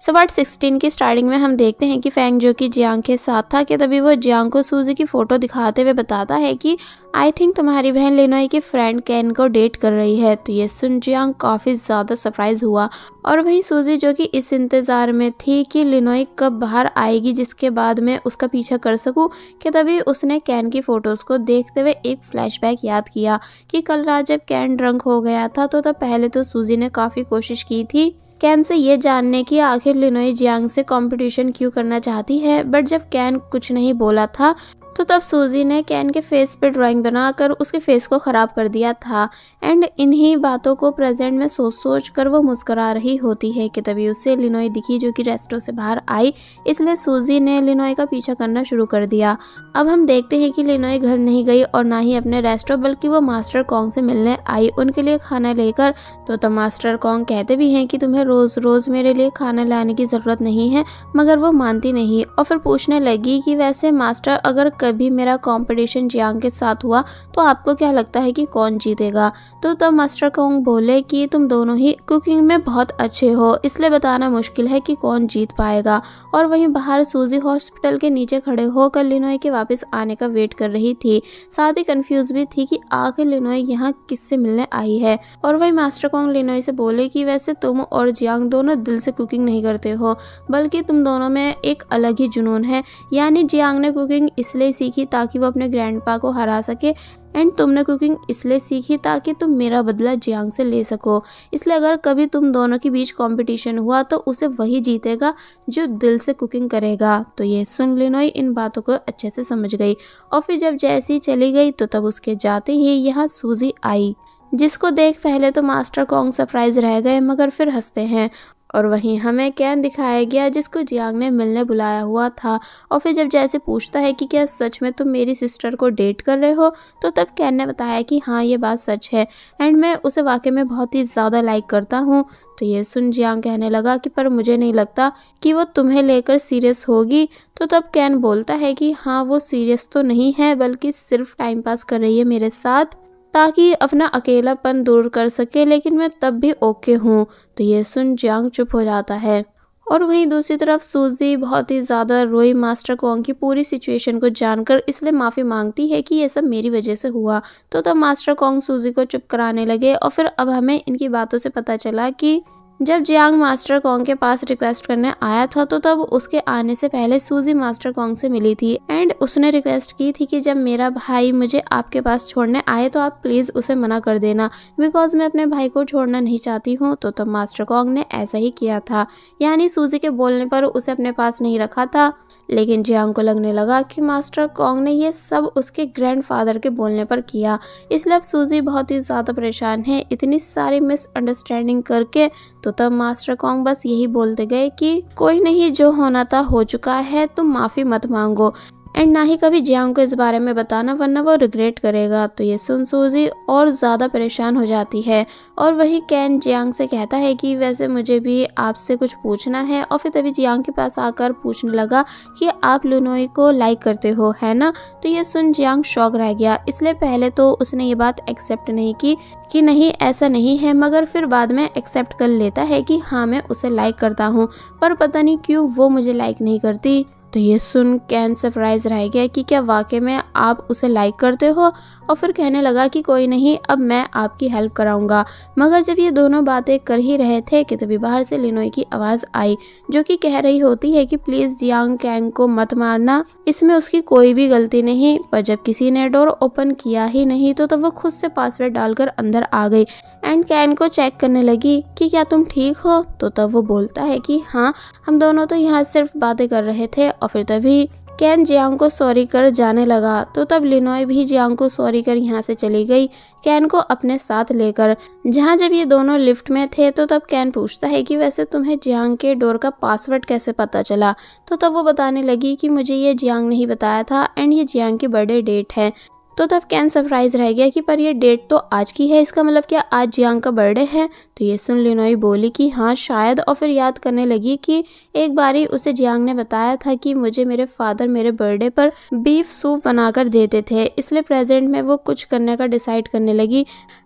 Speaker 1: सो पार्ट सिक्सटीन की स्टार्टिंग में हम देखते हैं कि फैंग जो कि जियांग के साथ था कि तभी वो जियांग को सूजी की फ़ोटो दिखाते हुए बताता है कि आई थिंक तुम्हारी बहन लिनोई की फ्रेंड कैन को डेट कर रही है। तो ये सुन जियांग काफ़ी ज़्यादा सरप्राइज़ हुआ। और वही सूजी जो कि इस इंतज़ार में थी कि लिनोई कब बाहर आएगी, जिसके बाद मैं उसका पीछा कर सकूँ, कि तभी उसने कैन की फ़ोटोज़ को देखते हुए एक फ्लैशबैक याद किया कि कल रात जब कैन ड्रंक हो गया था तो तब पहले तो सूजी ने काफ़ी कोशिश की थी। कैन से ये जानने की आखिर लिनोई जियांग से कंपटीशन क्यों करना चाहती है? बट जब कैन कुछ नहीं बोला था तो तब सूजी ने कैन के फेस पे ड्राइंग बनाकर उसके फेस को ख़राब कर दिया था। एंड इन्हीं बातों को प्रेजेंट में सोच सोच कर वो मुस्करा रही होती है कि तभी उसे लिनोई दिखी जो कि रेस्टो से बाहर आई, इसलिए सूजी ने लिनोई का पीछा करना शुरू कर दिया। अब हम देखते हैं कि लिनोई घर नहीं गई और ना ही अपने रेस्टो बल्कि वो मास्टर कॉन्ग से मिलने आई। उनके लिए खाना लेकर तो तब मास्टर कॉन्ग कहते भी हैं कि तुम्हें रोज़ रोज़ मेरे लिए खाना लाने की ज़रूरत नहीं है, मगर वो मानती नहीं। और फिर पूछने लगी कि वैसे मास्टर अगर कभी मेरा कंपटीशन जियांग के साथ हुआ तो आपको क्या लगता है कि कौन जीतेगा? तो तब मास्टर कोंग बोले कि तुम दोनों ही कुकिंग में बहुत अच्छे हो, इसलिए बताना मुश्किल है कि कौन जीत पाएगा। और वहीं बाहर सूजी हॉस्पिटल के नीचे खड़े होकर लिनोई के वापस आने का वेट कर रही थी। साथ ही कन्फ्यूज़ भी थी कि आखिर लिनोई यहाँ किससे मिलने आई है। और वही मास्टर कोंग लिनोई से बोले कि वैसे तुम और जियांग दोनों दिल से कुकिंग नहीं करते हो, बल्कि तुम दोनों में एक अलग ही जुनून है। यानी जियांग ने कुकिंग इसलिए इसलिए सीखी ताकि वो अपने ग्रैंड को हरा सके। एंड तुमने कुकिंग इसलिए सीखी ताकि तुम मेरा बदला जियांग से ले सको। इसलिए अगर कभी तुम दोनों के बीच कंपटीशन हुआ तो उसे वही जीतेगा जो दिल से कुकिंग करेगा। तो ये सुन लिनोई इन बातों को अच्छे से समझ गई। और फिर जब जैसी चली गई तो तब उसके जाते ही यहाँ सूजी आई, जिसको देख पहले तो मास्टर कॉन्ग सरप्राइज़ रह गए, मगर फिर हँसते हैं। और वहीं हमें कैन दिखाया गया जिसको जियांग ने मिलने बुलाया हुआ था। और फिर जब जैसे पूछता है कि क्या सच में तुम मेरी सिस्टर को डेट कर रहे हो तो तब कैन ने बताया कि हाँ ये बात सच है। एंड मैं उसे वाकई में बहुत ही ज़्यादा लाइक करता हूँ। तो ये सुन जियांग कहने लगा कि पर मुझे नहीं लगता कि वो तुम्हें लेकर सीरियस होगी। तो तब कैन बोलता है कि हाँ वो सीरियस तो नहीं है, बल्कि सिर्फ़ टाइम पास कर रही है मेरे साथ। ताकि अपना अकेलापन दूर कर सके, लेकिन मैं तब भी ओके हूँ। तो ये सुन जांग चुप हो जाता है। और वहीं दूसरी तरफ़ सूजी बहुत ही ज़्यादा रोई मास्टर कॉन्ग की पूरी सिचुएशन को जानकर इसलिए माफ़ी मांगती है कि ये सब मेरी वजह से हुआ। तो तब मास्टर कॉन्ग सूजी को चुप कराने लगे और फिर अब हमें इनकी बातों से पता चला कि जब जियांग मास्टर कॉन्ग के पास रिक्वेस्ट करने आया था तो तब उसके आने से पहले सूजी मास्टर कॉन्ग से मिली थी एंड उसने रिक्वेस्ट की थी कि जब मेरा भाई मुझे आपके पास छोड़ने आए तो आप प्लीज़ उसे मना कर देना। बिकॉज़ मैं अपने भाई को छोड़ना नहीं चाहती हूँ तो तब मास्टर कॉन्ग ने ऐसा ही किया था। यानी सूजी के बोलने पर उसे अपने पास नहीं रखा था। लेकिन जियांग को लगने लगा कि मास्टर कॉन्ग ने यह सब उसके ग्रैंडफादर के बोलने पर किया। इसलिए अब सूजी बहुत ही ज़्यादा परेशान है। इतनी सारी मिसअंडरस्टैंडिंग करके तो तब मास्टर कॉन्ग बस यही बोलते गए कि कोई नहीं, जो होना था हो चुका है, तुम माफ़ी मत मांगो। एंड ना ही कभी जियांग को इस बारे में बताना, वरना वो रिग्रेट करेगा। तो ये सुन सूजी और ज़्यादा परेशान हो जाती है। और वही कैन जियांग से कहता है कि वैसे मुझे भी आपसे कुछ पूछना है और फिर तभी जियांग के पास आकर पूछने लगा कि आप लुनोई को लाइक करते हो, है ना? तो ये सुन जियांग शौक रह गया। इसलिए पहले तो उसने ये बात एक्सेप्ट नहीं की कि नहीं, ऐसा नहीं है, मगर फिर बाद में एक्सेप्ट कर लेता है कि हाँ मैं उसे लाइक करता हूँ। पर पता नहीं क्यों वो मुझे लाइक नहीं करती। तो ये सुन कैन सरप्राइज़ रह गया कि क्या वाकई में आप उसे लाइक करते हो? और फिर कहने लगा कि कोई नहीं, अब मैं आपकी हेल्प कराऊँगा। मगर जब ये दोनों बातें कर ही रहे थे कि तभी बाहर से लिनोई की आवाज़ आई, जो कि कह रही होती है कि प्लीज़ जियांग कैंग को मत मारना, इसमें उसकी कोई भी गलती नहीं। पर जब किसी ने डोर ओपन किया ही नहीं तो तब वो खुद से पासवर्ड डालकर अंदर आ गई। एंड कैन को चेक करने लगी कि क्या तुम ठीक हो? तो तब वो बोलता है कि हाँ हम दोनों तो यहाँ सिर्फ़ बातें कर रहे थे और फिर तभी कैन जियांग को सॉरी कर जाने लगा। तो तब लिनोय भी जियांग को सॉरी कर यहाँ से चली गई, कैन को अपने साथ लेकर। जहाँ जब ये दोनों लिफ्ट में थे तो तब कैन पूछता है कि वैसे तुम्हें जियांग के डोर का पासवर्ड कैसे पता चला? तो तब वो बताने लगी कि मुझे ये जियांग नहीं बताया था, एंड ये जियांग की बर्थडे डेट है। तो तब कैन सरप्राइज़ रह गया कि पर ये डेट तो आज की है, इसका मतलब क्या आज जियांग का बर्थडे है? तो ये सुन लिनोई बोली कि हाँ शायद, और फिर याद करने लगी कि एक बारी उसे जियांग ने बताया था कि मुझे मेरे फादर मेरे बर्थडे पर बीफ सूप बनाकर देते थे। इसलिए प्रेजेंट में वो कुछ करने का डिसाइड करने लगी।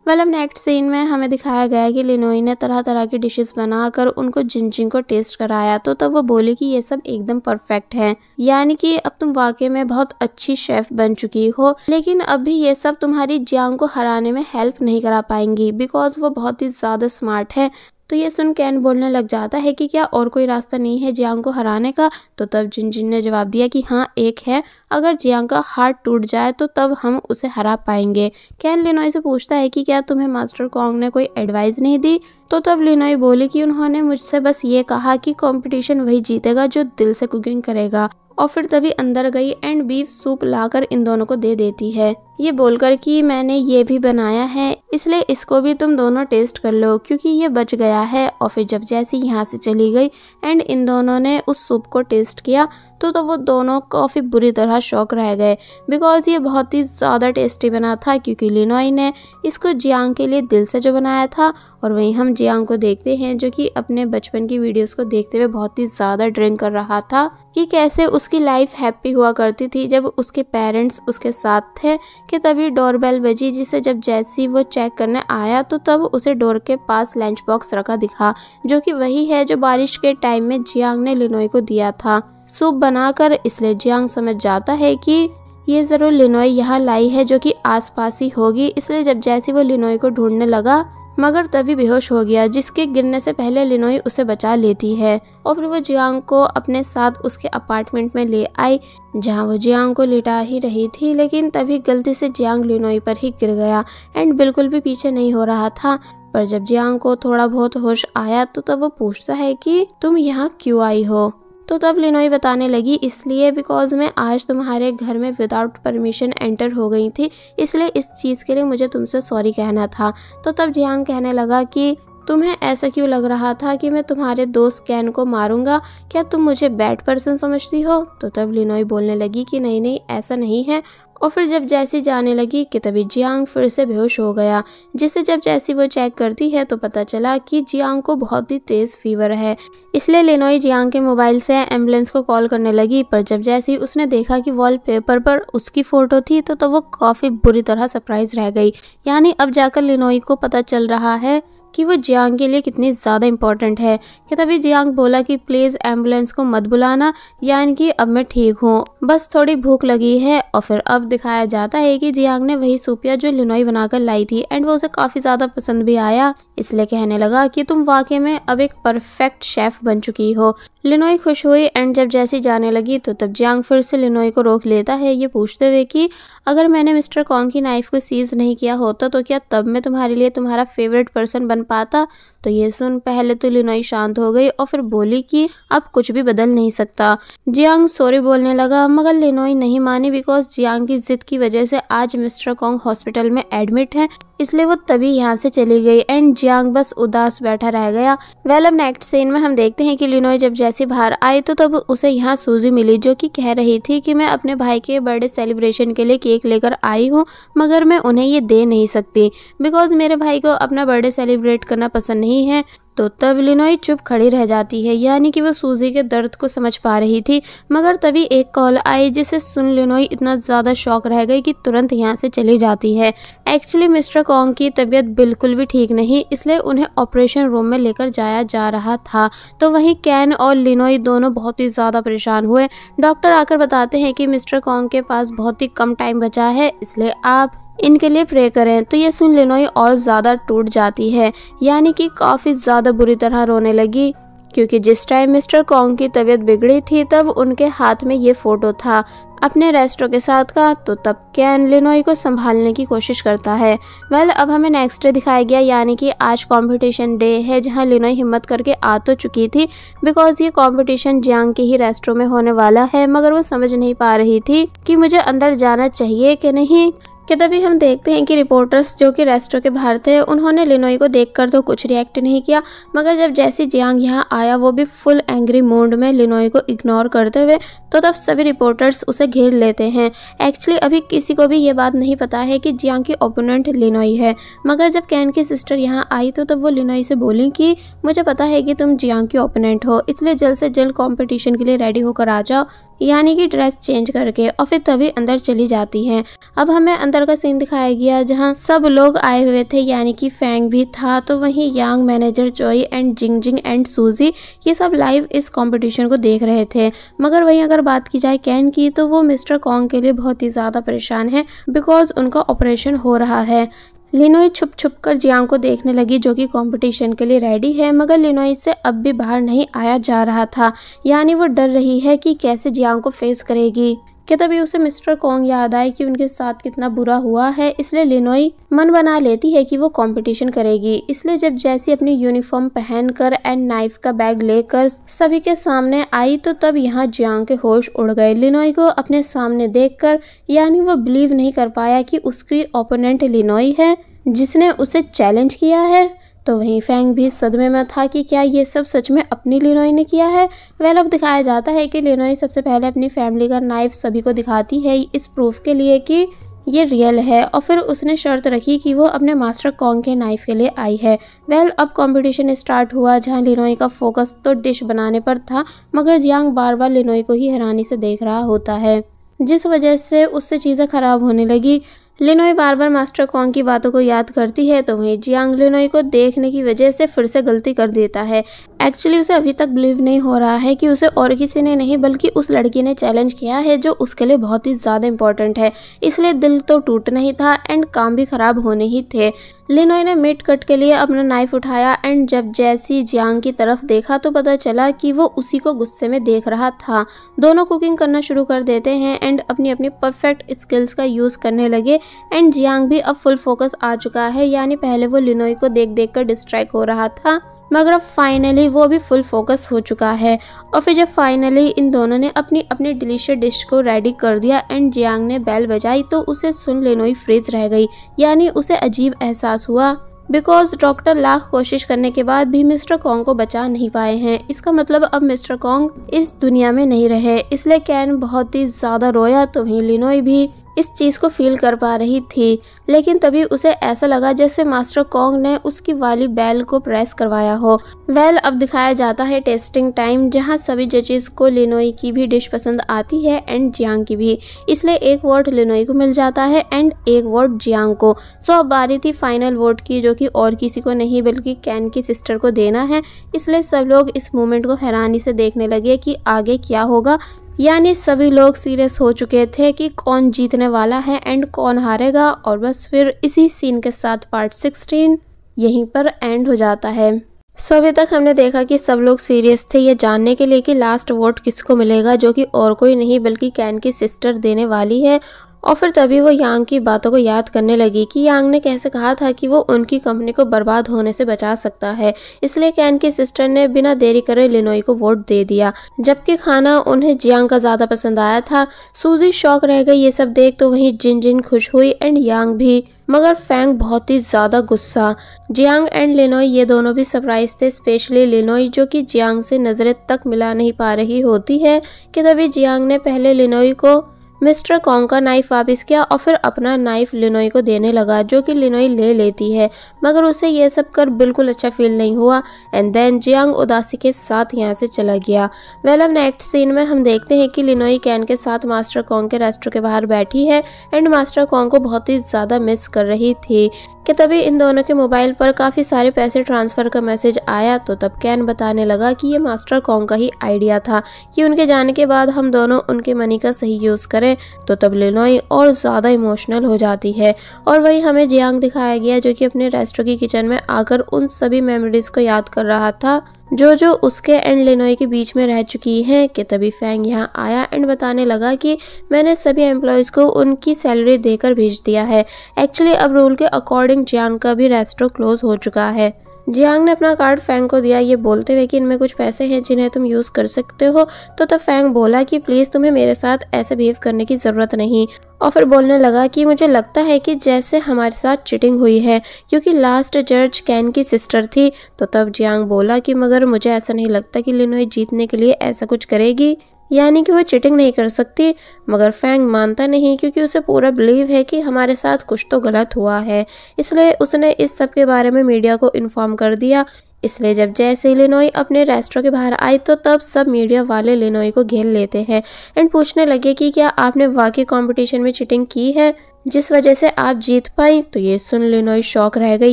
Speaker 1: मतलब नेक्स्ट सीन में हमें दिखाया गया कि लिनोई ने तरह तरह की डिशेस बनाकर उनको जिन जिन को टेस्ट कराया। तो तब वो बोली कि ये सब एकदम परफेक्ट है। यानी कि अब तुम वाकई में बहुत अच्छी शेफ बन चुकी हो। लेकिन अभी ये सब तुम्हारी जियांग को हराने में हेल्प नहीं करा पाएँगी बिकॉज़ वो बहुत ही ज़्यादा स्मार्ट है। तो ये सुन कैन बोलने लग जाता है कि क्या और कोई रास्ता नहीं है जियांग को हराने का? तो तब जिन ने जवाब दिया कि हाँ एक है। अगर जियांग का हार्ट टूट जाए तो तब हम उसे हरा पाएँगे। कैन लिनोई से पूछता है कि क्या तुम्हें मास्टर कॉन्ग ने कोई एडवाइस नहीं दी? तो तब लिनोई बोली कि उन्होंने मुझसे बस ये कहा कि कंपटीशन वही जीतेगा जो दिल से कुकिंग करेगा। और फिर तभी अंदर गई एंड बीफ सूप लाकर इन दोनों को दे देती है। ये बोलकर कि मैंने ये भी बनाया है, इसलिए इसको भी तुम दोनों टेस्ट कर लो, क्योंकि ये बच गया है। और फिर जब जैसी यहाँ से चली गई एंड इन दोनों ने उस सूप को टेस्ट किया तो तो वो दोनों काफ़ी बुरी तरह शौक रह गए। बिकॉज़ ये बहुत ही ज़्यादा टेस्टी बना था, क्योंकि लिनोई ने इसको जियांग के लिए दिल से जो बनाया था, और वहीं हम जियांग को देखते हैं, जो कि अपने बचपन की वीडियोस को देखते हुए बहुत ही ज़्यादा ड्रिंक कर रहा था, कि कैसे उसकी लाइफ हैप्पी हुआ करती थी। जब उसके पेरेंट्स उसके साथ थे कि तभी डोरबेल बजी, जिसे जब जैसी वो चेक करने आया तो तब उसे डोर के पास लंच बॉक्स रखा दिखा, जो कि वही है जो बारिश के टाइम में जियांग ने लिनोई को दिया था। सूप बनाकर इसलिए जियांग समझ जाता है कि ये ज़रूर लिनोई यहाँ लाई है जो कि आसपास ही होगी। इसलिए जब जैसी वो लिनोई को ढूँढने लगा मगर तभी बेहोश हो गया, जिसके गिरने से पहले लिनोई उसे बचा लेती है और फिर वो जियांग को अपने साथ उसके अपार्टमेंट में ले आई, जहाँ वो जियांग को लिटा ही रही थी, लेकिन तभी गलती से जियांग लिनोई पर ही गिर गया एंड बिल्कुल भी पीछे नहीं हो रहा था। पर जब जियांग को थोड़ा बहुत होश आया तो तब वो पूछता है कि, तुम यहाँ क्यों आई हो? तो तब लिनोई बताने लगी, इसलिए बिकॉज़ मैं आज तुम्हारे घर में विदाउट परमिशन एंटर हो गई थी, इसलिए इस चीज़ के लिए मुझे तुमसे सॉरी कहना था। तो तब जियांग कहने लगा कि, तुम्हें ऐसा क्यों लग रहा था कि मैं तुम्हारे दोस्त कैन को मारूँगा? क्या तुम मुझे बैड पर्सन समझती हो? तो तब लिनोई बोलने लगी कि, नहीं नहीं, ऐसा नहीं है। और फिर जब जैसी जाने लगी कि तभी जियांग फिर से बेहोश हो गया। जिसे जब जैसी वो चेक करती है तो पता चला कि जियांग को बहुत ही तेज फीवर है। इसलिए लिनोई जियांग के मोबाइल से एंबुलेंस को कॉल करने लगी पर जब जैसी उसने देखा कि वॉलपेपर पर उसकी फ़ोटो थी तो, तो वो काफ़ी बुरी तरह सरप्राइज़ रह गई। यानी अब जाकर लिनोई को पता चल रहा है कि वो जियांग के लिए कितनी ज़्यादा इम्पोर्टेंट है। कि तभी जियांग बोला कि प्लीज़ एंबुलेंस को मत बुलाना यानी कि अब मैं ठीक हूँ। बस थोड़ी भूख लगी है और फिर अब दिखाया जाता है कि जियांग ने वही सूपिया जो लिनोई बनाकर लाई थी एंड वो उसे काफ़ी ज़्यादा पसंद भी आया। इसलिए कहने लगा कि तुम वाकई में अब एक परफेक्ट शेफ बन चुकी हो। लिनोई खुश हुई एंड जब जैसी जाने लगी तो तब जियांग फिर से लिनोई को रोक लेता है। ये पूछते हुए कि अगर मैंने मिस्टर कॉन्ग की नाइफ को सीज नहीं किया होता तो क्या तब मैं तुम्हारे लिए तुम्हारा फेवरेट पर्सन पाता तो ये सुन पहले तो लिनोई शांत हो गई और फिर बोली कि अब कुछ भी बदल नहीं सकता। जियांग सॉरी बोलने लगा, मगर लिनोई नहीं मानी बिकॉज़ जियांग की जिद की वजह से आज मिस्टर कॉन्ग हॉस्पिटल में एडमिट है, इसलिए वो तभी यहाँ से चली गई एंड जियांग बस उदास बैठा रह गया। वेल अब नेक्स्ट सीन में हम देखते हैं कि लिनोई जब जैसी बाहर आई तो तब उसे यहाँ सूजी मिली, जो कि कह रही थी कि मैं अपने भाई के बर्थडे सेलिब्रेशन के लिए केक लेकर आई हूँ, मगर मैं उन्हें ये दे नहीं सकती। बिकॉज़ मेरे भाई को अपना बर्थडे सेलिब्रेट करना पसंद नहीं है। तो तब लिनोई चुप खड़ी रह जाती है, यानी कि वो सूजी के दर्द को समझ पा रही थी। मगर तभी एक कॉल आई जिसे सुन लिनोई इतना ज़्यादा शौक रह गई कि तुरंत यहाँ से चली जाती है। एक्चुअली मिस्टर कॉन्ग की तबीयत बिल्कुल भी ठीक नहीं, इसलिए उन्हें ऑपरेशन रूम में लेकर जाया जा रहा था। तो वहीं कैन और लिनोई दोनों बहुत ही ज़्यादा परेशान हुए। डॉक्टर आकर बताते हैं कि मिस्टर कॉन्ग के पास बहुत ही कम टाइम बचा है, इसलिए आप इनके लिए प्रे करें। तो ये सुन लिनोई और ज़्यादा टूट जाती है। यानी कि काफ़ी ज़्यादा बुरी तरह रोने लगी। क्योंकि जिस टाइम मिस्टर कॉन्ग की तबीयत बिगड़ी थी, तब उनके हाथ में ये फ़ोटो था। अपने रेस्टो के साथ का तो तब कैन लिनोई को संभालने की कोशिश करता है। वेल अब हमें नेक्स्ट डे दिखाया गया, यानी कि आज कंपटीशन डे है, जहाँ लिनोई हिम्मत करके आ तो चुकी थी। बिकॉज़ ये कंपटीशन जियांग के ही रेस्टो में होने वाला है, मगर वो समझ नहीं पा रही थी कि मुझे अंदर जाना चाहिए कि नहीं। कि तभी हम देखते हैं कि रिपोर्टर्स जो कि रेस्टों के बाहर थे, उन्होंने लिनोई को देखकर तो कुछ रिएक्ट नहीं किया, मगर जब जैसी जियांग यहाँ आया, वो भी फुल एंग्री मूड में लिनोई को इग्नोर करते हुए तो तब सभी रिपोर्टर्स उसे घेर लेते हैं। एक्चुअली अभी किसी को भी ये बात नहीं पता है कि जियांग की ओपोनेंट लिनोई है, मगर जब कैन की सिस्टर यहाँ आई तो तब वो लिनोई से बोली कि, मुझे पता है कि तुम जियांग की ओपोनेंट हो, इसलिए जल्द से जल्द कॉम्पिटिशन के लिए रेडी होकर आ जाओ यानी कि ड्रेस चेंज करके और फिर तभी अंदर चली जाती है। अब हमें अंदर का सीन दिखाया गया जहाँ सब लोग आए हुए थे, यानी कि फैंग भी था। तो वहीं Yang manager Choi and Jing Jing and Suzy ये सब लाइव इस कॉम्पिटिशन को देख रहे थे। मगर वहीं अगर बात की जाए कैन की तो वो मिस्टर कॉन्ग के लिए बहुत ही ज़्यादा परेशान है बिकॉज़ उनका ऑपरेशन हो रहा है। लिनोई छुप छुप कर जियांग को देखने लगी, जो कि कंपटीशन के लिए रेडी है, मगर लिनोई से अब भी बाहर नहीं आया जा रहा था। यानी वो डर रही है कि कैसे जियांग को फेस करेगी। कि तभी उसे मिस्टर कॉन्ग याद आए कि उनके साथ कितना बुरा हुआ है, इसलिए लिनोई मन बना लेती है कि वो कंपटीशन करेगी। इसलिए जब जैसी अपनी यूनिफॉर्म पहनकर एंड नाइफ का बैग लेकर सभी के सामने आई तो तब यहाँ जियांग के होश उड़ गए। लिनोई को अपने सामने देखकर यानी वो बिलीव नहीं कर पाया कि उसकी ओपोनेंट लिनोई है, जिसने उसे चैलेंज किया है। तो वहीं फैंग भी सदमे में था कि क्या ये सब सच में अपनी लिनोई ने किया है? वेल, अब दिखाया जाता है कि लिनोई सबसे पहले अपनी फैमिली का नाइफ सभी को दिखाती है इस प्रूफ के लिए कि ये रियल है और फिर उसने शर्त रखी कि वो अपने मास्टर कॉन्ग के नाइफ के लिए आई है। वेल, अब कंपटीशन स्टार्ट हुआ जहाँ लिनोई का फोकस तो डिश बनाने पर था, मगर जियांग बार बार लिनोई को ही हैरानी से देख रहा होता है, जिस वजह से उससे चीज़ें ख़राब होने लगी। लिनोई बार बार मास्टर कॉन्ग की बातों को याद करती है तो वहीं जियांग लिनोई को देखने की वजह से फिर से गलती कर देता है। एक्चुअली उसे अभी तक बिलीव नहीं हो रहा है कि उसे और किसी ने नहीं, बल्कि उस लड़की ने चैलेंज किया है, जो उसके लिए बहुत ही ज़्यादा इंपॉर्टेंट है। इसलिए दिल तो टूटना ही था एंड काम भी खराब होने ही थे। लिनोई ने मीट कट के लिए अपना नाइफ उठाया एंड जब जैसी जियांग की तरफ़ देखा तो पता चला कि वो उसी को गुस्से में देख रहा था। दोनों कुकिंग करना शुरू कर देते हैं एंड अपनी अपनी परफेक्ट स्किल्स का यूज़ करने लगे। एंड जियांग भी अब फुल फोकस आ चुका है, यानी पहले वो लिनोई को देख देख कर डिस्ट्रैक्ट हो रहा था, मगर अब फाइनली वो भी फुल फोकस हो चुका है। और फिर जब फाइनली इन दोनों ने अपनी अपनी डिलीशियस डिश को रेडी कर दिया एंड जियांग ने बेल बजाई तो उसे सुन लेनोई फ्रीज रह गई, यानी उसे अजीब एहसास हुआ। बिकॉज़ डॉक्टर लाख कोशिश करने के बाद भी मिस्टर कॉन्ग को बचा नहीं पाए हैं। इसका मतलब अब मिस्टर कॉन्ग इस दुनिया में नहीं रहे, इसलिए कैन बहुत ही ज़्यादा रोया तो वहीं लिनोई भी इस चीज़ को फील कर पा रही थी, लेकिन तभी उसे ऐसा लगा जैसे मास्टर कॉन्ग ने उसकी वाली बैल को प्रेस करवाया हो। वेल अब दिखाया जाता है टेस्टिंग टाइम जहाँ सभी जजेस को लिनोई की भी डिश पसंद आती है एंड जियांग की भी। इसलिए एक वोट लिनोई को मिल जाता है एंड एक वोट जियांग को। सो अब बारी थी फाइनल वोट की, जो कि और किसी को नहीं, बल्कि कैन की सिस्टर को देना है। इसलिए सब लोग इस मोमेंट को हैरानी से देखने लगे कि आगे क्या होगा। यानी सभी लोग सीरियस हो चुके थे कि कौन जीतने वाला है एंड कौन हारेगा और बस फिर इसी सीन के साथ पार्ट सिक्सटीन यहीं पर एंड हो जाता है। सो अभी तक हमने देखा कि सब लोग सीरियस थे ये जानने के लिए कि लास्ट वोट किसको मिलेगा जो कि और कोई नहीं बल्कि कैन की सिस्टर देने वाली है और फिर तभी वो यांग की बातों को याद करने लगी कि यांग ने कैसे कहा था कि वो उनकी कंपनी को बर्बाद होने से बचा सकता है। इसलिए कैन की सिस्टर ने बिना देरी करे लिनोई को वोट दे दिया, जबकि खाना उन्हें जियांग का ज़्यादा पसंद आया था। सूजी शौक रह गई ये सब देख तो वहीं जिन जिन खुश हुई एंड यांग भी, मगर फैंग बहुत ही ज़्यादा गुस्सा। जियांग एंड लिनोई ये दोनों भी सरप्राइज़ थे, स्पेशली लिनोई जो कि जियांग से नज़रें तक मिला नहीं पा रही होती है कि तभी जियांग ने पहले लिनोई को मिस्टर कॉन्ग का नाइफ वापिस किया और फिर अपना नाइफ लिनोई को देने लगा, जो कि लिनोई ले लेती है। मगर उसे यह सब कर बिल्कुल अच्छा फील नहीं हुआ एंड देन जियांग उदासी के साथ यहाँ से चला गया। वेल अब नेक्स्ट सीन में हम देखते हैं कि लिनोई कैन के साथ मास्टर कॉन्ग के रेस्टोरेंट के बाहर बैठी है एंड मास्टर कॉन्ग को बहुत ही ज़्यादा मिस कर रही थी कि तभी इन दोनों के मोबाइल पर काफ़ी सारे पैसे ट्रांसफ़र का मैसेज आया तो तब कैन बताने लगा कि ये मास्टर कॉन्ग का ही आइडिया था कि उनके जाने के बाद हम दोनों उनके मनी का सही यूज़ करें। तो तब लिनोई और ज़्यादा इमोशनल हो जाती है। और वही हमें जियांग दिखाया गया जो कि अपने रेस्टोरेंट की किचन में आकर उन सभी मेमोरीज को याद कर रहा था। जो जो उसके एंड लिनोई के बीच में रह चुकी हैं कि तभी फैंग यहाँ आया एंड बताने लगा कि मैंने सभी एम्प्लॉयज़ को उनकी सैलरी देकर भेज दिया है। एक्चुअली अब रूल के अकॉर्डिंग जियांग का भी रेस्टोरेंट क्लोज हो चुका है। जियांग ने अपना कार्ड फैंग को दिया, ये बोलते हुए कि इनमें कुछ पैसे हैं जिन्हें तुम यूज़ कर सकते हो। तो तब फैंग बोला कि, प्लीज़ तुम्हें मेरे साथ ऐसे बिहेव करने की ज़रूरत नहीं। और फिर बोलने लगा कि, मुझे लगता है कि जैसे हमारे साथ चिटिंग हुई है, क्योंकि लास्ट जज कैन की सिस्टर थी। तो तब जियांग बोला कि, मगर मुझे ऐसा नहीं लगता कि लिनोई जीतने के लिए ऐसा कुछ करेगी। यानी कि वो चिटिंग नहीं कर सकती, मगर फैंग मानता नहीं क्योंकि उसे पूरा बिलीव है कि हमारे साथ कुछ तो गलत हुआ है। इसलिए उसने इस सब के बारे में मीडिया को इन्फॉर्म कर दिया। इसलिए जब जैसे लिनोई अपने रेस्टोरेंट के बाहर आई तो तब सब मीडिया वाले लिनोई को घेर लेते हैं एंड पूछने लगे कि क्या आपने वाकई कंपटीशन में चिटिंग की है? जिस वजह से आप जीत पाई तो ये सुन लिनोई शौक रह गई,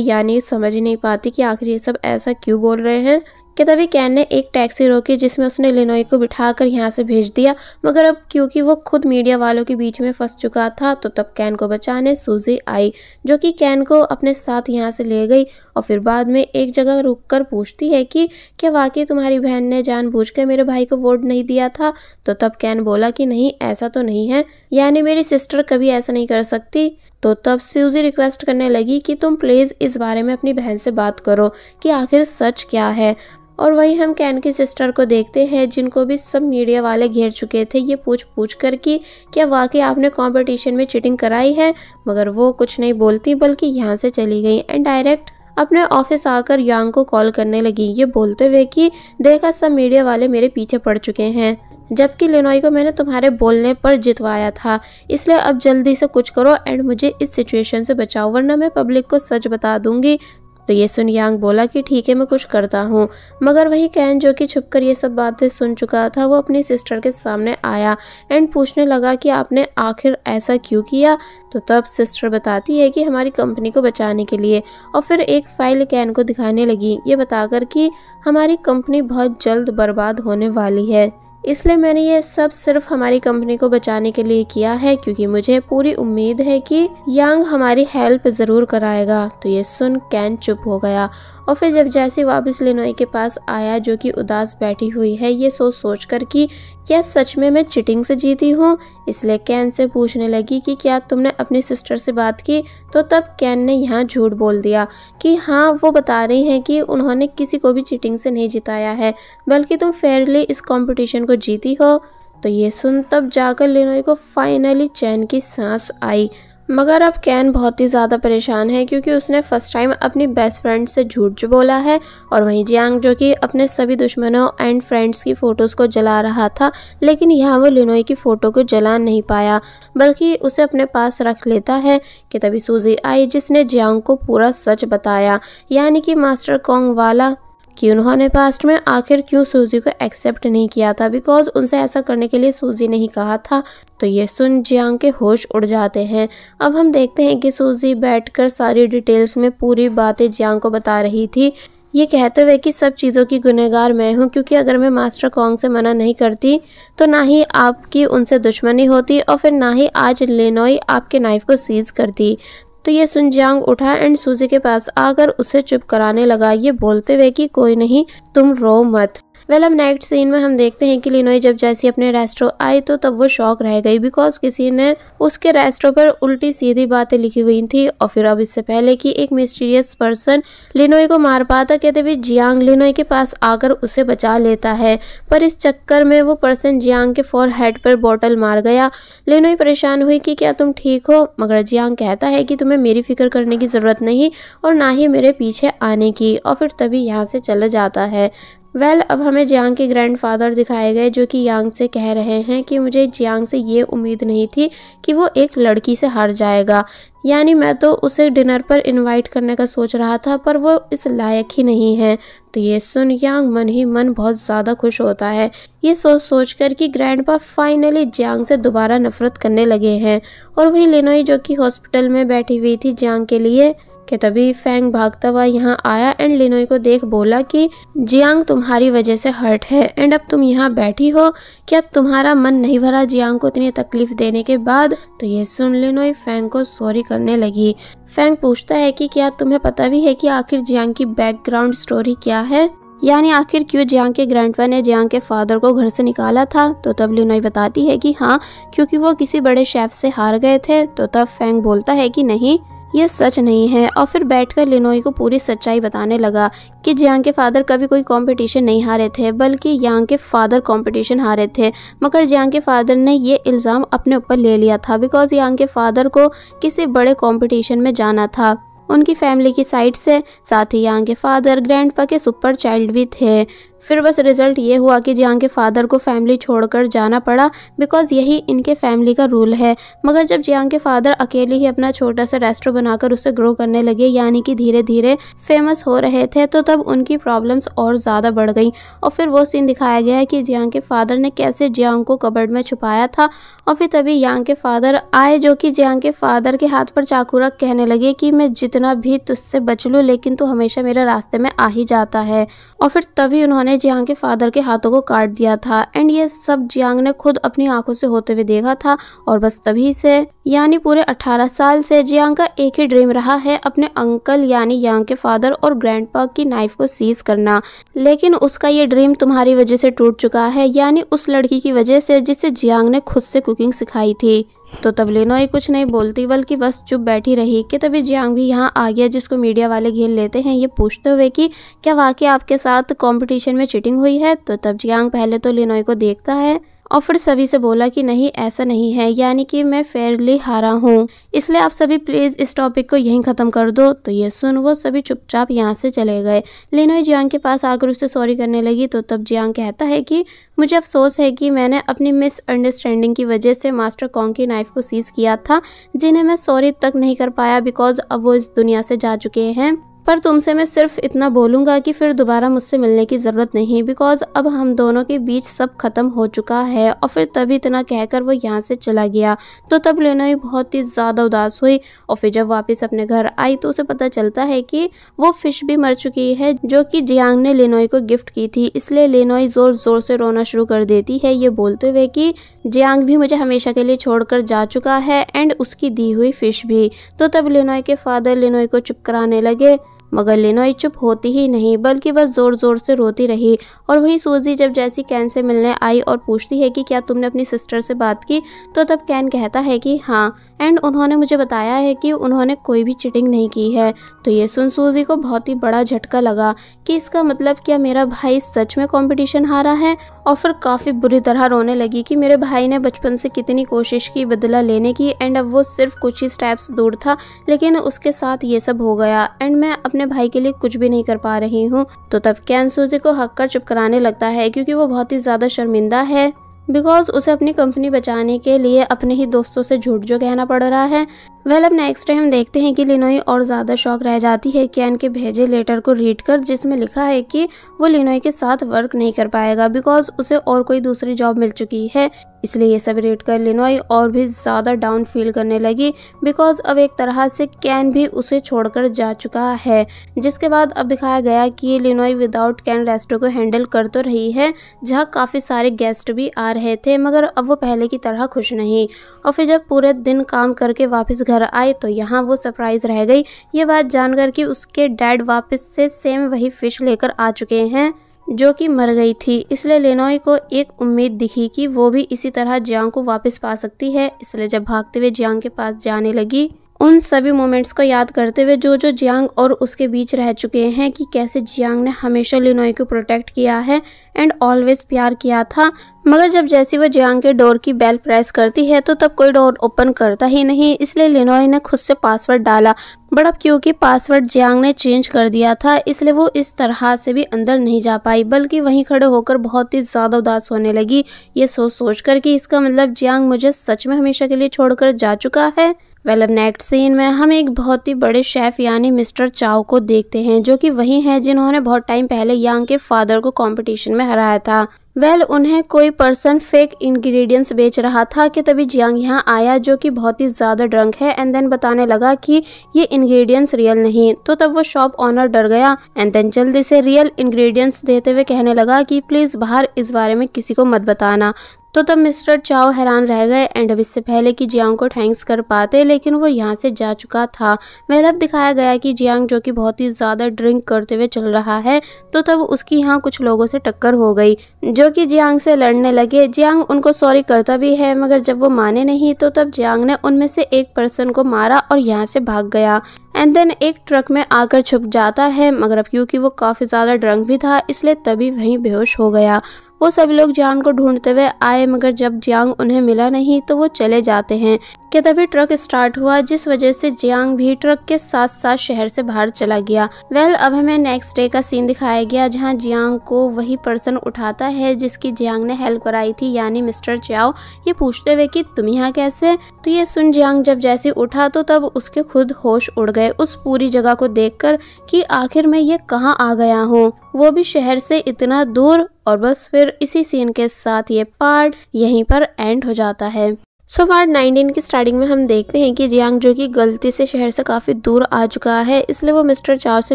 Speaker 1: यानी समझ नहीं पाती कि आखिर ये सब ऐसा क्यों बोल रहे हैं। कि तभी कैन ने एक टैक्सी रोकी जिसमें उसने लिनोई को बिठाकर यहाँ से भेज दिया। मगर अब क्योंकि वो खुद मीडिया वालों के बीच में फंस चुका था तो तब कैन को बचाने सूजी आई, जो कि कैन को अपने साथ यहाँ से ले गई और फिर बाद में एक जगह रुक कर पूछती है कि, क्या वाकई तुम्हारी बहन ने जानबूझकर मेरे भाई को वोट नहीं दिया था? तो तब कैन बोला कि, नहीं, ऐसा तो नहीं है। यानी मेरी सिस्टर कभी ऐसा नहीं कर सकती। तो तब सूजी रिक्वेस्ट करने लगी कि, तुम प्लीज़ इस बारे में अपनी बहन से बात करो कि आखिर सच क्या है? और वही हम कैन की सिस्टर को देखते हैं, जिनको भी सब मीडिया वाले घेर चुके थे ये पूछ पूछ कर कि, क्या वाकई आपने कंपटीशन में चीटिंग कराई है? मगर वो कुछ नहीं बोलती, बल्कि यहाँ से चली गई एंड डायरेक्ट अपने ऑफ़िस आकर यांग को कॉल करने लगी। ये बोलते हुए कि, देखा, सब मीडिया वाले मेरे पीछे पड़ चुके हैं। जबकि लिनोई को मैंने तुम्हारे बोलने पर जितवाया था। इसलिए अब जल्दी से कुछ करो एंड मुझे इस सिचुएशन से बचाओ, वरना मैं पब्लिक को सच बता दूँगी। तो ये सुन यांग बोला कि ठीक है, मैं कुछ करता हूँ। मगर वही कैन जो कि छुपकर ये सब बातें सुन चुका था, वो अपनी सिस्टर के सामने आया एंड पूछने लगा कि आपने आखिर ऐसा क्यों किया? तो तब सिस्टर बताती है कि हमारी कंपनी को बचाने के लिए। और फिर एक फ़ाइल कैन को दिखाने लगी। ये बताकर कि हमारी कंपनी बहुत जल्द बर्बाद होने वाली है। इसलिए मैंने ये सब सिर्फ़ हमारी कंपनी को बचाने के लिए किया है, क्योंकि मुझे पूरी उम्मीद है कि यांग हमारी हेल्प ज़रूर कराएगा। तो ये सुन कैन चुप हो गया और फिर जब जैसे वापस लिनोई के पास आया, जो कि उदास बैठी हुई है, ये सोच सोच कर कि क्या सच में मैं चिटिंग से जीती हूँ? इसलिए कैन से पूछने लगी कि क्या तुमने अपने सिस्टर से बात की? तो तब कैन ने यहाँ झूठ बोल दिया कि हाँ वो बता रही हैं कि उन्होंने किसी को भी चिटिंग से नहीं जिताया है, बल्कि तुम फेयरली इस कॉम्पिटिशन को जीती हो। तो ये सुन तब जाकर लिनोई को फाइनली चैन की सांस आई। मगर अब कैन बहुत ही ज़्यादा परेशान है क्योंकि उसने फ़र्स्ट टाइम अपनी बेस्ट फ्रेंड से झूठ बोला है और वहीं जियांग जो कि अपने सभी दुश्मनों एंड फ्रेंड्स की फ़ोटोज़ को जला रहा था, लेकिन यहाँ वो लिनोई की फ़ोटो को जला नहीं पाया, बल्कि उसे अपने पास रख लेता है कि तभी सूजी आई जिसने जियांग को पूरा सच बताया, यानी कि मास्टर कॉन्ग वाला कि उन्होंने पास्ट में आखिर क्यों सूजी को एक्सेप्ट नहीं किया था? बिकॉज़ उनसे ऐसा करने के लिए सूजी नहीं कहा था। तो ये सुन जियांग के होश उड़ जाते हैं। अब हम देखते हैं कि सूजी बैठकर सारी डिटेल्स में पूरी बातें जियांग को बता रही थी। ये कहते हुए कि सब चीज़ों की गुनहगार मैं हूँ, क्योंकि अगर मैं मास्टर कॉन्ग से मना नहीं करती तो ना ही आपकी उनसे दुश्मनी होती और फिर ना ही आज लेनोई आपके नाइफ को सीज करती। तो ये सुनजांग उठा एंड सूजी के पास आकर उसे चुप कराने लगा। ये बोलते हुए कि कोई नहीं, तुम रो मत। वेल, अब नेक्स्ट सीन में हम देखते हैं कि लिनोई जब जैसी अपने रेस्टो आई तो तब वो शॉक रह गई बिकॉज़ किसी ने उसके रेस्टो पर उल्टी सीधी बातें लिखी हुई थी और फिर अब इससे पहले कि एक मिस्टीरियस पर्सन लिनोई को मार पाता, कहते हुए जियांग लिनोई के पास आकर उसे बचा लेता है। पर इस चक्कर में वो पर्सन जियांग के फोर हेड पर बॉटल मार गया। लिनोई परेशान हुई कि क्या तुम ठीक हो? मगर जियांग कहता है कि तुम्हें मेरी फ़िक्र करने की ज़रूरत नहीं और ना ही मेरे पीछे आने की और फिर तभी यहाँ से चला जाता है। वेल well, अब हमें जियांग के ग्रैंडफादर दिखाए गए जो कि यांग से कह रहे हैं कि मुझे जियांग से ये उम्मीद नहीं थी कि वो एक लड़की से हार जाएगा। यानी मैं तो उसे डिनर पर इनवाइट करने का सोच रहा था पर वो इस लायक ही नहीं है। तो ये सुन यांग मन ही मन बहुत ज़्यादा खुश होता है। ये सोच सोच कर कि ग्रैंडपा फाइनली जियांग से दोबारा नफरत करने लगे हैं। और वही लिनोई जो कि हॉस्पिटल में बैठी हुई थी जियांग के लिए कि तभी फैंग भागता हुआ यहाँ आया एंड लिनोई को देख बोला कि जियांग तुम्हारी वजह से हर्ट है एंड अब तुम यहाँ बैठी हो। क्या तुम्हारा मन नहीं भरा जियांग को इतनी तकलीफ़ देने के बाद? तो ये सुन लिनोई फैंग को सॉरी करने लगी। फैंग पूछता है कि क्या तुम्हें पता भी है कि आखिर जियांग की बैकग्राउंड स्टोरी क्या है? यानी आखिर क्यों जियांग के ग्रैंडपा ने जियांग के फादर को घर से निकाला था? तो तब लिनोई बताती है कि हाँ क्योंकि वो किसी बड़े शेफ से हार गए थे तो तब फैंग बोलता है कि नहीं ये सच नहीं है। और फिर बैठकर लिनोई को पूरी सच्चाई बताने लगा कि जियांग के फादर कभी कोई कंपटीशन नहीं हारे थे, बल्कि यांग के फादर कंपटीशन हारे थे। मगर जियांग के फादर ने ये इल्ज़ाम अपने ऊपर ले लिया था बिकॉज़ यांग के फादर को किसी बड़े कंपटीशन में जाना था। उनकी फैमिली की साइड से साथ ही यहाँ के फादर ग्रैंडपा के सुपर चाइल्ड भी थे। फिर बस रिज़ल्ट ये हुआ कि जहाँ के फादर को फैमिली छोड़कर जाना पड़ा बिकॉज़ यही इनके फैमिली का रूल है। मगर जब जियांग के फादर अकेले ही अपना छोटा सा रेस्टोरेंट बनाकर उसे ग्रो करने लगे, यानी कि धीरे धीरे फ़ेमस हो रहे थे तो तब उनकी प्रॉब्लम्स और ज़्यादा बढ़ गई। और फिर वो सीन दिखाया गया है कि जियांग के फादर ने कैसे जियांग को कबर्ड में छुपाया था, और फिर तभी यांग के फादर आए, जो कि जियांग के फादर के हाथ पर चाकू रख कहने लगे कि, मैं जितना भी तुझसे बच लूँ, लेकिन तू हमेशा मेरे रास्ते में आ ही जाता है। और फिर तभी उन्होंने ने जियांग के फादर के हाथों को काट दिया था। एंड ये सब जियांग ने खुद अपनी आँखों से होते हुए देखा था और बस तभी से, यानी पूरे 18 साल से जियांग का एक ही ड्रीम रहा है अपने अंकल, यानी यांग के फादर और ग्रैंड की नाइफ को सीज करना। लेकिन उसका ये ड्रीम तुम्हारी वजह से टूट चुका है, यानी उस लड़की की वजह से जिसे जियांग ने खुद से कुकिंग सिखाई थी। तो तब लिनोई कुछ नहीं बोलती, बल्कि बस चुप बैठी रही। कि तभी जियांग भी यहाँ आ गया, जिसको मीडिया वाले घेर लेते हैं। ये पूछते हुए कि, क्या वाकई आपके साथ कंपटीशन में चीटिंग हुई है? तो तब जियांग पहले तो लिनोई को देखता है। और फिर सभी से बोला कि नहीं, ऐसा नहीं है, यानी कि मैं फेयरली हारा हूँ। इसलिए आप सभी प्लीज़ इस टॉपिक को यहीं ख़त्म कर दो। तो ये सुन, वो सभी चुपचाप यहाँ से चले गए। लिनोई जियांग के पास आकर उससे सॉरी करने लगी तो तब जियांग कहता है कि, मुझे अफसोस है कि मैंने अपनी मिसअंडरस्टैंडिंग की वजह से मास्टर कॉन्ग की नाइफ को सीज किया था, जिन्हें मैं सॉरी तक नहीं कर पाया बिकॉज़ अब वो इस दुनिया से जा चुके हैं। पर तुमसे मैं सिर्फ़ इतना बोलूँगा कि फिर दोबारा मुझसे मिलने की ज़रूरत नहीं बिकॉज़ अब हम दोनों के बीच सब खत्म हो चुका है और फिर तभी इतना कहकर वो यहाँ से चला गया। तो तब लेनोई बहुत ही ज़्यादा उदास हुई और फिर जब वापस अपने घर आई तो उसे पता चलता है कि वो फ़िश भी मर चुकी है, जो कि जियांग ने लेनोई को गिफ्ट की थी। इसलिए लेनोई ज़ोर ज़ोर से रोना शुरू कर देती है ये बोलते हुए कि जियांग भी मुझे हमेशा के लिए छोड़कर जा चुका है एंड उसकी दी हुई फ़िश भी। तो तब लेनोई के फादर लेनोई को चुप कराने लगे। मगर लिनोई चुप होती ही नहीं, बल्कि बस ज़ोर ज़ोर से रोती रही और वहीं सूजी जब जैसी कैन से मिलने आई और पूछती है कि क्या तुमने अपनी सिस्टर से बात की तो तब कैन कहता है कि हाँ एंड उन्होंने मुझे बताया है कि उन्होंने कोई भी चिटिंग नहीं की है। तो ये सुन सूजी को बहुत ही बड़ा झटका लगा कि इसका मतलब क्या मेरा भाई सच में कॉम्पिटिशन हारा है? और फिर काफ़ी बुरी तरह रोने लगी कि मेरे भाई ने बचपन से कितनी कोशिश की बदला लेने की एंड अब वो सिर्फ़ कुछ ही स्टेप्स दूर था, लेकिन उसके साथ ये सब हो गया। एंड मैं अपने अपने भाई के लिए कुछ भी नहीं कर पा रही हूँ। तो तब कैन सूजी को हक कर चुप कराने लगता है क्योंकि वो बहुत ही ज़्यादा शर्मिंदा है। बिकॉज़ उसे अपनी कंपनी बचाने के लिए अपने ही दोस्तों से झूठ जो कहना पड़ रहा है। वेल अब नेक्स्ट टाइम देखते हैं कि लिनोई और ज़्यादा शौक रह जाती है कैन के भेजे लेटर को रीड कर, जिसमें लिखा है कि वो लिनोई के साथ वर्क नहीं कर पाएगा बिकॉज़ उसे और कोई दूसरी जॉब मिल चुकी है। इसलिए ये सब रीड कर लिनोई और भी ज़्यादा डाउन फील करने लगी बिकॉज़ अब एक तरह से कैन भी उसे छोड़कर जा चुका है। जिसके बाद अब दिखाया गया कि लिनोई विदाउट कैन रेस्टो को हैंडल कर तो रही है, जहाँ काफ़ी सारे गेस्ट भी आ रहे थे, मगर अब वो पहले की तरह खुश नहीं। और फिर जब पूरे दिन काम करके वापस घर आए तो यहाँ वो सरप्राइज़ रह गई। ये बात जानकर कि उसके डैड वापस से सेम वही फ़िश लेकर आ चुके हैं, जो कि मर गई थी। इसलिए लेनोई को एक उम्मीद दिखी कि वो भी इसी तरह जियांग को वापस पा सकती है। इसलिए जब भागते हुए जियांग के पास जाने लगी, उन सभी मोमेंट्स को याद करते हुए जो जो जियांग और उसके बीच रह चुके हैं कि कैसे जियांग ने हमेशा लिनोई को प्रोटेक्ट किया है एंड ऑलवेज प्यार किया था। मगर जब जैसी वो जियांग के डोर की बेल प्रेस करती है तो तब कोई डोर ओपन करता ही नहीं। इसलिए लिनोई ने खुद से पासवर्ड डाला। बट अब क्योंकि पासवर्ड जियांग ने चेंज कर दिया था, इसलिए वो इस तरह से भी अंदर नहीं जा पाई, बल्कि वहीं खड़े होकर बहुत ही ज़्यादा उदास होने लगी। ये सोच सोच कर कि इसका मतलब जियांग मुझे सच में हमेशा के लिए छोड़कर जा चुका है। वेल, अब नेक्स्ट सीन में हम एक बहुत ही बड़े शेफ यानी मिस्टर चाओ को देखते हैं, जो कि वही हैं जिन्होंने बहुत टाइम पहले यांग के फादर को कंपटीशन में हराया था। वेल well, उन्हें कोई पर्सन फेक इंग्रेडिएंट्स बेच रहा था कि तभी जियांग यहाँ आया जो कि बहुत ही ज़्यादा ड्रंक है एंड देन बताने लगा कि ये इंग्रेडिएंट्स रियल नहीं। तो तब वो शॉप ऑनर डर गया एंड देन जल्दी से रियल इंग्रेडिएंट्स देते हुए कहने लगा कि प्लीज़ बाहर इस बारे में किसी को मत बताना। तो तब मिस्टर चाओ हैरान रह गए एंड अब इससे पहले कि जियांग को थैंक्स कर पाते, लेकिन वो यहाँ से जा चुका था। अब दिखाया गया कि जियांग जो कि बहुत ही ज़्यादा ड्रिंक करते हुए चल रहा है तो तब उसकी यहाँ कुछ लोगों से टक्कर हो गई, जो कि जियांग से लड़ने लगे। जियांग उनको सॉरी करता भी है, मगर जब वो माने नहीं तो तब जियांग ने उनमें से एक पर्सन को मारा और यहाँ से भाग गया। एंड देन एक ट्रक में आकर छुप जाता है, मगर अब क्योंकि वो काफ़ी ज़्यादा ड्रंक भी था, इसलिए तभी वहीं बेहोश हो गया। वो सभी लोग जियांग को ढूंढते हुए आए, मगर जब जियांग उन्हें मिला नहीं तो वो चले जाते हैं। कि तभी ट्रक स्टार्ट हुआ जिस वजह से जियांग भी ट्रक के साथ साथ शहर से बाहर चला गया। वेल well, अब हमें नेक्स्ट डे का सीन दिखाया गया जहाँ जियांग को वही पर्सन उठाता है जिसकी जियांग ने हेल्प कराई थी यानी मिस्टर चाओ ये पूछते हुए कि तुम यहाँ कैसे? तो ये सुन जियांग जब जैसे उठा तो तब उसके खुद होश उड़ गए उस पूरी जगह को देखकर कि आखिर मैं ये कहाँ आ गया हूँ? वो भी शहर से इतना दूर और बस फिर इसी सीन के साथ ये पार्ट यहीं पर एंड हो जाता है। सो पार्ट 19 की स्टार्टिंग में हम देखते हैं कि जियांग जो कि गलती से शहर से काफ़ी दूर आ चुका है, इसलिए वो मिस्टर चाओ से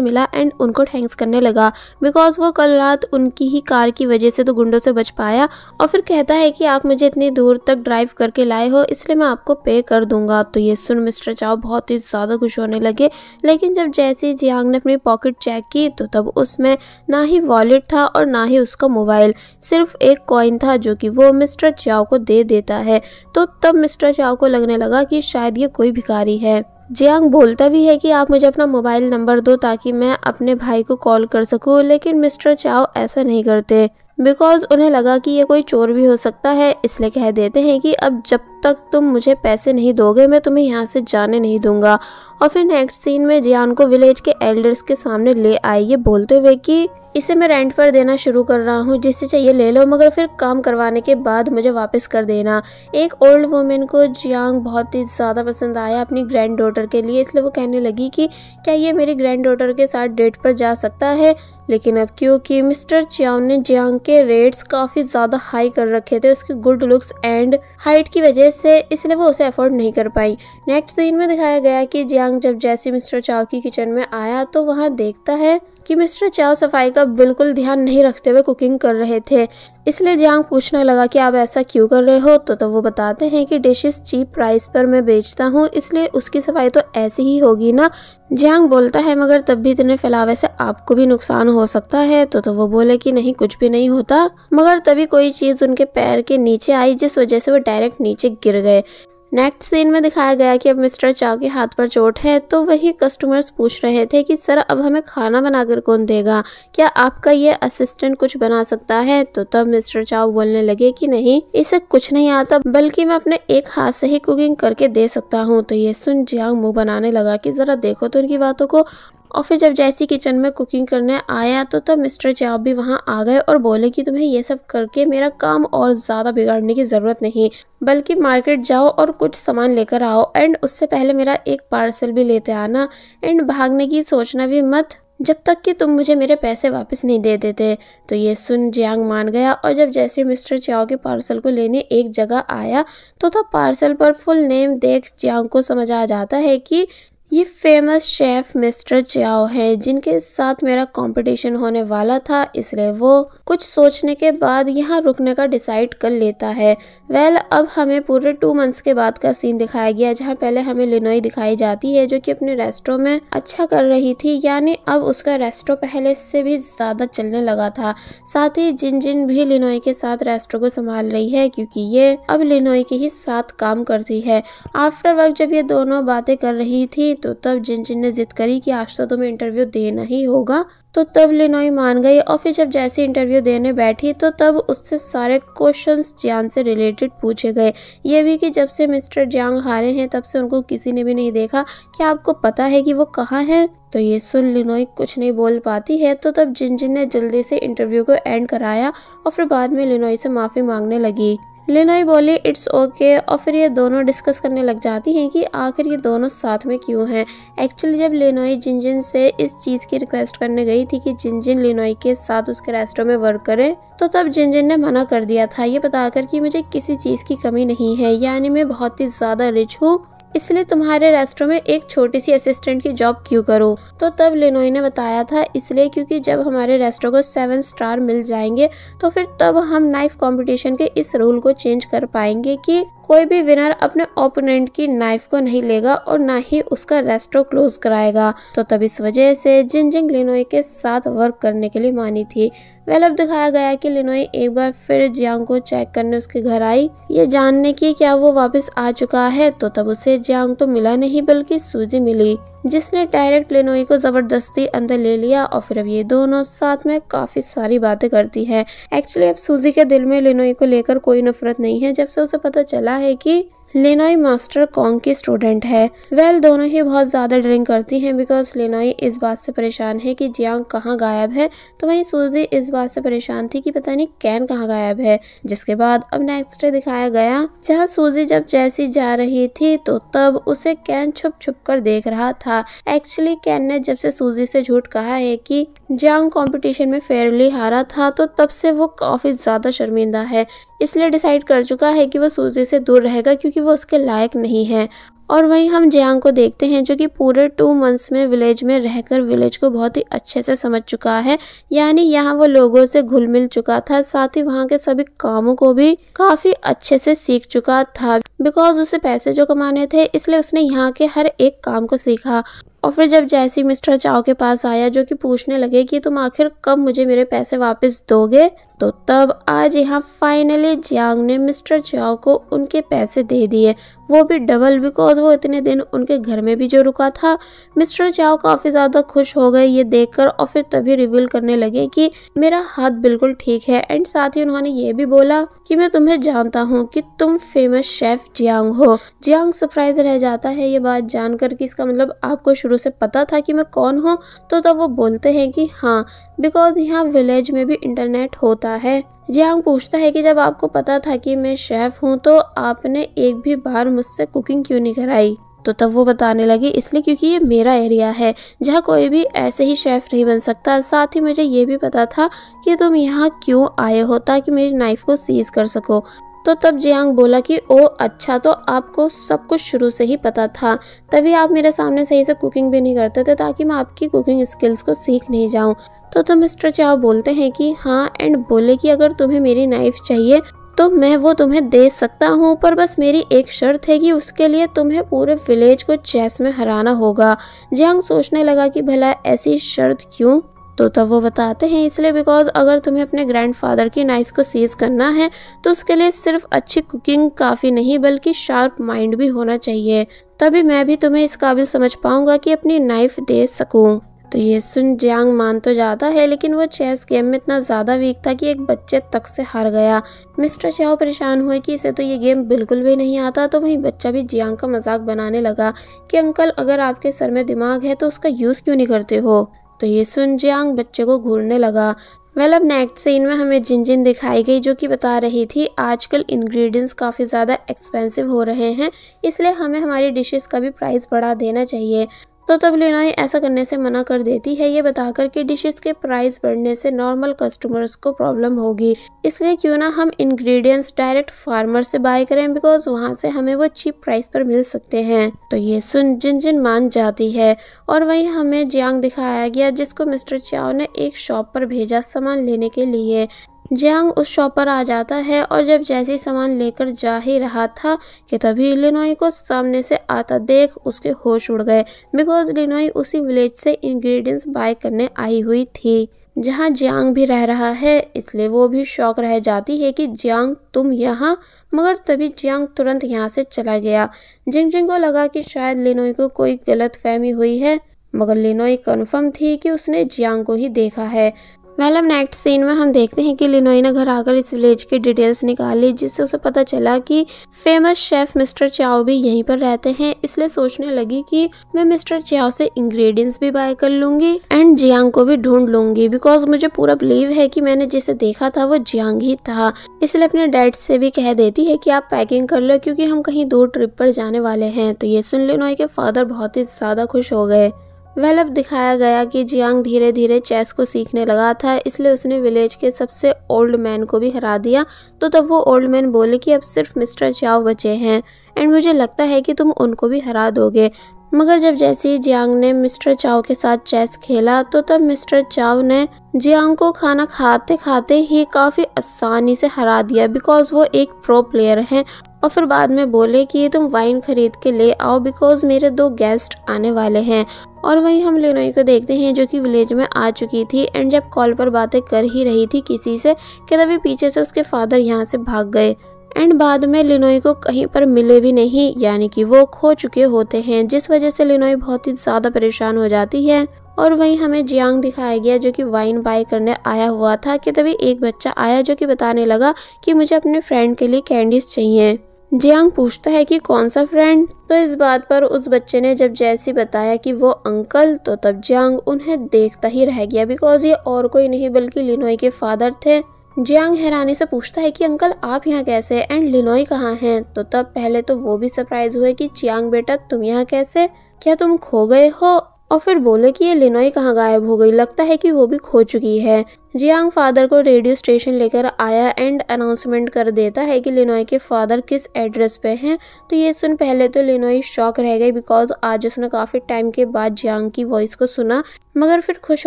Speaker 1: मिला एंड उनको थैंक्स करने लगा। बिकॉज़ वो कल रात उनकी ही कार की वजह से तो गुंडों से बच पाया और फिर कहता है कि आप मुझे इतनी दूर तक ड्राइव करके लाए हो, इसलिए मैं आपको पे कर दूँगा। तो ये सुन मिस्टर चाओ बहुत ही ज़्यादा खुश होने लगे। लेकिन जब जैसे जियांग ने अपनी पॉकेट चेक की तो तब उसमें ना ही वॉलेट था और ना ही उसका मोबाइल सिर्फ़ एक कॉइन था जो कि वो मिस्टर चाओ को दे देता है। तो तब मिस्टर चाओ को लगने लगा कि शायद ये कोई भिखारी है। जियांग बोलता भी है कि आप मुझे अपना मोबाइल नंबर दो ताकि मैं अपने भाई को कॉल कर सकूँ, लेकिन मिस्टर चाओ ऐसा नहीं करते। बिकॉज़ उन्हें लगा कि ये कोई चोर भी हो सकता है, इसलिए कह देते हैं कि अब जब तक तुम मुझे पैसे नहीं दोगे, मैं तुम्हें यहाँ से जाने नहीं दूँगा। और फिर नेक्स्ट सीन में जियान को विलेज के एल्डर्स के सामने ले आई। ये बोलते हुए कि, इसे मैं रेंट पर देना शुरू कर रहा हूँ, जिससे चाहिए ले लो, मगर फिर काम करवाने के बाद मुझे वापस कर देना। एक ओल्ड वुमेन को जियांग बहुत ही ज़्यादा पसंद आया अपनी ग्रैंड डॉटर के लिए, इसलिए वो कहने लगी कि, क्या ये मेरी ग्रैंड डॉटर के साथ डेट पर जा सकता है? लेकिन अब क्योंकि मिस्टर चियांग ने जियांग के रेट्स काफ़ी ज़्यादा हाई कर रखे थे, उसके गुड लुक्स एंड हाइट की वजह से इसलिए वो उसे अफोर्ड नहीं कर पाई। नेक्स्ट सीन में दिखाया गया कि जियांग जब जैसी मिस्टर चाव की किचन में आया तो वहाँ देखता है कि मिस्टर चाओ सफ़ाई का बिल्कुल ध्यान नहीं रखते हुए कुकिंग कर रहे थे। इसलिए जियांग पूछने लगा कि आप ऐसा क्यों कर रहे हो तो तो वो बताते हैं कि डिशेस चीप प्राइस पर मैं बेचता हूँ, इसलिए उसकी सफ़ाई तो ऐसी ही होगी ना। जियांग बोलता है, मगर तब भी इतने फैलावे से आपको भी नुकसान हो सकता है। तो तो वो बोले कि, नहीं, कुछ भी नहीं होता। मगर तभी कोई चीज़ उनके पैर के नीचे आई, जिस वजह से वो डायरेक्ट नीचे गिर गए। नेक्स्ट सीन में दिखाया गया कि अब मिस्टर चाव के हाथ पर चोट है तो वही कस्टमर्स पूछ रहे थे कि, सर, अब हमें खाना बनाकर कौन देगा? क्या आपका ये असिस्टेंट कुछ बना सकता है? तो तब मिस्टर चाव बोलने लगे कि, नहीं, इसे कुछ नहीं आता, बल्कि मैं अपने एक हाथ से ही कुकिंग करके दे सकता हूँ। तो ये सुन जियांग मुँह बनाने लगा की, जरा देखो तो उनकी बातों को। और फिर जब जैसी किचन में कुकिंग करने आया तो तब मिस्टर चाव भी वहाँ आ गए और बोले कि तुम्हें ये सब करके मेरा काम और ज़्यादा बिगाड़ने की ज़रूरत नहीं, बल्कि मार्केट जाओ और कुछ सामान लेकर आओ। एंड उससे पहले मेरा एक पार्सल भी लेते आना। एंड भागने की सोचना भी मत, जब तक कि तुम मुझे मेरे पैसे वापस नहीं दे देते। तो ये सुन जियांग मान गया और जब जैसे मिस्टर चाओ के पार्सल को लेने एक जगह आया तो तब पार्सल पर फुल नेम देख जियांग को समझ आ जाता है कि ये फ़ेमस शेफ मिस्टर चाओ है जिनके साथ मेरा कंपटीशन होने वाला था इसलिए वो कुछ सोचने के बाद यहाँ रुकने का डिसाइड कर लेता है। वेल well, अब हमें पूरे टू मंथ्स के बाद का सीन दिखाया गया जहाँ पहले हमें लिनोई दिखाई जाती है जो कि अपने रेस्टो में अच्छा कर रही थी यानी अब उसका रेस्टो पहले से भी ज़्यादा चलने लगा था। साथ ही जिन जिन भी लिनोई के साथ रेस्टो को संभाल रही है क्योंकि ये अब लिनोई के ही साथ काम करती है। आफ्टर वर्क जब ये दोनों बातें कर रही थी तो तब जिन जिन ने जिद करी कि आज तो तुम्हें इंटरव्यू देना ही होगा तो तब लिनोई मान गई और फिर जब जैसे इंटरव्यू देने बैठी तो तब उससे सारे क्वेश्चंस जान से रिलेटेड पूछे गए। ये भी कि जब से मिस्टर जांग हारे हैं, तब से उनको किसी ने भी नहीं देखा। क्या आपको पता है कि वो कहाँ हैं? तो ये सुन लिनोई कुछ नहीं बोल पाती है तो तब जिन जिन ने जल्दी से इंटरव्यू को एंड कराया और फिर बाद में लिनोई से माफ़ी मांगने लगी। लिनोई बोली इट्स ओके और फिर ये दोनों डिस्कस करने लग जाती हैं कि आखिर ये दोनों साथ में क्यों हैं। एक्चुअली जब लिनोई जिनजिन से इस चीज़ की रिक्वेस्ट करने गई थी कि जिनजिन लिनोई के साथ उसके रेस्टोरेंट में वर्क करे तो तब जिनजिन ने मना कर दिया था। ये बताकर कि मुझे किसी चीज़ की कमी नहीं है, यानी मैं बहुत ही ज़्यादा रिच हूँ इसलिए तुम्हारे रेस्टोरेंट में एक छोटी सी असिस्टेंट की जॉब क्यों करो? तो तब लिनोई ने बताया था, इसलिए क्योंकि जब हमारे रेस्टोरेंट को सेवन स्टार मिल जाएँगे तो फिर तब हम नाइफ कंपटीशन के इस रूल को चेंज कर पाएँगे कि कोई भी विनर अपने ओपोनेंट की नाइफ को नहीं लेगा और ना ही उसका रेस्टो क्लोज कराएगा। तो तब इस वजह से जिनजिंग लिनोई के साथ वर्क करने के लिए मानी थी वेल अब दिखाया गया कि लिनोई एक बार फिर जियांग को चेक करने उसके घर आई। ये जानने की क्या वो वापस आ चुका है? तो तब उसे जियांग तो मिला नहीं, बल्कि सूजी मिली। जिसने डायरेक्ट लेनोई को ज़बरदस्ती अंदर ले लिया और फिर अब ये दोनों साथ में काफ़ी सारी बातें करती हैं। एक्चुअली अब सूजी के दिल में लेनोई को लेकर कोई नफरत नहीं है। जब से उसे पता चला है कि लेनोई मास्टर कॉन्ग की स्टूडेंट है। वेल दोनों ही बहुत ज़्यादा ड्रिंक करती हैं बिकॉज़ लेनोई इस बात से परेशान है कि जियांग कहाँ गायब है। तो वहीं सूजी इस बात से परेशान थी कि पता नहीं कैन कहाँ गायब है। जिसके बाद अब नेक्स्ट डे दिखाया गया, जहाँ सूजी जब जैसी जा रही थी तो तब उसे कैन छुप छुप कर देख रहा था। एक्चुअली कैन ने जब से सूजी से झूठ कहा है कि जियांग कॉम्पिटिशन में फेयरली हारा था तो तब से वो काफ़ी ज़्यादा शर्मिंदा है। इसलिए डिसाइड कर चुका है कि वो सूजी से दूर रहेगा क्योंकि वो उसके लायक नहीं है। और वहीं हम जियांग को देखते हैं जो कि पूरे टू मंथ्स में विलेज में रहकर विलेज को बहुत ही अच्छे से समझ चुका है। यानी यहाँ वो लोगों से घुल मिल चुका था, साथ ही वहाँ के सभी कामों को भी काफ़ी अच्छे से सीख चुका था। बिकॉज़ उसे पैसे जो कमाने थे, इसलिए उसने यहाँ के हर एक काम को सीखा। और फिर जब जैसी मिस्टर चाओ के पास आया जो कि पूछने लगे कि तुम आखिर कब मुझे मेरे पैसे वापस दोगे? तो तब आज यहाँ फाइनली जियांग ने मिस्टर चाओ को उनके पैसे दे दिए। वो भी डबल बिकॉज़ वो इतने दिन उनके घर में भी जो रुका था। मिस्टर चाओ काफ़ी ज़्यादा खुश हो गए ये देखकर और फिर तभी रिवील करने लगे कि मेरा हाथ बिल्कुल ठीक है। एंड साथ ही उन्होंने ये भी बोला कि मैं तुम्हें जानता हूँ कि तुम फ़ेमस शेफ जियांग हो। जियांग सरप्राइज़ रह जाता है ये बात जानकर कि इसका मतलब आपको शुरू से पता था कि मैं कौन हूँ। तो तब वो बोलते हैं कि हाँ बिकॉज़ यहाँ विलेज में भी इंटरनेट होता है। जियांग पूछता है कि जब आपको पता था कि मैं शेफ हूँ तो आपने एक भी बार मुझसे कुकिंग क्यों नहीं कराई? तो तब वो बताने लगी, इसलिए क्योंकि ये मेरा एरिया है। जहाँ कोई भी ऐसे ही शेफ नहीं बन सकता। साथ ही मुझे ये भी पता था कि तुम यहाँ क्यों आए हो, ताकि मेरी नाइफ को सीज कर सको। तो तब जियांग बोला कि ओ अच्छा तो आपको सब कुछ शुरू से ही पता था। तभी आप मेरे सामने सही से कुकिंग भी नहीं करते थे ताकि मैं आपकी कुकिंग स्किल्स को सीख नहीं जाऊँ। तो तब मिस्टर चाव बोलते हैं कि हाँ एंड बोले कि अगर तुम्हें मेरी नाइफ चाहिए तो मैं वो तुम्हें दे सकता हूँ, पर बस मेरी एक शर्त है कि उसके लिए तुम्हें पूरे विलेज को चेस में हराना होगा। जियांग सोचने लगा कि, भला ऐसी शर्त क्यों? तो तब वो बताते हैं, इसलिए बिकॉज़ अगर तुम्हें अपने ग्रैंडफादर की नाइफ को सीज करना है तो उसके लिए सिर्फ़ अच्छी कुकिंग काफ़ी नहीं, बल्कि शार्प माइंड भी होना चाहिए। तभी मैं भी तुम्हें इस काबिल समझ पाऊँगा कि अपनी नाइफ दे सकूँ। तो ये सुन जियांग मान तो जाता है, लेकिन वो चेस गेम में इतना ज़्यादा वीक था कि एक बच्चे तक से हार गया। मिस्टर चाओ परेशान हुए कि इसे तो ये गेम बिल्कुल भी नहीं आता तो वहीं बच्चा भी जियांग का मज़ाक बनाने लगा कि, अंकल, अगर आपके सर में दिमाग है तो उसका यूज़ क्यों नहीं करते हो? तो ये सुन जियांग बच्चे को घूरने लगा। वेल, अब नेक्स्ट सीन में हमें जिन जिन दिखाई गई जो कि बता रही थी, आजकल इंग्रेडिएंट्स काफ़ी ज़्यादा एक्सपेंसिव हो रहे हैं, इसलिए हमें हमारी डिशेस का भी प्राइस बढ़ा देना चाहिए। तो तब लेनाई ऐसा करने से मना कर देती है। ये बताकर कि डिशेस के प्राइस बढ़ने से नॉर्मल कस्टमर्स को प्रॉब्लम होगी। इसलिए क्यों ना हम इंग्रेडिएंट्स डायरेक्ट फार्मर से बाय करें बिकॉज़ वहाँ से हमें वो चीप प्राइस पर मिल सकते हैं। तो ये सुन जिन जिन मान जाती है। और वही हमें जियांग दिखाया गया जिसको मिस्टर चाओ ने एक शॉप पर भेजा सामान लेने के लिए। जियांग उस शॉप पर आ जाता है और जब जैसे सामान लेकर जा ही रहा था कि तभी लिनोई को सामने से आता देख उसके होश उड़ गए। बिकॉज़ लिनोई उसी विलेज से इंग्रेडिएंट्स बाय करने आई हुई थी। जहाँ जियांग भी रह रहा है, इसलिए वो भी शौक रह जाती है कि जियांग तुम यहाँ, मगर तभी जियांग तुरंत यहाँ से चला गया। जिंग जिंग को लगा कि शायद लिनोई को कोई गलत फहमी हुई है, मगर लिनोई कन्फर्म थी कि उसने जियांग को ही देखा है। वेल अब नेक्स्ट सीन में हम देखते हैं कि ने घर आकर इस विलेज की डिटेल्स निकाली जिससे उसे पता चला कि फ़ेमस शेफ मिस्टर चाओ भी यहीं पर रहते हैं। इसलिए सोचने लगी कि मैं मिस्टर चाओ से इंग्रेडिएंट्स भी बाय कर लूँगी एंड जियांग को भी ढूंढ लूँगी बिकॉज़ मुझे पूरा बिलीव है कि मैंने जिसे देखा था वो जियांग ही था। इसलिए अपने डैड से भी कह देती है कि आप पैकिंग कर लो, क्योंकि हम कहीं दूर ट्रिप पर जाने वाले हैं। तो ये सुन लिनोई के फादर बहुत ही ज़्यादा खुश हो गए। वेल अब दिखाया गया कि जियांग धीरे धीरे चेस को सीखने लगा था, इसलिए उसने विलेज के सबसे ओल्ड मैन को भी हरा दिया। तो तब वो ओल्ड मैन बोले कि अब सिर्फ़ मिस्टर चाव बचे हैं, एंड मुझे लगता है कि तुम उनको भी हरा दोगे। मगर जब जैसे ही जियांग ने मिस्टर चाव के साथ चेस खेला तो तब मिस्टर चाव ने जियांग को खाना खाते खाते ही काफ़ी आसानी से हरा दिया बिकॉज़ वो एक प्रो प्लेयर हैं। और फिर बाद में बोले कि तुम वाइन खरीद के ले आओ बिकॉज़ मेरे दो गेस्ट आने वाले हैं। और वहीं हम लेनोई को देखते हैं, जो कि विलेज में आ चुकी थी एंड जब कॉल पर बातें कर ही रही थी किसी से, कि तभी पीछे से उसके फादर यहाँ से भाग गए। एंड बाद में लिनोई को कहीं पर मिले भी नहीं, यानी कि वो खो चुके होते हैं, जिस वजह से लिनोई बहुत ही ज़्यादा परेशान हो जाती है। और वहीं हमें जियांग दिखाया गया जो कि वाइन बाय करने आया हुआ था कि तभी एक बच्चा आया जो कि बताने लगा कि मुझे अपने फ्रेंड के लिए कैंडीज चाहिए। जियांग पूछता है कि कौन सा फ्रेंड? तो इस बात पर उस बच्चे ने जब जैसी बताया कि वो अंकल तो तब जियांग उन्हें देखता ही रह गया बिकॉज़ ये और कोई नहीं, बल्कि लिनोई के फादर थे। जियांग हैरानी से पूछता है कि, अंकल, आप यहाँ कैसे एंड लिनोई कहाँ हैं? तो तब पहले तो वो भी सरप्राइज़ हुए कि, चियांग बेटा, तुम यहाँ कैसे? क्या तुम खो गए हो? और फिर बोले कि ये लिनोई कहाँ गायब हो गई। लगता है कि वो भी खो चुकी है। जियांग फादर को रेडियो स्टेशन लेकर आया एंड अनाउंसमेंट कर देता है कि लिनोई के फादर किस एड्रेस पे हैं। तो ये सुन पहले तो लिनोई शॉक रह गई बिकॉज़ आज उसने काफ़ी टाइम के बाद जियांग की वॉइस को सुना। मगर फिर खुश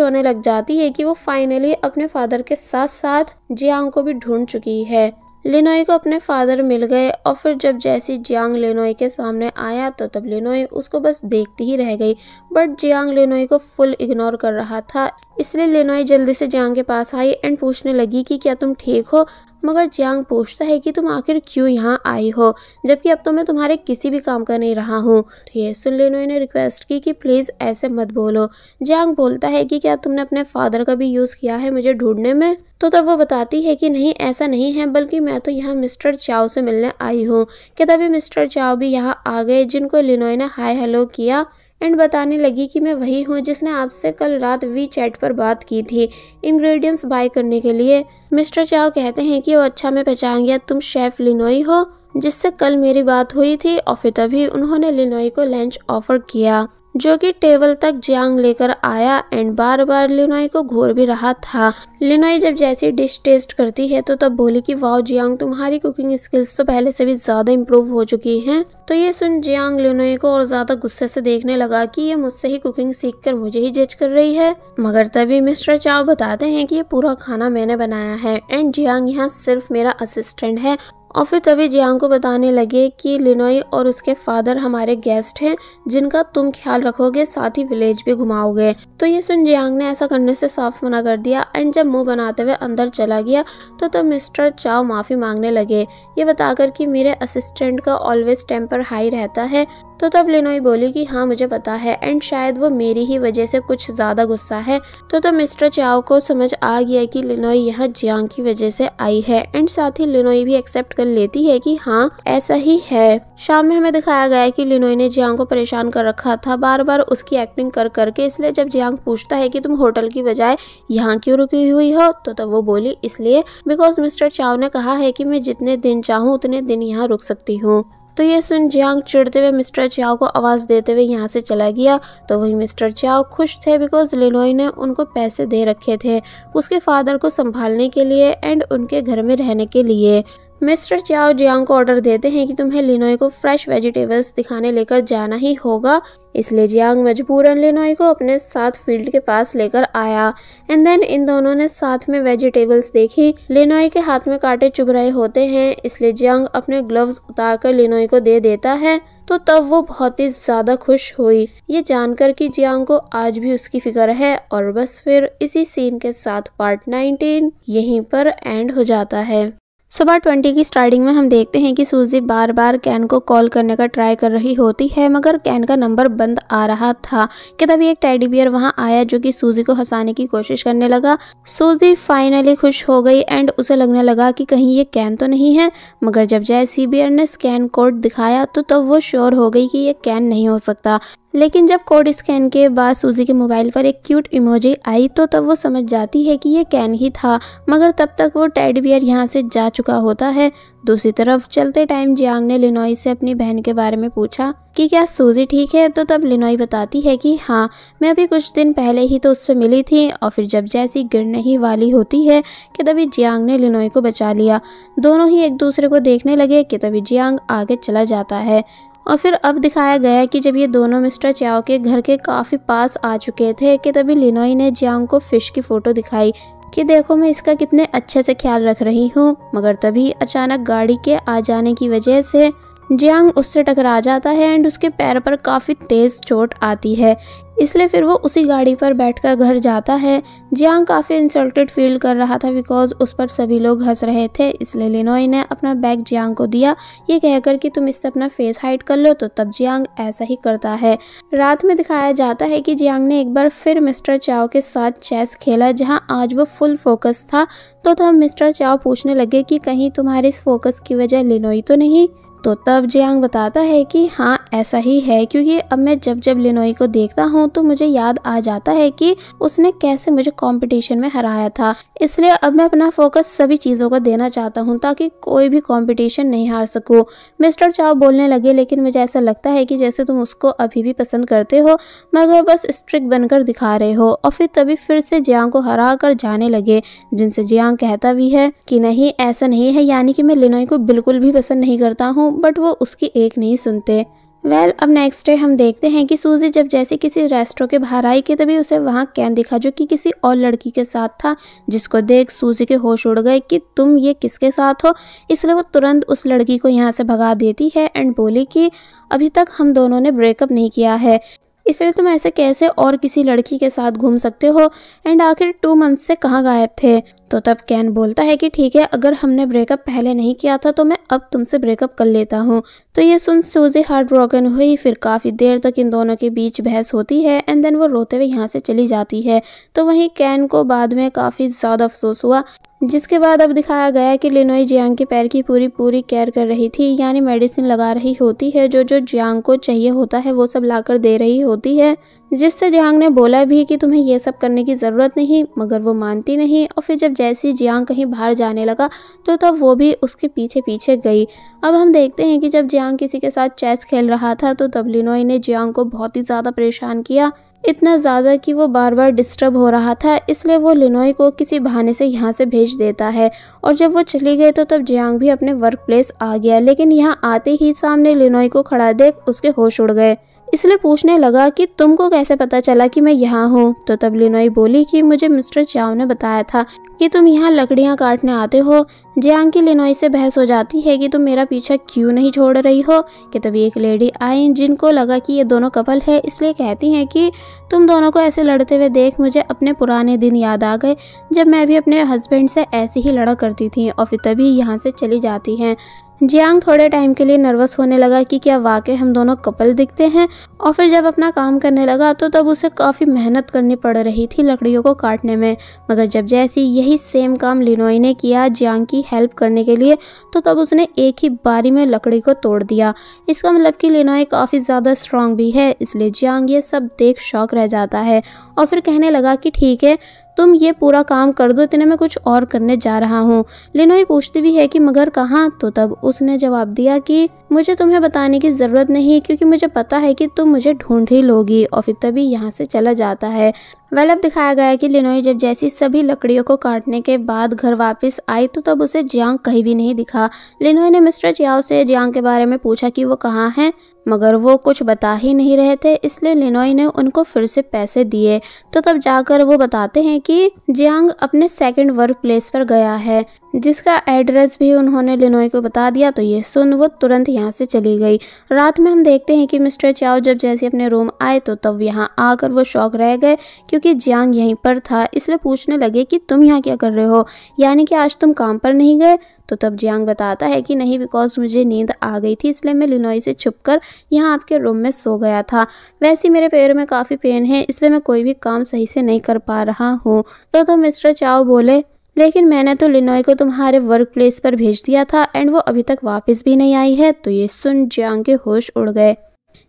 Speaker 1: होने लग जाती है कि वो फाइनली अपने फादर के साथ साथ जियांग को भी ढूंढ चुकी है। लिनोई को अपने फादर मिल गए और फिर जब जैसी जियांग लिनोई के सामने आया तो तब लिनोई उसको बस देखती ही रह गई। बट जियांग लिनोई को फुल इग्नोर कर रहा था। इसलिए लिनोई जल्दी से जियांग के पास आई एंड पूछने लगी कि क्या तुम ठीक हो? मगर जियांग पूछता है कि तुम आखिर क्यों यहाँ आई हो, जबकि अब तो मैं तुम्हारे किसी भी काम का नहीं रहा हूँ। तो ये सुन लिनोई ने रिक्वेस्ट की कि प्लीज़ ऐसे मत बोलो। जियांग बोलता है कि क्या तुमने अपने फादर का भी यूज़ किया है मुझे ढूँढने में? तो तब वो बताती है कि नहीं, ऐसा नहीं है, बल्कि मैं तो यहाँ मिस्टर चाओ से मिलने आई हूँ। कि तभी मिस्टर चाओ भी यहाँ आ गए, जिनको लिनोई ने हाय हेलो किया। एंड बताने लगी कि मैं वही हूँ जिसने आपसे कल रात वी चैट पर बात की थी। इंग्रेडिएंट्स बाय करने के लिए। मिस्टर चाओ कहते हैं कि वो अच्छा मैं पहचान गया। तुम शेफ लिनोई हो, जिससे कल मेरी बात हुई थी और फिर तभी उन्होंने लिनोई को लंच ऑफ़र किया। जो कि टेबल तक जियांग लेकर आया एंड बार बार लिनोई को घूर भी रहा था। लिनोई जब जैसी डिश टेस्ट करती है तो तब बोली कि, वाओ जियांग, तुम्हारी कुकिंग स्किल्स तो पहले से भी ज़्यादा इम्प्रूव हो चुकी हैं। तो ये सुन जियांग लिनोई को और ज़्यादा गुस्से से देखने लगा कि ये मुझसे ही कुकिंग सीख कर मुझे ही जज कर रही है। मगर तभी मिस्टर चाव बताते हैं कि ये पूरा खाना मैंने बनाया है एंड जियांग यहाँ सिर्फ़ मेरा असिस्टेंट है। और फिर तभी जियांग को बताने लगे कि लिनोई और उसके फादर हमारे गेस्ट हैं, जिनका तुम ख्याल रखोगे, साथ ही विलेज भी घुमाओगे। तो ये सुन जियांग ने ऐसा करने से साफ़ मना कर दिया एंड जब मुँह बनाते हुए अंदर चला गया तो तब मिस्टर चाव माफ़ी मांगने लगे। ये बताकर कि मेरे असिस्टेंट का ऑलवेज टेम्पर हाई रहता है तो तब लिनोई बोली कि हाँ मुझे पता है एंड शायद वो मेरी ही वजह से कुछ ज़्यादा गुस्सा है। तो तब मिस्टर चाओ को समझ आ गया कि लिनोई यहाँ जियांग की वजह से आई है एंड साथ ही लिनोई भी एक्सेप्ट कर लेती है कि हाँ ऐसा ही है। शाम में हमें दिखाया गया कि लिनोई ने जियांग को परेशान कर रखा था। बार बार उसकी एक्टिंग कर करके इसलिए जब जियांग पूछता है कि तुम होटल की बजाय यहाँ क्यों रुकी हुई हो तो तब वो बोली, इसलिए बिकॉज़ मिस्टर चाओ ने कहा है कि मैं जितने दिन चाहूँ, उतने दिन यहाँ रुक सकती हूँ। तो ये सुन जियांग चिड़ते हुए मिस्टर चियाओ को आवाज़ देते हुए यहाँ से चला गया। तो वहीं मिस्टर चियाओ खुश थे बिकॉज़ लिनोई ने उनको पैसे दे रखे थे, उसके फादर को संभालने के लिए एंड उनके घर में रहने के लिए। मिस्टर चाओ जियांग को ऑर्डर देते हैं कि तुम्हें लिनोई को फ्रेश वेजिटेबल्स दिखाने लेकर जाना ही होगा। इसलिए जियांग मजबूरन लिनोई को अपने साथ फ़ील्ड के पास लेकर आया। एंड देन इन दोनों ने साथ में वेजिटेबल्स देखी। लिनोई के हाथ में कांटे चुभ रहे होते हैं, इसलिए जियांग अपने ग्लव्स उतार कर लिनोई को दे देता है। तो तब वो बहुत ही ज़्यादा खुश हुई। ये जानकर कि जियांग को आज भी उसकी फ़िक्र है और बस फिर इसी सीन के साथ पार्ट 19 यहीं पर एंड हो जाता है। सुबह ट्वेंटी की स्टार्टिंग में हम देखते हैं कि सूजी बार बार कैन को कॉल करने का ट्राई कर रही होती है, मगर कैन का नंबर बंद आ रहा था। कि तभी एक टेडी बियर वहाँ आया जो कि सूजी को हंसाने की कोशिश करने लगा। सूजी फाइनली खुश हो गई एंड उसे लगने लगा कि कहीं ये कैन तो नहीं है, मगर जब जय सी ने स्कैन कोड दिखाया तो तब तो वो श्योर हो गई कि ये कैन नहीं हो सकता। लेकिन जब कोड स्कैन के बाद सूजी के मोबाइल पर एक क्यूट इमोजी आई तो तब वो समझ जाती है कि ये कैन ही था। मगर तब तक वो टेड बियर यहाँ से जा चुका होता है। दूसरी तरफ़ चलते टाइम जियांग ने लिनोई से अपनी बहन के बारे में पूछा कि क्या सूजी ठीक है? तो तब लिनोई बताती है कि हाँ मैं अभी कुछ दिन पहले ही तो उससे मिली थी और फिर जब जैसी गिरने ही वाली होती है कि तभी जियांग ने लिनोई को बचा लिया। दोनों ही एक दूसरे को देखने लगे कि तभी जियांग आगे चला जाता है। और फिर अब दिखाया गया कि जब ये दोनों मिस्टर चाओ के घर के काफ़ी पास आ चुके थे कि तभी लिनोई ने जियांग को फ़िश की फ़ोटो दिखाई कि देखो मैं इसका कितने अच्छे से ख्याल रख रही हूँ, मगर तभी अचानक गाड़ी के आ जाने की वजह से जियांग उससे टकरा जाता है एंड उसके पैर पर काफ़ी तेज़ चोट आती है। इसलिए फिर वो उसी गाड़ी पर बैठकर घर जाता है। जियांग काफ़ी इंसल्टेड फील कर रहा था बिकॉज़ उस पर सभी लोग हंस रहे थे। इसलिए लिनोई ने अपना बैग जियांग को दिया। ये कहकर कि तुम इससे अपना फेस हाइड कर लो तो तब जियांग ऐसा ही करता है। रात में दिखाया जाता है कि जियांग ने एक बार फिर मिस्टर चाओ के साथ चेस खेला जहाँ आज वो फुल फोकस था। तो तब मिस्टर चाओ पूछने लगे कि कहीं तुम्हारे इस फोकस की वजह लिनोई तो नहीं? तो तब जियांग बताता है कि हाँ ऐसा ही है। क्योंकि अब मैं जब जब लिनोई को देखता हूँ तो मुझे याद आ जाता है कि उसने कैसे मुझे कंपटीशन में हराया था। इसलिए अब मैं अपना फोकस सभी चीज़ों को देना चाहता हूँ, ताकि कोई भी कंपटीशन नहीं हार सकूँ। मिस्टर चाव बोलने लगे, लेकिन मुझे ऐसा लगता है कि जैसे तुम उसको अभी भी पसंद करते हो, मगर बस स्ट्रिक बनकर दिखा रहे हो। और फिर तभी फिर से जियांग को हरा कर जाने लगे, जिनसे जियांग कहता भी है कि नहीं, ऐसा नहीं है। यानी कि मैं लिनोई को बिल्कुल भी पसंद नहीं करता हूँ बट वो उसकी एक नहीं सुनते। वेल well, अब नेक्स्ट डे हम देखते हैं कि सूजी जब जैसे किसी रेस्टोरेंट के बाहर आई कि तभी उसे वहाँ कैन दिखा जो कि किसी और लड़की के साथ था जिसको देख सूजी के होश उड़ गए कि तुम ये किसके साथ हो? इसलिए वो तुरंत उस लड़की को यहाँ से भगा देती है एंड बोली कि अभी तक हम दोनों ने ब्रेकअप नहीं किया है। इसलिए तुम ऐसे कैसे और किसी लड़की के साथ घूम सकते हो? एंड आखिर टू मंथ से कहाँ गायब थे? तो तब कैन बोलता है कि ठीक है, अगर हमने ब्रेकअप पहले नहीं किया था तो मैं अब तुमसे ब्रेकअप कर लेता हूँ। तो ये सुन सूजी हार्ट ब्रोकन हुई, फिर काफ़ी देर तक इन दोनों के बीच बहस होती है एंड देन वो रोते हुए यहाँ से चली जाती है। तो वहीं कैन को बाद में काफ़ी ज़्यादा अफसोस हुआ जिसके बाद अब दिखाया गया कि लिनोई जियांग के पैर की पूरी पूरी केयर कर रही थी, यानी मेडिसिन लगा रही होती है, जो जो जियांग को चाहिए होता है, वो सब लाकर दे रही होती है। जिससे जियांग ने बोला भी कि तुम्हें यह सब करने की ज़रूरत नहीं, मगर वो मानती नहीं। और फिर जब जैसे जियांग कहीं बाहर जाने लगा तो तब वो भी उसके पीछे पीछे गई। अब हम देखते हैं कि जब जियांग किसी के साथ चेस खेल रहा था तो तब लिनोई ने जियांग को बहुत ही ज़्यादा परेशान किया। इतना ज़्यादा कि वो बार बार डिस्टर्ब हो रहा था, इसलिए वो लिनोई को किसी बहाने से यहाँ से भेज देता है। और जब वो चली गई तो तब जियांग भी अपने वर्क प्लेस आ गया, लेकिन यहाँ आते ही सामने लिनोई को खड़ा देख उसके होश उड़ गए। इसलिए पूछने लगा कि तुमको कैसे पता चला कि मैं यहाँ हूँ? तो तब लिनोई बोली कि मुझे मिस्टर चाओ ने बताया था कि तुम यहाँ लकड़ियाँ काटने आते हो। जियांग की लिनोई से बहस हो जाती है कि तुम मेरा पीछा क्यों नहीं छोड़ रही हो? कि तभी एक लेडी आई जिनको लगा कि ये दोनों कपल है, इसलिए कहती हैं कि तुम दोनों को ऐसे लड़ते हुए देख मुझे अपने पुराने दिन याद आ गए, जब मैं भी अपने हस्बैंड से ऐसे ही लड़ा करती थी और फिर तभी यहाँ से चली जाती हैं। जियांग थोड़े टाइम के लिए नर्वस होने लगा कि क्या वाकई हम दोनों कपल दिखते हैं? और फिर जब अपना काम करने लगा तो तब उसे काफ़ी मेहनत करनी पड़ रही थी लकड़ियों को काटने में। मगर जब जैसी यही सेम काम लिनोई ने किया जियांग की हेल्प करने के लिए तो तब उसने एक ही बारी में लकड़ी को तोड़ दिया। इसका मतलब कि लिनोई काफ़ी ज़्यादा स्ट्रांग भी है, इसलिए जियांग ये सब देख शौक रह जाता है। और फिर कहने लगा कि ठीक है तुम ये पूरा काम कर दो, इतने में कुछ और करने जा रहा हूँ। लिनोई पूछती भी है कि मगर कहाँ? तो तब उसने जवाब दिया कि मुझे तुम्हें बताने की ज़रूरत नहीं, क्योंकि मुझे पता है कि तुम मुझे ढूंढ ही लोगी और फिर तभी यहाँ से चला जाता है। वेल, अब दिखाया गया है कि लिनोई जब जैसी सभी लकड़ियों को काटने के बाद घर वापस आई तो तब उसे जियांग कहीं भी नहीं दिखा। लिनोई ने मिस्टर चियाओ से जियांग के बारे में पूछा कि वो कहाँ हैं, मगर वो कुछ बता ही नहीं रहे थे, इसलिए लिनोई ने उनको फिर से पैसे दिए। तो तब जाकर वो बताते हैं कि जियांग अपने सेकंड वर्क प्लेस पर गया है। जिसका एड्रेस भी उन्होंने लिनोई को बता दिया तो ये सुन वो तुरंत यहाँ से चली गई। रात में हम देखते हैं कि मिस्टर चाओ जब जैसे अपने रूम आए तो तब यहाँ आकर वो शौक रह गए क्योंकि जियांग यहीं पर था इसलिए पूछने लगे कि तुम यहाँ क्या कर रहे हो? यानी कि आज तुम काम पर नहीं गए? तो तब जियांग बताता है कि नहीं बिकॉज़ मुझे नींद आ गई थी इसलिए मैं लिनोई से छुप कर यहाँ आपके रूम में सो गया था। वैसे मेरे पैर में काफ़ी पेन है इसलिए मैं कोई भी काम सही से नहीं कर पा रहा हूँ। तो, तो मिस्टर चाओ बोले लेकिन मैंने तो लिनोई को तुम्हारे वर्क प्लेस पर भेज दिया था एंड वो अभी तक वापस भी नहीं आई है तो ये सुन जियांग के होश उड़ गए।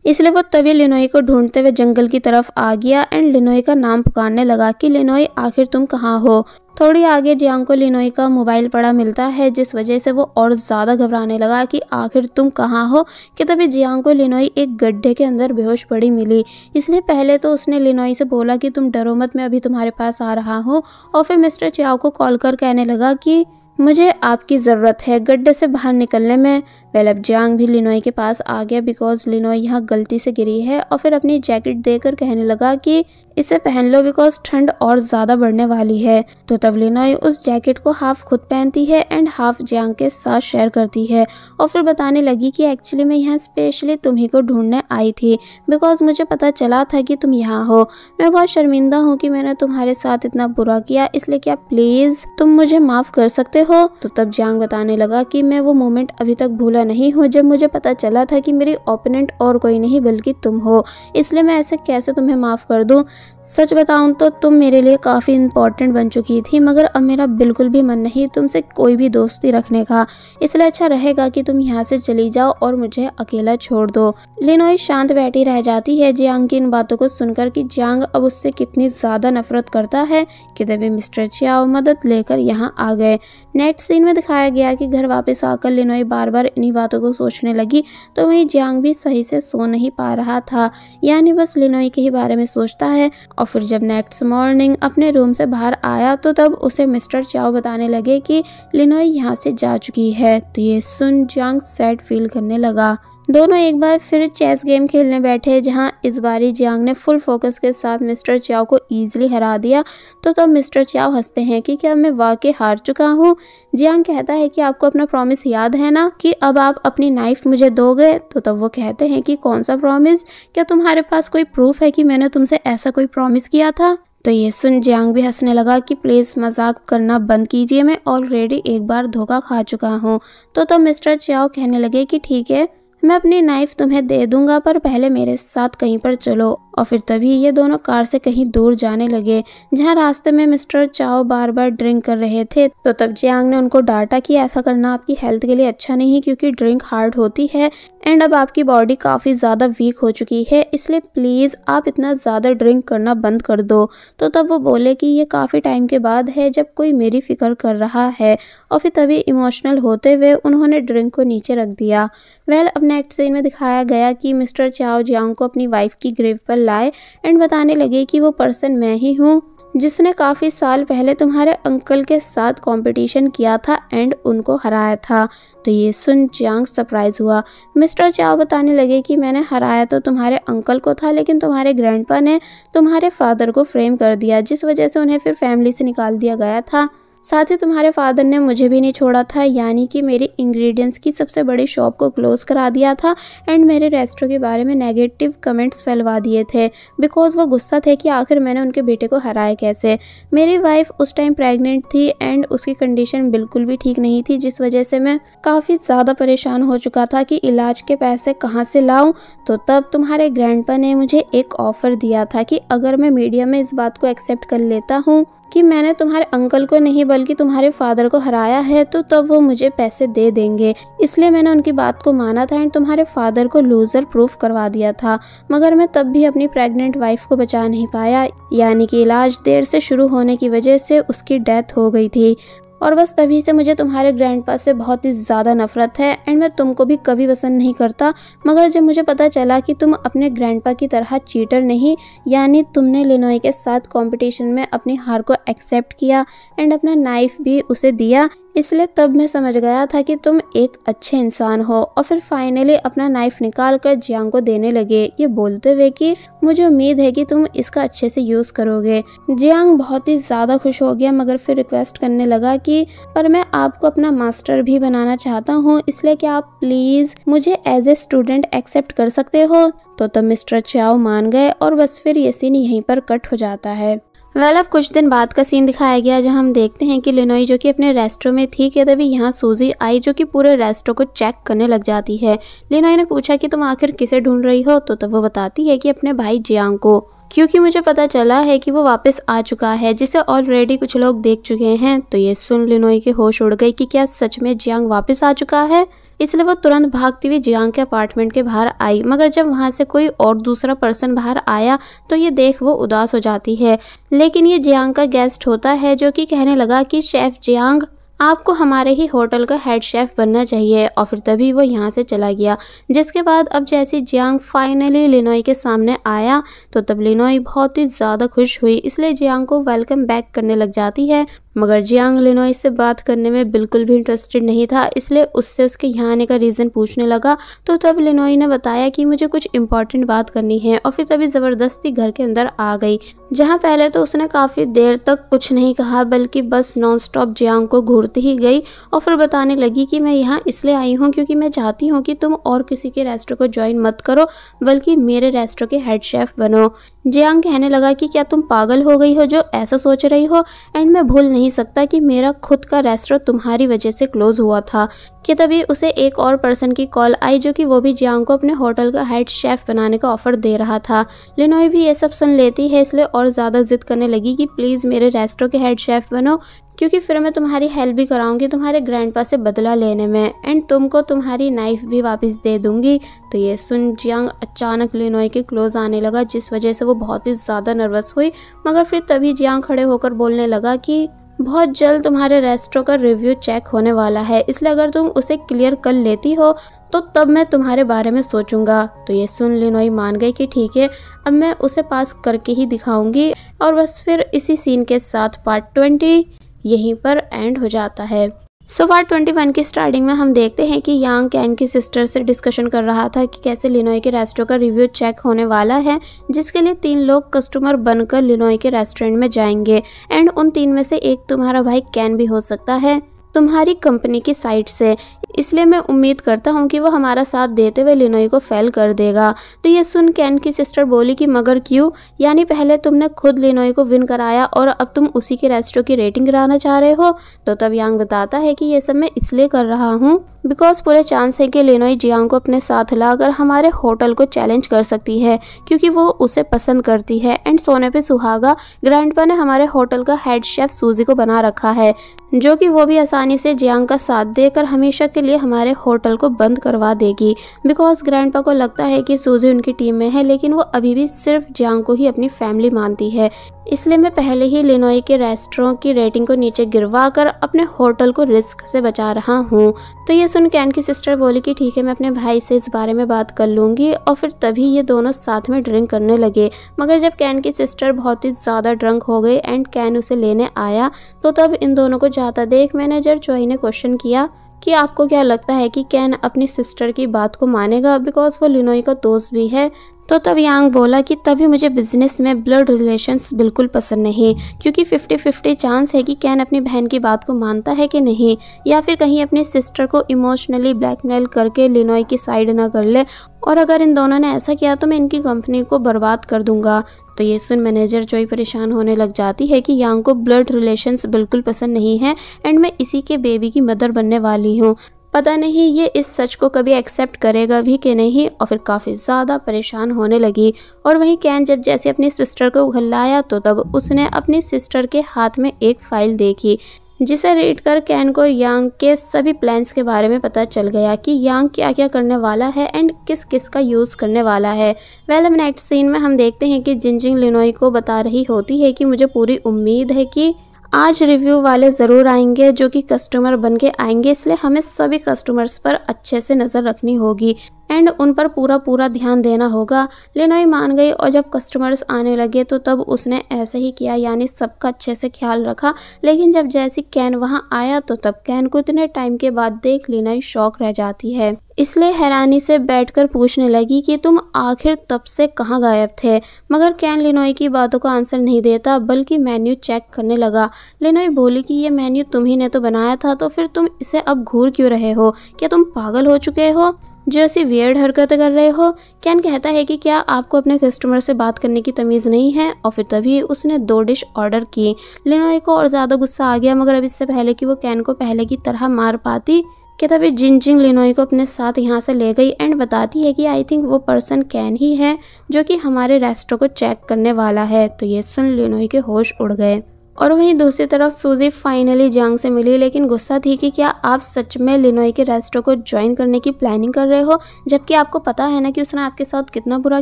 Speaker 1: इसलिए वो तभी लिनोई को ढूंढते हुए जंगल की तरफ़ आ गया एंड लिनोई का नाम पुकारने लगा कि लिनोई आखिर तुम कहाँ हो? थोड़ी आगे जियांग को लिनोई का मोबाइल पड़ा मिलता है, जिस वजह से वो और ज़्यादा घबराने लगा कि आखिर तुम कहाँ हो? कि तभी जियांग को लिनोई एक गड्ढे के अंदर बेहोश पड़ी मिली। इसलिए पहले तो उसने लिनोई से बोला कि तुम डरो मत, मैं अभी तुम्हारे पास आ रहा हूँ। और फिर मिस्टर चियाओ को कॉल कर कहने लगा कि मुझे आपकी ज़रूरत है, गड्ढे से बाहर निकलने में। वेल अब जियांग भी लिनोई के पास आ गया बिकॉज़ लिनोई यहाँ गलती से गिरी है और फिर अपनी जैकेट देकर कहने लगा कि इसे पहन लो बिकॉज़ ठंड और ज़्यादा बढ़ने वाली है। तो तब लिनोई उस जैकेट को हाफ़ खुद पहनती है एंड हाफ़ जियांग के साथ शेयर करती है और फिर बताने लगी कि एक्चुअली मैं यहाँ स्पेशली तुम्ही को ढूँढने आई थी बिकॉज़ मुझे पता चला था कि तुम यहाँ हो। मैं बहुत शर्मिंदा हूँ कि मैंने तुम्हारे साथ इतना बुरा किया, इसलिए क्या प्लीज़ तुम मुझे माफ़ कर सकते हो? तो तब जियांग बताने लगा कि मैं वो मोमेंट अभी तक भूला नहीं हूँ। जब मुझे पता चला था कि मेरी ओपोनेंट और कोई नहीं, बल्कि तुम हो। इसलिए मैं ऐसे कैसे तुम्हें माफ़ कर दूँ? सच बताऊँ तो तुम मेरे लिए काफ़ी इम्पोर्टेंट बन चुकी थी, मगर अब मेरा बिल्कुल भी मन नहीं तुमसे कोई भी दोस्ती रखने का। इसलिए अच्छा रहेगा कि तुम यहाँ से चली जाओ और मुझे अकेला छोड़ दो। लिनोई शांत बैठी रह जाती है, जियांग की इन बातों को सुनकर कि जियांग अब उससे कितनी ज़्यादा नफरत करता है कि तभी मिस्टर चियाओ मदद लेकर यहाँ आ गए। नेट सीन में दिखाया गया कि घर वापस आकर लिनोई बार बार इन्हीं बातों को सोचने लगी तो वहीं जियांग भी सही से सो नहीं पा रहा था। यानी बस लिनोई के ही बारे में सोचता है और फिर जब नेक्स्ट मॉर्निंग अपने रूम से बाहर आया तो तब उसे मिस्टर चाओ बताने लगे कि लिनोई यहाँ से जा चुकी है। तो ये सुन जांग सैड फील करने लगा। दोनों एक बार फिर चेस गेम खेलने बैठे, जहाँ इस बारी जियांग ने फुल फोकस के साथ मिस्टर चाओ को इजीली हरा दिया। तो तब मिस्टर चाओ हँसते हैं कि क्या मैं वाकई हार चुका हूँ? जियांग कहता है कि आपको अपना प्रॉमिस याद है ना? कि अब आप अपनी नाइफ मुझे दोगे? तो तब वो कहते हैं कि कौन सा प्रॉमिस क्या तुम्हारे पास कोई प्रूफ है कि मैंने तुमसे ऐसा कोई प्रॉमिस किया था? तो ये सुन जियांग भी हंसने लगा कि प्लीज़ मज़ाक करना बंद कीजिए, मैं ऑलरेडी एक बार धोखा खा चुका हूँ। तो तब मिस्टर चाओ कहने लगे कि ठीक है मैं अपनी नाइफ तुम्हें दे दूँगा पर पहले मेरे साथ कहीं पर चलो। और फिर तभी ये दोनों कार से कहीं दूर जाने लगे, जहाँ रास्ते में मिस्टर चाओ बार बार ड्रिंक कर रहे थे। तो तब जियांग ने उनको डांटा कि ऐसा करना आपकी हेल्थ के लिए अच्छा नहीं क्योंकि ड्रिंक हार्ड होती है एंड अब आपकी बॉडी काफ़ी ज़्यादा वीक हो चुकी है, इसलिए प्लीज़ आप इतना ज़्यादा ड्रिंक करना बंद कर दो। तो तब वो बोले कि ये काफ़ी टाइम के बाद है जब कोई मेरी फ़िक्र कर रहा है और फिर तभी इमोशनल होते हुए उन्होंने ड्रिंक को नीचे रख दिया। वेल, अब नेक्स्ट सीन में दिखाया गया कि मिस्टर चाओ जियांग को अपनी वाइफ की ग्रेव पर लाए एंड बताने लगे कि वो पर्सन मैं ही हूँ, जिसने काफ़ी साल पहले तुम्हारे अंकल के साथ कंपटीशन किया था एंड उनको हराया था। तो ये सुन चांग सरप्राइज़ हुआ। मिस्टर चाओ बताने लगे कि मैंने हराया तो तुम्हारे अंकल को था, लेकिन तुम्हारे ग्रैंडपा ने तुम्हारे फादर को फ्रेम कर दिया, जिस वजह से उन्हें फिर फैमिली से निकाल दिया गया था। साथ ही तुम्हारे फादर ने मुझे भी नहीं छोड़ा था, यानी कि मेरी इंग्रेडिएंट्स की सबसे बड़ी शॉप को क्लोज करा दिया था एंड मेरे रेस्टोरेंट के बारे में नेगेटिव कमेंट्स फैलवा दिए थे बिकॉज़ वो गुस्सा थे कि आखिर मैंने उनके बेटे को हराया कैसे। मेरी वाइफ उस टाइम प्रेग्नेंट थी एंड उसकी कंडीशन बिल्कुल भी ठीक नहीं थी, जिस वजह से मैं काफ़ी ज़्यादा परेशान हो चुका था कि इलाज के पैसे कहाँ से लाऊं। तो तब तुम्हारे ग्रैंडपा ने मुझे एक ऑफ़र दिया था कि अगर मैं मीडिया में इस बात को एक्सेप्ट कर लेता हूँ कि मैंने तुम्हारे अंकल को नहीं, बल्कि तुम्हारे फादर को हराया है तो तब वो मुझे पैसे दे देंगे। इसलिए मैंने उनकी बात को माना था, एंड तुम्हारे फादर को लूजर प्रूफ करवा दिया था। मगर मैं तब भी अपनी प्रेग्नेंट वाइफ को बचा नहीं पाया, यानी कि इलाज देर से शुरू होने की वजह से उसकी डेथ हो गई थी। और बस तभी से मुझे तुम्हारे ग्रैंड से बहुत ही ज़्यादा नफरत है एंड मैं तुमको भी कभी पसंद नहीं करता। मगर जब मुझे पता चला कि तुम अपने ग्रैंड की तरह चीटर नहीं, यानी तुमने लिनोई के साथ कॉम्पिटिशन में अपनी हार को एक्सेप्ट किया एंड अपना नाइफ भी उसे दिया इसलिए तब मैं समझ गया था कि तुम एक अच्छे इंसान हो। और फिर फाइनली अपना नाइफ निकाल कर जियांग को देने लगे। ये बोलते हुए कि, मुझे उम्मीद है कि तुम इसका अच्छे से यूज़ करोगे। जियांग बहुत ही ज़्यादा खुश हो गया, मगर फिर रिक्वेस्ट करने लगा कि, पर मैं आपको अपना मास्टर भी बनाना चाहता हूँ, इसलिए कि आप प्लीज़ मुझे एज ए स्टूडेंट एक्सेप्ट कर सकते हो? तो तब मिस्टर चाओ मान गए और बस फिर ये सीन यहीं पर कट हो जाता है। वेल well, अब कुछ दिन बाद का सीन दिखाया गया जहाँ हम देखते हैं कि लिनोई जो कि अपने रेस्टो में थी कि तभी यहाँ सूजी आई जो कि पूरे रेस्टो को चेक करने लग जाती है। लिनोई ने पूछा कि तुम आखिर किसे ढूंढ रही हो? तो तब वो बताती है कि अपने भाई जियांग। को क्योंकि मुझे पता चला है कि वो वापस आ चुका है, जिसे ऑलरेडी कुछ लोग देख चुके हैं। तो ये सुन लिनोई के होश उड़ गई कि क्या सच में जियांग वापस आ चुका है। इसलिए वो तुरंत भागती हुई जियांग के अपार्टमेंट के बाहर आई। मगर जब वहाँ से कोई और दूसरा पर्सन बाहर आया तो ये देख वो उदास हो जाती है। लेकिन ये जियांग का गेस्ट होता है, जो कि कहने लगा कि शेफ जियांग आपको हमारे ही होटल का हेड शेफ बनना चाहिए और फिर तभी वो यहाँ से चला गया। जिसके बाद अब जैसे जियांग फाइनली लिनोई के सामने आया तो तब लिनोई बहुत ही ज़्यादा खुश हुई। इसलिए जियांग को वेलकम बैक करने लग जाती है। मगर जियांग लिनोई से बात करने में बिल्कुल भी इंटरेस्टेड नहीं था, इसलिए उससे उसके यहाँ आने का रीज़न पूछने लगा। तो तब लिनोई ने बताया कि मुझे कुछ इंपॉर्टेंट बात करनी है और फिर तभी ज़बरदस्ती घर के अंदर आ गई। जहाँ पहले तो उसने काफ़ी देर तक कुछ नहीं कहा, बल्कि बस नॉन स्टॉप जियांग को घूरती ही गई और फिर बताने लगी कि मैं यहाँ इसलिए आई हूँ क्योंकि मैं चाहती हूँ कि तुम और किसी के रेस्टोरेंट को ज्वाइन मत करो, बल्कि मेरे रेस्टोरेंट के हेड शेफ बनो। जियांग कहने लगा कि क्या तुम पागल हो गई हो जो ऐसा सोच रही हो? एंड मैं भूल नहीं सकता कि मेरा खुद का रेस्टोरेंट तुम्हारी वजह से क्लोज हुआ था। कि तभी उसे एक और पर्सन की कॉल आई जो कि वो भी जियांग को अपने होटल का हेड शेफ बनाने का ऑफ़र दे रहा था। लिनोई भी ये सब सुन लेती है, इसलिए और ज़्यादा जिद करने लगी कि प्लीज़ मेरे रेस्टोरेंट के हेड शेफ बनो, क्योंकि फिर मैं तुम्हारी हेल्प भी कराऊँगी तुम्हारे ग्रैंडपा से बदला लेने में। एंड तुमको तुम्हारी नाइफ भी वापस दे दूँगी। तो ये सुन जियांग अचानक लिनोई के क्लोज आने लगा, जिस वजह से वो बहुत ही ज़्यादा नर्वस हुई। मगर फिर तभी जियांग खड़े होकर बोलने लगा कि, बहुत जल्द तुम्हारे रेस्टोरेंट का रिव्यू चेक होने वाला है। इसलिए अगर तुम उसे क्लियर कर लेती हो तो तब मैं तुम्हारे बारे में सोचूँगा। तो ये सुन लिनोई मान गई कि ठीक है, अब मैं उसे पास करके ही दिखाऊँगी। और बस फिर इसी सीन के साथ पार्ट ट्वेंटी यहीं पर एंड हो जाता है। सो पार्ट ट्वेंटी वन की स्टार्टिंग में हम देखते हैं कि यांग कैन की सिस्टर से डिस्कशन कर रहा था कि कैसे लिनोई के रेस्टोरेंट का रिव्यू चेक होने वाला है, जिसके लिए तीन लोग कस्टमर बनकर लिनोई के रेस्टोरेंट में जाएँगे। एंड उन तीन में से एक तुम्हारा भाई कैन भी हो सकता है। तुम्हारी कंपनी की साइट से। इसलिए मैं उम्मीद करता हूँ कि वो हमारा साथ देते हुए लिनोई को फेल कर देगा। तो ये सुन कैन की सिस्टर बोली कि, मगर क्यों? यानी पहले तुमने खुद लिनोई को विन कराया और अब तुम उसी के रेस्टोरेंट की रेटिंग गिराना चाह रहे हो? तो तब यांग बताता है कि ये सब मैं इसलिए कर रहा हूँ। बिकॉज़ पूरे चांस है कि लिनोई जियांग को अपने साथ लाकर हमारे होटल को चैलेंज कर सकती है, क्योंकि वो उसे पसंद करती है। एंड सोने पे सुहागा ग्रैंडपा ने हमारे होटल का हेड शेफ सूजी को बना रखा है, जो कि वो भी आसानी से जियांग का साथ देकर हमेशा के लिए हमारे होटल को बंद करवा देगी। बिकॉज़ ग्रैंडपा को लगता है कि सूजी उनकी टीम में है, लेकिन वो अभी भी सिर्फ़ जियांग को ही अपनी फैमिली मानती है। इसलिए मैं पहले ही लिनोई के रेस्टोरेंट की रेटिंग को नीचे गिरवा कर अपने होटल को रिस्क से बचा रहा हूँ। तो ये सुन कैन की सिस्टर बोली कि ठीक है, मैं अपने भाई से इस बारे में बात कर लूँगी और फिर तभी ये दोनों साथ में ड्रिंक करने लगे। मगर जब कैन की सिस्टर बहुत ही ज़्यादा ड्रंक हो गई एंड कैन उसे लेने आया तो तब इन दोनों को जाता देख मैनेजर चोई ने क्वेश्चन किया कि आपको क्या लगता है कि कैन अपनी सिस्टर की बात को मानेगा? बिकॉज़ वो लिनोई का दोस्त भी है तो तब यांग बोला कि तभी मुझे बिज़नेस में ब्लड रिलेशंस बिल्कुल पसंद नहीं, क्योंकि फिफ्टी फिफ्टी चांस है कि कैन अपनी बहन की बात को मानता है कि नहीं, या फिर कहीं अपने सिस्टर को इमोशनली ब्लैकमेल करके लिनोई की साइड ना कर ले। और अगर इन दोनों ने ऐसा किया तो मैं इनकी कंपनी को बर्बाद कर दूँगा। तो ये सुन मैनेजर जोई परेशान होने लग जाती है कि यांग को ब्लड रिलेशंस बिल्कुल पसंद नहीं है एंड मैं इसी के बेबी की मदर बनने वाली हूँ। पता नहीं ये इस सच को कभी एक्सेप्ट करेगा भी कि नहीं और फिर काफ़ी ज़्यादा परेशान होने लगी। और वहीं कैन जब जैसे अपनी सिस्टर को उघलाया तो तब उसने अपनी सिस्टर के हाथ में एक फ़ाइल देखी, जिसे रीड कर कैन को यांग के सभी प्लान्स के बारे में पता चल गया कि यांग क्या क्या करने वाला है एंड किस किस का यूज़ करने वाला है। वेल नेक्स्ट सीन में हम देखते हैं कि जिंजिंग लिनोई को बता रही होती है कि मुझे पूरी उम्मीद है कि आज रिव्यू वाले ज़रूर आएँगे, जो कि कस्टमर बन के आएँगे, इसलिए हमें सभी कस्टमर्स पर अच्छे से नज़र रखनी होगी। एंड उन पर पूरा पूरा ध्यान देना होगा। लिनोई मान गई और जब कस्टमर्स आने लगे तो तब उसने ऐसे ही किया, यानी सबका अच्छे से ख्याल रखा। लेकिन जब जैसी कैन वहाँ आया तो तब कैन को इतने टाइम के बाद देख लिनोई शौक रह जाती है। इसलिए हैरानी से बैठकर पूछने लगी कि तुम आखिर तब से कहाँ गायब थे? मगर कैन लिनोई की बातों का आंसर नहीं देता, बल्कि मेन्यू चेक करने लगा। लिनोई बोली कि ये मेन्यू तुम ही ने तो बनाया था तो फिर तुम इसे अब घूर क्यों रहे हो? क्या तुम पागल हो चुके हो? जो ऐसी वियर्ड हरकतें कर रहे हो, कैन कहता है कि क्या आपको अपने कस्टमर से बात करने की तमीज़ नहीं है? और फिर तभी उसने दो डिश ऑर्डर की लिनोई को और ज़्यादा गुस्सा आ गया, मगर अब इससे पहले कि वो कैन को पहले की तरह मार पाती, कि तभी जिन जिंग लिनोई को अपने साथ यहाँ से ले गई एंड बताती है कि आई थिंक वो पर्सन कैन ही है, जो कि हमारे रेस्टोरेंट को चेक करने वाला है। तो ये सुन लिनोई के होश उड़ गए। और वहीं दूसरी तरफ़ सूजी फाइनली जंग से मिली, लेकिन गुस्सा थी कि क्या आप सच में लिनोई के रेस्टो को ज्वाइन करने की प्लानिंग कर रहे हो? जबकि आपको पता है ना कि उसने आपके साथ कितना बुरा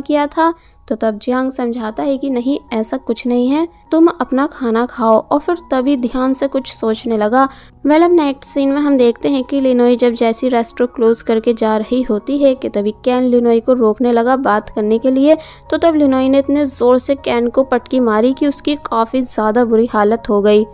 Speaker 1: किया था? तो तब जियांग समझाता है कि नहीं, ऐसा कुछ नहीं है। तुम अपना खाना खाओ। और फिर तभी ध्यान से कुछ सोचने लगा। वेल, अब नेक्स्ट सीन में हम देखते हैं कि लिनोई जब जैसी रेस्टोरेंट क्लोज करके जा रही होती है कि तभी कैन लिनोई को रोकने लगा बात करने के लिए। तो तब लिनोई ने इतने ज़ोर से कैन को पटकी मारी कि उसकी काफ़ी ज़्यादा बुरी हालत हो गई।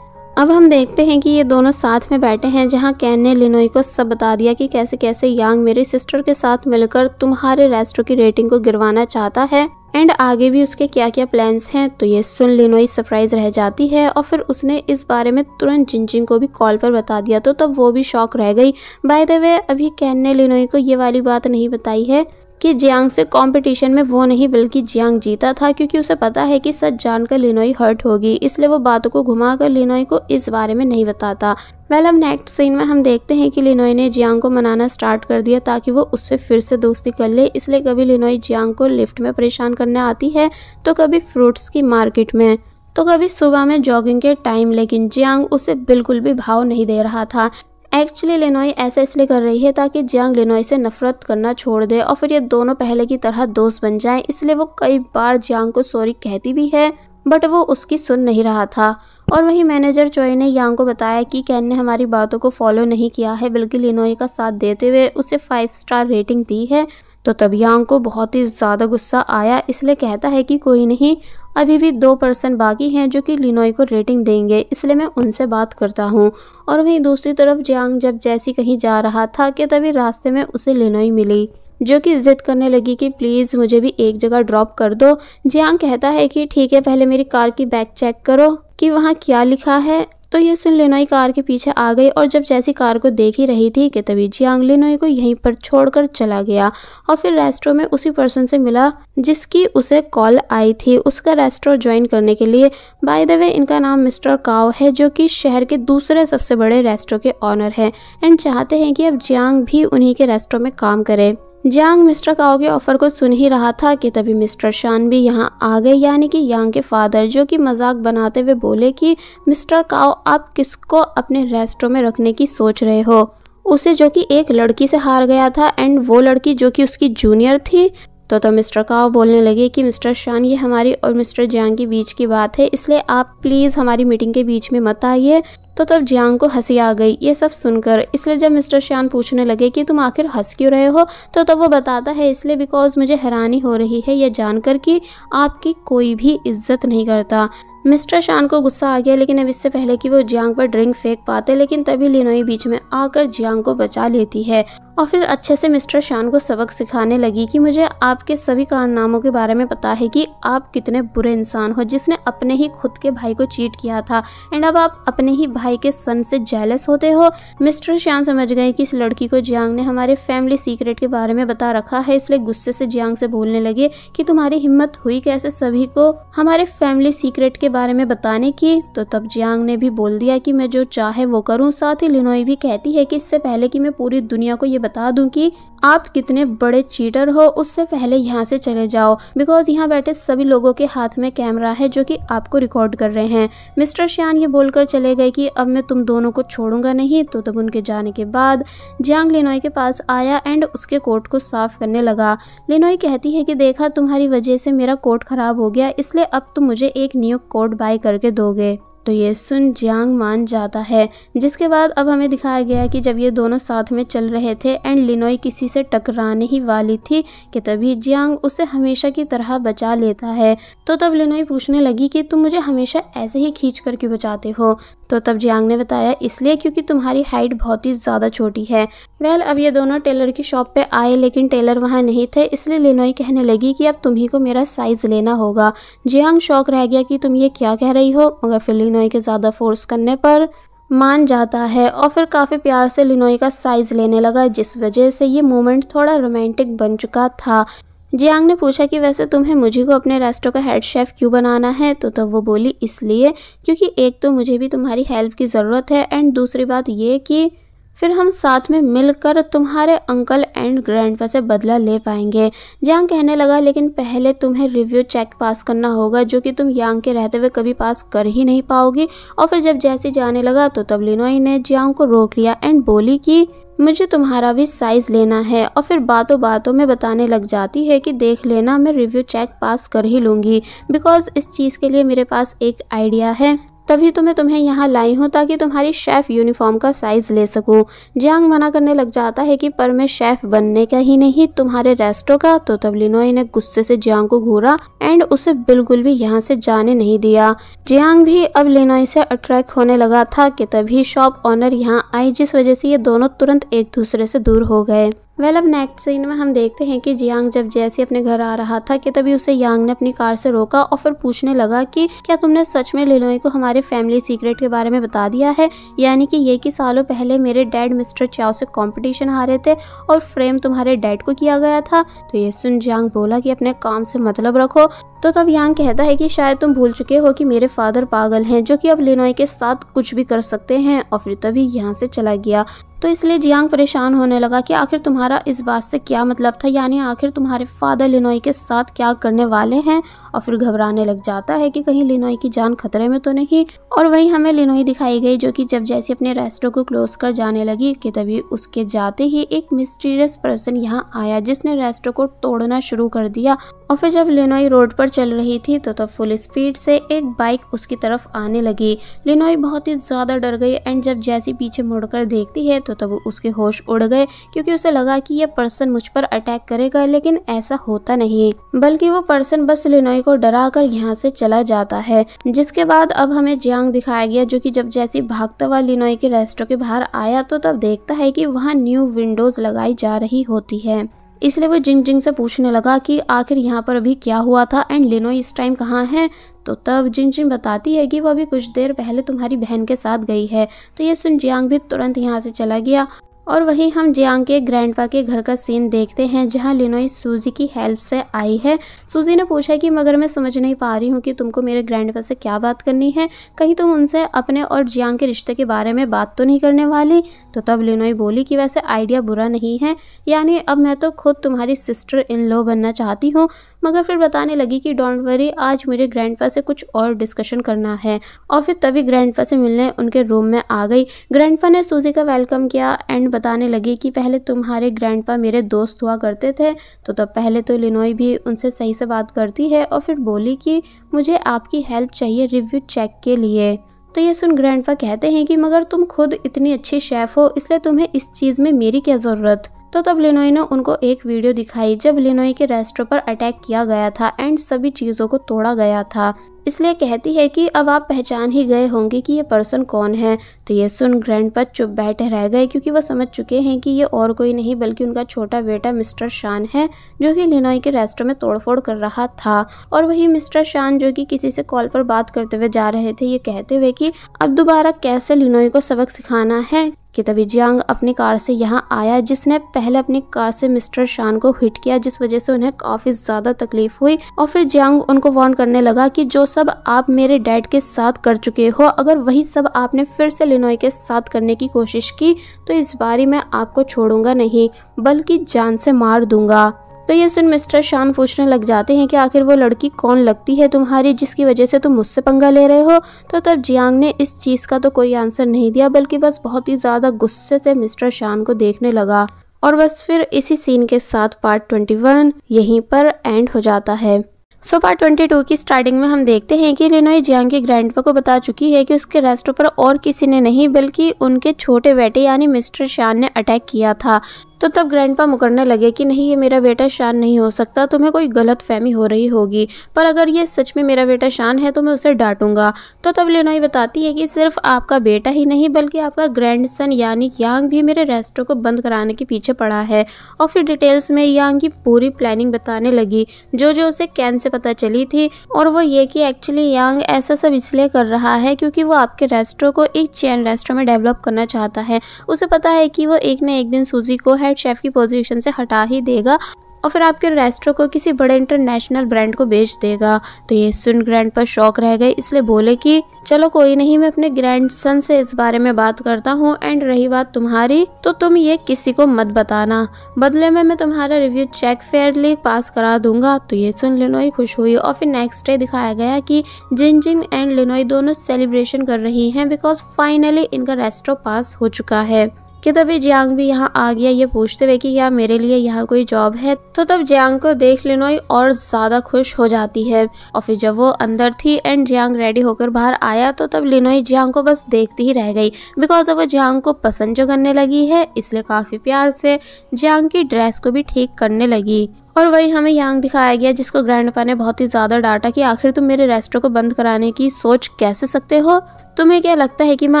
Speaker 1: अब हम देखते हैं कि ये दोनों साथ में बैठे हैं, जहाँ कैन ने लिनोई को सब बता दिया कि कैसे कैसे यांग मेरी सिस्टर के साथ मिलकर तुम्हारे रेस्टोरेंट की रेटिंग को गिरवाना चाहता है। एंड आगे भी उसके क्या क्या प्लान्स हैं? तो ये सुन लिनोई सरप्राइज़ रह जाती है। और फिर उसने इस बारे में तुरंत जिनजिंग को भी कॉल पर बता दिया तो तब वो भी शौक रह गई। बाय द वे अभी कैन ने लिनोई को ये वाली बात नहीं बताई है। कि जियांग से कंपटीशन में वो नहीं, बल्कि जियांग जीता था, क्योंकि उसे पता है कि सच जानकर लिनोई हर्ट होगी, इसलिए वो बातों को घुमाकर लिनोई को इस बारे में नहीं बताता। वेल अब नेक्स्ट सीन में हम देखते हैं कि लिनोई ने जियांग को मनाना स्टार्ट कर दिया ताकि वो उससे फिर से दोस्ती कर ले, इसलिए कभी लिनोई जियांग को लिफ्ट में परेशान करने आती है तो कभी फ्रूट्स की मार्केट में। तो कभी सुबह में जॉगिंग के टाइम लेकिन जियांग उसे बिल्कुल भी भाव नहीं दे रहा था। एक्चुअली लेनोई ऐसा इसलिए कर रही है ताकि जियांग लेनोई से नफरत करना छोड़ दे और फिर ये दोनों पहले की तरह दोस्त बन जाएँ। इसलिए वो कई बार जियांग को सॉरी कहती भी है बट वो उसकी सुन नहीं रहा था। और वहीं मैनेजर चोई ने यांग को बताया कि कैन ने हमारी बातों को फॉलो नहीं किया है, बल्कि लिनोई का साथ देते हुए उसे फाइव स्टार रेटिंग दी है। तो तब यांग को बहुत ही ज़्यादा गुस्सा आया, इसलिए कहता है कि कोई नहीं, अभी भी दो पर्सन बाकी हैं जो कि लिनोई को रेटिंग देंगे, इसलिए मैं उनसे बात करता हूँ। और वहीं दूसरी तरफ़ जियांग जब जैसी कहीं जा रहा था कि तभी रास्ते में उसे लिनोई मिली। जो कि जिद करने लगी कि प्लीज़ मुझे भी एक जगह ड्रॉप कर दो। जियांग कहता है कि ठीक है, पहले मेरी कार की बैग चेक करो कि वहाँ क्या लिखा है। तो ये सुन लिनोई कार के पीछे आ गई और जब जैसी कार को देख ही रही थी कि तभी जियांग लिनोई को यहीं पर छोड़कर चला गया और फिर रेस्टोरेंट में उसी पर्सन से मिला जिसकी उसे कॉल आई थी। उसका रेस्टोरेंट ज्वाइन करने के लिए बाय द वे इनका नाम मिस्टर काओ है, जो कि शहर के दूसरे सबसे बड़े रेस्टोरेंट के ऑनर है। एंड चाहते हैं कि अब जियांग भी उन्हीं के रेस्टोरेंट में काम करे। जियांग मिस्टर काओ के ऑफ़र को सुन ही रहा था कि तभी मिस्टर शान भी यहाँ आ गए। यानी कि यांग के फादर जो कि मज़ाक बनाते हुए बोले कि, मिस्टर काओ, आप किसको अपने रेस्टोरेंट में रखने की सोच रहे हो? उसे जो कि एक लड़की से हार गया था एंड वो लड़की जो कि उसकी जूनियर थी। तो तो मिस्टर काओ बोलने लगे कि, मिस्टर शान, ये हमारी और मिस्टर जियांग के बीच की बात है, इसलिए आप प्लीज़ हमारी मीटिंग के बीच में मत आइए। तो तब जियांग को हँसी आ गई। ये सब सुनकर, इसलिए जब मिस्टर श्यान पूछने लगे कि तुम आखिर हंस क्यों रहे हो तो तब वो बताता है, इसलिए बिकॉज़ मुझे हैरानी हो रही है ये जानकर कि आपकी कोई भी इज़्ज़त नहीं करता। मिस्टर शान को गुस्सा आ गया, लेकिन अब इससे पहले कि वो जियांग पर ड्रिंक फेंक पाते, लेकिन तभी लिनोई बीच में आकर जियांग को बचा लेती है। और फिर अच्छे से मिस्टर शान को सबक सिखाने लगी कि मुझे आपके सभी कारनामों के बारे में पता है कि आप कितने बुरे इंसान हो, जिसने अपने ही खुद के भाई को चीट किया था। एंड अब आप अपने ही भाई के सन से जेलस होते हो। मिस्टर शान समझ गए कि इस लड़की को जियांग ने हमारे फैमिली सीक्रेट के बारे में बता रखा है, इसलिए गुस्से से जियांग से बोलने लगे कि तुम्हारी हिम्मत हुई कैसे सभी को हमारे फैमिली सीक्रेट के बारे में बताने की? तो तब जियांग ने भी बोल दिया कि मैं जो चाहे वो करूँ। साथ ही लिनोई भी कहती है कि इससे पहले कि मैं पूरी दुनिया को ये बता दूँ कि आप कितने बड़े चीटर हो, उससे पहले यहाँ से चले जाओ। बिकॉज़ यहाँ बैठे सभी लोगों के हाथ में कैमरा है जो कि आपको रिकॉर्ड कर रहे हैं। मिस्टर श्यान ये बोलकर चले गए कि अब मैं तुम दोनों को छोड़ूँगा नहीं तो तब उनके जाने के बाद जियांग लिनोई के पास आया एंड उसके कोट को साफ़ करने लगा। लिनोई कहती है कि देखा, तुम्हारी वजह से मेरा कोट खराब हो गया, इसलिए अब तुम मुझे एक न्यू कोट बाय करके दोगे। तो ये सुन जियांग मान जाता है। जिसके बाद अब हमें दिखाया गया कि जब ये दोनों साथ में चल रहे थे एंड लिनोई किसी से टकराने ही वाली थी कि तभी जियांग उसे हमेशा की तरह बचा लेता है। तो तब लिनोई पूछने लगी कि तुम मुझे हमेशा ऐसे ही खींच कर क्यों बचाते हो? तो तब जियांग ने बताया, इसलिए क्योंकि तुम्हारी हाइट बहुत ही ज़्यादा छोटी है। वेल, अब ये दोनों टेलर की शॉप पे आए, लेकिन टेलर वहाँ नहीं थे, इसलिए लिनोई कहने लगी कि अब तुम्ही को मेरा साइज़ लेना होगा। जियांग शौक रह गया कि तुम ये क्या कह रही हो, मगर फिर लिनोई के ज़्यादा फोर्स करने पर मान जाता है और फिर काफ़ी प्यार से लिनोई का साइज़ लेने लगा, जिस वजह से ये मोमेंट थोड़ा रोमांटिक बन चुका था। जियांग ने पूछा कि वैसे तुम्हें मुझे को अपने रेस्टो का हेड शेफ क्यों बनाना है? तो तब वो बोली, इसलिए, क्योंकि एक तो मुझे भी तुम्हारी हेल्प की ज़रूरत है एंड दूसरी बात ये कि फिर हम साथ में मिलकर तुम्हारे अंकल एंड ग्रैंडपा से बदला ले पाएँगे। जियांग कहने लगा, लेकिन पहले तुम्हें रिव्यू चेक पास करना होगा, जो कि तुम यांग के रहते हुए कभी पास कर ही नहीं पाओगी। और फिर जब जैसे जाने लगा तो तब लिनोई ने जियांग को रोक लिया एंड बोली कि, मुझे तुम्हारा भी साइज़ लेना है। और फिर बातों बातों में बताने लग जाती है कि, देख लेना, मैं रिव्यू चेक पास कर ही लूँगी बिकॉज़ इस चीज़ के लिए मेरे पास एक आइडिया है। तभी तो मैं तुम्हें यहाँ लाई हूँ ताकि तुम्हारी शेफ़ यूनिफॉर्म का साइज़ ले सकूँ। जियांग मना करने लग जाता है कि पर मैं शेफ़ बनने का ही नहीं, तुम्हारे रेस्टो का। तो तब लिनोई ने गुस्से से जियांग को घूरा एंड उसे बिल्कुल भी यहाँ से जाने नहीं दिया। जियांग भी अब लिनोई से अट्रैक्ट होने लगा था कि तभी शॉप ऑनर यहाँ आई, जिस वजह से ये दोनों तुरंत एक दूसरे से दूर हो गए। वेल अब नेक्स्ट सीन में हम देखते हैं कि जियांग जब जैसे अपने घर आ रहा था कि तभी उसे यांग ने अपनी कार से रोका और फिर पूछने लगा कि क्या तुमने सच में लिनोई को हमारे फैमिली सीक्रेट के बारे में बता दिया है? यानी कि ये कि सालों पहले मेरे डैड मिस्टर चाओ से कंपटीशन हारे थे और फ्रेम तुम्हारे डैड को किया गया था। तो ये सुन जियांग बोला कि अपने काम से मतलब रखो। तो तब यांग कहता है कि शायद तुम भूल चुके हो कि मेरे फादर पागल हैं, जो कि अब लिनोई के साथ कुछ भी कर सकते हैं और फिर तभी यहाँ से चला गया। तो इसलिए जियांग परेशान होने लगा कि आखिर तुम्हारा इस बात से क्या मतलब था? यानी आखिर तुम्हारे फादर लिनोई के साथ क्या करने वाले हैं? और फिर घबराने लग जाता है कि कहीं लिनोई की जान खतरे में तो नहीं। और वही हमें लिनोई दिखाई गई जो कि जब जैसे अपने रेस्टों को क्लोज कर जाने लगी कि तभी उसके जाते ही एक मिस्टीरियस पर्सन यहाँ आया जिसने रेस्टो को तोड़ना शुरू कर दिया। और फिर जब लिनोई रोड पर चल रही थी तो तब फुल स्पीड से एक बाइक उसकी तरफ़ आने लगी। लिनोई बहुत ही ज़्यादा डर गई एंड जब जैसी पीछे मुड़कर देखती है तो तब उसके होश उड़ गए, क्योंकि उसे लगा कि यह पर्सन मुझ पर अटैक करेगा, लेकिन ऐसा होता नहीं। बल्कि वो पर्सन बस लिनोई को डरा कर यहाँ से चला जाता है, जिसके बाद अब हमें जियांग दिखाया गया, जो कि जब जैसी भागता हुआ लिनोई के रेस्टो के बाहर आया तो तब देखता है कि वहाँ न्यू विंडोज़ लगाई जा रही होती है। इसलिए वो जिंग जिंग से पूछने लगा कि आखिर यहाँ पर अभी क्या हुआ था एंड लिनो इस टाइम कहाँ है? तो तब जिंग जिंग बताती है कि वो अभी कुछ देर पहले तुम्हारी बहन के साथ गई है। तो ये सुन जियांग भी तुरंत यहाँ से चला गया। और वहीं हम जियांग के ग्रैंडपा के घर का सीन देखते हैं, जहाँ लिनोई सूजी की हेल्प से आई है। सूजी ने पूछा कि, मगर मैं समझ नहीं पा रही हूँ कि तुमको मेरे ग्रैंडपा से क्या बात करनी है। कहीं तुम उनसे अपने और जियांग के रिश्ते के बारे में बात तो नहीं करने वाली? तो तब लिनोई बोली कि, वैसे आइडिया बुरा नहीं है। यानी अब मैं तो खुद तुम्हारी सिस्टर इन लो बनना चाहती हूँ। मगर फिर बताने लगी कि, डोंट वरी, आज मुझे ग्रैंडपा से कुछ और डिस्कशन करना है। और फिर तभी ग्रैंडपा से मिलने उनके रूम में आ गई। ग्रैंडपा ने सूजी का वेलकम किया एंड बताने लगे कि पहले तुम्हारे ग्रैंडपा मेरे दोस्त हुआ करते थे तो तब पहले तो लिनोई भी उनसे सही से बात करती है और फिर बोली कि मुझे आपकी हेल्प चाहिए रिव्यू चेक के लिए। तो ये सुन ग्रैंडपा कहते हैं कि मगर तुम खुद इतनी अच्छी शेफ़ हो, इसलिए तुम्हें इस चीज़ में मेरी क्या ज़रूरत? तो तब लिनोई ने उनको एक वीडियो दिखाई, जब लिनोई के रेस्टों पर अटैक किया गया था एंड सभी चीज़ों को तोड़ा गया था। इसलिए कहती है कि अब आप पहचान ही गए होंगे कि ये पर्सन कौन है। तो ये सुन ग्रैंड पर चुप बैठे रह गए क्योंकि वो समझ चुके हैं कि ये और कोई नहीं, बल्कि उनका छोटा बेटा मिस्टर शान है, जो कि लिनोई के रेस्टों में तोड़फोड़ कर रहा था। और वही मिस्टर शान, जो कि किसी से कॉल पर बात करते हुए जा रहे थे, ये कहते हुए कि अब दोबारा कैसे लिनोई को सबक सिखाना है? कि तभी जियांग अपनी कार से यहाँ आया, जिसने पहले अपनी कार से मिस्टर शान को हिट किया, जिस वजह से उन्हें काफ़ी ज़्यादा तकलीफ़ हुई। और फिर जियांग उनको वार्न करने लगा कि जो सब आप मेरे डैड के साथ कर चुके हो, अगर वही सब आपने फिर से लिनोई के साथ करने की कोशिश की तो इस बारी मैं आपको छोड़ूँगा नहीं, बल्कि जान से मार दूँगा। तो ये सुन मिस्टर शान पूछने लग जाते हैं कि आखिर वो लड़की कौन लगती है तुम्हारी जिसकी वजह से तुम मुझसे पंगा ले रहे हो? तो तब जियांग ने इस चीज़ का तो कोई आंसर नहीं दिया, बल्कि बस बहुत ही ज़्यादा गुस्से से मिस्टर शान को देखने लगा। और बस फिर इसी सीन के साथ पार्ट 21 यहीं पर एंड हो जाता है। सो पार्ट 22 की स्टार्टिंग में हम देखते हैं कि लिनोई जियांग के ग्रैंडपा को बता चुकी है कि उसके रेस्टो पर और किसी ने नहीं, बल्कि उनके छोटे बेटे यानी मिस्टर शान ने अटैक किया था। तो तब ग्रैंडपा मुकरने लगे कि नहीं, ये मेरा बेटा शान नहीं हो सकता, तुम्हें कोई गलत फहमी हो रही होगी। पर अगर ये सच में मेरा बेटा शान है तो मैं उसे डांटूँगा। तो तब लेनोई बताती है कि सिर्फ़ आपका बेटा ही नहीं, बल्कि आपका ग्रैंड सन यानी यांग भी मेरे रेस्टो को बंद कराने के पीछे पड़ा है। और फिर डिटेल्स में यांग की पूरी प्लानिंग बताने लगी। जो जो उसे कैन से पता चली थी, और वो ये कि एक्चुअली यांग ऐसा सब इसलिए कर रहा है क्योंकि वो आपके रेस्टो को एक चैन रेस्टो में डेवलप करना चाहता है। उसे पता है कि वो एक न एक दिन सूजी को हेड शेफ की पोजीशन से हटा ही देगा और फिर आपके रेस्टो को किसी बड़े इंटरनेशनल ब्रांड को बेच देगा। तो ये सुन ग्रैंड पर शौक रह गए, इसलिए बोले कि, चलो कोई नहीं, मैं अपने ग्रैंड सन से इस बारे में बात करता हूँ एंड रही बात तुम्हारी तो तुम ये किसी को मत बताना। बदले में मैं तुम्हारा रिव्यू चेक फेयरली पास करा दूँगा। तो ये सुन लिनोई खुश हुई और फिर नेक्स्ट डे दिखाया गया कि जिन जिन एंड लिनोई दोनों सेलिब्रेशन कर रही हैं बिकॉज़ फाइनली इनका रेस्टो पास हो चुका है। कि तभी जियांग भी यहाँ आ गया, ये पूछते हुए कि क्या मेरे लिए यहाँ कोई जॉब है? तो तब जियांग को देख लिनोई और ज़्यादा खुश हो जाती है। और फिर जब वो अंदर थी एंड जियांग रेडी होकर बाहर आया तो तब लिनोई जियांग को बस देखती ही रह गई। बिकॉज़ अब वो जियांग को पसंद जो करने लगी है, इसलिए काफ़ी प्यार से जियांग की ड्रेस को भी ठीक करने लगी। और वही हमें यांग दिखाया गया, जिसको ग्रैंडपा ने बहुत ही ज़्यादा डांटा कि आखिर तुम मेरे रेस्टो को बंद कराने की सोच कैसे सकते हो? तुम्हें क्या लगता है कि मैं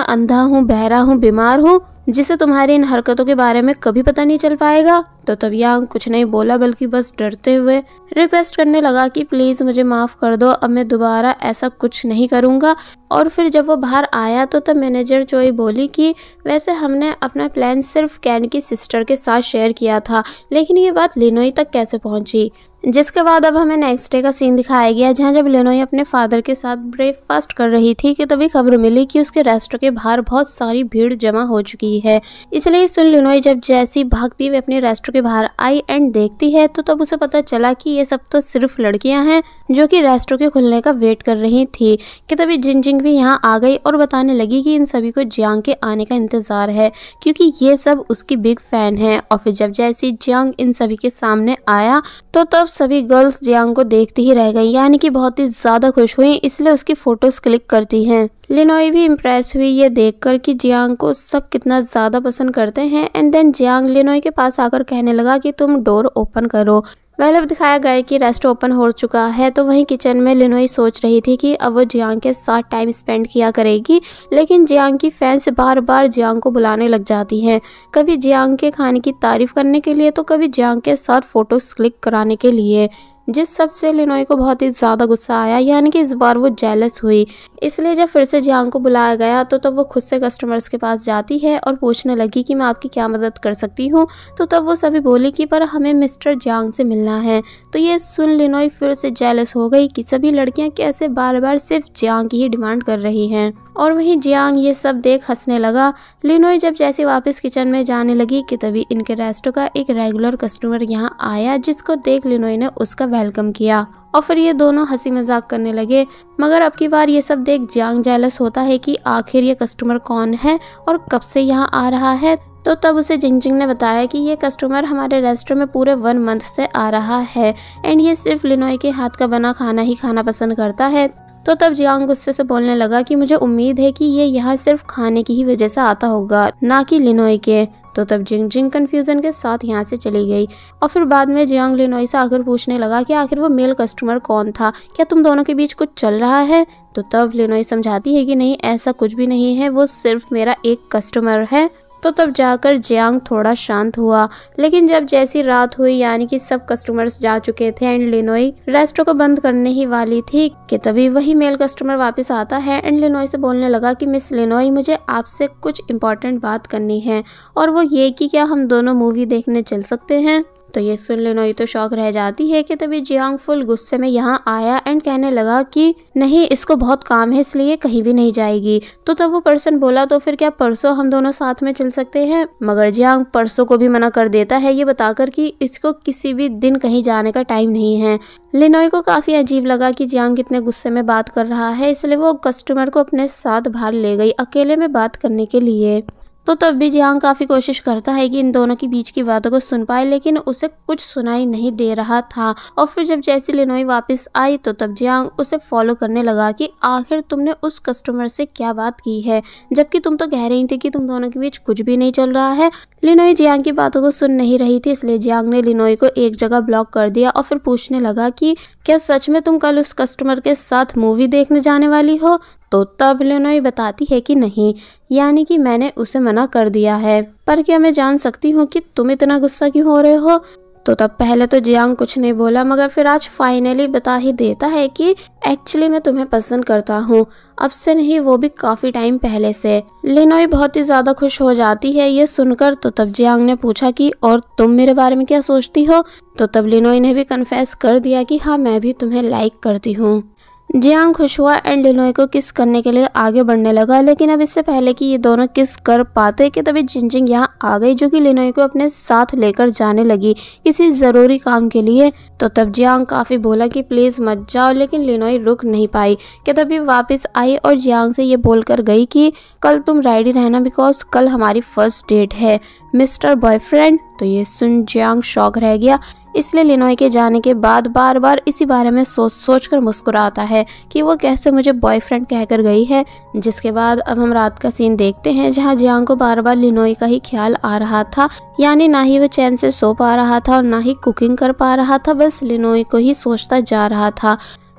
Speaker 1: अंधा हूँ, बहरा हूँ, बीमार हूँ? जिसे तुम्हारी इन हरकतों के बारे में कभी पता नहीं चल पाएगा। तो तब यांग कुछ नहीं बोला, बल्कि बस डरते हुए रिक्वेस्ट करने लगा कि प्लीज़ मुझे माफ़ कर दो, अब मैं दोबारा ऐसा कुछ नहीं करूँगा। और फिर जब वो बाहर आया तो तब मैनेजर चोई बोली कि वैसे हमने अपना प्लान सिर्फ़ कैन की सिस्टर के साथ शेयर किया था, लेकिन ये बात लिनोई तक कैसे पहुँची? जिसके बाद अब हमें नेक्स्ट डे का सीन दिखाया गया, जहाँ जब लिनोई अपने फादर के साथ ब्रेकफास्ट कर रही थी कि तभी खबर मिली कि उसके रेस्टोरेंट के बाहर बहुत सारी भीड़ जमा हो चुकी है। इसलिए सुन लिनोई जब जैसी भागती हुई अपने रेस्टोरेंट के बाहर आई एंड देखती है तो तब उसे पता चला कि ये सब तो सिर्फ़ लड़कियाँ हैं जो कि रेस्टोरेंट के खुलने का वेट कर रही थी, कि तभी जिंजिंग भी यहाँ आ गई और बताने लगी कि इन सभी को जियांग के आने का इंतज़ार है, क्योंकि ये सब उसकी बिग फ़ैन है। और फिर जब जैसी जियांग इन सभी के सामने आया तो तब सभी गर्ल्स जियांग को देखती ही रह गई, यानी कि बहुत ही ज़्यादा खुश हुई, इसलिए उसकी फ़ोटोज़ क्लिक करती हैं। लिनोई भी इम्प्रेस हुई ये देखकर कि जियांग को सब कितना ज़्यादा पसंद करते हैं एंड देन जियांग लिनोई के पास आकर कहने लगा कि, तुम डोर ओपन करो। पहले दिखाया गया कि रेस्ट ओपन हो चुका है तो वहीं किचन में लिनोई सोच रही थी कि अब वो जियांग के साथ टाइम स्पेंड किया करेगी, लेकिन जियांग की फैंस बार बार जियांग को बुलाने लग जाती हैं। कभी जियांग के खाने की तारीफ़ करने के लिए तो कभी जियांग के साथ फ़ोटोज़ क्लिक कराने के लिए। जिस सबसे लिनोई को बहुत ही ज़्यादा गुस्सा आया, यानी कि इस बार वो जेलस हुई। इसलिए जब फिर से जियांग को बुलाया गया तो तब वो खुद से कस्टमर्स के पास जाती है और पूछने लगी कि मैं आपकी क्या मदद कर सकती हूँ। तो तब वो सभी बोली कि, पर हमें मिस्टर जियांग से मिलना है। तो ये सुन लिनोई फिर से जेलस हो गई कि सभी लड़कियाँ कैसे बार बार सिर्फ़ जियांग की ही डिमांड कर रही हैं। और वहीं जियांग ये सब देख हंसने लगा। लिनोई जब जैसे वापस किचन में जाने लगी कि तभी इनके रेस्टो का एक रेगुलर कस्टमर यहाँ आया, जिसको देख लिनोई ने उसका वेलकम किया। और फिर ये दोनों हँसी मज़ाक करने लगे। मगर अब की बार ये सब देख जियांग जेलस होता है कि आखिर ये कस्टमर कौन है और कब से यहाँ आ रहा है। तो तब उसे जिंगजिंग ने बताया कि ये कस्टमर हमारे रेस्टोरेंट में पूरे वन मंथ से आ रहा है। एंड ये सिर्फ़ लिनोई के हाथ का बना खाना ही खाना पसंद करता है। तो तब जियांग गुस्से से बोलने लगा कि मुझे उम्मीद है कि ये यहाँ सिर्फ़ खाने की ही वजह से आता होगा, ना कि लिनोई के। तो तब जिंग जिंग कंफ्यूजन के साथ यहाँ से चली गई और फिर बाद में जियांग लिनोई से आकर पूछने लगा कि आखिर वो मेल कस्टमर कौन था? क्या तुम दोनों के बीच कुछ चल रहा है? तो तब लिनोई समझाती है कि नहीं, ऐसा कुछ भी नहीं है, वो सिर्फ़ मेरा एक कस्टमर है। तो तब जाकर जियांग थोड़ा शांत हुआ। लेकिन जब जैसी रात हुई, यानी कि सब कस्टमर्स जा चुके थे एंड लिनोई रेस्टो को बंद करने ही वाली थी कि तभी वही मेल कस्टमर वापस आता है एंड लिनोई से बोलने लगा कि, मिस लिनोई मुझे आपसे कुछ इम्पोर्टेंट बात करनी है और वो ये कि क्या हम दोनों मूवी देखने चल सकते हैं? तो ये सुन लेनोई तो शौक रह जाती है कि तभी जियांग फुल गुस्से में यहाँ आया एंड कहने लगा कि नहीं, इसको बहुत काम है, इसलिए कहीं भी नहीं जाएगी। तो तब वो पर्सन बोला तो फिर क्या परसों हम दोनों साथ में चल सकते हैं? मगर जियांग परसों को भी मना कर देता है ये बताकर कि इसको किसी भी दिन कहीं जाने का टाइम नहीं है। लिनोई को काफ़ी अजीब लगा कि जियांग कितने गुस्से में बात कर रहा है, इसलिए वो कस्टमर को अपने साथ बाहर ले गई अकेले में बात करने के लिए। तो तब भी जियांग काफ़ी कोशिश करता है कि इन दोनों के बीच की बातों को सुन पाए, लेकिन उसे कुछ सुनाई नहीं दे रहा था। और फिर जब जैसी लिनोई वापस आई तो तब जियांग उसे फॉलो करने लगा कि आखिर तुमने उस कस्टमर से क्या बात की है? जबकि तुम तो कह रही थी कि तुम दोनों के बीच कुछ भी नहीं चल रहा है। लिनोई जियांग की बातों को सुन नहीं रही थी, इसलिए जियांग ने लिनोई को एक जगह ब्लॉक कर दिया और फिर पूछने लगा कि, क्या सच में तुम कल उस कस्टमर के साथ मूवी देखने जाने वाली हो? तो तब लिनोई बताती है कि नहीं, यानी कि मैंने उसे मना कर दिया है। पर क्या मैं जान सकती हूँ कि तुम इतना गुस्सा क्यों हो रहे हो? तो तब पहले तो जियांग कुछ नहीं बोला, मगर फिर आज फाइनली बता ही देता है कि एक्चुअली मैं तुम्हें पसंद करता हूँ। अब से नहीं, वो भी काफ़ी टाइम पहले से। लिनोई बहुत ही ज़्यादा खुश हो जाती है ये सुनकर। तो तब जियांग ने पूछा कि और तुम मेरे बारे में क्या सोचती हो? तो तब लिनोई ने भी कन्फेस कर दिया कि हाँ मैं भी तुम्हें लाइक करती हूँ। जियांग खुश हुआ एंड लिनोई को किस करने के लिए आगे बढ़ने लगा, लेकिन अब इससे पहले कि ये दोनों किस कर पाते कि तभी जिंजिंग यहाँ आ गई जो कि लिनोई को अपने साथ लेकर जाने लगी किसी ज़रूरी काम के लिए। तो तब जियांग काफ़ी बोला कि प्लीज़ मत जाओ, लेकिन लिनोई रुक नहीं पाई। कि तभी वापस आई और जियांग से ये बोलकर गई कि, कल तुम रेडी रहना बिकॉज़ कल हमारी फ़र्स्ट डेट है। मिस्टर बॉयफ्रेंड तो ये सुन जियांग शौक रह गया। इसलिए लिनोई के जाने के बाद बार बार इसी बारे में सोच सोच कर मुस्कुराता है कि वो कैसे मुझे बॉयफ्रेंड कहकर गई है। जिसके बाद अब हम रात का सीन देखते हैं जहाँ जियांग को बार बार लिनोई का ही ख्याल आ रहा था। यानी ना ही वो चैन से सो पा रहा था और ना ही कुकिंग कर पा रहा था, बस लिनोई को ही सोचता जा रहा था।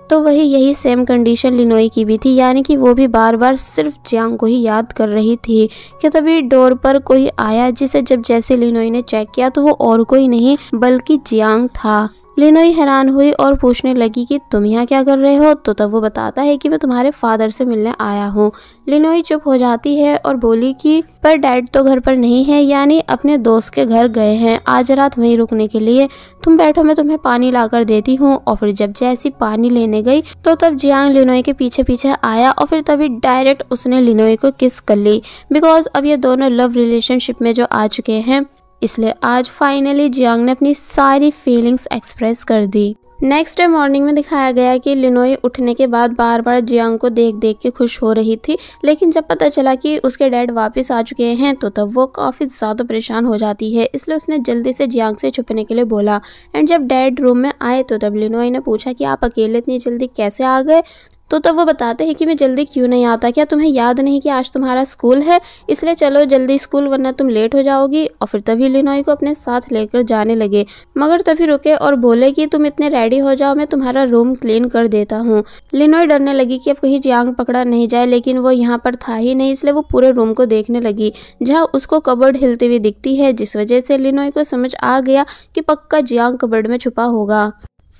Speaker 1: तो वही यही सेम कंडीशन लिनोई की भी थी, यानी कि वो भी बार बार सिर्फ़ जियांग को ही याद कर रही थी कि तभी डोर पर कोई आया जिसे जब जैसे लिनोई ने चेक किया तो वो और कोई नहीं, बल्कि जियांग था। लिनोई हैरान हुई और पूछने लगी कि तुम यहाँ क्या कर रहे हो? तो तब वो बताता है कि मैं तुम्हारे फादर से मिलने आया हूँ। लिनोई चुप हो जाती है और बोली कि, पर डैड तो घर पर नहीं है, यानी अपने दोस्त के घर गए हैं। आज रात वहीं रुकने के लिए तुम बैठो, मैं तुम्हें पानी लाकर देती हूँ। और फिर जब जैसी पानी लेने गई तो तब जियांग लिनोई के पीछे पीछे आया और फिर तभी डायरेक्ट उसने लिनोई को किस कर ली। बिकॉज़ अब ये दोनों लव रिलेशनशिप में जो आ चुके हैं इसलिए आज फाइनली जियांग ने अपनी सारी फीलिंग्स एक्सप्रेस कर दी। नेक्स्ट डे मॉर्निंग में दिखाया गया कि लिनोई उठने के बाद बार बार जियांग को देख देख के खुश हो रही थी, लेकिन जब पता चला कि उसके डैड वापस आ चुके हैं तो तब वो काफ़ी ज़्यादा परेशान हो जाती है, इसलिए उसने जल्दी से जियांग से छुपने के लिए बोला। एंड जब डैड रूम में आए तो तब लिनोई ने पूछा कि आप अकेले इतनी जल्दी कैसे आ गए? तो तब वो बताते हैं कि मैं जल्दी क्यों नहीं आता? क्या तुम्हें याद नहीं कि आज तुम्हारा स्कूल है? इसलिए चलो जल्दी स्कूल, वरना तुम लेट हो जाओगी। और फिर तभी लिनोई को अपने साथ लेकर जाने लगे। मगर तभी रुके और बोले कि तुम इतने रेडी हो जाओ, मैं तुम्हारा रूम क्लीन कर देता हूँ। लिनोई डरने लगी कि अब कहीं जियांग पकड़ा नहीं जाए, लेकिन वो यहाँ पर था ही नहीं, इसलिए वो पूरे रूम को देखने लगी। जहाँ उसको कबर्ड हिलती हुई दिखती है, जिस वजह से लिनोई को समझ आ गया कि पक्का जियांग कबर्ड में छुपा होगा।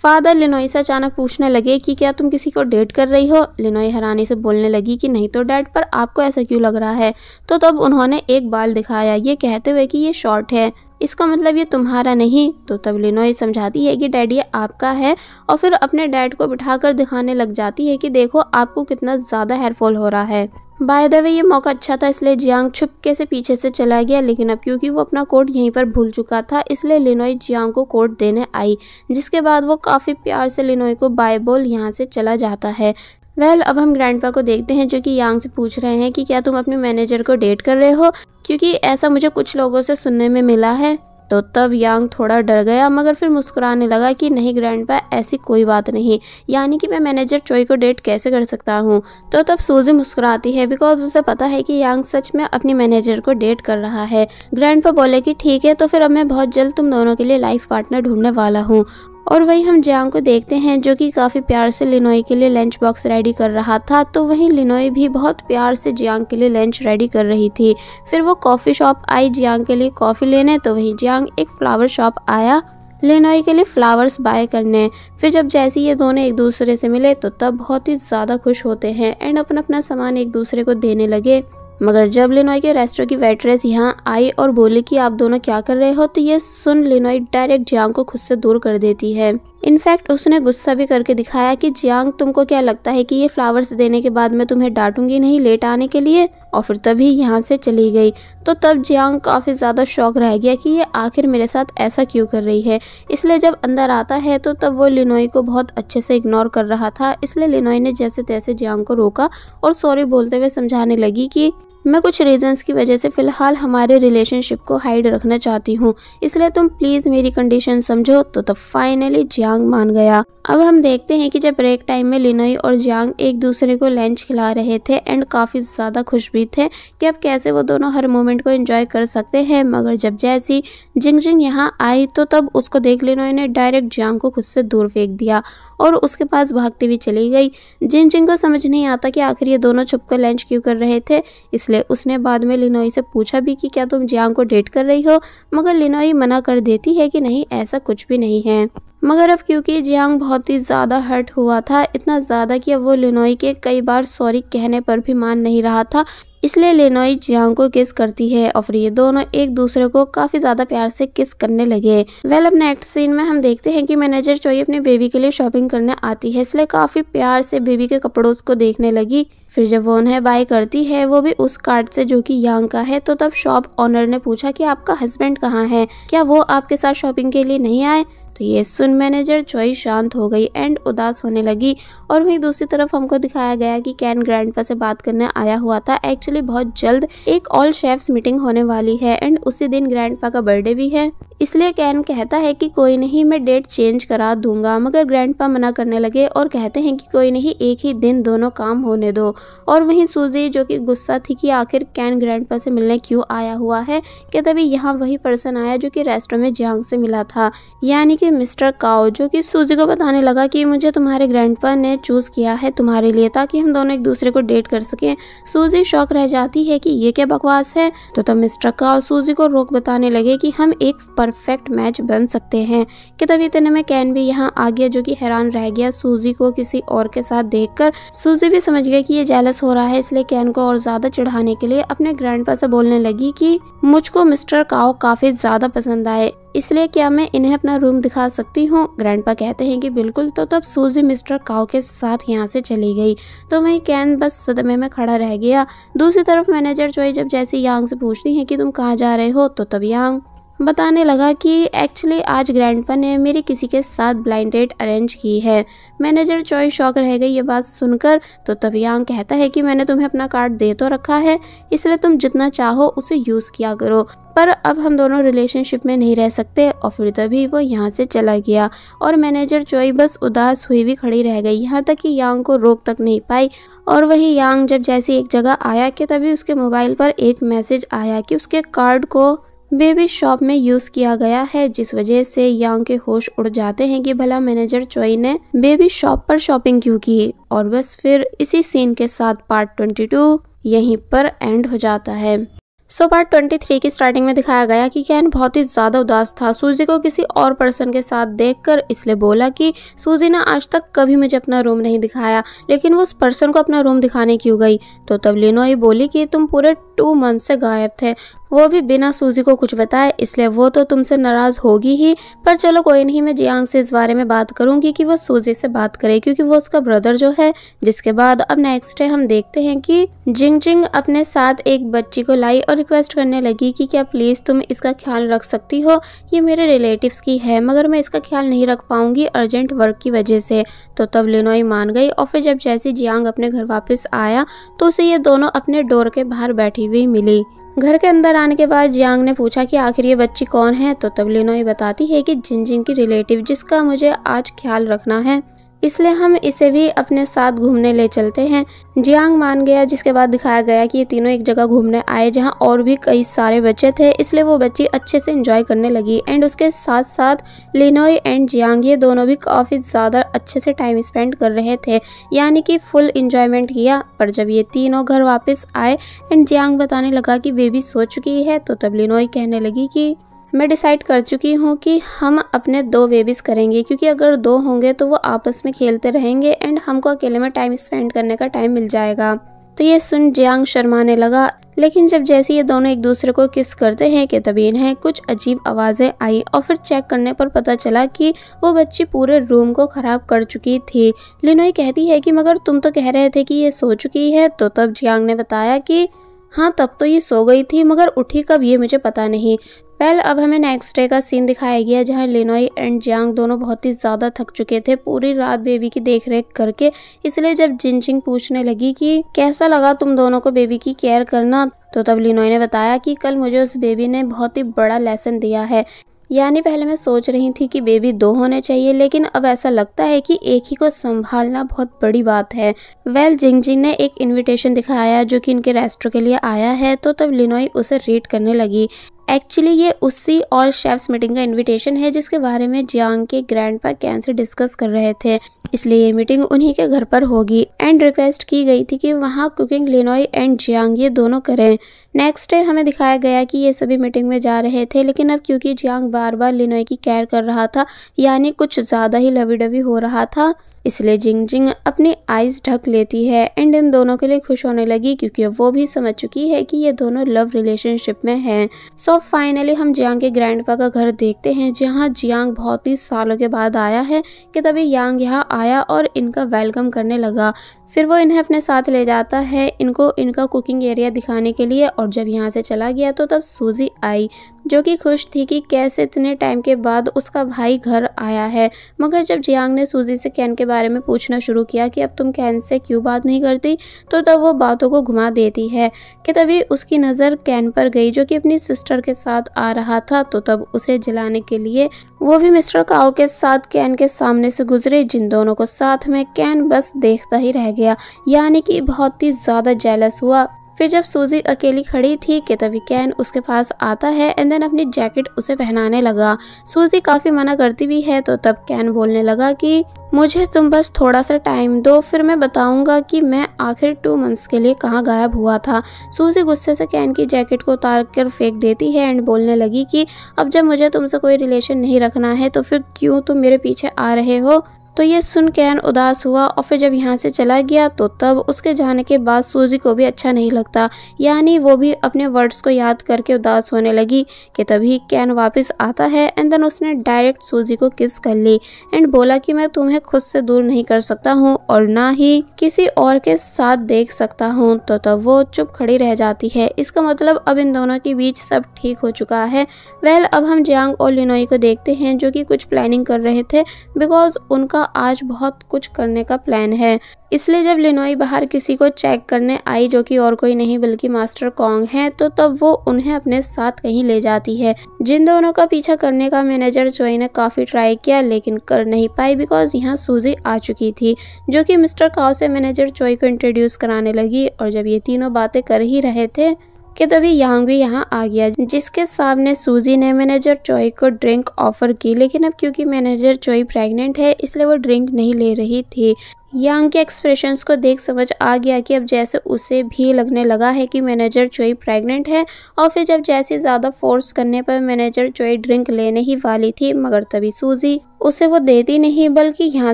Speaker 1: फादर लिनोई से अचानक पूछने लगे कि क्या तुम किसी को डेट कर रही हो? लिनोई हैरानी से बोलने लगी कि नहीं तो डैड, पर आपको ऐसा क्यों लग रहा है? तो तब उन्होंने एक बाल दिखाया, ये कहते हुए कि ये शॉर्ट है। इसका मतलब ये तुम्हारा नहीं। तो तब लिनोई समझाती है कि डैड आपका है और फिर अपने डैड को बिठाकर दिखाने लग जाती है कि देखो, आपको कितना ज़्यादा हेयरफॉल हो रहा है। बाय द वे ये मौका अच्छा था इसलिए जियांग छुपके से पीछे से चला गया लेकिन अब क्योंकि वो अपना कोट यहीं पर भूल चुका था इसलिए लिनोई जियांग को कोट देने आई जिसके बाद वो काफ़ी प्यार से लिनोई को बाय बोल यहाँ से चला जाता है। वेल well, अब हम ग्रैंडपा को देखते हैं जो कि यांग से पूछ रहे हैं कि क्या तुम अपने मैनेजर को डेट कर रहे हो? क्योंकि ऐसा मुझे कुछ लोगों से सुनने में मिला है। तो तब यांग थोड़ा डर गया, मगर फिर मुस्कुराने लगा कि नहीं ग्रैंड पा ऐसी कोई बात नहीं। यानी कि मैं मैनेजर चोई को डेट कैसे कर सकता हूँ? तो तब सूजी मुस्कुराती है बिकॉज़ उसे पता है कि यांग सच में अपनी मैनेजर को डेट कर रहा है। ग्रैंड पा बोले कि ठीक है तो फिर अब मैं बहुत जल्द तुम दोनों के लिए लाइफ पार्टनर ढूँढने वाला हूँ। और वहीं हम जियांग को देखते हैं जो कि काफ़ी प्यार से लिनोई के लिए लंच बॉक्स रेडी कर रहा था। तो वहीं लिनोई भी बहुत प्यार से जियांग के लिए लंच रेडी कर रही थी। फिर वो कॉफ़ी शॉप आई जियांग के लिए कॉफ़ी लेने तो वहीं जियांग एक फ्लावर शॉप आया लिनोई के लिए फ्लावर्स बाय करने। फिर जब जैसे ये दोनों एक दूसरे से मिले तो तब बहुत ही ज़्यादा खुश होते हैं एंड अपना अपना सामान एक दूसरे को देने लगे। मगर जब लिनोई के रेस्टोरेंट की वेट्रेस यहाँ आई और बोली कि आप दोनों क्या कर रहे हो तो ये सुन लिनोई डायरेक्ट जियांग को खुद से दूर कर देती है। इनफैक्ट उसने गुस्सा भी करके दिखाया कि जियांग, तुमको क्या लगता है कि ये फ्लावर्स देने के बाद मैं तुम्हें डांटूँगी नहीं लेट आने के लिए? और फिर तभी यहाँ से चली गई। तो तब जियांग काफ़ी ज़्यादा शौक रह गया कि ये आखिर मेरे साथ ऐसा क्यों कर रही है। इसलिए जब अंदर आता है तो तब वो लिनोई को बहुत अच्छे से इग्नोर कर रहा था। इसलिए लिनोई ने जैसे तैसे जियांग को रोका और सॉरी बोलते हुए समझाने लगी कि मैं कुछ रीजंस की वजह से फ़िलहाल हमारे रिलेशनशिप को हाइड रखना चाहती हूँ। इसलिए तुम प्लीज़ मेरी कंडीशन समझो तो तब फाइनली जियांग मान गया। अब हम देखते हैं कि जब ब्रेक टाइम में लिनोई और जियांग एक दूसरे को लंच खिला रहे थे एंड काफ़ी ज़्यादा खुश भी थे कि अब कैसे वो दोनों हर मोमेंट को एंजॉय कर सकते हैं। मगर जब जैसी जिंग जिंग यहाँ आई तो तब उसको देख लिनोई ने डायरेक्ट जियांग को खुद से दूर फेंक दिया और उसके पास भागती हुई चली गई। जिंग जिंग को समझ नहीं आता कि आखिर ये दोनों छुप कर लंच क्यों कर रहे थे, इसलिए इसलिए उसने बाद में लिनोई से पूछा भी कि क्या तुम जियांग को डेट कर रही हो? मगर लिनोई मना कर देती है कि नहीं, ऐसा कुछ भी नहीं है। मगर अब क्योंकि जियांग बहुत ही ज़्यादा हर्ट हुआ था, इतना ज़्यादा कि अब वो लिनोई के कई बार सॉरी कहने पर भी मान नहीं रहा था इसलिए लेनोई जियांग को किस करती है और फिर ये दोनों एक दूसरे को काफ़ी ज़्यादा प्यार से किस करने लगे। वेल, अब नेक्स्ट सीन में हम देखते हैं कि मैनेजर चोई अपने बेबी के लिए शॉपिंग करने आती है, इसलिए काफ़ी प्यार से बेबी के कपड़ों को देखने लगी। फिर जब वो उन्हें बाय करती है, वो भी उस कार्ड से जो कि यांग का है तो तब शॉप ऑनर ने पूछा कि आपका हस्बैंड कहाँ है? क्या वो आपके साथ शॉपिंग के लिए नहीं आए? तो ये सुन मैनेजर चोई शांत हो गई एंड उदास होने लगी और वहीं दूसरी तरफ़ हमको दिखाया गया कि कैन ग्रैंडपा से बात करने आया हुआ था। एक्चुअली बहुत जल्द एक ऑल शेफ्स मीटिंग होने वाली है एंड उसी दिन ग्रैंडपा का बर्थडे भी है। इसलिए कैन कहता है कि कोई नहीं, मैं डेट चेंज करा दूँगा, मगर ग्रैंडपा मना करने लगे और कहते हैं कि कोई नहीं, एक ही दिन दोनों काम होने दो। और वहीं सूजी, जो कि गुस्सा थी कि आखिर कैन ग्रैंडपा से मिलने क्यों आया हुआ है, कि तभी यहाँ वही पर्सन आया जो कि रेस्टोरेंट में जियांग से मिला था। यानी कि मिस्टर काओ, जो कि सूजी को बताने लगा कि मुझे तुम्हारे ग्रैंडपा ने चूज़ किया है तुम्हारे लिए, ताकि हम दोनों एक दूसरे को डेट कर सके। सूजी शौक रह जाती है कि ये क्या बकवास है? तो तब मिस्टर काओ सूजी को रोक बताने लगे कि हम एक परफेक्ट मैच बन सकते हैं। कि तभी इतने में कैन भी यहाँ आ गया जो कि हैरान रह गया, सूजी को किसी और के साथ देखकर। सूजी भी समझ गया कि ये जेलस हो रहा है, इसलिए कैन को और ज़्यादा चिढ़ाने के लिए अपने ग्रैंड से बोलने लगी कि, मुझको मिस्टर काओ काफ़ी ज़्यादा पसंद आए, इसलिए क्या मैं इन्हें अपना रूम दिखा सकती हूँ? ग्रैंडपा कहते हैं कि, बिल्कुल। तो तब सूजी मिस्टर काओ के साथ यहाँ से चली गई। तो वही कैन बस सदमे में खड़ा रह गया। दूसरी तरफ़ मैनेजर चोई जब जैसी यांग से पूछती है कि, तुम कहाँ जा रहे हो? तो तब यांग बताने लगा कि एक्चुअली आज ग्रैंडपा ने मेरी किसी के साथ ब्लाइंड डेट अरेंज की है। मैनेजर चॉइस शौक रह गई ये बात सुनकर तो तब यांग कहता है कि मैंने तुम्हें अपना कार्ड दे तो रखा है, इसलिए तुम जितना चाहो उसे यूज़ किया करो। पर अब हम दोनों रिलेशनशिप में नहीं रह सकते और फिर तभी वो यहाँ से चला गया और मैनेजर चोई बस उदास हुई भी खड़ी रह गई। यहाँ तक कि यांग को रोक तक नहीं पाई और वही यांग जब जैसी एक जगह आया कि तभी उसके मोबाइल पर एक मैसेज आया कि उसके कार्ड को बेबी शॉप में यूज़ किया गया है, जिस वजह से यांग के होश उड़ जाते हैं कि भला मैनेजर चोई ने बेबी शॉप पर शॉपिंग क्यों की। और बस फिर इसी सीन के साथ पार्ट 22 यहीं पर एंड हो जाता है। सो पार्ट 23 की स्टार्टिंग में दिखाया गया कि कैन बहुत ही ज़्यादा उदास था सूजी को किसी और पर्सन के साथ देखकर, इसलिए बोला कि, सूजी ने आज तक कभी मुझे अपना रूम नहीं दिखाया, लेकिन वो उस पर्सन को अपना रूम दिखाने क्यों गई? तो तब लिनोई बोली कि, तुम पूरे टू मंथ से गायब थे वो भी बिना सूजी को कुछ बताए, इसलिए वो तो तुमसे नाराज़ होगी ही। पर चलो कोई नहीं, मैं जियांग से इस बारे में बात करूँगी कि वो सूजी से बात करे, क्योंकि वो उसका ब्रदर जो है, जिसके बाद अब नेक्स्ट डे हम देखते हैं कि जिंग जिंग अपने साथ एक बच्ची को लाई और रिक्वेस्ट करने लगी कि क्या प्लीज़ तुम इसका ख्याल रख सकती हो? ये मेरे रिलेटिव्स की है, मगर मैं इसका ख्याल नहीं रख पाऊँगी अर्जेंट वर्क की वजह से। तो तब लिनोई मान गई, और फिर जब जैसे जियांग अपने घर वापस आया तो उसे ये दोनों अपने डोर के बाहर बैठी हुई मिली। घर के अंदर आने के बाद जियांग ने पूछा कि आखिर ये बच्ची कौन है? तो तब लिनोई बताती है कि जिनजिन की रिलेटिव जिसका मुझे आज ख्याल रखना है। इसलिए हम इसे भी अपने साथ घूमने ले चलते हैं। जियांग मान गया, जिसके बाद दिखाया गया कि ये तीनों एक जगह घूमने आए, जहाँ और भी कई सारे बच्चे थे, इसलिए वो बच्ची अच्छे से इंजॉय करने लगी। एंड उसके साथ साथ लिनोई एंड जियांग ये दोनों भी काफ़ी ज़्यादा अच्छे से टाइम स्पेंड कर रहे थे। यानी कि फुल इंजॉयमेंट किया। पर जब ये तीनों घर वापस आए एंड जियांग बताने लगा कि बेबी सो चुकी है तो तब लिनोई कहने लगी कि मैं डिसाइड कर चुकी हूँ कि हम अपने दो बेबीज़ करेंगे, क्योंकि अगर दो होंगे तो वो आपस में खेलते रहेंगे एंड हमको अकेले में टाइम स्पेंड करने का टाइम मिल जाएगा। तो ये सुन जियांग शर्माने लगा, लेकिन जब जैसे ये दोनों एक दूसरे को किस करते हैं कि तभी इन्हें कुछ अजीब आवाज़ें आई और फिर चेक करने पर पता चला कि वो बच्ची पूरे रूम को ख़राब कर चुकी थी। लिनोई कहती है कि मगर तुम तो कह रहे थे कि ये सो चुकी है तो तब जियांग ने बताया कि हाँ तब तो ये सो गई थी, मगर उठी कब ये मुझे पता नहीं। वेल, अब हमें नेक्स्ट डे का सीन दिखाया गया जहाँ लिनोई एंड जियांग दोनों बहुत ही ज़्यादा थक चुके थे, पूरी रात बेबी की देख रेख करके। इसलिए जब जिनचिंग पूछने लगी कि, कैसा लगा तुम दोनों को बेबी की केयर करना? तो तब लिनोई ने बताया कि, कल मुझे उस बेबी ने बहुत ही बड़ा लेसन दिया है। यानी पहले मैं सोच रही थी कि बेबी दो होने चाहिए, लेकिन अब ऐसा लगता है कि एक ही को संभालना बहुत बड़ी बात है। वेल जिंग ने एक इनविटेशन दिखाया जो कि इनके रेस्टोरेंट के लिए आया है तो तब लिनोई उसे रीड करने लगी। एक्चुअली ये उसी ऑल शेफ्स मीटिंग का इनविटेशन है, जिसके बारे में जियांग के ग्रैंड पा कैन से डिस्कस कर रहे थे। इसलिए ये मीटिंग उन्हीं के घर पर होगी। एंड रिक्वेस्ट की गई थी कि वहाँ कुकिंग लिनोई एंड जियांग ये दोनों करें। नेक्स्ट डे हमें दिखाया गया कि ये सभी मीटिंग में जा रहे थे, लेकिन अब क्योंकि जियांग बार बार लिनोई की केयर कर रहा था, यानी कुछ ज़्यादा ही लवी डवी हो रहा था इसलिए जिंग जिंग अपनी आईज ढक लेती है एंड इन दोनों के लिए खुश होने लगी क्योंकि वो भी समझ चुकी है कि ये दोनों लव रिलेशनशिप में हैं। सो so, फाइनली हम जियांग के ग्रैंडपा का घर देखते हैं जहाँ जियांग बहुत ही सालों के बाद आया है कि तभी यांग यहाँ आया और इनका वेलकम करने लगा। फिर वो इन्हें अपने साथ ले जाता है इनको, इनका कुकिंग एरिया दिखाने के लिए और जब यहाँ से चला गया तो तब सूजी आई, जो कि खुश थी कि कैसे इतने टाइम के बाद उसका भाई घर आया है। मगर जब जियांग ने सूजी से कैन के बारे में पूछना शुरू किया कि अब तुम कैन से क्यों बात नहीं करती तो तब वो बातों को घुमा देती है कि तभी उसकी नज़र कैन पर गई, जो कि अपनी सिस्टर के साथ आ रहा था तो तब उसे जलाने के लिए वो भी मिस्टर काओ के साथ कैन के सामने से गुजरे, जिन दोनों को साथ में कैन बस देखता ही रह गया। यानी कि बहुत ही ज़्यादा जेलस हुआ। फिर जब सूजी अकेली खड़ी थी कि तभी कैन उसके पास आता है एंड देन अपनी जैकेट उसे पहनाने लगा। सूजी काफ़ी मना करती भी है तो तब कैन बोलने लगा कि, मुझे तुम बस थोड़ा सा टाइम दो, फिर मैं बताऊँगा कि मैं आखिर टू मंथ्स के लिए कहाँ गायब हुआ था। सूजी गुस्से से कैन की जैकेट को उतार कर फेंक देती है एंड बोलने लगी कि, अब जब मुझे तुमसे कोई रिलेशन नहीं रखना है तो फिर क्यों तुम मेरे पीछे आ रहे हो? तो ये सुन कैन उदास हुआ और फिर जब यहाँ से चला गया तो तब उसके जाने के बाद सूजी को भी अच्छा नहीं लगता। यानी वो भी अपने वर्ड्स को याद करके उदास होने लगी कि तभी कैन वापस आता है एंड देन उसने डायरेक्ट सूजी को किस कर ली एंड बोला कि मैं तुम्हें खुद से दूर नहीं कर सकता हूँ और ना ही किसी और के साथ देख सकता हूँ। तो तब वो चुप खड़ी रह जाती है। इसका मतलब अब इन दोनों के बीच सब ठीक हो चुका है। वेल अब हम जियांग और लिनोई को देखते हैं जो कि कुछ प्लानिंग कर रहे थे बिकॉज़ उनका आज बहुत कुछ करने का प्लान है। इसलिए जब लिनोई बाहर किसी को चेक करने आई जो कि और कोई नहीं बल्कि मास्टर कॉन्ग है तो तब वो उन्हें अपने साथ कहीं ले जाती है। जिन दोनों का पीछा करने का मैनेजर चोई ने काफ़ी ट्राई किया, लेकिन कर नहीं पाई बिकॉज़ यहाँ सूजी आ चुकी थी, जो कि मिस्टर काओ से मैनेजर चोई को इंट्रोड्यूस कराने लगी और जब ये तीनों बातें कर ही रहे थे कि तभी यांग भी यहाँ आ गया, जिसके सामने सूजी ने मैनेजर चोई को ड्रिंक ऑफ़र की। लेकिन अब क्योंकि मैनेजर चोई प्रेग्नेंट है, इसलिए वो ड्रिंक नहीं ले रही थी। यांग के एक्सप्रेशंस को देख समझ आ गया कि अब जैसे उसे भी लगने लगा है कि मैनेजर चोई प्रेग्नेंट है, और फिर जब जैसे ज़्यादा फोर्स करने पर मैनेजर चोई ड्रिंक लेने ही वाली थी, मगर तभी सूजी उसे वो देती नहीं, बल्कि यहाँ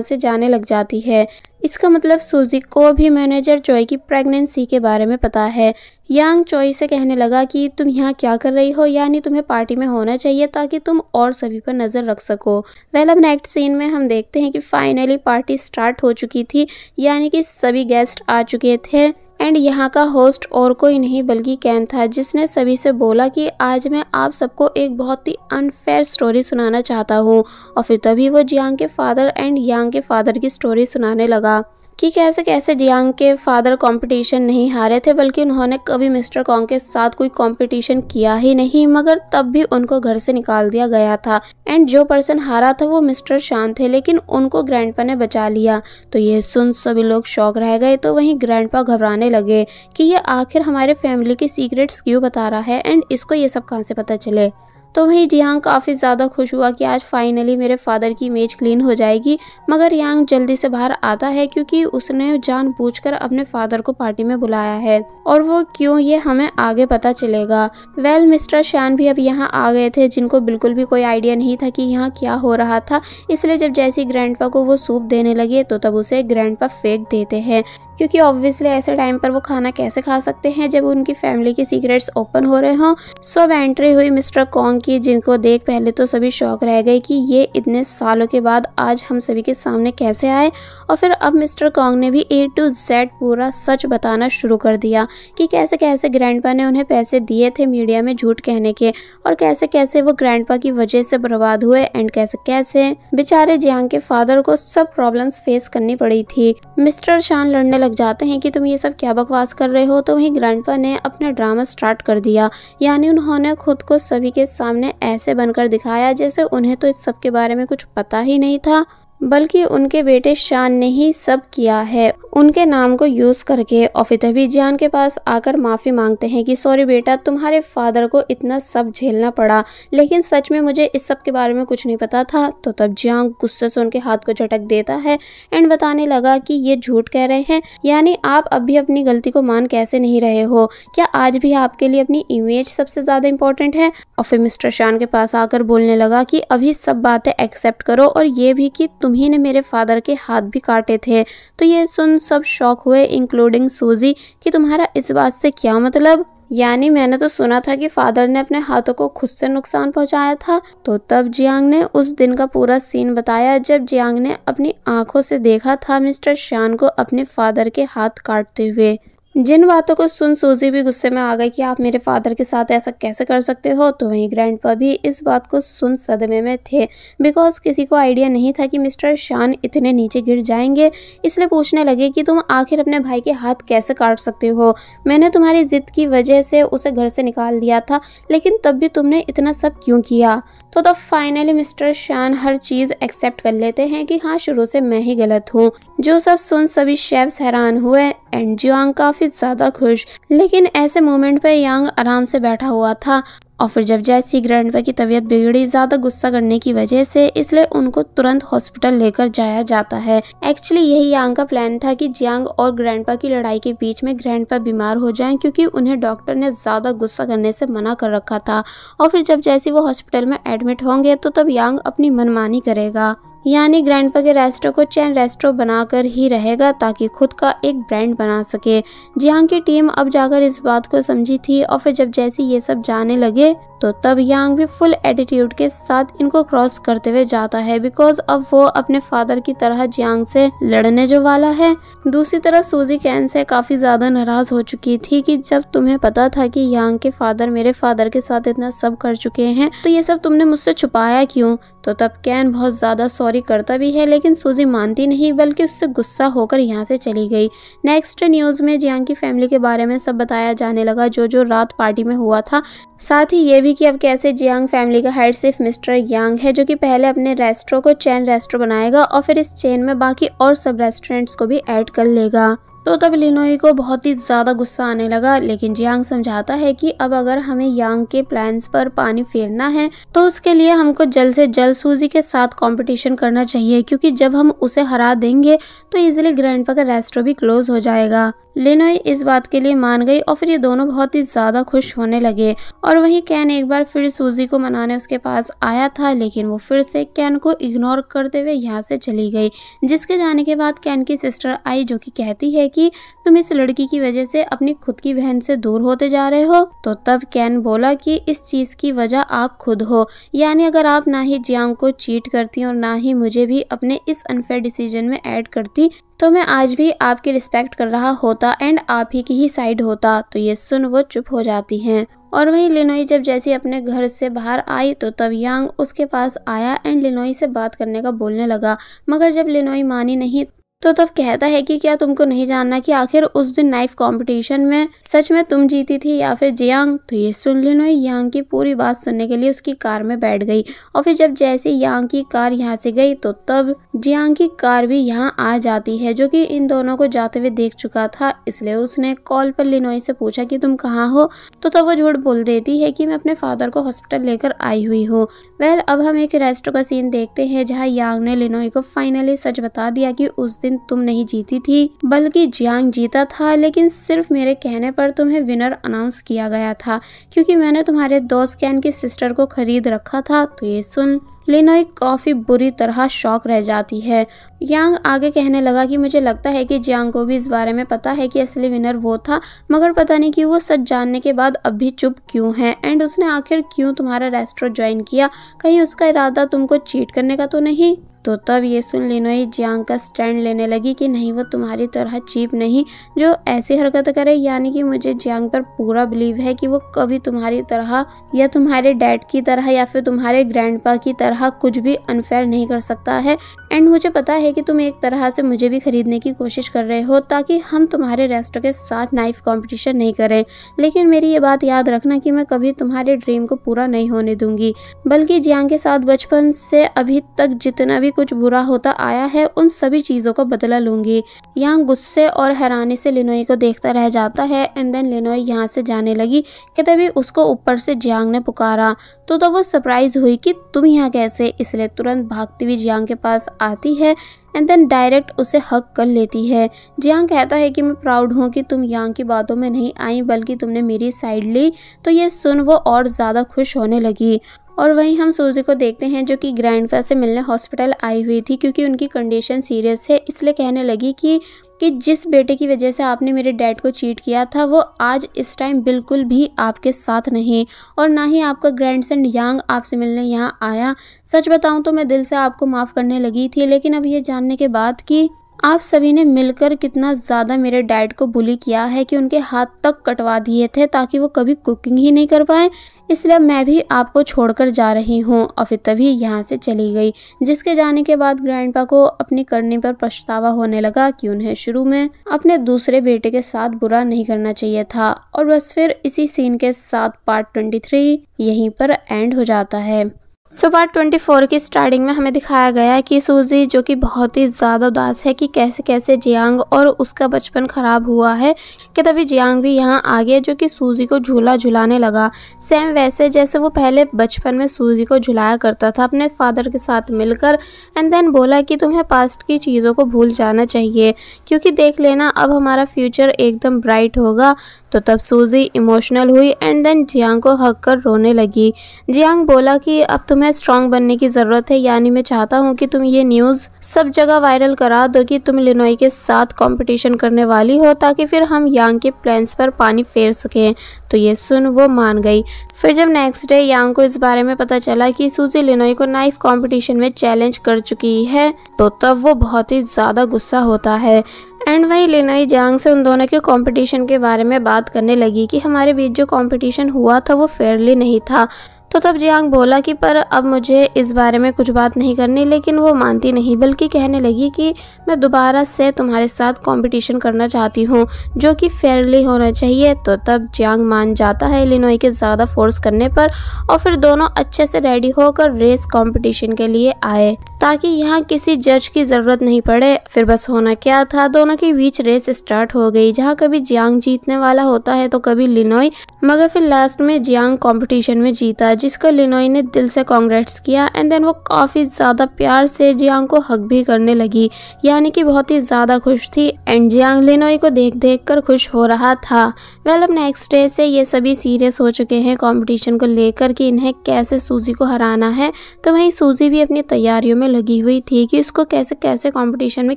Speaker 1: से जाने लग जाती है। इसका मतलब सूजी को भी मैनेजर चोई की प्रेगनेंसी के बारे में पता है। यांग चोई से कहने लगा कि तुम यहाँ क्या कर रही हो? यानी तुम्हें पार्टी में होना चाहिए ताकि तुम और सभी पर नज़र रख सको। वेल, अब नेक्स्ट सीन में हम देखते हैं कि फाइनली पार्टी स्टार्ट हो चुकी थी, यानी कि सभी गेस्ट आ चुके थे। एंड यहाँ का होस्ट और कोई नहीं, बल्कि कैन था, जिसने सभी से बोला कि आज मैं आप सबको एक बहुत ही अनफेयर स्टोरी सुनाना चाहता हूँ। और फिर तभी वो जियांग के फादर एंड यांग के फादर की स्टोरी सुनाने लगा। कि कैसे कैसे जियांग के फादर कंपटीशन नहीं हारे थे, बल्कि उन्होंने कभी मिस्टर कॉन्ग के साथ कोई कंपटीशन किया ही नहीं, मगर तब भी उनको घर से निकाल दिया गया था। एंड जो पर्सन हारा था वो मिस्टर शान थे, लेकिन उनको ग्रैंडपा ने बचा लिया। तो ये सुन सभी लोग शौक रह गए तो वहीं ग्रैंडपा घबराने लगे कि ये आखिर हमारे फैमिली के सीक्रेट्स क्यों बता रहा है, एंड इसको ये सब कहाँ से पता चले? तो वहीं जियांग काफ़ी ज़्यादा खुश हुआ कि आज फाइनली मेरे फादर की इमेज क्लीन हो जाएगी। मगर यांग जल्दी से बाहर आता है क्योंकि उसने जान कर अपने फादर को पार्टी में बुलाया है। और वो क्यों, ये हमें आगे पता चलेगा। वेल मिस्टर शान भी अब यहाँ आ गए थे, जिनको बिल्कुल भी कोई आइडिया नहीं था कि यहाँ क्या हो रहा था। इसलिए जब जैसी ग्रैंडपा को वो सूप देने लगे तो तब उसे ग्रैंडपा फेंक देते हैं। क्योंकि ऑब्वियसली ऐसे टाइम पर वो खाना कैसे खा सकते हैं, जब उनकी फैमिली के सीक्रेट्स ओपन हो रहे हों। सो अब एंट्री हुई मिस्टर कॉन्ग की जिनको देख पहले तो सभी शौक रह गए कि ये इतने सालों के बाद आज हम सभी के सामने कैसे आए। और फिर अब मिस्टर कॉन्ग ने भी ए टू जेड पूरा सच बताना शुरू कर दिया कि कैसे कैसे ग्रैंडपा ने उन्हें पैसे दिए थे मीडिया में झूठ कहने के और कैसे कैसे वो ग्रैंडपा की वजह से बर्बाद हुए एंड कैसे कैसे बेचारे जियांग के फादर को सब प्रॉब्लम्स फेस करनी पड़ी थी। मिस्टर शान लड़ने लग जाते हैं कि तुम ये सब क्या बकवास कर रहे हो? तो वहीं ग्रैंडपा ने अपना ड्रामा स्टार्ट कर दिया। यानी उन्होंने खुद को सभी के सामने ऐसे बनकर दिखाया जैसे उन्हें तो इस सब के बारे में कुछ पता ही नहीं था। बल्कि उनके बेटे शान ने ही सब किया है। उनके नाम को यूज़ करके और फिर तभी जान के पास आकर माफ़ी मांगते हैं कि, सॉरी बेटा, तुम्हारे फादर को इतना सब झेलना पड़ा। लेकिन सच में मुझे इस सब के बारे में कुछ नहीं पता था। तो तब जियांग गुस्से से उनके हाथ को झटक देता है एंड बताने लगा कि ये झूठ कह रहे हैं। यानी आप अब भी अपनी गलती को मान कैसे नहीं रहे हो? क्या आज भी आपके लिए अपनी इमेज सबसे ज़्यादा इंपॉर्टेंट है? और फिर मिस्टर शान के पास आकर बोलने लगा कि, अभी सब बातें एक्सेप्ट करो और ये भी कि तुम तुम्ही ने मेरे फादर के हाथ भी काटे थे। तो ये सुन सब शौक हुए इंक्लूडिंग सूजी, कि तुम्हारा इस बात से क्या मतलब? यानी मैंने तो सुना था कि फादर ने अपने हाथों को खुद से नुकसान पहुँचाया था। तो तब जियांग ने उस दिन का पूरा सीन बताया, जब जियांग ने अपनी आँखों से देखा था मिस्टर श्यान को अपने फादर के हाथ काटते हुए। जिन बातों को सुन सूजी भी गुस्से में आ गई कि आप मेरे फादर के साथ ऐसा कैसे कर सकते हो तो वहीं ग्रैंड भी इस बात को सुन सदमे में थे। बिकॉज़ किसी को आइडिया नहीं था कि मिस्टर शान इतने नीचे गिर जाएँगे, इसलिए पूछने लगे कि तुम आखिर अपने भाई के हाथ कैसे काट सकते हो? मैंने तुम्हारी जिद की वजह से उसे घर से निकाल दिया था, लेकिन तब भी तुमने इतना सब क्यों किया? तो तब फाइनली मिस्टर शान हर चीज़ एक्सेप्ट कर लेते हैं कि हाँ शुरू से मैं ही गलत हूँ। जो सब सुन सभी शेफ्स हैरान हुए, एंड जियांग काफ़ी काफ़ी ज़्यादा खुश। लेकिन ऐसे मोमेंट पे यांग आराम से बैठा हुआ था और फिर जब जैसी ग्रैंडपा की तबीयत बिगड़ी, ज़्यादा गुस्सा करने की वजह से इसलिए उनको तुरंत हॉस्पिटल लेकर जाया जाता है। एक्चुअली यही यांग का प्लान था कि जियांग और ग्रैंडपा की लड़ाई के बीच में ग्रैंडपा बीमार हो जाएँ, क्योंकि उन्हें डॉक्टर ने ज़्यादा गुस्सा करने से मना कर रखा था। और फिर जब जैसी वो हॉस्पिटल में एडमिट होंगे तो तब यांग अपनी मनमानी करेगा। यानी ग्रैंडपा के रेस्टो को चैन रेस्टो बनाकर ही रहेगा ताकि खुद का एक ब्रांड बना सके। जियांग की टीम अब जाकर इस बात को समझी थी और फिर जब जैसे ये सब जाने लगे तो तब यांग भी फुल एटीट्यूड के साथ इनको क्रॉस करते हुए जाता है बिकॉज़ अब वो अपने फादर की तरह जियांग से लड़ने जो वाला है। दूसरी तरफ़ सूजी कैन से काफ़ी ज़्यादा नाराज़ हो चुकी थी कि जब तुम्हें पता था कि यांग के फादर मेरे फादर के साथ इतना सब कर चुके हैं तो ये सब तुमने मुझसे छुपाया क्यों? तो तब कैन बहुत ज़्यादा करता भी है, लेकिन सूजी मानती नहीं, बल्कि उससे गुस्सा होकर यहाँ से चली गई। नेक्स्ट न्यूज़ में जियांग की फैमिली के बारे में सब बताया जाने लगा जो जो रात पार्टी में हुआ था। साथ ही ये भी कि अब कैसे जियांग फैमिली का हेड सिर्फ़ मिस्टर यांग है, जो कि पहले अपने रेस्टोरों को चैन रेस्टोर बनाएगा और फिर इस चेन में बाकी और सब रेस्टोरेंट्स को भी ऐड कर लेगा। तो तब लिनोई को बहुत ही ज़्यादा गुस्सा आने लगा, लेकिन जियांग समझाता है कि अब अगर हमें यांग के प्लान्स पर पानी फेरना है तो उसके लिए हमको जल्द से जल्द सूजी के साथ कंपटीशन करना चाहिए, क्योंकि जब हम उसे हरा देंगे तो इजीली ग्रैंडपा का रेस्टोरेंट भी क्लोज हो जाएगा। लिनोई इस बात के लिए मान गई और फिर ये दोनों बहुत ही ज़्यादा खुश होने लगे। और वही कैन एक बार फिर सूजी को मनाने उसके पास आया था, लेकिन वो फिर से कैन को इग्नोर करते हुए यहाँ से चली गई, जिसके जाने के बाद कैन की सिस्टर आई, जो कि कहती है कि तुम इस लड़की की वजह से अपनी खुद की बहन से दूर होते जा रहे हो। तो तब कैन बोला कि इस चीज़ की वजह आप खुद हो, यानी अगर आप ना ही जियांग को चीट करती और ना ही मुझे भी अपने इस अनफेयर डिसीज़न में ऐड करती तो मैं आज भी आपकी रिस्पेक्ट कर रहा होता एंड आप ही की ही साइड होता तो ये सुन वो चुप हो जाती हैं। और वही लिनोई जब जैसी अपने घर से बाहर आई तो तब यांग उसके पास आया एंड लिनोई से बात करने का बोलने लगा। मगर जब लिनोई मानी नहीं तो तब कहता है कि क्या तुमको नहीं जानना कि आखिर उस दिन नाइफ कंपटीशन में सच में तुम जीती थी या फिर जियांग? तो ये सुन लो यांग की पूरी बात सुनने के लिए उसकी कार में बैठ गई। और फिर जब जैसे यांग की कार यहाँ से गई तो तब जियांग की कार भी यहाँ आ जाती है, जो कि इन दोनों को जाते हुए देख चुका था। इसलिए उसने कॉल पर लिनोई से पूछा कि तुम कहाँ हो? तो तब वो झूठ बोल देती है कि मैं अपने फादर को हॉस्पिटल लेकर आई हुई हूँ। वेल, अब हम एक रेस्ट का सीन देखते हैं, जहाँ यांग ने लिनोई को फाइनली सच बता दिया कि उस दिन तुम नहीं जीती थी, बल्कि जियांग जीता था, लेकिन सिर्फ़ मेरे कहने पर तुम्हें विनर अनाउंस किया गया था, क्योंकि मैंने तुम्हारे दोस्त कैन की सिस्टर को खरीद रखा था तो ये सुन। लिनोई काफ़ी बुरी तरह शौक रह जाती है। यांग आगे कहने लगा कि मुझे लगता है कि जियांग को भी इस बारे में पता है कि असली विनर वो था, मगर पता नहीं कि वो सच जानने के बाद अब भी चुप क्यों है एंड उसने आखिर क्यों तुम्हारा रेस्टोरेंट ज्वाइन किया? कहीं उसका इरादा तुमको चीट करने का तो नहीं? तो तब ये सुन लिनोई जियांग का स्टैंड लेने लगी कि नहीं, वो तुम्हारी तरह चीप नहीं, जो ऐसी हरकत करे, यानी कि मुझे जियांग पर पूरा बिलीव है कि वो कभी तुम्हारी तरह या तुम्हारे डैड की तरह या फिर तुम्हारे ग्रैंडपा की तरह कुछ भी अनफेयर नहीं कर सकता है। एंड मुझे पता है कि तुम एक तरह से मुझे भी खरीदने की कोशिश कर रहे हो, ताकि हम तुम्हारे रेस्टो के साथ नाइफ कॉम्पिटिशन नहीं करें। लेकिन मेरी ये बात याद रखना कि मैं कभी तुम्हारे ड्रीम को पूरा नहीं होने दूँगी, बल्कि जियांग के साथ बचपन से अभी तक जितना भी कुछ बुरा होता आया है, उन सभी चीज़ों को बदला लूँगी। यहाँ गुस्से और हैरानी से लिनोई को देखता रह जाता है एंड देन लिनोई यहाँ से जाने लगी कि तभी उसको ऊपर से जियांग ने पुकारा। तो तब वो सरप्राइज़ हुई कि तुम यहाँ कैसे? इसलिए तुरंत भागती हुई जियांग के पास आती है एंड देन डायरेक्ट उसे हक कर लेती है। जियांग कहता है कि मैं प्राउड हूँ कि तुम यांग की बातों में नहीं आई, बल्कि तुमने मेरी साइड ली। तो ये सुन वो और ज़्यादा खुश होने लगी। और वहीं हम सूजी को देखते हैं जो कि ग्रैंड से मिलने हॉस्पिटल आई हुई थी क्योंकि उनकी कंडीशन सीरियस है। इसलिए कहने लगी कि कि जिस बेटे की वजह से आपने मेरे डैड को चीट किया था, वो आज इस टाइम बिल्कुल भी आपके साथ नहीं और ना ही आपका ग्रैंड सन यांग आपसे मिलने यहाँ आया। सच बताऊँ तो मैं दिल से आपको माफ़ करने लगी थी, लेकिन अब ये जानने के बाद कि आप सभी ने मिलकर कितना ज़्यादा मेरे डैड को बुली किया है कि उनके हाथ तक कटवा दिए थे ताकि वो कभी कुकिंग ही नहीं कर पाए। इसलिए मैं भी आपको छोड़कर जा रही हूँ और फिर तभी यहाँ से चली गई, जिसके जाने के बाद ग्रैंडपा को अपनी करने पर पछतावा होने लगा कि उन्हें शुरू में अपने दूसरे बेटे के साथ बुरा नहीं करना चाहिए था। और बस फिर इसी सीन के साथ पार्ट ट्वेंटी थ्री यहीं पर एंड हो जाता है। सो पार्ट 24 की स्टार्टिंग में हमें दिखाया गया है कि सूजी, जो कि बहुत ही ज़्यादा उदास है कि कैसे कैसे जियांग और उसका बचपन ख़राब हुआ है, कि तभी जियांग भी यहाँ आ गया जो कि सूजी को झूला झुलाने लगा। सेम वैसे जैसे वो पहले बचपन में सूजी को झुलाया करता था अपने फादर के साथ मिलकर एंड देन बोला कि तुम्हें पास्ट की चीज़ों को भूल जाना चाहिए, क्योंकि देख लेना अब हमारा फ्यूचर एकदम ब्राइट होगा। तो तब सूजी इमोशनल हुई एंड देन जियांग को हक कर रोने लगी। जियांग बोला कि अब तुम्हें स्ट्रांग बनने की ज़रूरत है। यानी मैं चाहता हूँ कि तुम ये न्यूज़ सब जगह वायरल करा दो कि तुम लिनोई के साथ कंपटीशन करने वाली हो ताकि फिर हम यांग के प्लान्स पर पानी फेर सकें। तो ये सुन, वो मान गई। फिर जब नेक्स्ट डे यांग को इस बारे में पता चला कि सूजी लिनोई को नाइफ कॉम्पिटिशन में चैलेंज कर चुकी है तो तब वो बहुत ही ज़्यादा गुस्सा होता है। एंड वही लिनोई जांग से उन दोनों के कंपटीशन के बारे में बात करने लगी कि हमारे बीच जो कंपटीशन हुआ था वो फेयरली नहीं था। तो तब जियांग बोला कि, पर अब मुझे इस बारे में कुछ बात नहीं करनी। लेकिन वो मानती नहीं, बल्कि कहने लगी कि, मैं दोबारा से तुम्हारे साथ कंपटीशन करना चाहती हूँ, जो कि फेयरली होना चाहिए। तो तब जियांग मान जाता है लिनोई के ज़्यादा फोर्स करने पर, और फिर दोनों अच्छे से रेडी होकर रेस कॉम्पिटिशन के लिए आए। ताकि यहाँ किसी जज की ज़रूरत नहीं पड़े, फिर बस होना क्या था? दोनों के बीच रेस स्टार्ट हो गई। जहाँ कभी जियांग जीतने वाला होता है तो कभी लिनोई मगर फिर लास्ट में जियांग कॉम्पिटिशन में जीता। जिसको लिनोई ने दिल से कॉन्ग्रेट्स किया एंड देन वो काफ़ी ज़्यादा प्यार से जियांग को हक भी करने लगी। यानी कि बहुत ही ज़्यादा खुश थी एंड जियांग लिनोई को देख देख कर खुश हो रहा था। वेल अब नेक्स्ट डे से ये सभी सीरियस हो चुके हैं कॉम्पिटिशन को लेकर कि इन्हें कैसे सूजी को हराना है। तो वहीं सूजी भी अपनी तैयारियों में लगी हुई थी कि उसको कैसे कैसे कॉम्पिटिशन में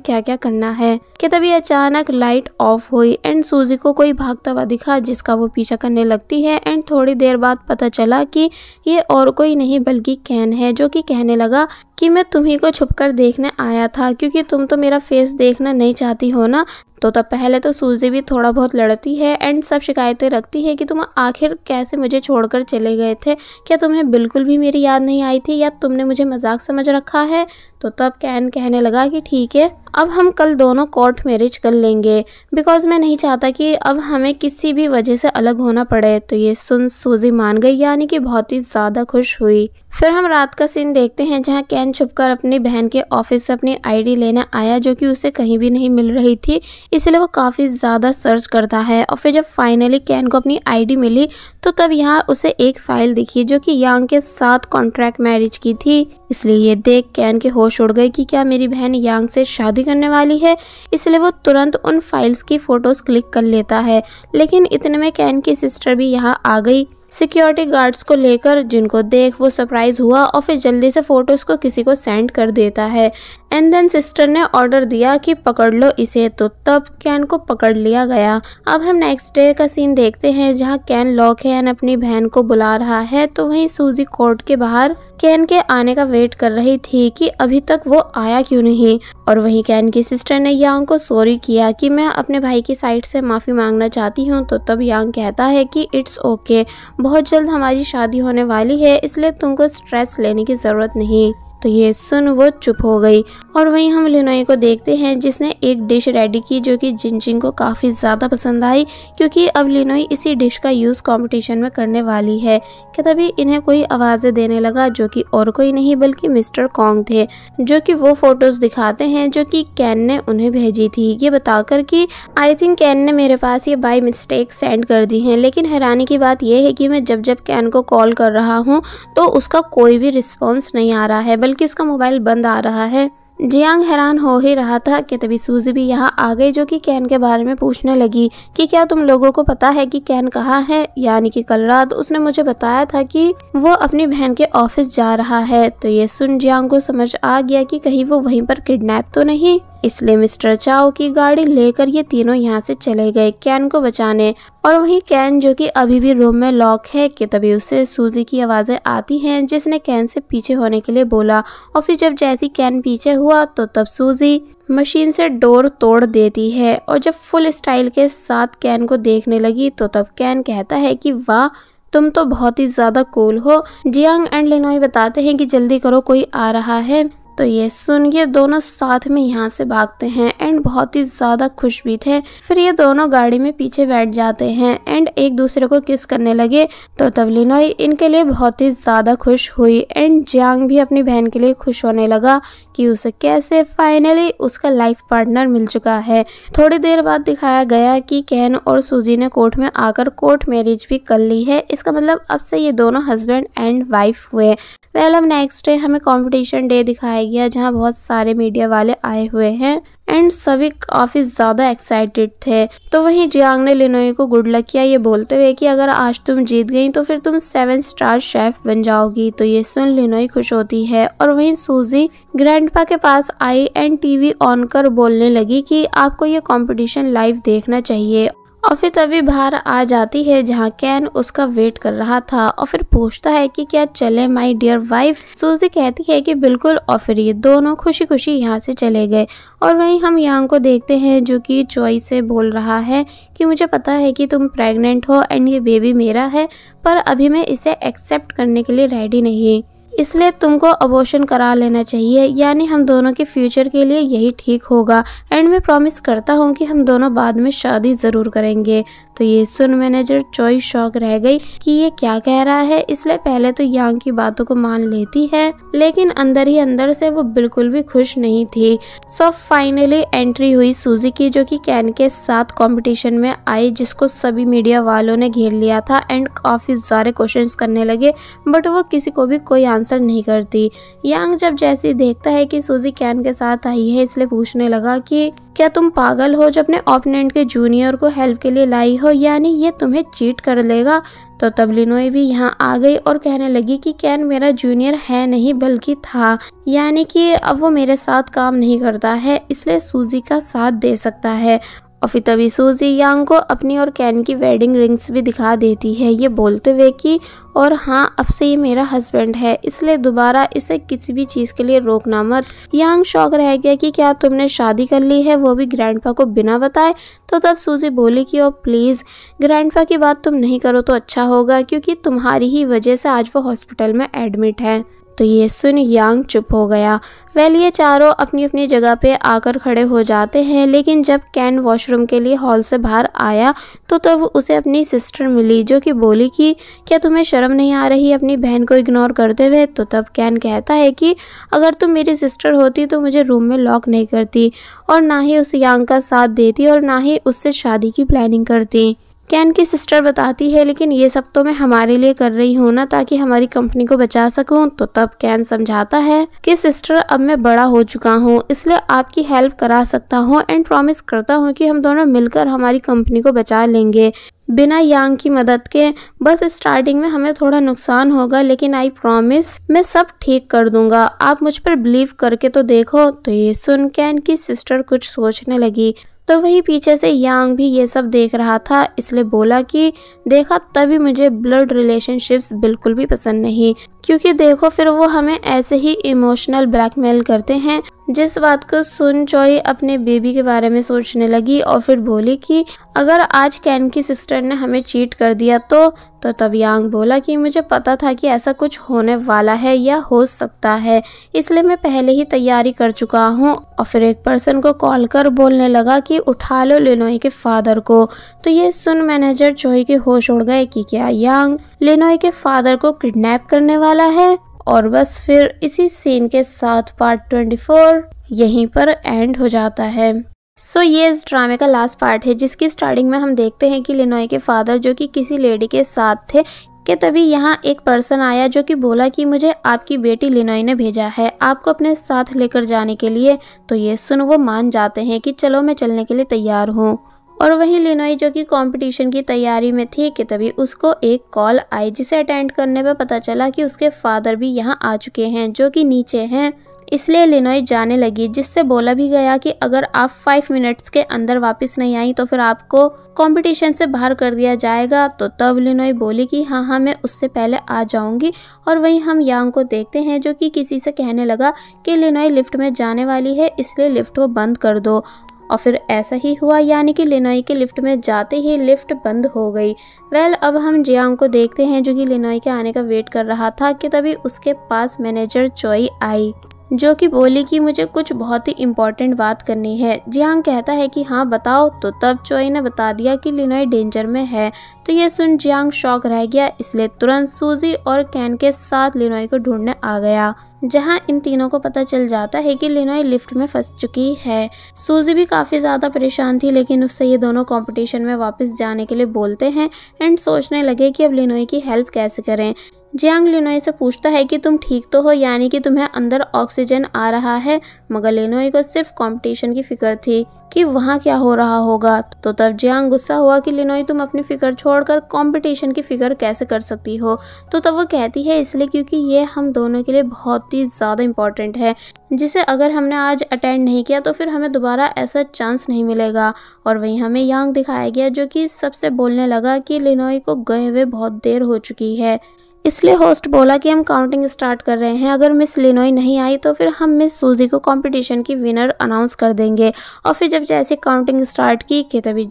Speaker 1: क्या क्या करना है। कि तभी अचानक लाइट ऑफ़ हुई एंड सूजी को कोई भागता हुआ दिखा जिसका वो पीछा करने लगती है। एंड थोड़ी देर बाद पता चला कि ये और कोई नहीं, बल्कि कैन है, जो कि कहने लगा कि मैं तुम्ही को छुपकर देखने आया था, क्योंकि तुम तो मेरा फेस देखना नहीं चाहती हो ना? तो तब पहले तो सूजी भी थोड़ा बहुत लड़ती है एंड सब शिकायतें रखती है कि तुम आखिर कैसे मुझे छोड़कर चले गए थे? क्या तुम्हें बिल्कुल भी मेरी याद नहीं आई थी? या तुमने मुझे मज़ाक समझ रखा है? तो तब कैन कहने लगा कि ठीक है। अब हम कल दोनों कोर्ट मैरिज कर लेंगे। बिकॉज़ मैं नहीं चाहता कि अब हमें किसी भी वजह से अलग होना पड़े। तो ये सुन सूजी मान गई, यानी कि बहुत ही ज़्यादा खुश हुई। फिर हम रात का सीन देखते हैं, जहाँ कैन छुपकर अपनी बहन के ऑफ़िस से अपनी आईडी लेने आया, जो कि उसे कहीं भी नहीं मिल रही थी। इसलिए वो काफ़ी ज़्यादा सर्च करता है। और फिर जब फाइनली कैन को अपनी आईडी मिली तो तब यहाँ उसे एक फ़ाइल दिखी, जो कि यांग के साथ कॉन्ट्रैक्ट मैरिज की थी। इसलिए ये देख कैन के होश उड़ गए कि क्या मेरी बहन यांग से शादी करने वाली है, इसलिए वो तुरंत उन फाइल्स की फ़ोटोज़ क्लिक कर लेता है। लेकिन इतने में कैन की सिस्टर भी यहाँ आ गई। सिक्योरिटी गार्ड्स को लेकर जिनको देख वो सरप्राइज़ हुआ और फिर जल्दी से फ़ोटोज़ को किसी को सेंड कर देता है। एंड देन सिस्टर ने ऑर्डर दिया कि पकड़ लो इसे। तो तब कैन को पकड़ लिया गया। अब हम नेक्स्ट डे का सीन देखते हैं जहाँ कैन लॉक है अपनी बहन को बुला रहा है। तो वहीं सूजी कोर्ट के बाहर कैन के आने का वेट कर रही थी कि अभी तक वो आया क्यों नहीं। और वहीं कैन की सिस्टर ने यांग को सॉरी किया कि मैं अपने भाई की साइड से माफ़ी मांगना चाहती हूँ। तो तब यांग कहता है कि इट्स ओके बहुत जल्द हमारी शादी होने वाली है, इसलिए तुमको स्ट्रेस लेने की ज़रूरत नहीं। तो ये सुन वो चुप हो गई और वहीं हम लिनोई को देखते हैं जिसने एक डिश रेडी की जो कि जिनजिंग को काफ़ी ज़्यादा पसंद आई, क्योंकि अब लिनोई इसी डिश का यूज़ कंपटीशन में करने वाली है। कि तभी इन्हें कोई आवाज़ें देने लगा जो कि और कोई नहीं, बल्कि मिस्टर कॉन्ग थे, जो कि वो फ़ोटोज़ दिखाते हैं जो कि कैन ने उन्हें भेजी थी। ये बताकर कि आई थिंक कैन ने मेरे पास ये बाई मिस्टेक सेंड कर दी है, लेकिन हैरानी की बात यह है कि मैं जब जब कैन को कॉल कर रहा हूँ तो उसका कोई भी रिस्पॉन्स नहीं आ रहा है। बल्कि उसका मोबाइल बंद आ रहा है। जियांग हैरान हो ही रहा था कि तभी सूजी भी यहाँ आ गई जो कि कैन के बारे में पूछने लगी कि क्या तुम लोगों को पता है कि कैन कहाँ है? यानी कि कल रात उसने मुझे बताया था कि वो अपनी बहन के ऑफ़िस जा रहा है। तो ये सुन जियांग को समझ आ गया कि कहीं वो वहीं पर किडनैप तो नहीं। इसलिए मिस्टर चाओ की गाड़ी लेकर ये तीनों यहाँ से चले गए कैन को बचाने। और वहीं कैन जो कि अभी भी रूम में लॉक है कि तभी उसे सूजी की आवाज़ें आती हैं, जिसने कैन से पीछे होने के लिए बोला। और फिर जब जैसी कैन पीछे हुआ तो तब सूजी मशीन से डोर तोड़ देती है। और जब फुल स्टाइल के साथ कैन को देखने लगी तो तब कैन कहता है कि, वाह, तुम तो बहुत ही ज़्यादा कूल हो। जियांग एंड लिनोई बताते हैं कि जल्दी करो, कोई आ रहा है। तो ये सुन, ये दोनों साथ में यहाँ से भागते हैं एंड बहुत ही ज़्यादा खुश भी थे। फिर ये दोनों गाड़ी में पीछे बैठ जाते हैं एंड एक दूसरे को किस करने लगे। तो तब लिनोई इनके लिए बहुत ही ज़्यादा खुश हुई एंड जियांग भी अपनी बहन के लिए खुश होने लगा कि उसे कैसे फाइनली उसका लाइफ पार्टनर मिल चुका है। थोड़ी देर बाद दिखाया गया कि कैन और सूजी ने कोर्ट में आकर कोर्ट मैरिज भी कर ली है। इसका मतलब अब से ये दोनों हस्बैंड एंड वाइफ हुए। वेल अब नेक्स्ट डे हमें कॉम्पिटिशन डे दिखाया गया जहाँ बहुत सारे मीडिया वाले आए हुए हैं। एंड सभी काफ़ी ज़्यादा एक्साइटेड थे। तो वहीं जियांग ने लिनोई को गुड लक किया। ये बोलते हुए कि अगर आज तुम जीत गई तो फिर तुम सेवन स्टार शेफ बन जाओगी। तो ये सुन लिनोई खुश होती है। और वहीं सूजी ग्रैंडपा के पास आई एंड टीवी ऑन कर बोलने लगी कि आपको ये कंपटीशन लाइव देखना चाहिए। और फिर तभी बाहर आ जाती है जहाँ कैन उसका वेट कर रहा था और फिर पूछता है कि क्या चले माय डियर वाइफ सूजी कहती है कि बिल्कुल, और फिर ये दोनों खुशी खुशी यहाँ से चले गए। और वहीं हम यहाँ को देखते हैं जो कि चॉइस से बोल रहा है कि मुझे पता है कि तुम प्रेग्नेंट हो एंड ये बेबी मेरा है, पर अभी मैं इसे एक्सेप्ट करने के लिए रेडी नहीं। इसलिए तुमको अबोशन करा लेना चाहिए। यानी हम दोनों के फ्यूचर के लिए यही ठीक होगा। एंड मैं प्रॉमिस करता हूँ कि हम दोनों बाद में शादी ज़रूर करेंगे। तो ये सुन मैनेजर चॉइस शौक रह गई कि ये क्या कह रहा है। इसलिए पहले तो यांग की बातों को मान लेती है, लेकिन अंदर ही अंदर से वो बिल्कुल भी खुश नहीं थी। सो फाइनली एंट्री हुई सूजी की, जो कि कैन के साथ कंपटीशन में आई, जिसको सभी मीडिया वालों ने घेर लिया था एंड काफ़ी सारे क्वेश्चंस करने लगे बट वो किसी को भी कोई आंसर नहीं करती। यांग जब जैसे देखता है कि सूजी कैन के साथ आई है, इसलिए पूछने लगा कि क्या तुम पागल हो जो अपने ओपोनेंट के जूनियर को हेल्प के लिए लाई हो? यानी ये तुम्हें चीट कर लेगा। तो तब लिनोई भी यहाँ आ गई और कहने लगी कि कैन मेरा जूनियर है नहीं, बल्कि था। यानी कि अब वो मेरे साथ काम नहीं करता है, इसलिए सूजी का साथ दे सकता है। और फिर तभी सूजी यांग को अपनी और कैन की वेडिंग रिंग्स भी दिखा देती है। ये बोलते हुए कि, और हाँ अब से ये मेरा हस्बैंड है, इसलिए दोबारा इसे किसी भी चीज़ के लिए रोकना मत। यांग शौक रह गया कि क्या तुमने शादी कर ली है, वो भी ग्रैंडपा को बिना बताए। तो तब सूजी बोली कि, ओ प्लीज़ ग्रैंडपा की बात तुम नहीं करो तो अच्छा होगा, क्योंकि तुम्हारी ही वजह से आज वो हॉस्पिटल में एडमिट है। तो ये सुन यांग चुप हो गया। वेल ये चारों अपनी अपनी जगह पे आकर खड़े हो जाते हैं, लेकिन जब कैन वॉशरूम के लिए हॉल से बाहर आया तो तब उसे अपनी सिस्टर मिली, जो कि बोली कि, क्या तुम्हें शर्म नहीं आ रही अपनी बहन को इग्नोर करते हुए? तो तब कैन कहता है कि, अगर तुम मेरी सिस्टर होती तो मुझे रूम में लॉक नहीं करती, और ना ही उस यांग का साथ देती और ना ही उससे शादी की प्लानिंग करती। कैन की सिस्टर बताती है, लेकिन ये सब तो मैं हमारे लिए कर रही हूँ ना, ताकि हमारी कंपनी को बचा सकूँ। तो तब कैन समझाता है कि, सिस्टर, अब मैं बड़ा हो चुका हूँ, इसलिए आपकी हेल्प करा सकता हूँ एंड प्रॉमिस करता हूँ कि हम दोनों मिलकर हमारी कंपनी को बचा लेंगे। बिना यांग की मदद के, बस स्टार्टिंग में हमें थोड़ा नुकसान होगा, लेकिन आई प्रॉमिस मैं सब ठीक कर दूँगा। आप मुझ पर बिलीव करके तो देखो। तो ये सुन कैन की सिस्टर कुछ सोचने लगी। तो वही पीछे से यांग भी ये सब देख रहा था, इसलिए बोला कि, देखा, तभी मुझे ब्लड रिलेशनशिप्स बिल्कुल भी पसंद नहीं। क्योंकि देखो फिर वो हमें ऐसे ही इमोशनल ब्लैकमेल करते हैं। जिस बात को सुन चोई अपने बेबी के बारे में सोचने लगी और फिर बोली कि अगर आज कैन की सिस्टर ने हमें चीट कर दिया तो तो तब यांग बोला कि मुझे पता था कि ऐसा कुछ होने वाला है या हो सकता है। इसलिए मैं पहले ही तैयारी कर चुका हूँ और फिर एक पर्सन को कॉल कर बोलने लगा कि उठा लो लिनोई के फादर को। तो ये सुन मैनेजर चोई के होश उड़ गए कि क्या यांग लिनोई के फादर को किडनैप करने वाला है और बस फिर इसी सीन के साथ पार्ट 24 यहीं पर एंड हो जाता है। सो so, ये इस ड्रामे का लास्ट पार्ट है जिसकी स्टार्टिंग में हम देखते हैं कि लिनोई के फादर जो कि किसी लेडी के साथ थे कि तभी यहाँ एक पर्सन आया जो कि बोला कि मुझे आपकी बेटी लिनोई ने भेजा है आपको अपने साथ लेकर जाने के लिए। तो ये सुन वो मान जाते हैं कि चलो मैं चलने के लिए तैयार हूँ। और वहीं लिनोई जो कि कंपटीशन की तैयारी में थी कि तभी उसको एक कॉल आई जिसे अटेंड करने पर पता चला कि उसके फादर भी यहाँ आ चुके हैं, जो कि नीचे हैं। इसलिए लिनोई जाने लगी, जिससे बोला भी गया कि अगर आप फाइव मिनट्स के अंदर वापस नहीं आई तो फिर आपको कंपटीशन से बाहर कर दिया जाएगा। तो तब लिनोई बोली कि हाँ हाँ मैं उससे पहले आ जाऊँगी। और वहीं हम यांग को देखते हैं, जो कि किसी से कहने लगा कि लिनोई लिफ्ट में जाने वाली है, इसलिए लिफ्ट को बंद कर दो। और फिर ऐसा ही हुआ, यानी कि लिनोई के लिफ्ट में जाते ही लिफ्ट बंद हो गई। वेल, अब हम जियांग को देखते हैं, जो कि लिनोई के आने का वेट कर रहा था कि तभी उसके पास मैनेजर चोई आई। जो कि बोली कि मुझे कुछ बहुत ही इम्पोर्टेंट बात करनी है। जियांग कहता है कि हाँ बताओ। तो तब चोई ने बता दिया कि लिनोई डेंजर में है। तो यह सुन जियांग शौक रह गया, इसलिए तुरंत सूजी और कैन के साथ लिनोई को ढूँढने आ गया, जहाँ इन तीनों को पता चल जाता है कि लिनोई लिफ्ट में फंस चुकी है। सूजी भी काफ़ी ज़्यादा परेशान थी, लेकिन उससे ये दोनों कंपटीशन में वापस जाने के लिए बोलते हैं एंड सोचने लगे कि अब लिनोई की हेल्प कैसे करें। जियांग लिनोई से पूछता है कि तुम ठीक तो हो, यानी कि तुम्हें अंदर ऑक्सीजन आ रहा है, मगर लिनोई को सिर्फ़ कंपटीशन की फ़िक्र थी कि वहाँ क्या हो रहा होगा। तो तब जियांग गुस्सा हुआ कि लिनोई, तुम अपनी फ़िक्र छोड़कर कंपटीशन की फ़िक्र कैसे कर सकती हो? तो तब वो कहती है इसलिए क्योंकि ये हम दोनों के लिए बहुत ही ज़्यादा इम्पोर्टेंट है। जिसे अगर हमने आज अटेंड नहीं किया तो फिर हमें दोबारा ऐसा चांस नहीं मिलेगा। और वहीं हमें यांग दिखाया गया, जो कि सबसे बोलने लगा कि लिनोई को गए हुए बहुत देर हो चुकी है। इसलिए होस्ट बोला कि हम काउंटिंग स्टार्ट कर रहे हैं। अगर मिस लिनोई नहीं आई तो फिर हम मिस सूजी को कंपटीशन की विनर अनाउंस कर देंगे। और फिर जब जैसे काउंटिंग स्टार्ट की कि तभी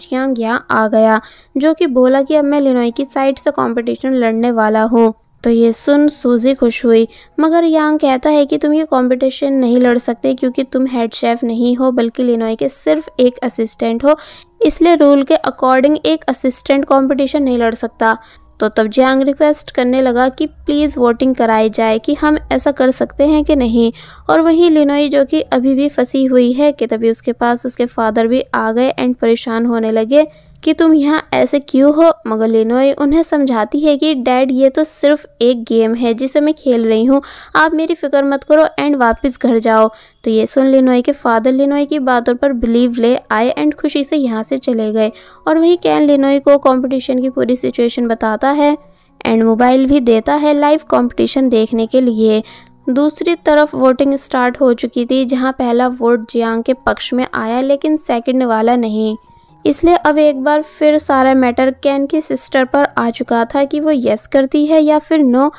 Speaker 1: आ गया, जो कि बोला कि अब मैं लिनोई की साइड से कंपटीशन लड़ने वाला हूँ। तो ये सुन सूजी खुश हुई। मगर यांग कहता है कि तुम ये कंपटीशन नहीं लड़ सकते, क्योंकि तुम हेड शेफ नहीं हो, बल्कि लिनोई के सिर्फ़ एक असिस्टेंट हो। इसलिए रूल के अकॉर्डिंग एक असिस्टेंट कंपटीशन नहीं लड़ सकता। तो तब जियांग रिक्वेस्ट करने लगा कि प्लीज़ वोटिंग कराई जाए कि हम ऐसा कर सकते हैं कि नहीं। और वहीं लिनोई जो कि अभी भी फंसी हुई है कि तभी उसके पास उसके फादर भी आ गए एंड परेशान होने लगे। कि तुम यहाँ ऐसे क्यों हो? मगर लिनोई उन्हें समझाती है कि, डैड, ये तो सिर्फ़ एक गेम है जिसे मैं खेल रही हूँ। आप मेरी फ़िक्र मत करो एंड वापस घर जाओ। तो ये सुन लिनोई के फादर लिनोई की बातों पर बिलीव ले आए एंड खुशी से यहाँ से चले गए। और वही कैन लिनोई को कॉम्पिटिशन की पूरी सिचुएशन बताता है एंड मोबाइल भी देता है लाइव कंपटीशन देखने के लिए। दूसरी तरफ़ वोटिंग स्टार्ट हो चुकी थी, जहाँ पहला वोट जियांग के पक्ष में आया, लेकिन सेकंड वाला नहीं। इसलिए अब एक बार फिर सारा मैटर कैन की सिस्टर पर आ चुका था कि वो यस करती है या फिर नो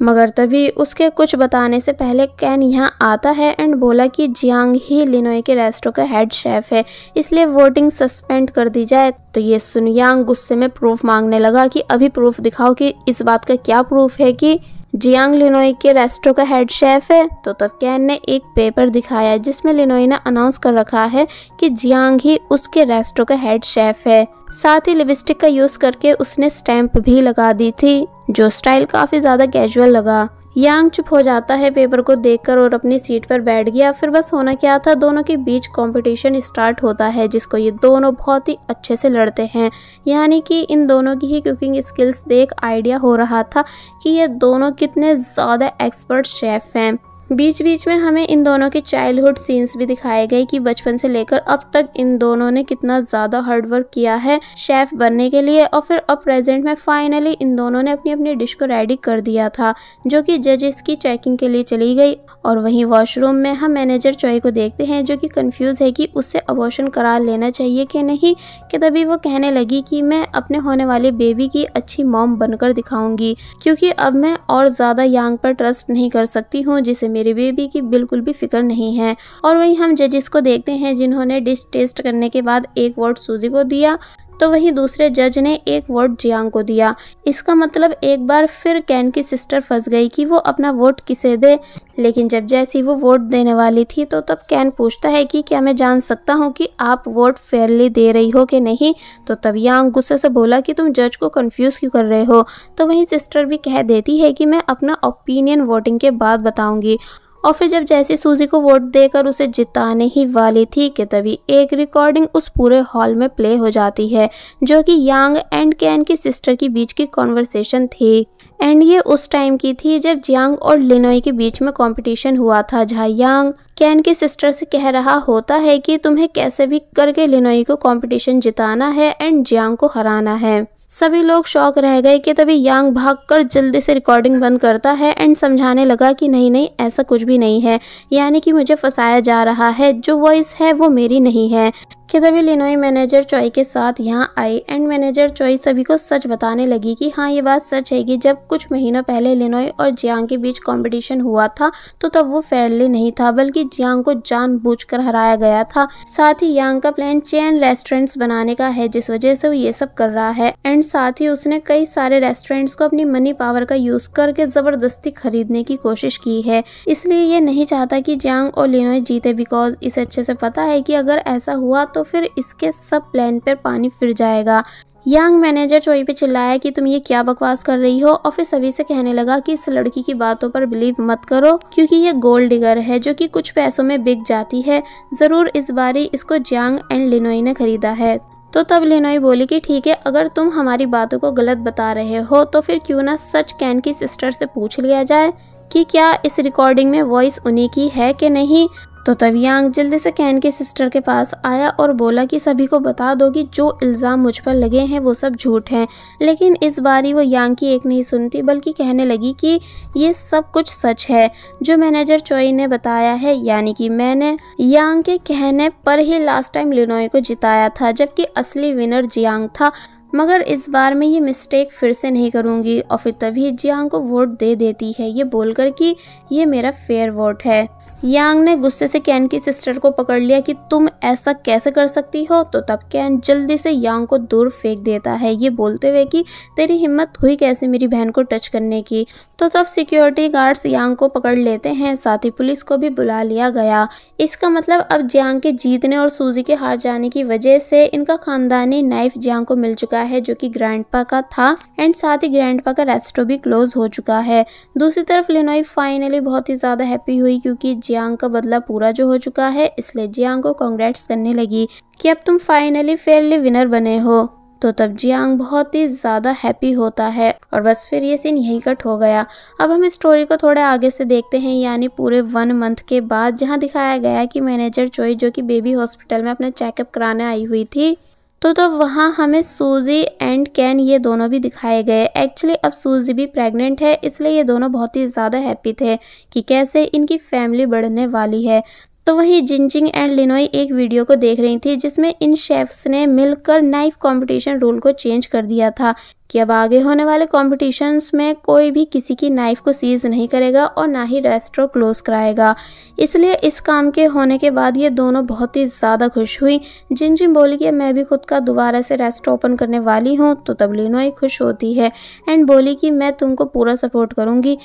Speaker 1: मगर तभी उसके कुछ बताने से पहले कैन यहाँ आता है एंड बोला कि जियांग ही लिनोई के रेस्टों का हेड शेफ है। इसलिए वोटिंग सस्पेंड कर दी जाए। तो ये सुन यांग गुस्से में प्रूफ मांगने लगा कि अभी प्रूफ दिखाओ कि इस बात का क्या प्रूफ है कि जियांग लिनोई के रेस्टो का हेड शेफ है तो तब कैन ने एक पेपर दिखाया जिसमें लिनोई ने अनाउंस कर रखा है कि जियांग ही उसके रेस्टो का हेड शेफ है। साथ ही लिपस्टिक का यूज़ करके उसने स्टैंप भी लगा दी थी, जो स्टाइल काफ़ी ज़्यादा कैजुअल लगा। यांग चुप हो जाता है, पेपर को देखकर और अपनी सीट पर बैठ गया। फिर बस होना क्या था, दोनों के बीच कंपटीशन स्टार्ट होता है, जिसको ये दोनों बहुत ही अच्छे से लड़ते हैं। यानी कि इन दोनों की ही कुकिंग स्किल्स देख आइडिया हो रहा था कि ये दोनों कितने ज़्यादा एक्सपर्ट शेफ हैं। बीच बीच में हमें इन दोनों के चाइल्डहुड सीन्स भी दिखाए गए कि बचपन से लेकर अब तक इन दोनों ने कितना ज़्यादा हार्ड वर्क किया है शेफ बनने के लिए और फिर अब प्रेजेंट में फाइनली इन दोनों ने अपनी अपनी डिश को रेडी कर दिया था, जो कि जजेस की चेकिंग के लिए चली गई। और वहीं वॉशरूम में हम मैनेजर चॉय को देखते हैं, जो कि कंफ्यूज है कि उससे अबॉर्शन करा लेना चाहिए कि नहीं, कि तभी वो कहने लगी कि मैं अपने होने वाले बेबी की अच्छी मॉम बनकर दिखाऊँगी, क्योंकि अब मैं और ज़्यादा यांग पर ट्रस्ट नहीं कर सकती हूँ, जिसे मेरी बेबी की बिल्कुल भी फ़िक्र नहीं है। और वहीं हम जजेस को देखते हैं, जिन्होंने डिश टेस्ट करने के बाद एक वोट सूजी को दिया। तो वहीं दूसरे जज ने एक वोट जियांग को दिया। इसका मतलब एक बार फिर कैन की सिस्टर फंस गई कि वो अपना वोट किसे दे। लेकिन जब जैसी वो वोट देने वाली थी तो तब कैन पूछता है कि क्या मैं जान सकता हूँ कि आप वोट फेयरली दे रही हो कि नहीं? तो तब यांग गुस्से से बोला कि तुम जज को कंफ्यूज क्यों कर रहे हो? तो वहीं सिस्टर भी कह देती है कि मैं अपना ओपिनियन वोटिंग के बाद बताऊँगी। और फिर जब जैसी सूजी को वोट देकर उसे जिताने ही वाली थी कि तभी एक रिकॉर्डिंग उस पूरे हॉल में प्ले हो जाती है, जो कि यांग एंड कैन की सिस्टर के बीच की कॉन्वर्सेशन थी। एंड ये उस टाइम की थी जब जियांग और लिनोई के बीच में कंपटीशन हुआ था, जहाँ यांग कैन की सिस्टर से कह रहा होता है कि तुम्हें कैसे भी करके लिनोई को कंपटीशन जिताना है एंड जियांग को हराना है। सभी लोग शौक रह गए कि तभी यांग भागकर जल्दी से रिकॉर्डिंग बंद करता है एंड समझाने लगा कि नहीं नहीं, ऐसा कुछ भी नहीं है। यानी कि मुझे फंसाया जा रहा है, जो वॉइस है वो मेरी नहीं है। कि तभी लिनोई मैनेजर चोई के साथ यहाँ आई एंड मैनेजर चोई सभी को सच बताने लगी कि हाँ ये बात सच है कि जब कुछ महीनों पहले लिनोई और जियांग के बीच कंपटीशन हुआ था तो तब वो फेयरली नहीं था, बल्कि जियांग को जानबूझकर हराया गया था। साथ ही यांग का प्लान चेन रेस्टोरेंट्स बनाने का है, जिस वजह से वो ये सब कर रहा है। एंड साथ ही उसने कई सारे रेस्टोरेंट्स को अपनी मनी पावर का यूज़ करके ज़बरदस्ती खरीदने की कोशिश की है। इसलिए ये नहीं चाहता कि जियांग और लिनोई जीते बिकॉज़ इसे अच्छे से पता है कि अगर ऐसा हुआ तो फिर इसके सब प्लान पर पानी फिर जाएगा। यंग मैनेजर चोई पे चिल्लाया कि तुम ये क्या बकवास कर रही हो? और फिर सभी से कहने लगा कि इस लड़की की बातों पर बिलीव मत करो, क्योंकि ये गोल्ड डिगर है जो कि कुछ पैसों में बिक जाती है। ज़रूर इस बारी इसको जियांग एंड लिनोई ने खरीदा है। तो तब लिनोई बोली कि ठीक है, अगर तुम हमारी बातों को गलत बता रहे हो तो फिर क्यों ना सच कैन की सिस्टर से पूछ लिया जाए कि क्या इस रिकॉर्डिंग में वॉइस उन्हीं की है कि नहीं? तो तब यांग जल्दी से कैन के सिस्टर के पास आया और बोला कि सभी को बता दो कि जो इल्ज़ाम मुझ पर लगे हैं, वो सब झूठ हैं। लेकिन इस बारी वो यांग की एक नहीं सुनती, बल्कि कहने लगी कि ये सब कुछ सच है। जो मैनेजर चोई ने बताया है, यानी कि मैंने यांग के कहने पर ही लास्ट टाइम लिनोई को जिताया था, जबकि असली विनर जियांग था। मगर इस बार मैं ये मिस्टेक फिर से नहीं करूँगी, और फिर तभी जियांग को वोट दे देती है। ये बोलकर कि ये मेरा फेयर वोट है। यांग ने गुस्से से कैन की सिस्टर को पकड़ लिया कि तुम ऐसा कैसे कर सकती हो? तो तब कैन जल्दी से यांग को दूर फेंक देता है। ये बोलते हुए कि, तेरी हिम्मत हुई कैसे मेरी बहन को टच करने की? तो तब सिक्योरिटी गार्ड्स यांग को पकड़ लेते हैं। साथ ही पुलिस को भी बुला लिया गया। इसका मतलब अब जियांग के जीतने और सूजी के हार जाने की वजह से इनका खानदानी नाइफ जियांग को मिल चुका है, जो कि ग्रैंडपा का था। एंड साथ ही ग्रैंडपा का रेस्टो भी क्लोज हो चुका है। दूसरी तरफ़ लिनोई फाइनली बहुत ही ज़्यादा हैप्पी हुई, क्योंकि जियांग का बदला पूरा जो हो चुका है, इसलिए जियांग को कॉन्ग्रेट्स करने लगी कि अब तुम फाइनली फेयरली विनर बने हो। तो तब जियांग बहुत ही ज़्यादा हैप्पी होता है और बस फिर ये सीन यहीं कट हो गया। अब हम इस स्टोरी को थोड़े आगे से देखते हैं, यानी पूरे वन मंथ के बाद, जहाँ दिखाया गया कि मैनेजर चोई जो कि बेबी हॉस्पिटल में अपना चेकअप कराने आई हुई थी तो तो वहाँ हमें सूजी एंड कैन ये दोनों भी दिखाए गए। एक्चुअली अब सूजी भी प्रेग्नेंट है, इसलिए ये दोनों बहुत ही ज़्यादा हैप्पी थे कि कैसे इनकी फैमिली बढ़ने वाली है। तो वहीं जिंजिंग एंड लिनोई एक वीडियो को देख रही थी जिसमें इन शेफ्स ने मिलकर नाइफ कंपटीशन रूल को चेंज कर दिया था कि अब आगे होने वाले कॉम्पिटिशन्स में कोई भी किसी की नाइफ को सीज नहीं करेगा और ना ही रेस्टोरेंट क्लोज कराएगा। इसलिए इस काम के होने के बाद ये दोनों बहुत ही ज़्यादा खुश हुई। जिन जिन बोली कि मैं भी खुद का दोबारा से रेस्टोरेंट ओपन करने वाली हूँ तो तब लिनोई खुश होती है। एंड बोली कि मैं तुमको पूरा सपोर्ट करूँगी।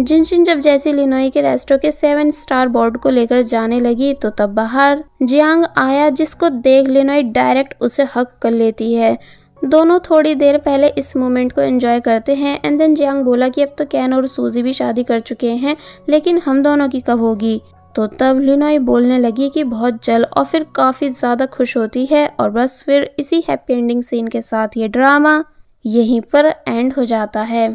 Speaker 1: जिनशिन जब जैसे लिनोई के रेस्टो के सेवन स्टार बोर्ड को लेकर जाने लगी तो तब बाहर जियांग आया, जिसको देख लिनोई डायरेक्ट उसे हक कर लेती है। दोनों थोड़ी देर पहले इस मोमेंट को एंजॉय करते हैं, एंड देन जियांग बोला कि अब तो कैन और सूजी भी शादी कर चुके हैं, लेकिन हम दोनों की कब होगी? तो तब लिनोई बोलने लगी कि बहुत जल्द, और फिर काफ़ी ज़्यादा खुश होती है, और बस फिर इसी हैप्पी एंडिंग सीन के साथ ये ड्रामा यहीं पर एंड हो जाता है।